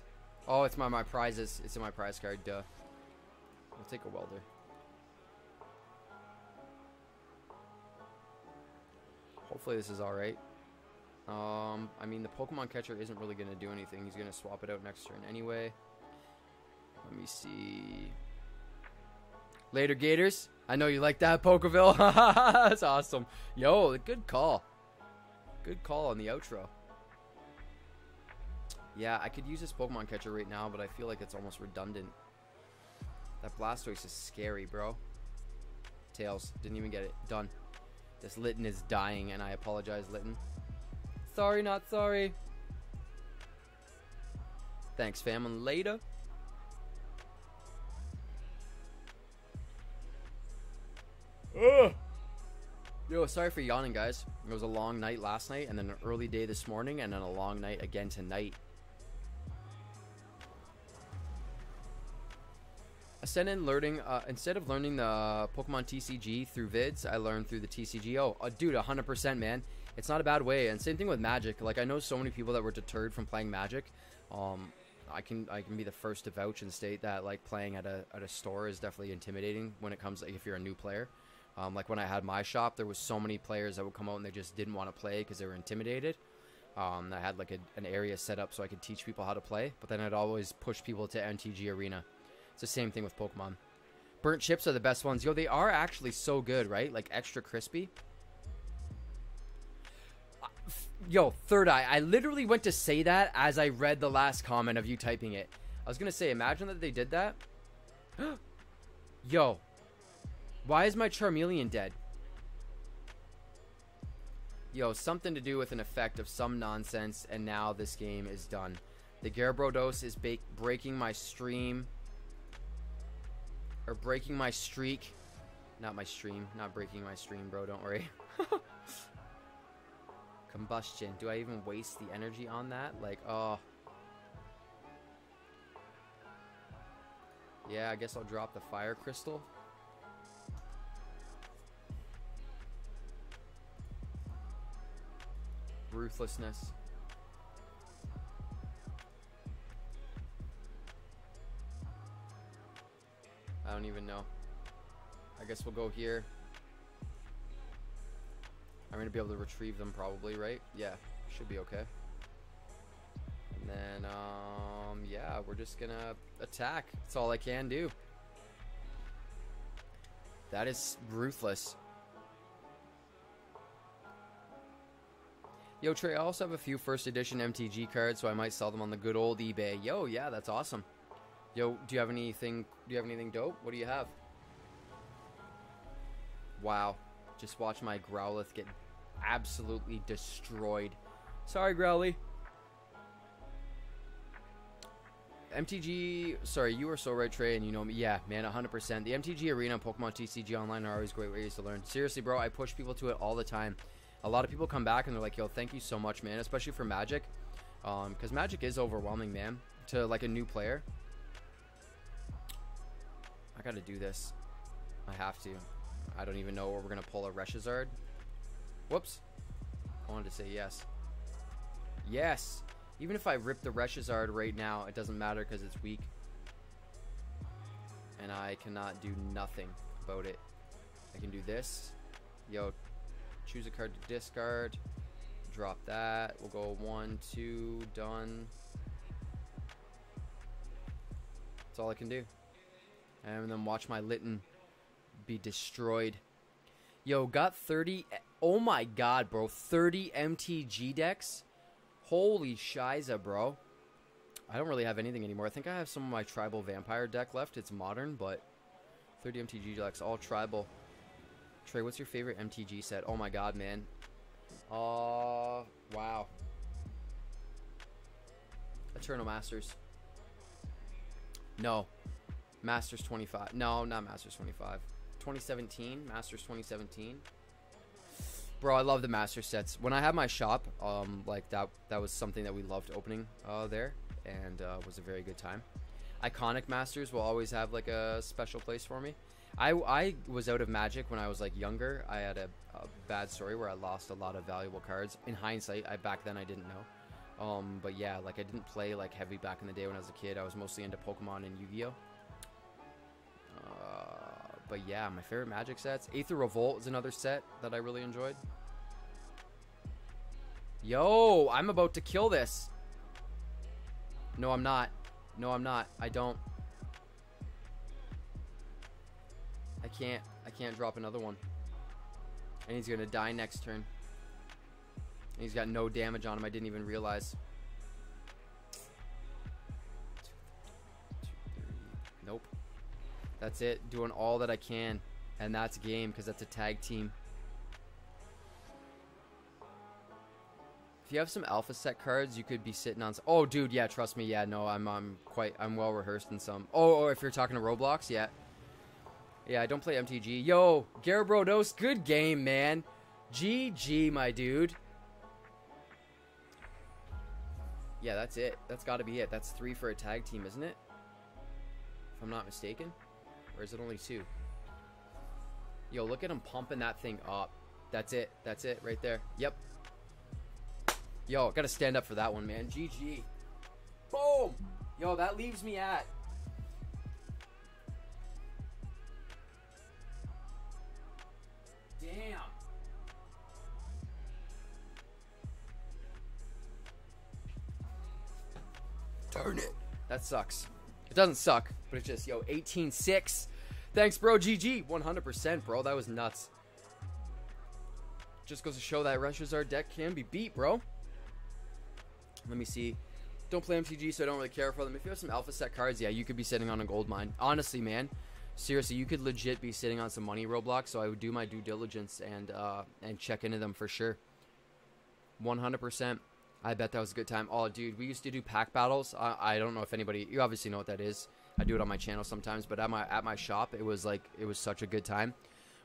Oh, it's my my prizes. It's in my prize card. Duh. I'll take a welder. Hopefully this is all right. Um, I mean the Pokemon catcher isn't really gonna do anything. He's gonna swap it out next turn anyway. Let me see. Later, Gators. I know you like that, Pokeville. That's awesome. Yo, good call. Good call on the outro. Yeah, I could use this Pokemon catcher right now, but I feel like it's almost redundant. That Blastoise is scary, bro. Tails. Didn't even get it. Done. This Litten is dying, and I apologize, Litten. Sorry, not sorry. Thanks, fam, and later. Ugh. Yo, sorry for yawning, guys. It was a long night last night, and then an early day this morning, and then a long night again tonight. Ascendant learning uh, instead of learning the Pokemon TCG through vids, I learned through the TCG. Oh, uh, dude, 100%, man. It's not a bad way. And same thing with Magic. Like I know so many people that were deterred from playing Magic. Um, I can I can be the first to vouch and state that like playing at a at a store is definitely intimidating when it comes like, if you're a new player. Um, like when I had my shop, there was so many players that would come out and they just didn't want to play because they were intimidated. Um, I had like a, an area set up so I could teach people how to play, but then I'd always push people to MTG Arena. It's the same thing with Pokemon. Burnt chips are the best ones. Yo, they are actually so good, right? Like extra crispy. Yo, third eye. I literally went to say that as I read the last comment of you typing it. I was gonna say, imagine that they did that. Yo, why is my Charmeleon dead? Yo, something to do with an effect of some nonsense, and now this game is done. The Gyarados is breaking my stream. Or breaking my streak. Not my stream. Not breaking my stream, bro. Don't worry. Combustion. Do I even waste the energy on that? Like, oh. Yeah, I guess I'll drop the fire crystal. Ruthlessness. I don't even know. I guess we'll go here. I'm gonna be able to retrieve them probably, right? Yeah, should be okay. And then, um, yeah, we're just gonna attack. That's all I can do. That is ruthless. Yo, Tre, I also have a few first edition MTG cards, so I might sell them on the good old eBay. Yo, yeah, that's awesome. Yo, do you have anything? Do you have anything dope? What do you have? Wow, just watch my Growlithe get absolutely destroyed. Sorry, Growly. MTG, sorry, you are so right, Tre, and you know me. Yeah, man, 100%. The MTG Arena and Pokemon TCG Online are always great ways to learn. Seriously, bro, I push people to it all the time. A lot of people come back and they're like, yo, thank you so much, man, especially for Magic. Because um, Magic is overwhelming, man, to like a new player. I gotta do this. I have to. I don't even know where we're gonna pull a Reshizard. Whoops. I wanted to say yes. Yes! Even if I rip the Reshizard right now, it doesn't matter because it's weak. And I cannot do nothing about it. I can do this. Yo, choose a card to discard. Drop that. We'll go one, two, done. That's all I can do and then watch my Litten be destroyed. Yo, got 30. Oh my god, bro. 30 MTG decks? Holy shiza, bro. I don't really have anything anymore. I think I have some of my tribal vampire deck left. It's modern, but 30 MTG decks, all tribal. Tre, what's your favorite MTG set? Oh my god, man. Uh, wow. Eternal Masters. No, Masters 25. No, not Masters 25. 2017. Masters 2017. Bro, I love the master sets. When I had my shop, um, like that, that was something that we loved opening uh, there, and uh, was a very good time. Iconic masters will always have like a special place for me. I, I was out of Magic when I was like younger. I had a, a bad story where I lost a lot of valuable cards. In hindsight, I back then I didn't know. Um, but yeah, like I didn't play like heavy back in the day when I was a kid. I was mostly into Pokemon and Yu-Gi-Oh. But yeah, my favorite Magic sets. Aether Revolt is another set that I really enjoyed. Yo, I'm about to kill this. No, I'm not. No, I'm not. I don't. I can't. I can't drop another one. And he's going to die next turn. And he's got no damage on him. I didn't even realize. That's it. Doing all that I can. And that's game because that's a tag team. If you have some alpha set cards, you could be sitting on. Oh, dude, yeah, trust me. Yeah, no, I'm I'm quite I'm well rehearsed in some. Oh, oh if you're talking to Roblox, yeah. Yeah, I don't play MTG. Yo, Garabrodos, good game, man. GG, my dude. Yeah, that's it. That's got to be it. That's three for a tag team, isn't it? If I'm not mistaken. Or is it only two? Yo, look at him pumping that thing up. That's it. That's it right there. Yep. Yo, gotta stand up for that one, man. GG. Boom! Yo, that leaves me at Damn. Darn it. That sucks. It doesn't suck, but it's just, yo, 18-6. Thanks, bro. GG. 100%, bro. That was nuts. Just goes to show that Reshizard deck can be beat, bro. Let me see. Don't play MTG, so I don't really care for them. If you have some alpha set cards, yeah, you could be sitting on a gold mine. Honestly, man. Seriously, you could legit be sitting on some money Roblox, so I would do my due diligence and uh, and check into them for sure. 100%. I bet that was a good time. Oh, dude, we used to do pack battles. I, I don't know if anybody, you obviously know what that is. I do it on my channel sometimes, but at my at my shop, it was like it was such a good time.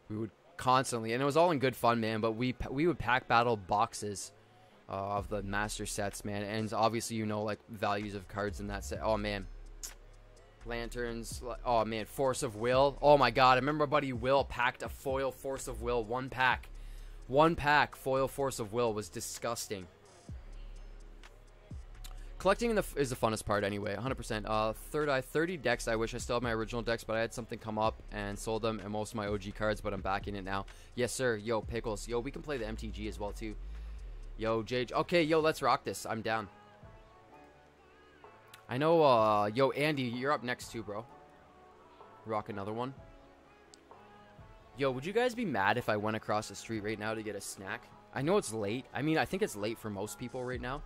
We would constantly, and it was all in good fun, man. But we we would pack battle boxes uh, of the master sets, man, and obviously you know like values of cards in that set. Oh man, lanterns. Oh man, force of will. Oh my god, I remember my buddy Will packed a foil force of will, one pack, one pack foil force of will was disgusting. Collecting the is the funnest part anyway, 100%. Uh, third eye, 30 decks. I wish I still had my original decks, but I had something come up and sold them and most of my OG cards, but I'm back in it now. Yes, sir. Yo, Pickles. Yo, we can play the MTG as well, too. Yo, Jage. Okay, yo, let's rock this. I'm down. I know, uh, yo, Andy, you're up next, too, bro. Rock another one. Yo, would you guys be mad if I went across the street right now to get a snack? I know it's late. I mean, I think it's late for most people right now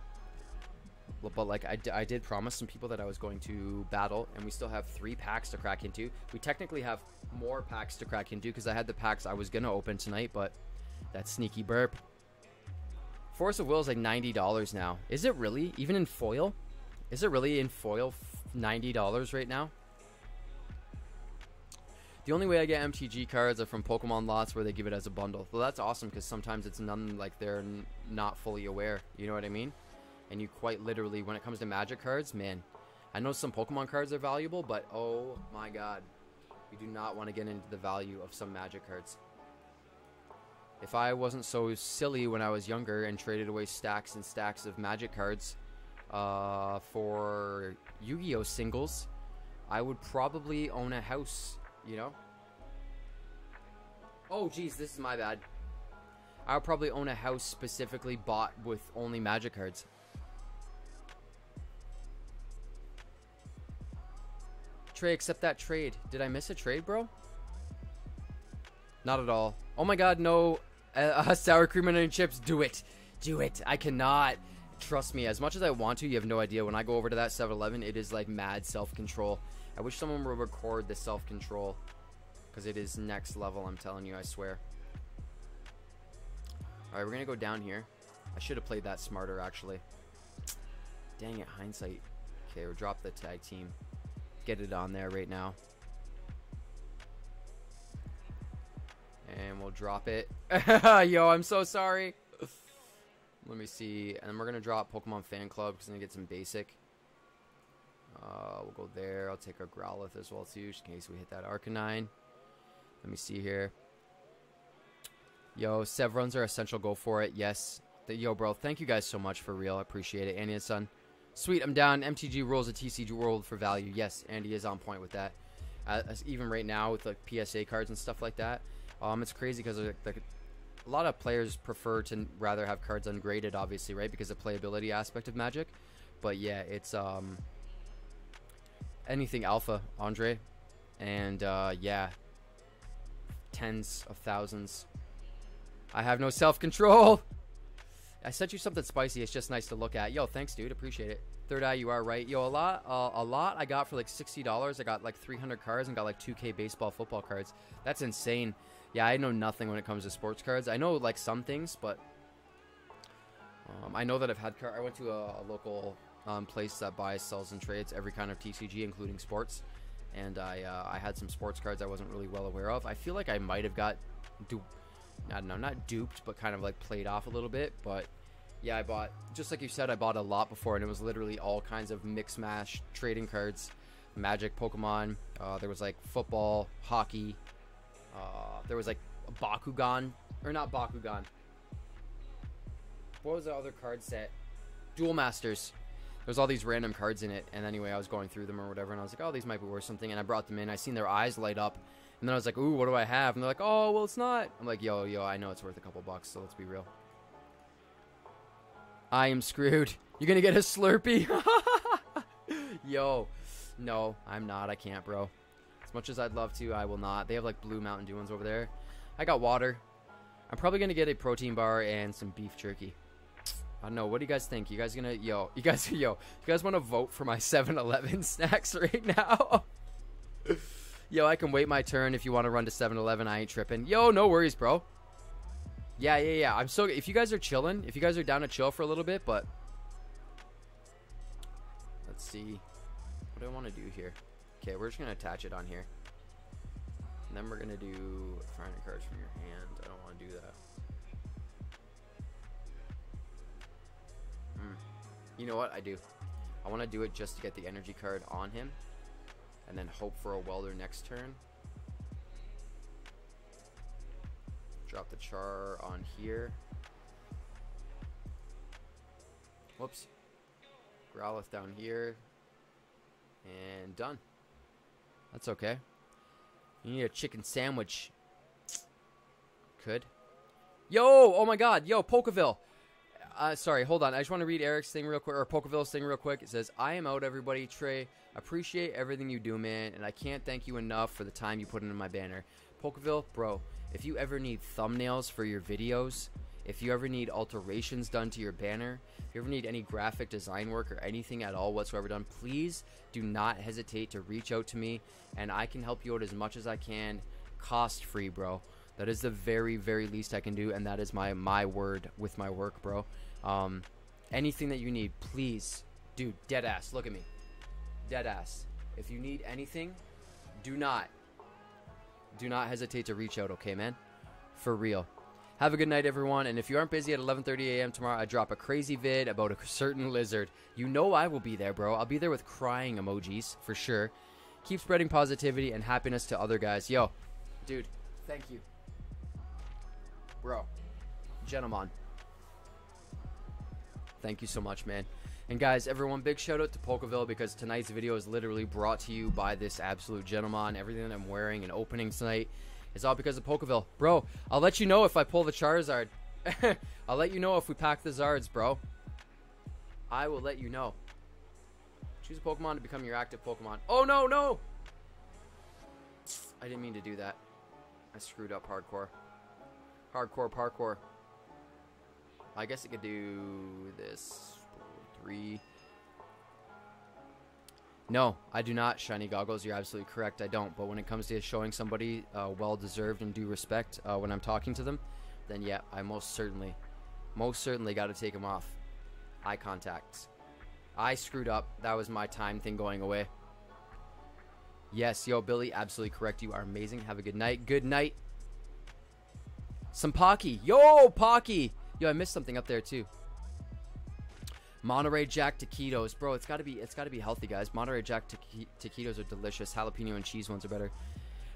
but like I, I did promise some people that I was going to battle, and we still have three packs to crack into. We technically have more packs to crack into because I had the packs I was gonna open tonight, but that sneaky burp. Force of Will is like ninety dollars now. Is it really? Even in foil? Is it really in foil ninety dollars right now? The only way I get MTG cards are from Pokemon lots where they give it as a bundle. Well, that's awesome because sometimes it's none like they're not fully aware. You know what I mean? And you quite literally, when it comes to magic cards, man, I know some Pokemon cards are valuable, but oh my god, you do not want to get into the value of some magic cards. If I wasn't so silly when I was younger and traded away stacks and stacks of magic cards uh, for Yu-Gi-Oh singles, I would probably own a house, you know? Oh, geez, this is my bad. I would probably own a house specifically bought with only magic cards. Tre, accept that trade. Did I miss a trade, bro? Not at all. Oh my god, no. Uh, sour cream and chips. Do it. Do it. I cannot. Trust me, as much as I want to, you have no idea. When I go over to that 7-Eleven, it is like mad self-control. I wish someone would record the self-control. Because it is next level, I'm telling you, I swear. Alright, we're going to go down here. I should have played that smarter, actually. Dang it, hindsight. Okay, we'll drop the tag team get it on there right now. And we'll drop it. Yo, I'm so sorry. Let me see. And we're going to drop Pokemon Fan Club because I'm going to get some basic. Uh, we'll go there. I'll take our Growlithe as well too, just in case we hit that Arcanine. Let me see here. Yo, Sevrons are essential. Go for it. Yes. Yo, bro, thank you guys so much for real. I appreciate it. Andy and Son. Sweet, I'm down. MTG rules a TCG world for value. Yes, Andy is on point with that. Uh, even right now with like PSA cards and stuff like that. Um, it's crazy because a lot of players prefer to rather have cards ungraded, obviously, right? Because of playability aspect of Magic. But yeah, it's um anything alpha, Andre, and uh, yeah, tens of thousands. I have no self control. I sent you something spicy. It's just nice to look at. Yo, thanks, dude. Appreciate it. Third eye, you are right. Yo, a lot, uh, a lot. I got for like sixty dollars. I got like three hundred cards and got like two K baseball, football cards. That's insane. Yeah, I know nothing when it comes to sports cards. I know like some things, but um, I know that I've had car. I went to a, a local um, place that buys, sells, and trades every kind of TCG, including sports. and I uh, I had some sports cards I wasn't really well aware of. I feel like I might have got, I don't know, not duped, but kind of like played off a little bit. But yeah, I bought just like you said, I bought a lot before, and it was literally all kinds of mix mash trading cards, Magic, Pokemon. Uh, there was like football, hockey. Uh, there was like Bakugan or not Bakugan. What was the other card set? Duel Masters. There was all these random cards in it, and anyway, I was going through them or whatever, and I was like, "Oh, these might be worth something." And I brought them in. I seen their eyes light up, and then I was like, "Ooh, what do I have?" And they're like, "Oh, well, it's not." I'm like, "Yo, yo, I know it's worth a couple bucks, so let's be real." I am screwed. You're gonna get a Slurpee? yo, no, I'm not. I can't, bro. As much as I'd love to, I will not. They have like blue Mountain Dew ones over there. I got water. I'm probably gonna get a protein bar and some beef jerky. I don't know. What do you guys think? You guys gonna yo? You guys yo? You guys want to vote for my 7-Eleven snacks right now? Yo, I can wait my turn if you want to run to 7-Eleven. I ain't tripping. Yo, no worries, bro. Yeah, yeah, yeah. I'm so. If you guys are chilling, if you guys are down to chill for a little bit, but let's see. What do I want to do here? Okay, we're just gonna attach it on here. And then we're gonna do find a cards from your hand. I don't want to do that. Hmm. You know what? I do. I want to do it just to get the energy card on him. And then hope for a welder next turn. Drop the char on here. Whoops. Growlithe down here. And done. That's okay. You need a chicken sandwich. Could. Yo! Oh my god! Yo, Pokeville! Uh, sorry, hold on. I just want to read Eric's thing real quick, or Pokeville's thing real quick. It says, I am out, everybody. Tre, appreciate everything you do, man, and I can't thank you enough for the time you put into my banner. Pokeville, bro, if you ever need thumbnails for your videos, if you ever need alterations done to your banner, if you ever need any graphic design work or anything at all whatsoever done, please do not hesitate to reach out to me, and I can help you out as much as I can, cost free, bro. That is the very, very least I can do, and that is my my word with my work, bro. Um, anything that you need, please, dude, dead ass. Look at me, dead ass. If you need anything, do not, do not hesitate to reach out. Okay, man, for real. Have a good night, everyone. And if you aren't busy at 11:30 a.m. tomorrow, I drop a crazy vid about a certain lizard. You know I will be there, bro. I'll be there with crying emojis for sure. Keep spreading positivity and happiness to other guys. Yo, dude, thank you, bro, gentleman. Thank you so much, man. And guys, everyone, big shout out to Pokeville because tonight's video is literally brought to you by this absolute gentleman. Everything that I'm wearing and opening tonight is all because of Pokeville. Bro, I'll let you know if I pull the Charizard. I'll let you know if we pack the Zards, bro. I will let you know. Choose a Pokemon to become your active Pokemon. Oh, no, no! I didn't mean to do that. I screwed up hardcore. Hardcore parkour. I guess it could do this. No, I do not. Shiny goggles. You're absolutely correct. I don't. But when it comes to showing somebody uh, well deserved and due respect uh, when I'm talking to them, then yeah, I most certainly, most certainly got to take them off. Eye contact. I screwed up. That was my time thing going away. Yes, yo, Billy, absolutely correct. You are amazing. Have a good night. Good night. Some Pocky. Yo, Pocky. Yo, I missed something up there too. Monterey Jack taquitos, bro. It's gotta be it's gotta be healthy, guys. Monterey Jack taqui- taquitos are delicious. Jalapeno and cheese ones are better.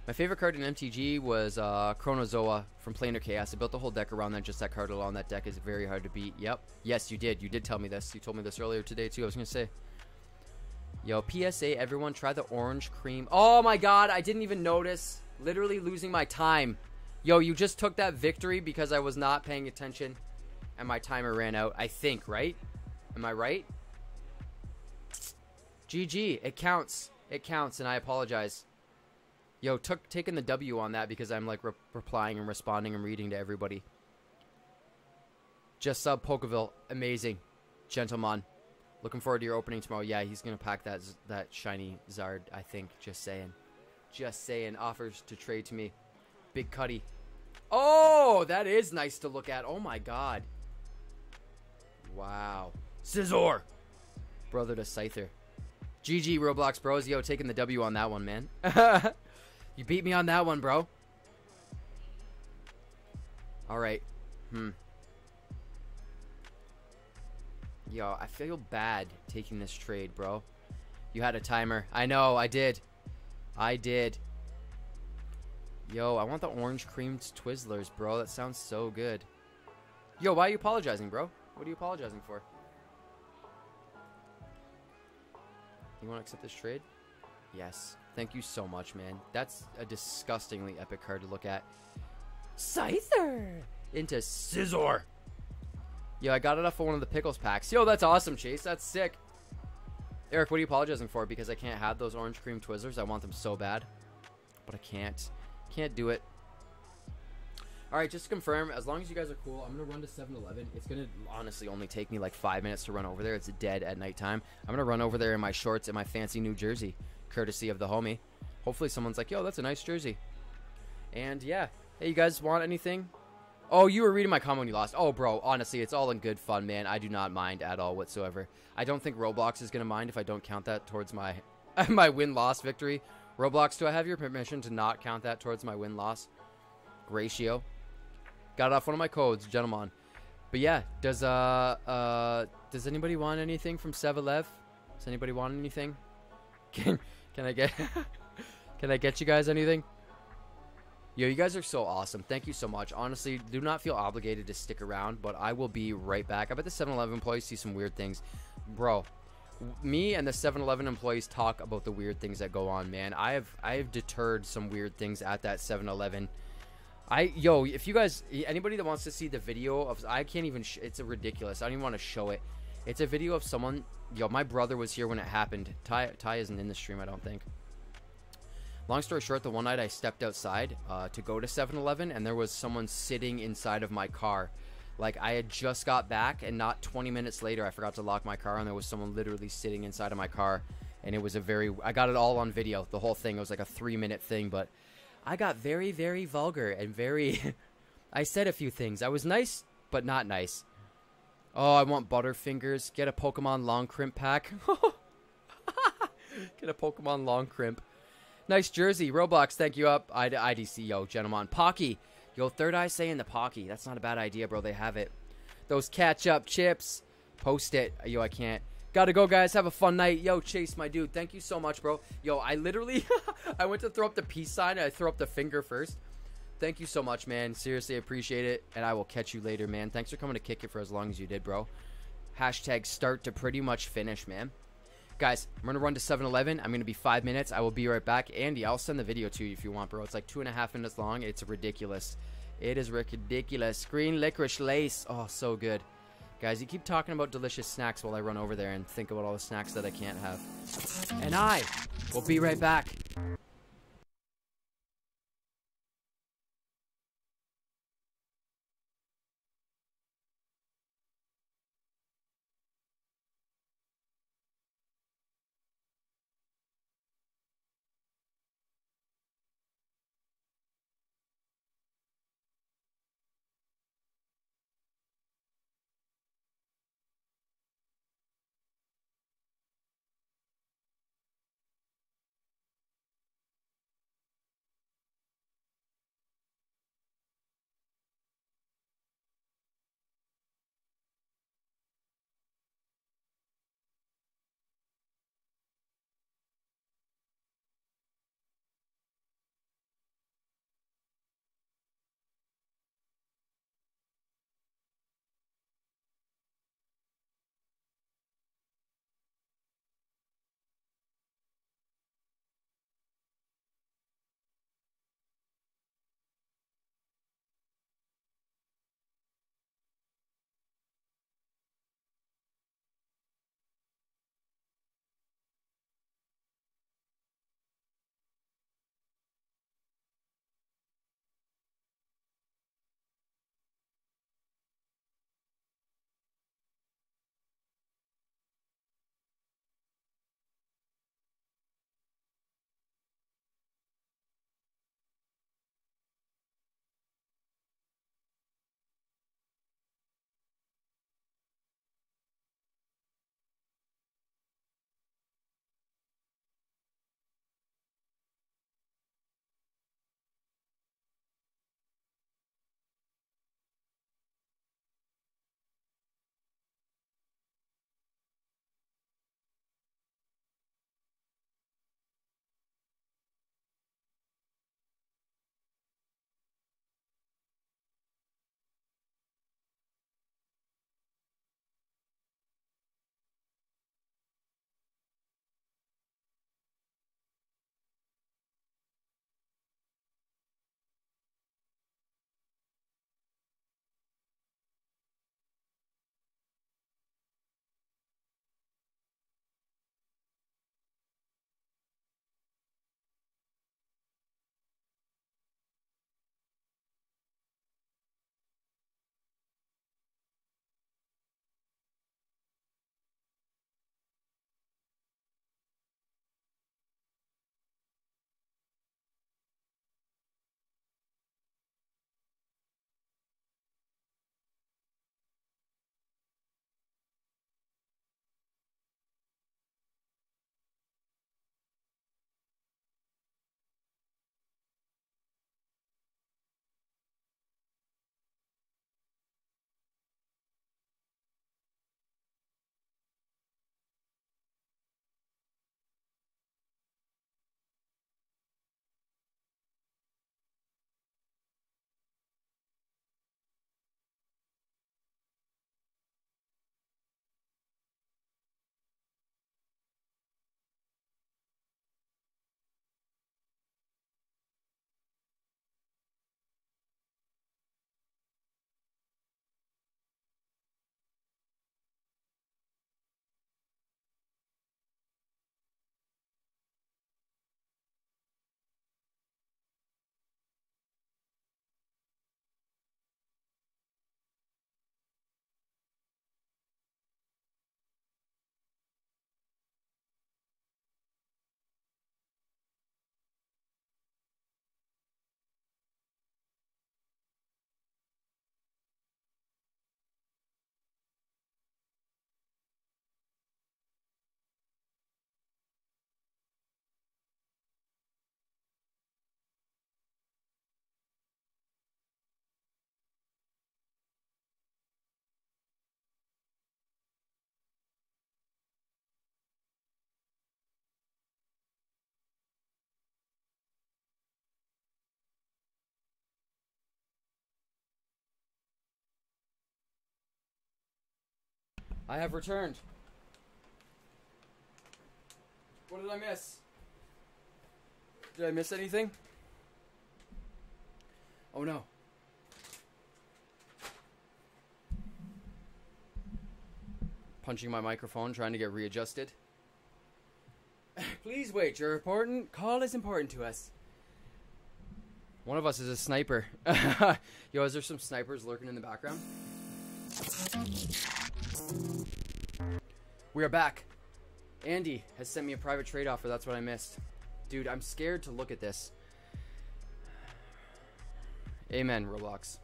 My favorite card in MTG was uh, Chronozoa from Planar Chaos. I built the whole deck around that. Just that card alone. That deck is very hard to beat. Yep. Yes, you did. You did tell me this. You told me this earlier today too. I was gonna say. Yo, PSA, everyone try the orange cream. Oh my god, I didn't even notice. Literally losing my time. Yo, you just took that victory because I was not paying attention and my timer ran out. I think, right? Am I right? GG. It counts. It counts, and I apologize. Yo, took taking the W on that because I'm like re- replying and responding and reading to everybody. Just sub Pokeville, amazing, gentleman. Looking forward to your opening tomorrow. Yeah, he's gonna pack that that shiny Zard. I think. Just saying. Just saying. Offers to trade to me. Big Cuddy. Oh, that is nice to look at. Oh my god. Wow. Scizor! Brother to Scyther. GG Roblox Bros. Yo, taking the W on that one, man. you beat me on that one, bro. All right. Hmm. Yo, I feel bad taking this trade, bro. You had a timer. I know, I did. I did. Yo, I want the orange creamed Twizzlers, bro. That sounds so good. Yo, why are you apologizing, bro? What are you apologizing for? You want to accept this trade? Yes. Thank you so much, man. That's a disgustingly epic card to look at. Scyther! Into Scizor! Yo, I got it off of one of the Pickles packs. Yo, that's awesome, Chase. That's sick. Eric, what are you apologizing for? Because I can't have those orange cream Twizzlers. I want them so bad. But I can't. Can't do it. Alright, just to confirm, as long as you guys are cool, I'm to run to 7-Eleven. It's to honestly only take me like five minutes to run over there. It's dead at nighttime. I'm to run over there in my shorts and my fancy new jersey, courtesy of the homie. Hopefully someone's like, yo, that's a nice jersey. And yeah. Hey, you guys want anything? Oh, you were reading my comment when you lost. Oh, bro, honestly, it's all in good fun, man. I do not mind at all whatsoever. I don't think Roblox is to mind if I don't count that towards my my win-loss victory. Roblox, do I have your permission to not count that towards my win-loss ratio? Got it off one of my codes, gentlemen. But yeah, does uh uh does anybody want anything from Sevalev? Does anybody want anything? Can can I get can I get you guys anything? Yo, you guys are so awesome. Thank you so much. Honestly, do not feel obligated to stick around, but I will be right back. I bet the 7-Eleven employees see some weird things. Bro, me and the 7-Eleven employees talk about the weird things that go on, man. I have I have deterred some weird things at that 7-Eleven. I yo, if you guys anybody that wants to see the video of I can't even it's a ridiculous. I don't even want to show it. It's a video of someone yo, my brother was here when it happened. Ty Ty isn't in the stream, I don't think. Long story short, the one night I stepped outside uh, to go to 7-Eleven, and there was someone sitting inside of my car. Like I had just got back, and not 20 minutes later, I forgot to lock my car, and there was someone literally sitting inside of my car. And it was a very, I got it all on video, the whole thing. It was like a three minute thing, but I got very, very vulgar and very. I said a few things. I was nice, but not nice. Oh, I want Butterfingers. Get a Pokemon Long Crimp pack. Get a Pokemon Long Crimp. Nice jersey. Roblox, thank you up. I IDC, yo, gentlemen. Pocky. Yo, Third Eye saying the Pocky. That's not a bad idea, bro. They have it. Those catch-up chips. Post it. Yo, I can't. Gotta go, guys. Have a fun night. Yo, Chase, my dude. Thank you so much, bro. Yo, I literally... I went to throw up the peace sign, I threw up the finger first. Thank you so much, man. Seriously, appreciate it. And I will catch you later, man. Thanks for coming to kick it for as long as you did, bro. Hashtag start to pretty much finish, man. Guys, I'm going to run to 7-Eleven. I'm going to be five minutes. I will be right back. Andy, I'll send the video to you if you want, bro. It's like two and a half minutes long. It's ridiculous. It is ridiculous. Green licorice lace. Oh, so good. Guys, you keep talking about delicious snacks while I run over there and think about all the snacks that I can't have. And I will be right back. I have returned. What did I miss? Did I miss anything? Oh no. Punching my microphone, trying to get readjusted. Please wait, your important call is important to us. One of us is a sniper. Yo, is there some snipers lurking in the background? We are back. Andy has sent me a private trade offer. That's what I missed. Dude, I'm scared to look at this. Amen, Roblox.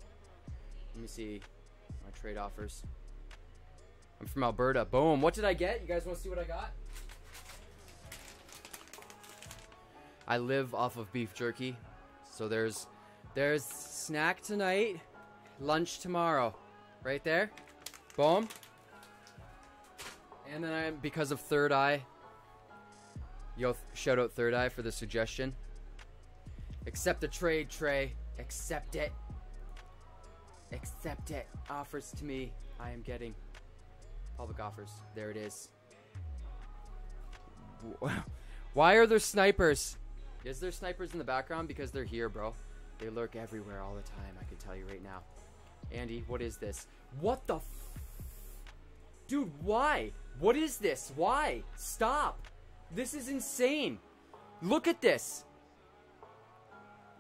Let me see my trade offers. I'm from Alberta. Boom. What did I get? You guys want to see what I got? I live off of beef jerky. So there's there's snack tonight, lunch tomorrow. Right there. Boom. And then I because of Third Eye. Yo, shout out Third Eye for the suggestion. Accept the trade, Tre. Accept it. Accept it. Offers to me. I am getting public offers. There it is. Why are there snipers? Is there snipers in the background? Because they're here, bro. They lurk everywhere all the time. I can tell you right now. Andy, what is this? What the Dude, why? What is this? Why? Stop. This is insane. Look at this.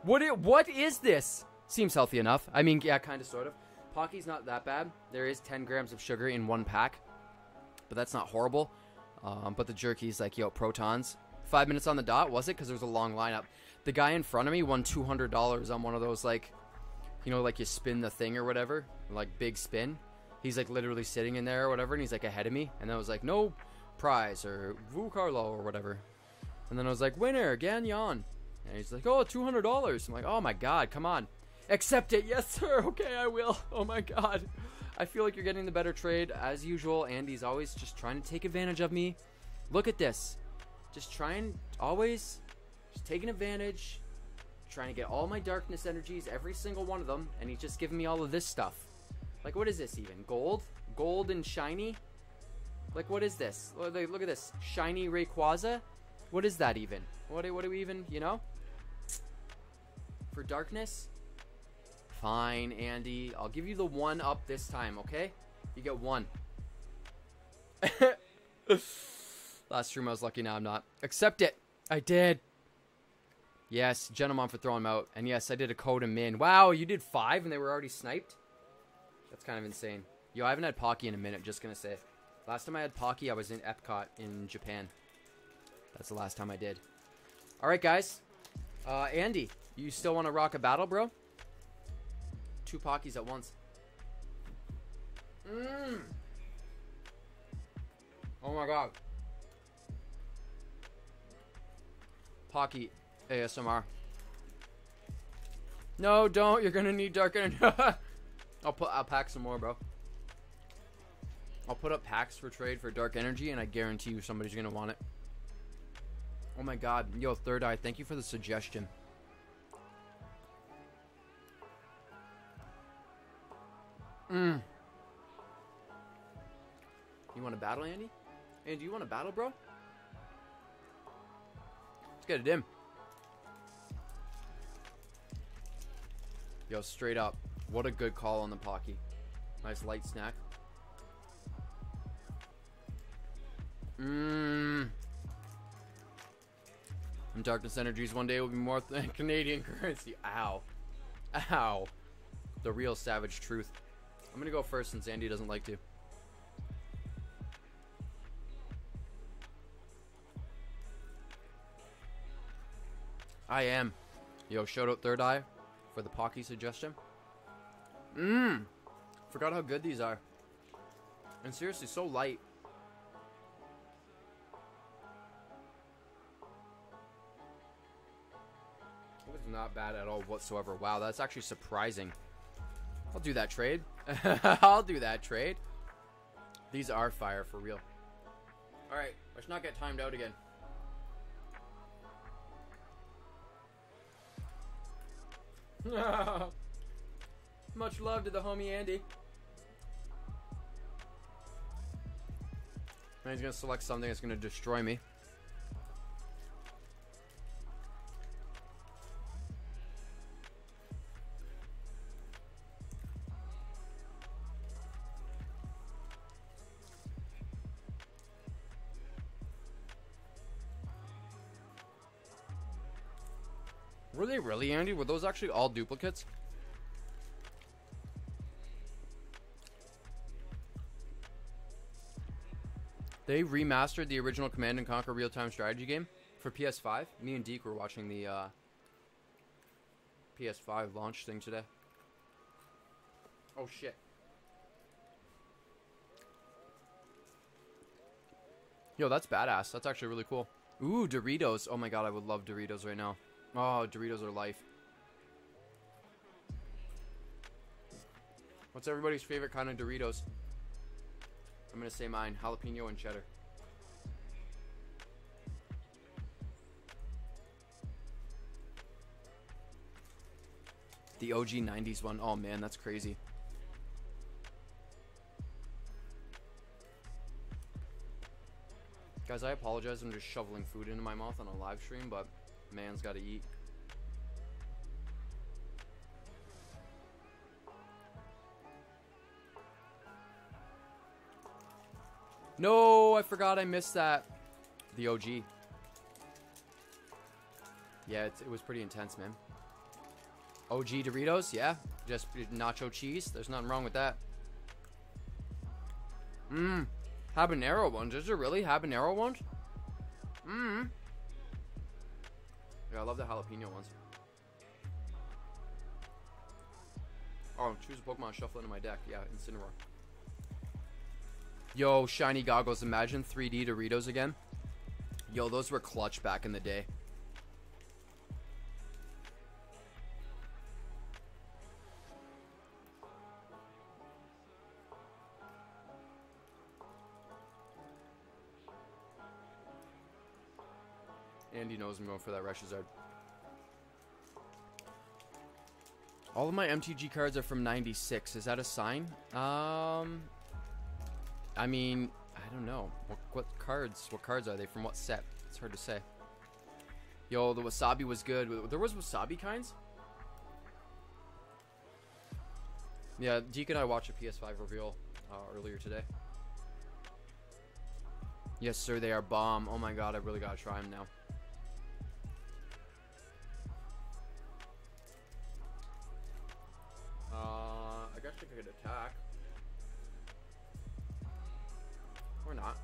What it, what is this? Seems healthy enough. I mean, yeah, kind of, sort of. Pocky's not that bad. There is 10 grams of sugar in one pack, but that's not horrible. Um, but the jerky's like, yo, protons. Five minutes on the dot, was it? Because there was a long lineup. The guy in front of me won $200 on one of those, like, you know, like you spin the thing or whatever, like big spin. He's like literally sitting in there or whatever, and he's like ahead of me. And I was like, no prize or Vu Carlo or whatever. And then I was like, winner, Gagnon. And he's like, oh, $200. I'm like, oh my god, come on. Accept it. Yes, sir. Okay, I will. Oh my god. I feel like you're getting the better trade. As usual, Andy's always just trying to take advantage of me. Look at this. Just trying, always, just taking advantage. Trying to get all my darkness energies, every single one of them. And he's just giving me all of this stuff. Like, what is this even? Gold? Gold and shiny? Like, what is this? Look at this. Shiny Rayquaza? What is that even? What do, what we even, you know? For darkness? Fine, Andy. I'll give you the one up this time, okay? You get one. Last stream I was lucky, now I'm not. Accept it. I did. Yes, gentleman for throwing out. And yes, I did a code him in. Wow, you did five and they were already sniped? That's kind of insane. Yo, I haven't had Pocky in a minute, just gonna say. Last time I had Pocky, I was in Epcot in Japan. That's the last time I did. Alright, guys. Uh, Andy, you still want to rock a battle, bro? Two Pockies at once. Mmm. Oh my god. Pocky ASMR. No, don't. You're gonna need dark energy. I'll put. I'll pack some more, bro. I'll put up packs for trade for dark energy, and I guarantee you somebody's gonna want it. Oh my god, yo, Third Eye, thank you for the suggestion. Mm. You want to battle, Andy? Andy, you want to battle, bro? Let's get it in. Yo, straight up. What a good call on the Pocky. Nice light snack. Mmm. And Darkness Energies one day will be more than Canadian currency. Ow. Ow. The real savage truth. I'm gonna go first since Andy doesn't like to. I am. Yo, shout out Third Eye for the Pocky suggestion. Mmm. Forgot how good these are. And seriously, so light. It was not bad at all whatsoever. Wow, that's actually surprising. I'll do that trade. I'll do that trade. These are fire for real. Alright, let's not get timed out again. Much love to the homie Andy. And he's gonna select something that's gonna destroy me. Were they really, Andy? Were those actually all duplicates? They remastered the original Command and Conquer real-time strategy game for PS5. Me and Deke were watching the uh, PS5 launch thing today. Oh shit. Yo, that's badass. That's actually really cool. Ooh, Doritos. Oh my god, I would love Doritos right now. Oh, Doritos are life. What's everybody's favorite kind of Doritos? I'm gonna say mine, jalapeno and cheddar. The OG 90s one. Oh man, that's crazy. Guys, I apologize. I'm just shoveling food into my mouth on a live stream, but man's got to eat. No, I forgot I missed that. The OG. Yeah, it, it was pretty intense, man. OG Doritos, yeah. Just nacho cheese. There's nothing wrong with that. Mmm. Habanero ones. Is there really habanero ones? Mmm. Yeah, I love the jalapeno ones. Oh, choose a Pokemon, shuffle into my deck. Yeah, Incineroar. Yo, shiny goggles. Imagine 3D Doritos again. Yo, those were clutch back in the day. Andy knows I'm going for that Reshizard. All of my MTG cards are from 96. Is that a sign? Um, I mean, I don't know. What, what cards? What cards are they? From what set? It's hard to say. Yo, the wasabi was good. There was wasabi kinds? Yeah, Deke and I watched a PS5 reveal uh, earlier today. Yes, sir, they are bomb. Oh my god, I really gotta try them now. Uh, I guess I could attack. Or not.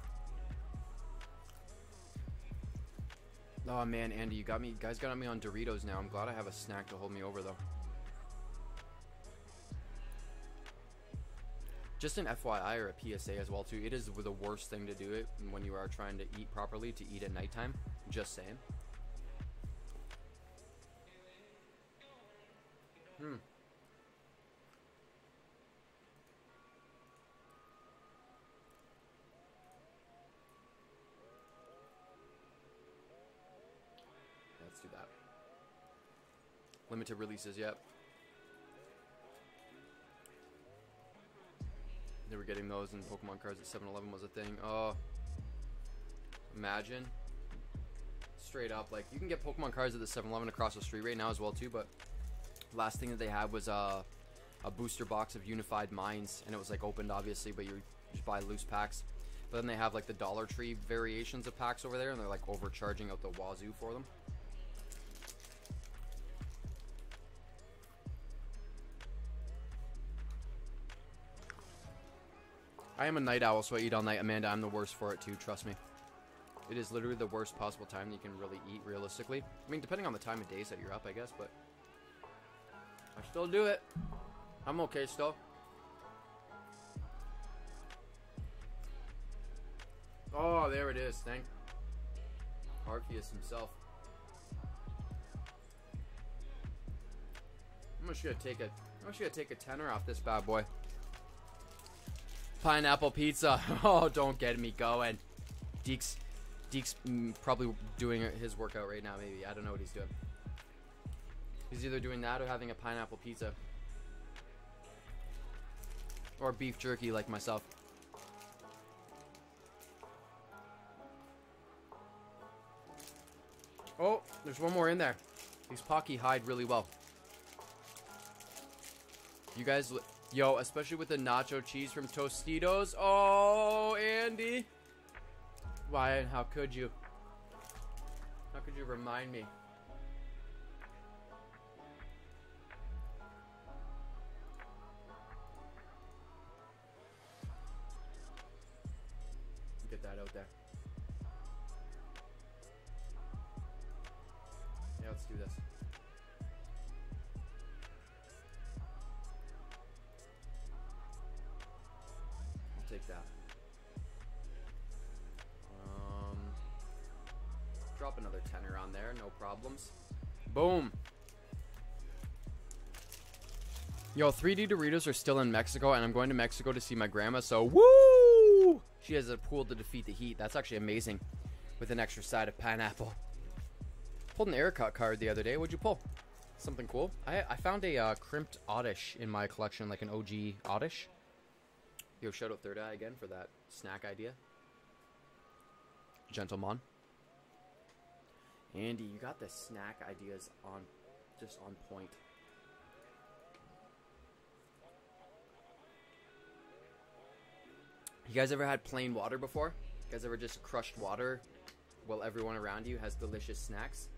Oh man, Andy, you got me. You guys got me on Doritos now. I'm glad I have a snack to hold me over though. Just an FYI or a PSA as well too. It is the worst thing to do it when you are trying to eat properly to eat at nighttime. Just saying. Hmm. Let's do that. Limited releases, yep. They were getting those and Pokemon cards at 7-Eleven was a thing. Oh. Imagine. Straight up, like, you can get Pokemon cards at the 7-Eleven across the street right now as well, too, but last thing that they had was uh, a booster box of Unified Minds, and it was, like, opened, obviously, but you just buy loose packs. But then they have, like, the Dollar Tree variations of packs over there, and they're, like, overcharging out the wazoo for them. I am a night owl, so I eat all night. Amanda, I'm the worst for it too, trust me. It is literally the worst possible time that you can really eat realistically. I mean, depending on the time of days that you're up, I guess, but I still do it. I'm okay still. Oh, there it is. Thank Arceus himself. I'm just gonna take a I'm just gonna take a tenner off this bad boy pineapple pizza. Oh, don't get me going. Deeks, Deeks mm, probably doing his workout right now, maybe. I don't know what he's doing. He's either doing that or having a pineapple pizza. Or beef jerky like myself. Oh, there's one more in there. These Pocky hide really well. You guys yo, especially with the nacho cheese from Tostitos. Oh, Andy. Why? And how could you? How could you remind me? Boom. Yo, 3D Doritos are still in Mexico, and I'm going to Mexico to see my grandma, so woo! She has a pool to defeat the heat. That's actually amazing. With an extra side of pineapple. Pulled an Ericut card the other day. What'd you pull? Something cool. I, I found a uh, crimped Oddish in my collection, like an OG Oddish. Yo, shout out Third Eye again for that snack idea. Gentleman. Andy, you got the snack ideas on just on point. You guys ever had plain water before? You guys ever just crushed water while everyone around you has delicious snacks?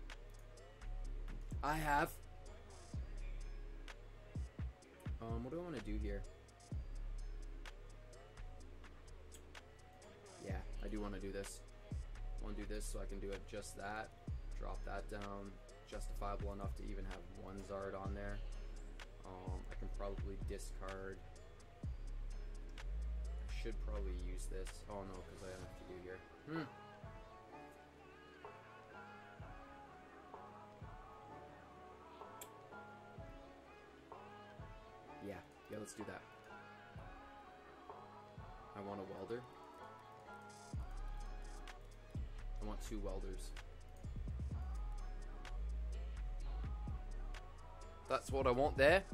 I have. Um, what do I want to do here? Yeah, I do want to do this. I want to do this so I can do it just that. Drop that down. Justifiable enough to even have one Zard on there. Um, I can probably discard. I should probably use this. Oh no, because I have to do here. Hmm. Yeah, yeah, let's do that. I want a welder. I want two welders. That's what I want there.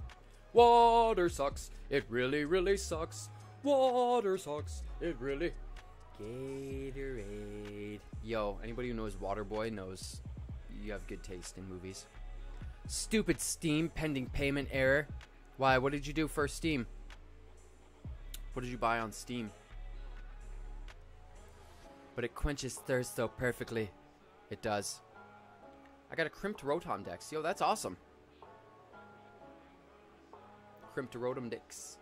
Water sucks. It really, really sucks. Water sucks. It really. Gatorade. Yo, anybody who knows Waterboy knows you have good taste in movies. Stupid Steam pending payment error. Why? What did you do for Steam? What did you buy on Steam? But it quenches thirst so perfectly. It does. I got a crimped Rotom Dex. Yo, that's awesome. Rotom Dex.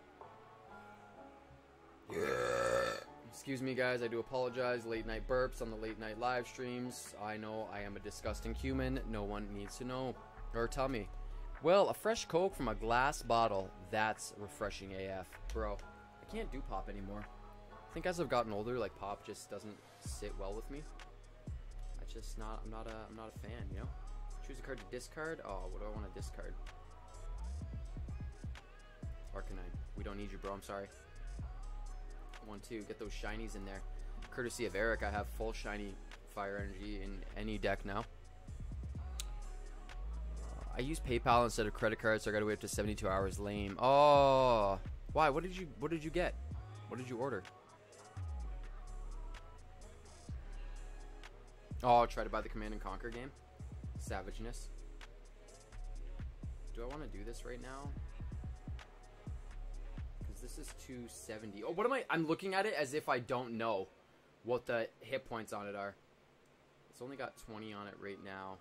Excuse me, guys. I do apologize. Late night burps on the late night live streams. I know I am a disgusting human. No one needs to know or tell me. Well, a fresh Coke from a glass bottle. That's refreshing AF. Bro, I can't do pop anymore. I think as I've gotten older, like pop just doesn't sit well with me. I just not I'm not a I'm not a fan, you know? Choose a card to discard. Oh, what do I want to discard? Arcanine. We don't need you, bro. I'm sorry. One, two. Get those shinies in there. Courtesy of Eric, I have full shiny fire energy in any deck now. Uh, I use PayPal instead of credit card, so I gotta wait up to 72 hours. Lame. Oh, why? What did you What did you get? What did you order? Oh, try to buy the Command and Conquer game. Savageness. Do I want to do this right now? This is 270. Oh, what am I? I'm looking at it as if I don't know what the hit points on it are. It's only got 20 on it right now.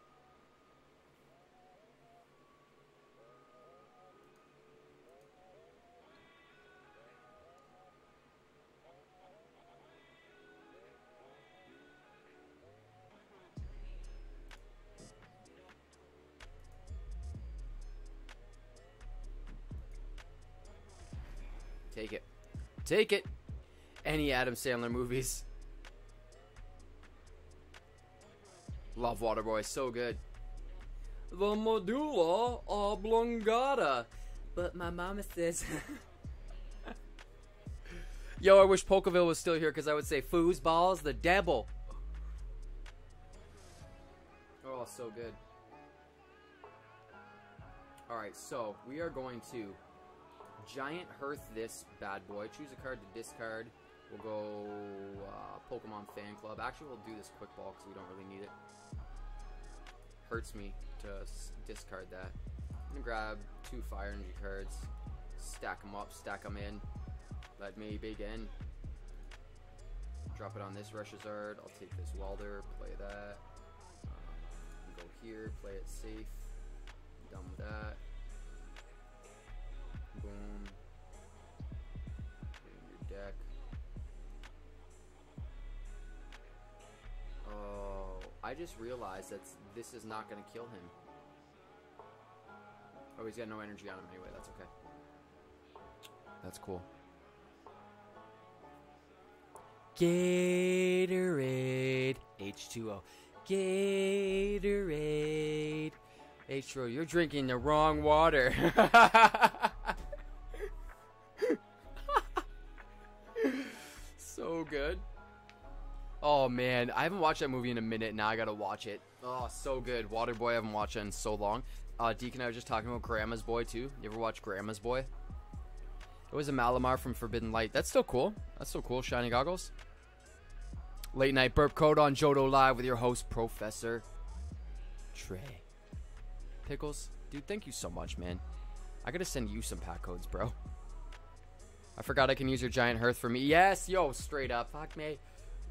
Take it. Take it. Any Adam Sandler movies. Love Waterboy, so good. The medulla oblongata. But my mama says. Yo, I wish Pokeville was still here because I would say foosballs the devil. Oh, so good. Alright, so we are going to Giant Hearth this bad boy. Choose a card to discard. We'll go uh, Pokemon Fan Club. Actually, we'll do this quick ball because we don't really need it. hurts me to discard that. I'm gonna grab two fire energy cards, stack them up, stack them in. Let me begin. Drop it on this Reshizard. I'll take this Welder, play that. Um, go here, play it safe. Done with that. Boom. Put in your deck. Oh, I just realized that this is not going to kill him. Oh, he's got no energy on him anyway. That's okay. That's cool. Gatorade. H2O. Gatorade. H2O, you're drinking the wrong water. good. Oh man, I haven't watched that movie in a minute. Now I gotta watch it. Oh, so good. Waterboy, I haven't watched it in so long. Uh, Deacon, I was just talking about Grandma's Boy too. You ever watch Grandma's Boy? It was a Malamar from Forbidden Light. That's still cool. That's still cool. Shiny goggles. Late night burp code on Jodo Live with your host, Professor Tre. Pickles, dude, thank you so much, man. I gotta send you some pack codes, bro. I forgot I can use your giant hearth for me. Yes, yo, straight up. Fuck me.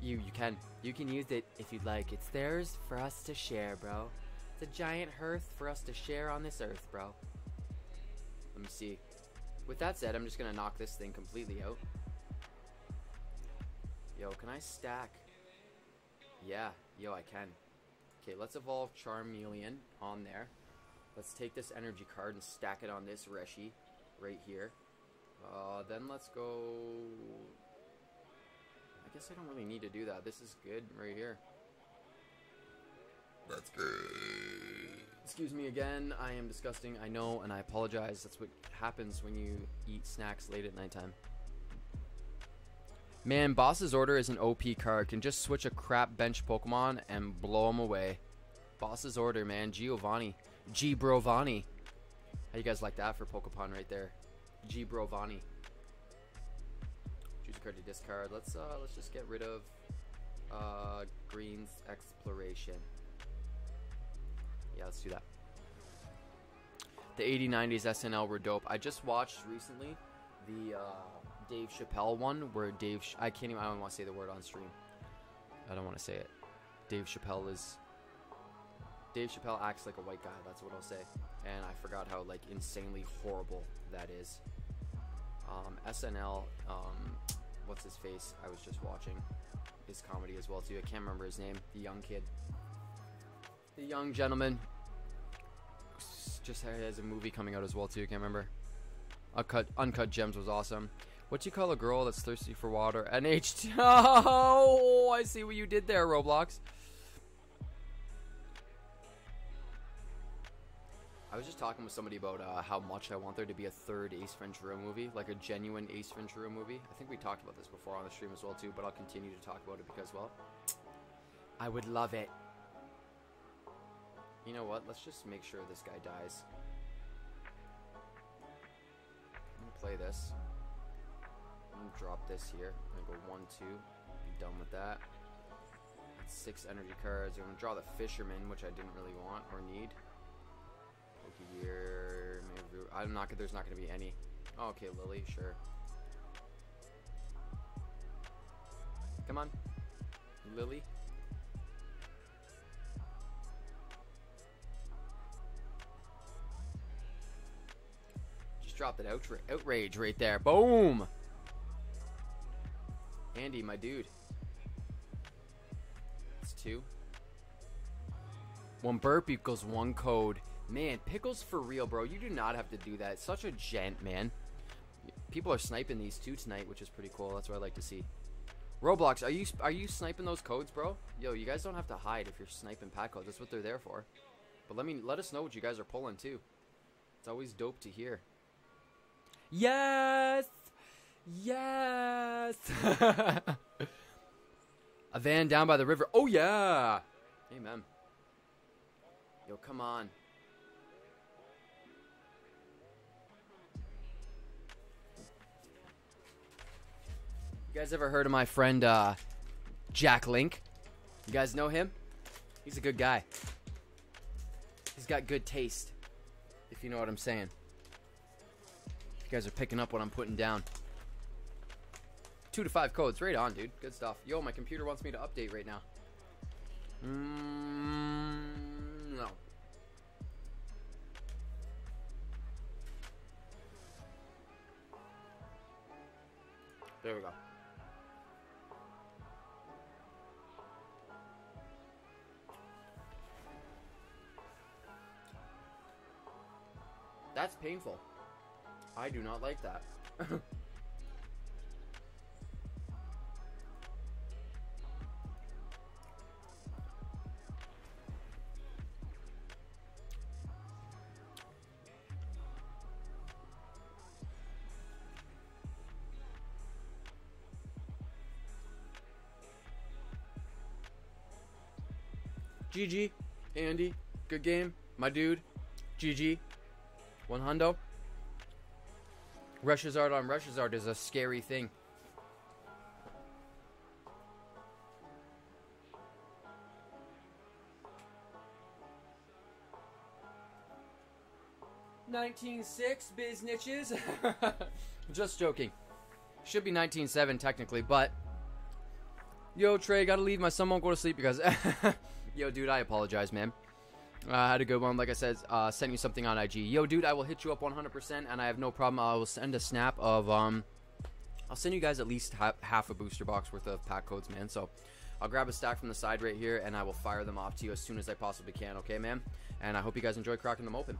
You you can. You can use it if you'd like. It's theirs for us to share, bro. It's a giant hearth for us to share on this earth, bro. Let me see. With that said, I'm just gonna knock this thing completely out. Yo, can I stack? Yeah, yo, I can. Okay, let's evolve Charmeleon on there. Let's take this energy card and stack it on this Reshi right here. Uh, then let's go. I guess I don't really need to do that. This is good right here. That's good. Excuse me again. I am disgusting. I know, and I apologize. That's what happens when you eat snacks late at nighttime. Man, Boss's Order is an OP card. Can just switch a crap bench Pokemon and blow them away. Boss's Order, man. Giovanni. G Brovani. How you guys like that for Pokemon right there? G Brovani. Choose a card to discard. Let's uh let's just get rid of uh Green's Exploration. Yeah, let's do that. The 80 90s SNL were dope. I just watched recently the uh, Dave Chappelle one where Dave. I can't even. I don't want to say the word on stream. I don't want to say it. Dave Chappelle is. Dave Chappelle acts like a white guy. That's what I'll say. And I forgot how like insanely horrible that is. Um, SNL. Um, what's his face? I was just watching his comedy as well too. I can't remember his name. The young kid the young gentleman just has a movie coming out as well too. I Can't remember. Uncut Uncut Gems was awesome. What do you call a girl that's thirsty for water? An H. Oh, I see what you did there, Roblox. I was just talking with somebody about uh, how much I want there to be a third Ace Ventura movie, like a genuine Ace Ventura movie. I think we talked about this before on the stream as well too, but I'll continue to talk about it because, well, I would love it. You know what? Let's just make sure this guy dies. I'm gonna play this. I'm gonna drop this here. I'm gonna go one, two. Be done with that. That's six energy cards. I'm gonna draw the fisherman, which I didn't really want or need. Pokegear. Maybe I'm not. There's not gonna be any. Oh, okay, Lillie. Sure. Come on, Lillie. Just dropped an outra- outrage right there. Boom! Andy, my dude. It's two. One burp equals one code. Man, pickles for real, bro. You do not have to do that. Such a gent, man. People are sniping these two tonight, which is pretty cool. That's what I like to see. Roblox, are you are you sniping those codes, bro? Yo, you guys don't have to hide if you're sniping pack codes. That's what they're there for. But let me let us know what you guys are pulling too. It's always dope to hear. Yes! Yes! A van down by the river. Oh, yeah! Amen. Yo, come on. You guys ever heard of my friend, uh, Jack Link? You guys know him? He's a good guy. He's got good taste. If you know what I'm saying. You guys are picking up what I'm putting down. Two to five codes. Right on, dude. Good stuff. Yo, my computer wants me to update right now. Mm, no. There we go. That's painful. I do not like that. GG, Andy, good game, my dude. GG, one hundo. Reshizard on Reshizard is a scary thing. Nineteen six biz niches. Just joking. Should be nineteen seven technically, but yo Tre, gotta leave. My son won't go to sleep because yo, dude, I apologize, man. I had a good one. Like I said, uh, sent you something on IG. Yo, dude, I will hit you up 100%, and I have no problem. I will send a snap of um, I'll send you guys at least half, half a booster box worth of pack codes, man. So I'll grab a stack from the side right here, and I will fire them off to you as soon as I possibly can. Okay, man. And I hope you guys enjoy cracking them open,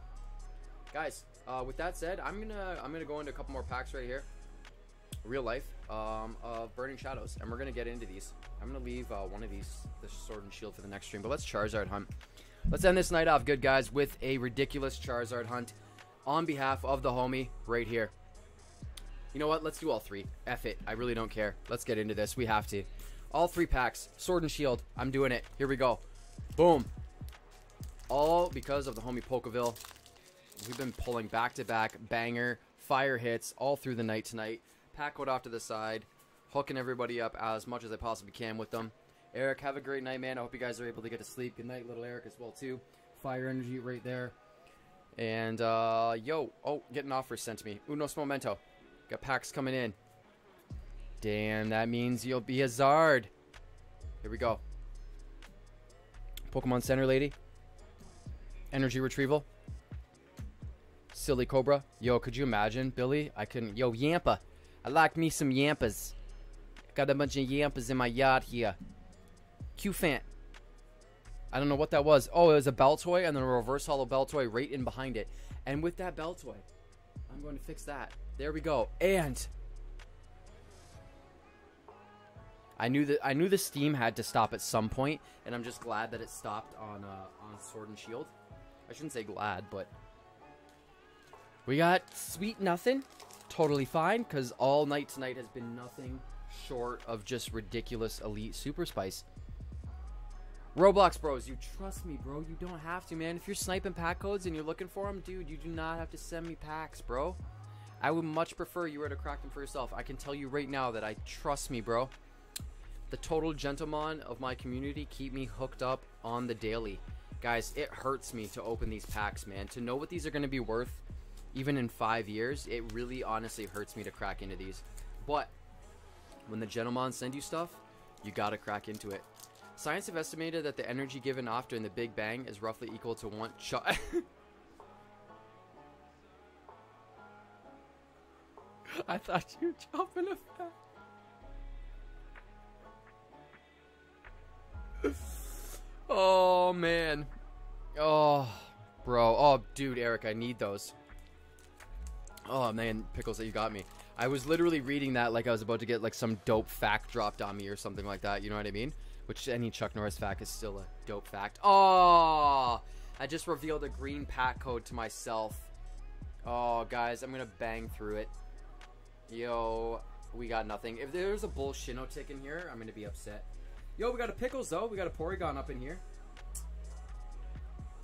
guys. Uh, with that said, I'm gonna I'm gonna go into a couple more packs right here, real life, um, of Burning Shadows, and we're gonna get into these. I'm gonna leave uh, one of these, the Sword and Shield, for the next stream. But let's Charizard hunt. Let's end this night off good, guys, with a ridiculous Charizard hunt on behalf of the homie right here. You know what? Let's do all three. F it. I really don't care. Let's get into this. We have to. All three packs. Sword and Shield. I'm doing it. Here we go. Boom. All because of the homie Pokeville. We've been pulling back-to-back banger fire hits all through the night tonight. Pack code off to the side. Hooking everybody up as much as I possibly can with them. Eric, have a great night, man. I hope you guys are able to get to sleep. Good night, little Eric, as well, too. Fire energy right there. And, uh, yo. Oh, getting offers sent to me. Unos Momento. Got packs coming in. Damn, that means you'll be a Zard. Here we go. Pokemon Center Lady. Energy Retrieval. Silicobra. Yo, could you imagine, Billy? I couldn't. Yo, Yamper. I like me some Yampers. Got a bunch of Yampers in my yard here. Cufant. I don't know what that was. Oh, it was a Baltoy and then a reverse holo Baltoy right in behind it. And with that Baltoy, I'm going to fix that. There we go. And I knew that I knew the steam had to stop at some point, and I'm just glad that it stopped on uh, on Sword and Shield. I shouldn't say glad, but we got sweet nothing. Totally fine, because all night tonight has been nothing short of just ridiculous elite super spice. Roblox bros, you trust me, bro. You don't have to, man. If you're sniping pack codes and you're looking for them, dude, you do not have to send me packs, bro. I would much prefer you were to crack them for yourself. I can tell you right now that I trust me, bro. The total gentleman of my community keep me hooked up on the daily. Guys, it hurts me to open these packs, man. To know what these are going to be worth, even in five years, it really honestly hurts me to crack into these. But when the gentlemen send you stuff, you gotta crack into it. Science have estimated that the energy given off during the Big Bang is roughly equal to one shot. I thought you were jumping a fact. oh man. Oh, bro. Oh, dude, Eric, I need those. Oh man, pickles that you got me. I was literally reading that like I was about to get like some dope fact dropped on me or something like that. You know what I mean? Which any Chuck Norris fact is still a dope fact. Oh, I just revealed a green pack code to myself. Oh, guys, I'm gonna bang through it. Yo, we got nothing. If there's a bull tick in here, I'm gonna be upset. Yo, we got a pickles though. We got a Porygon up in here.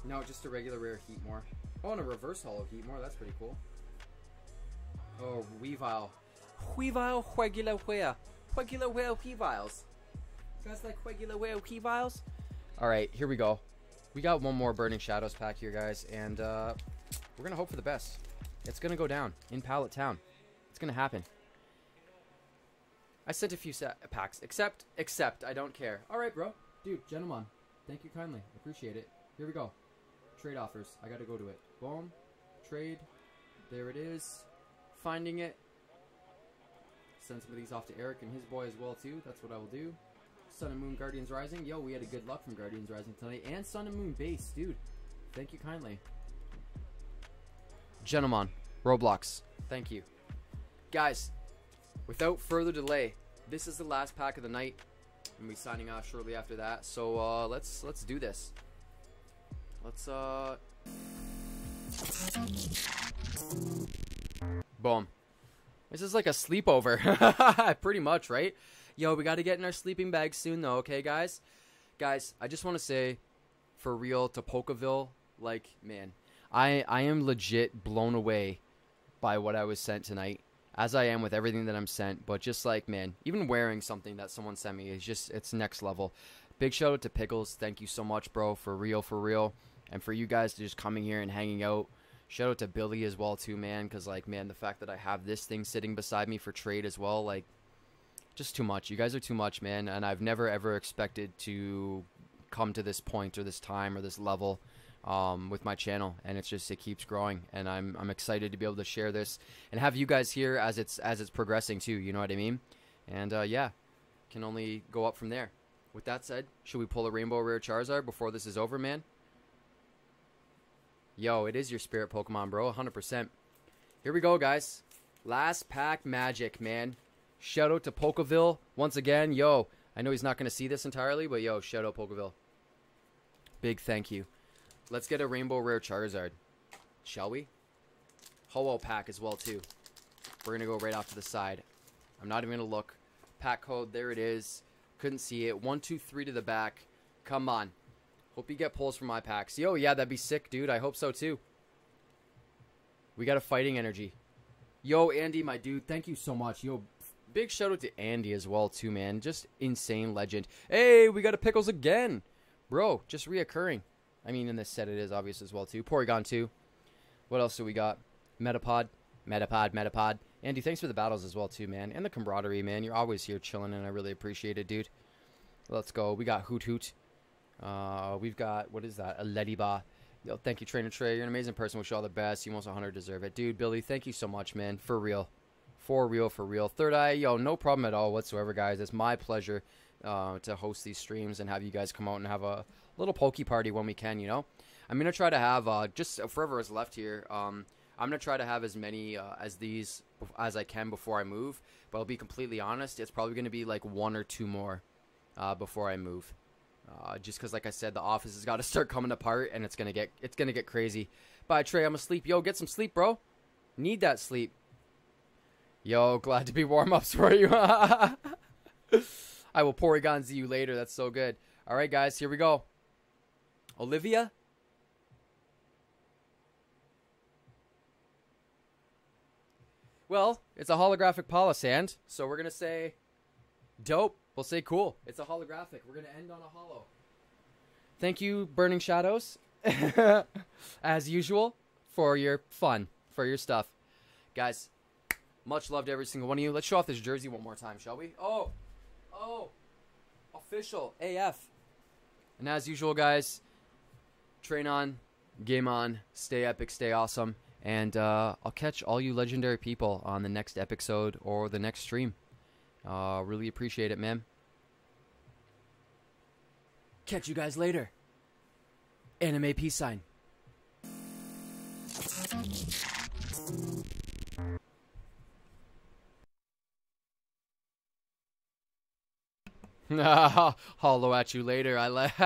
No, just a regular rare Heatmor. Oh, and a reverse holo Heatmor. That's pretty cool. Oh, Weavile. Weavile, regular where? Regular where Weaviles. You guys like regular where Weaviles? Alright, here we go. We got one more Burning Shadows pack here, guys, and uh, we're gonna hope for the best. It's gonna go down in Pallet Town. It's gonna happen. I sent a few packs. Except, except, I don't care. All right, bro. Dude, gentlemen, thank you kindly. Appreciate it. Here we go. Trade offers. I gotta go to it. Boom. Trade. There it is. Finding it. Send some of these off to Eric and his boy as well too. That's what I will do. Sun and Moon Guardians Rising. Yo, we had a good luck from Guardians Rising tonight. And Sun and Moon Base, dude. Thank you kindly. Gentlemen, Roblox. Thank you. Guys, without further delay, this is the last pack of the night. And we signing off shortly after that. So uh, let's let's do this. Let's uh Boom. This is like a sleepover. Pretty much, right? Yo, we got to get in our sleeping bags soon, though, okay, guys? Guys, I just want to say, for real, to Pokeville, like, man, I, I am legit blown away by what I was sent tonight, as I am with everything that I'm sent. But just like, man, even wearing something that someone sent me is just, it's next level. Big shout out to Pickles. Thank you so much, bro, for real, for real. And for you guys to just coming here and hanging out. Shout out to Billy as well too, man. Because like, man, the fact that I have this thing sitting beside me for trade as well, like, just too much. You guys are too much, man. And I've never ever expected to come to this point or this time or this level um, with my channel, and it's just it keeps growing, and I'm I'm excited to be able to share this and have you guys here as it's as it's progressing too. You know what I mean? And uh, yeah, can only go up from there. With that said, should we pull a Rainbow Rare Charizard before this is over, man? Yo, it is your spirit Pokemon, bro. 100%. Here we go, guys. Last pack magic, man. Shout out to Pokeville once again. Yo, I know he's not going to see this entirely, but yo, shout out Pokeville. Big thank you. Let's get a Rainbow Rare Charizard. Shall we? Ho-Oh pack as well, too. We're going to go right off to the side. I'm not even going to look. Pack code, there it is. Couldn't see it. One, two, three to the back. Come on. Hope you get pulls from my packs. Yo, yeah, that'd be sick, dude. I hope so, too. We got a fighting energy. Yo, Andy, my dude, thank you so much. Yo, big shout out to Andy as well, too, man. Just insane legend. Hey, we got a Pickles again. Bro, just reoccurring. I mean, in this set it is obvious as well, too. Porygon, too. What else do we got? Metapod. Metapod, Metapod. Andy, thanks for the battles as well, too, man. And the camaraderie, man. You're always here chilling, and I really appreciate it, dude. Let's go. We got Hoothoot. Uh, we've got, what is that? A Lediba. Yo, thank you, Trainer Tre. You're an amazing person. Wish you all the best. You almost 100 deserve it. Dude, Billy, thank you so much, man. For real. For real, for real. Third Eye, yo, no problem at all whatsoever, guys. It's my pleasure uh, to host these streams and have you guys come out and have a little pokey party when we can, you know? I'm going to try to have, uh, just forever is left here, um, I'm going to try to have as many uh, as these as I can before I move. But I'll be completely honest, it's probably going to be like one or two more uh, before I move. Uh, just because, like I said, the office has got to start coming apart, and it's gonna get it's gonna get crazy. Bye, Tre. I'm asleep. Yo, get some sleep, bro. Need that sleep. Yo, glad to be warm ups for you. I will Porygon Z you later. That's so good. All right, guys, here we go. Olivia. Well, it's a holographic Palossand, so we're gonna say dope. We'll say cool. It's a holographic. We're gonna end on a holo. Thank you, Burning Shadows, as usual, for your fun, for your stuff, guys. Much love to every single one of you. Let's show off this jersey one more time, shall we? Oh, oh, official AF. And as usual, guys, train on, game on, stay epic, stay awesome, and uh, I'll catch all you legendary people on the next episode or the next stream. Uh, really appreciate it, man. Catch you guys later. Anime peace sign. Hollow at you later. I laugh.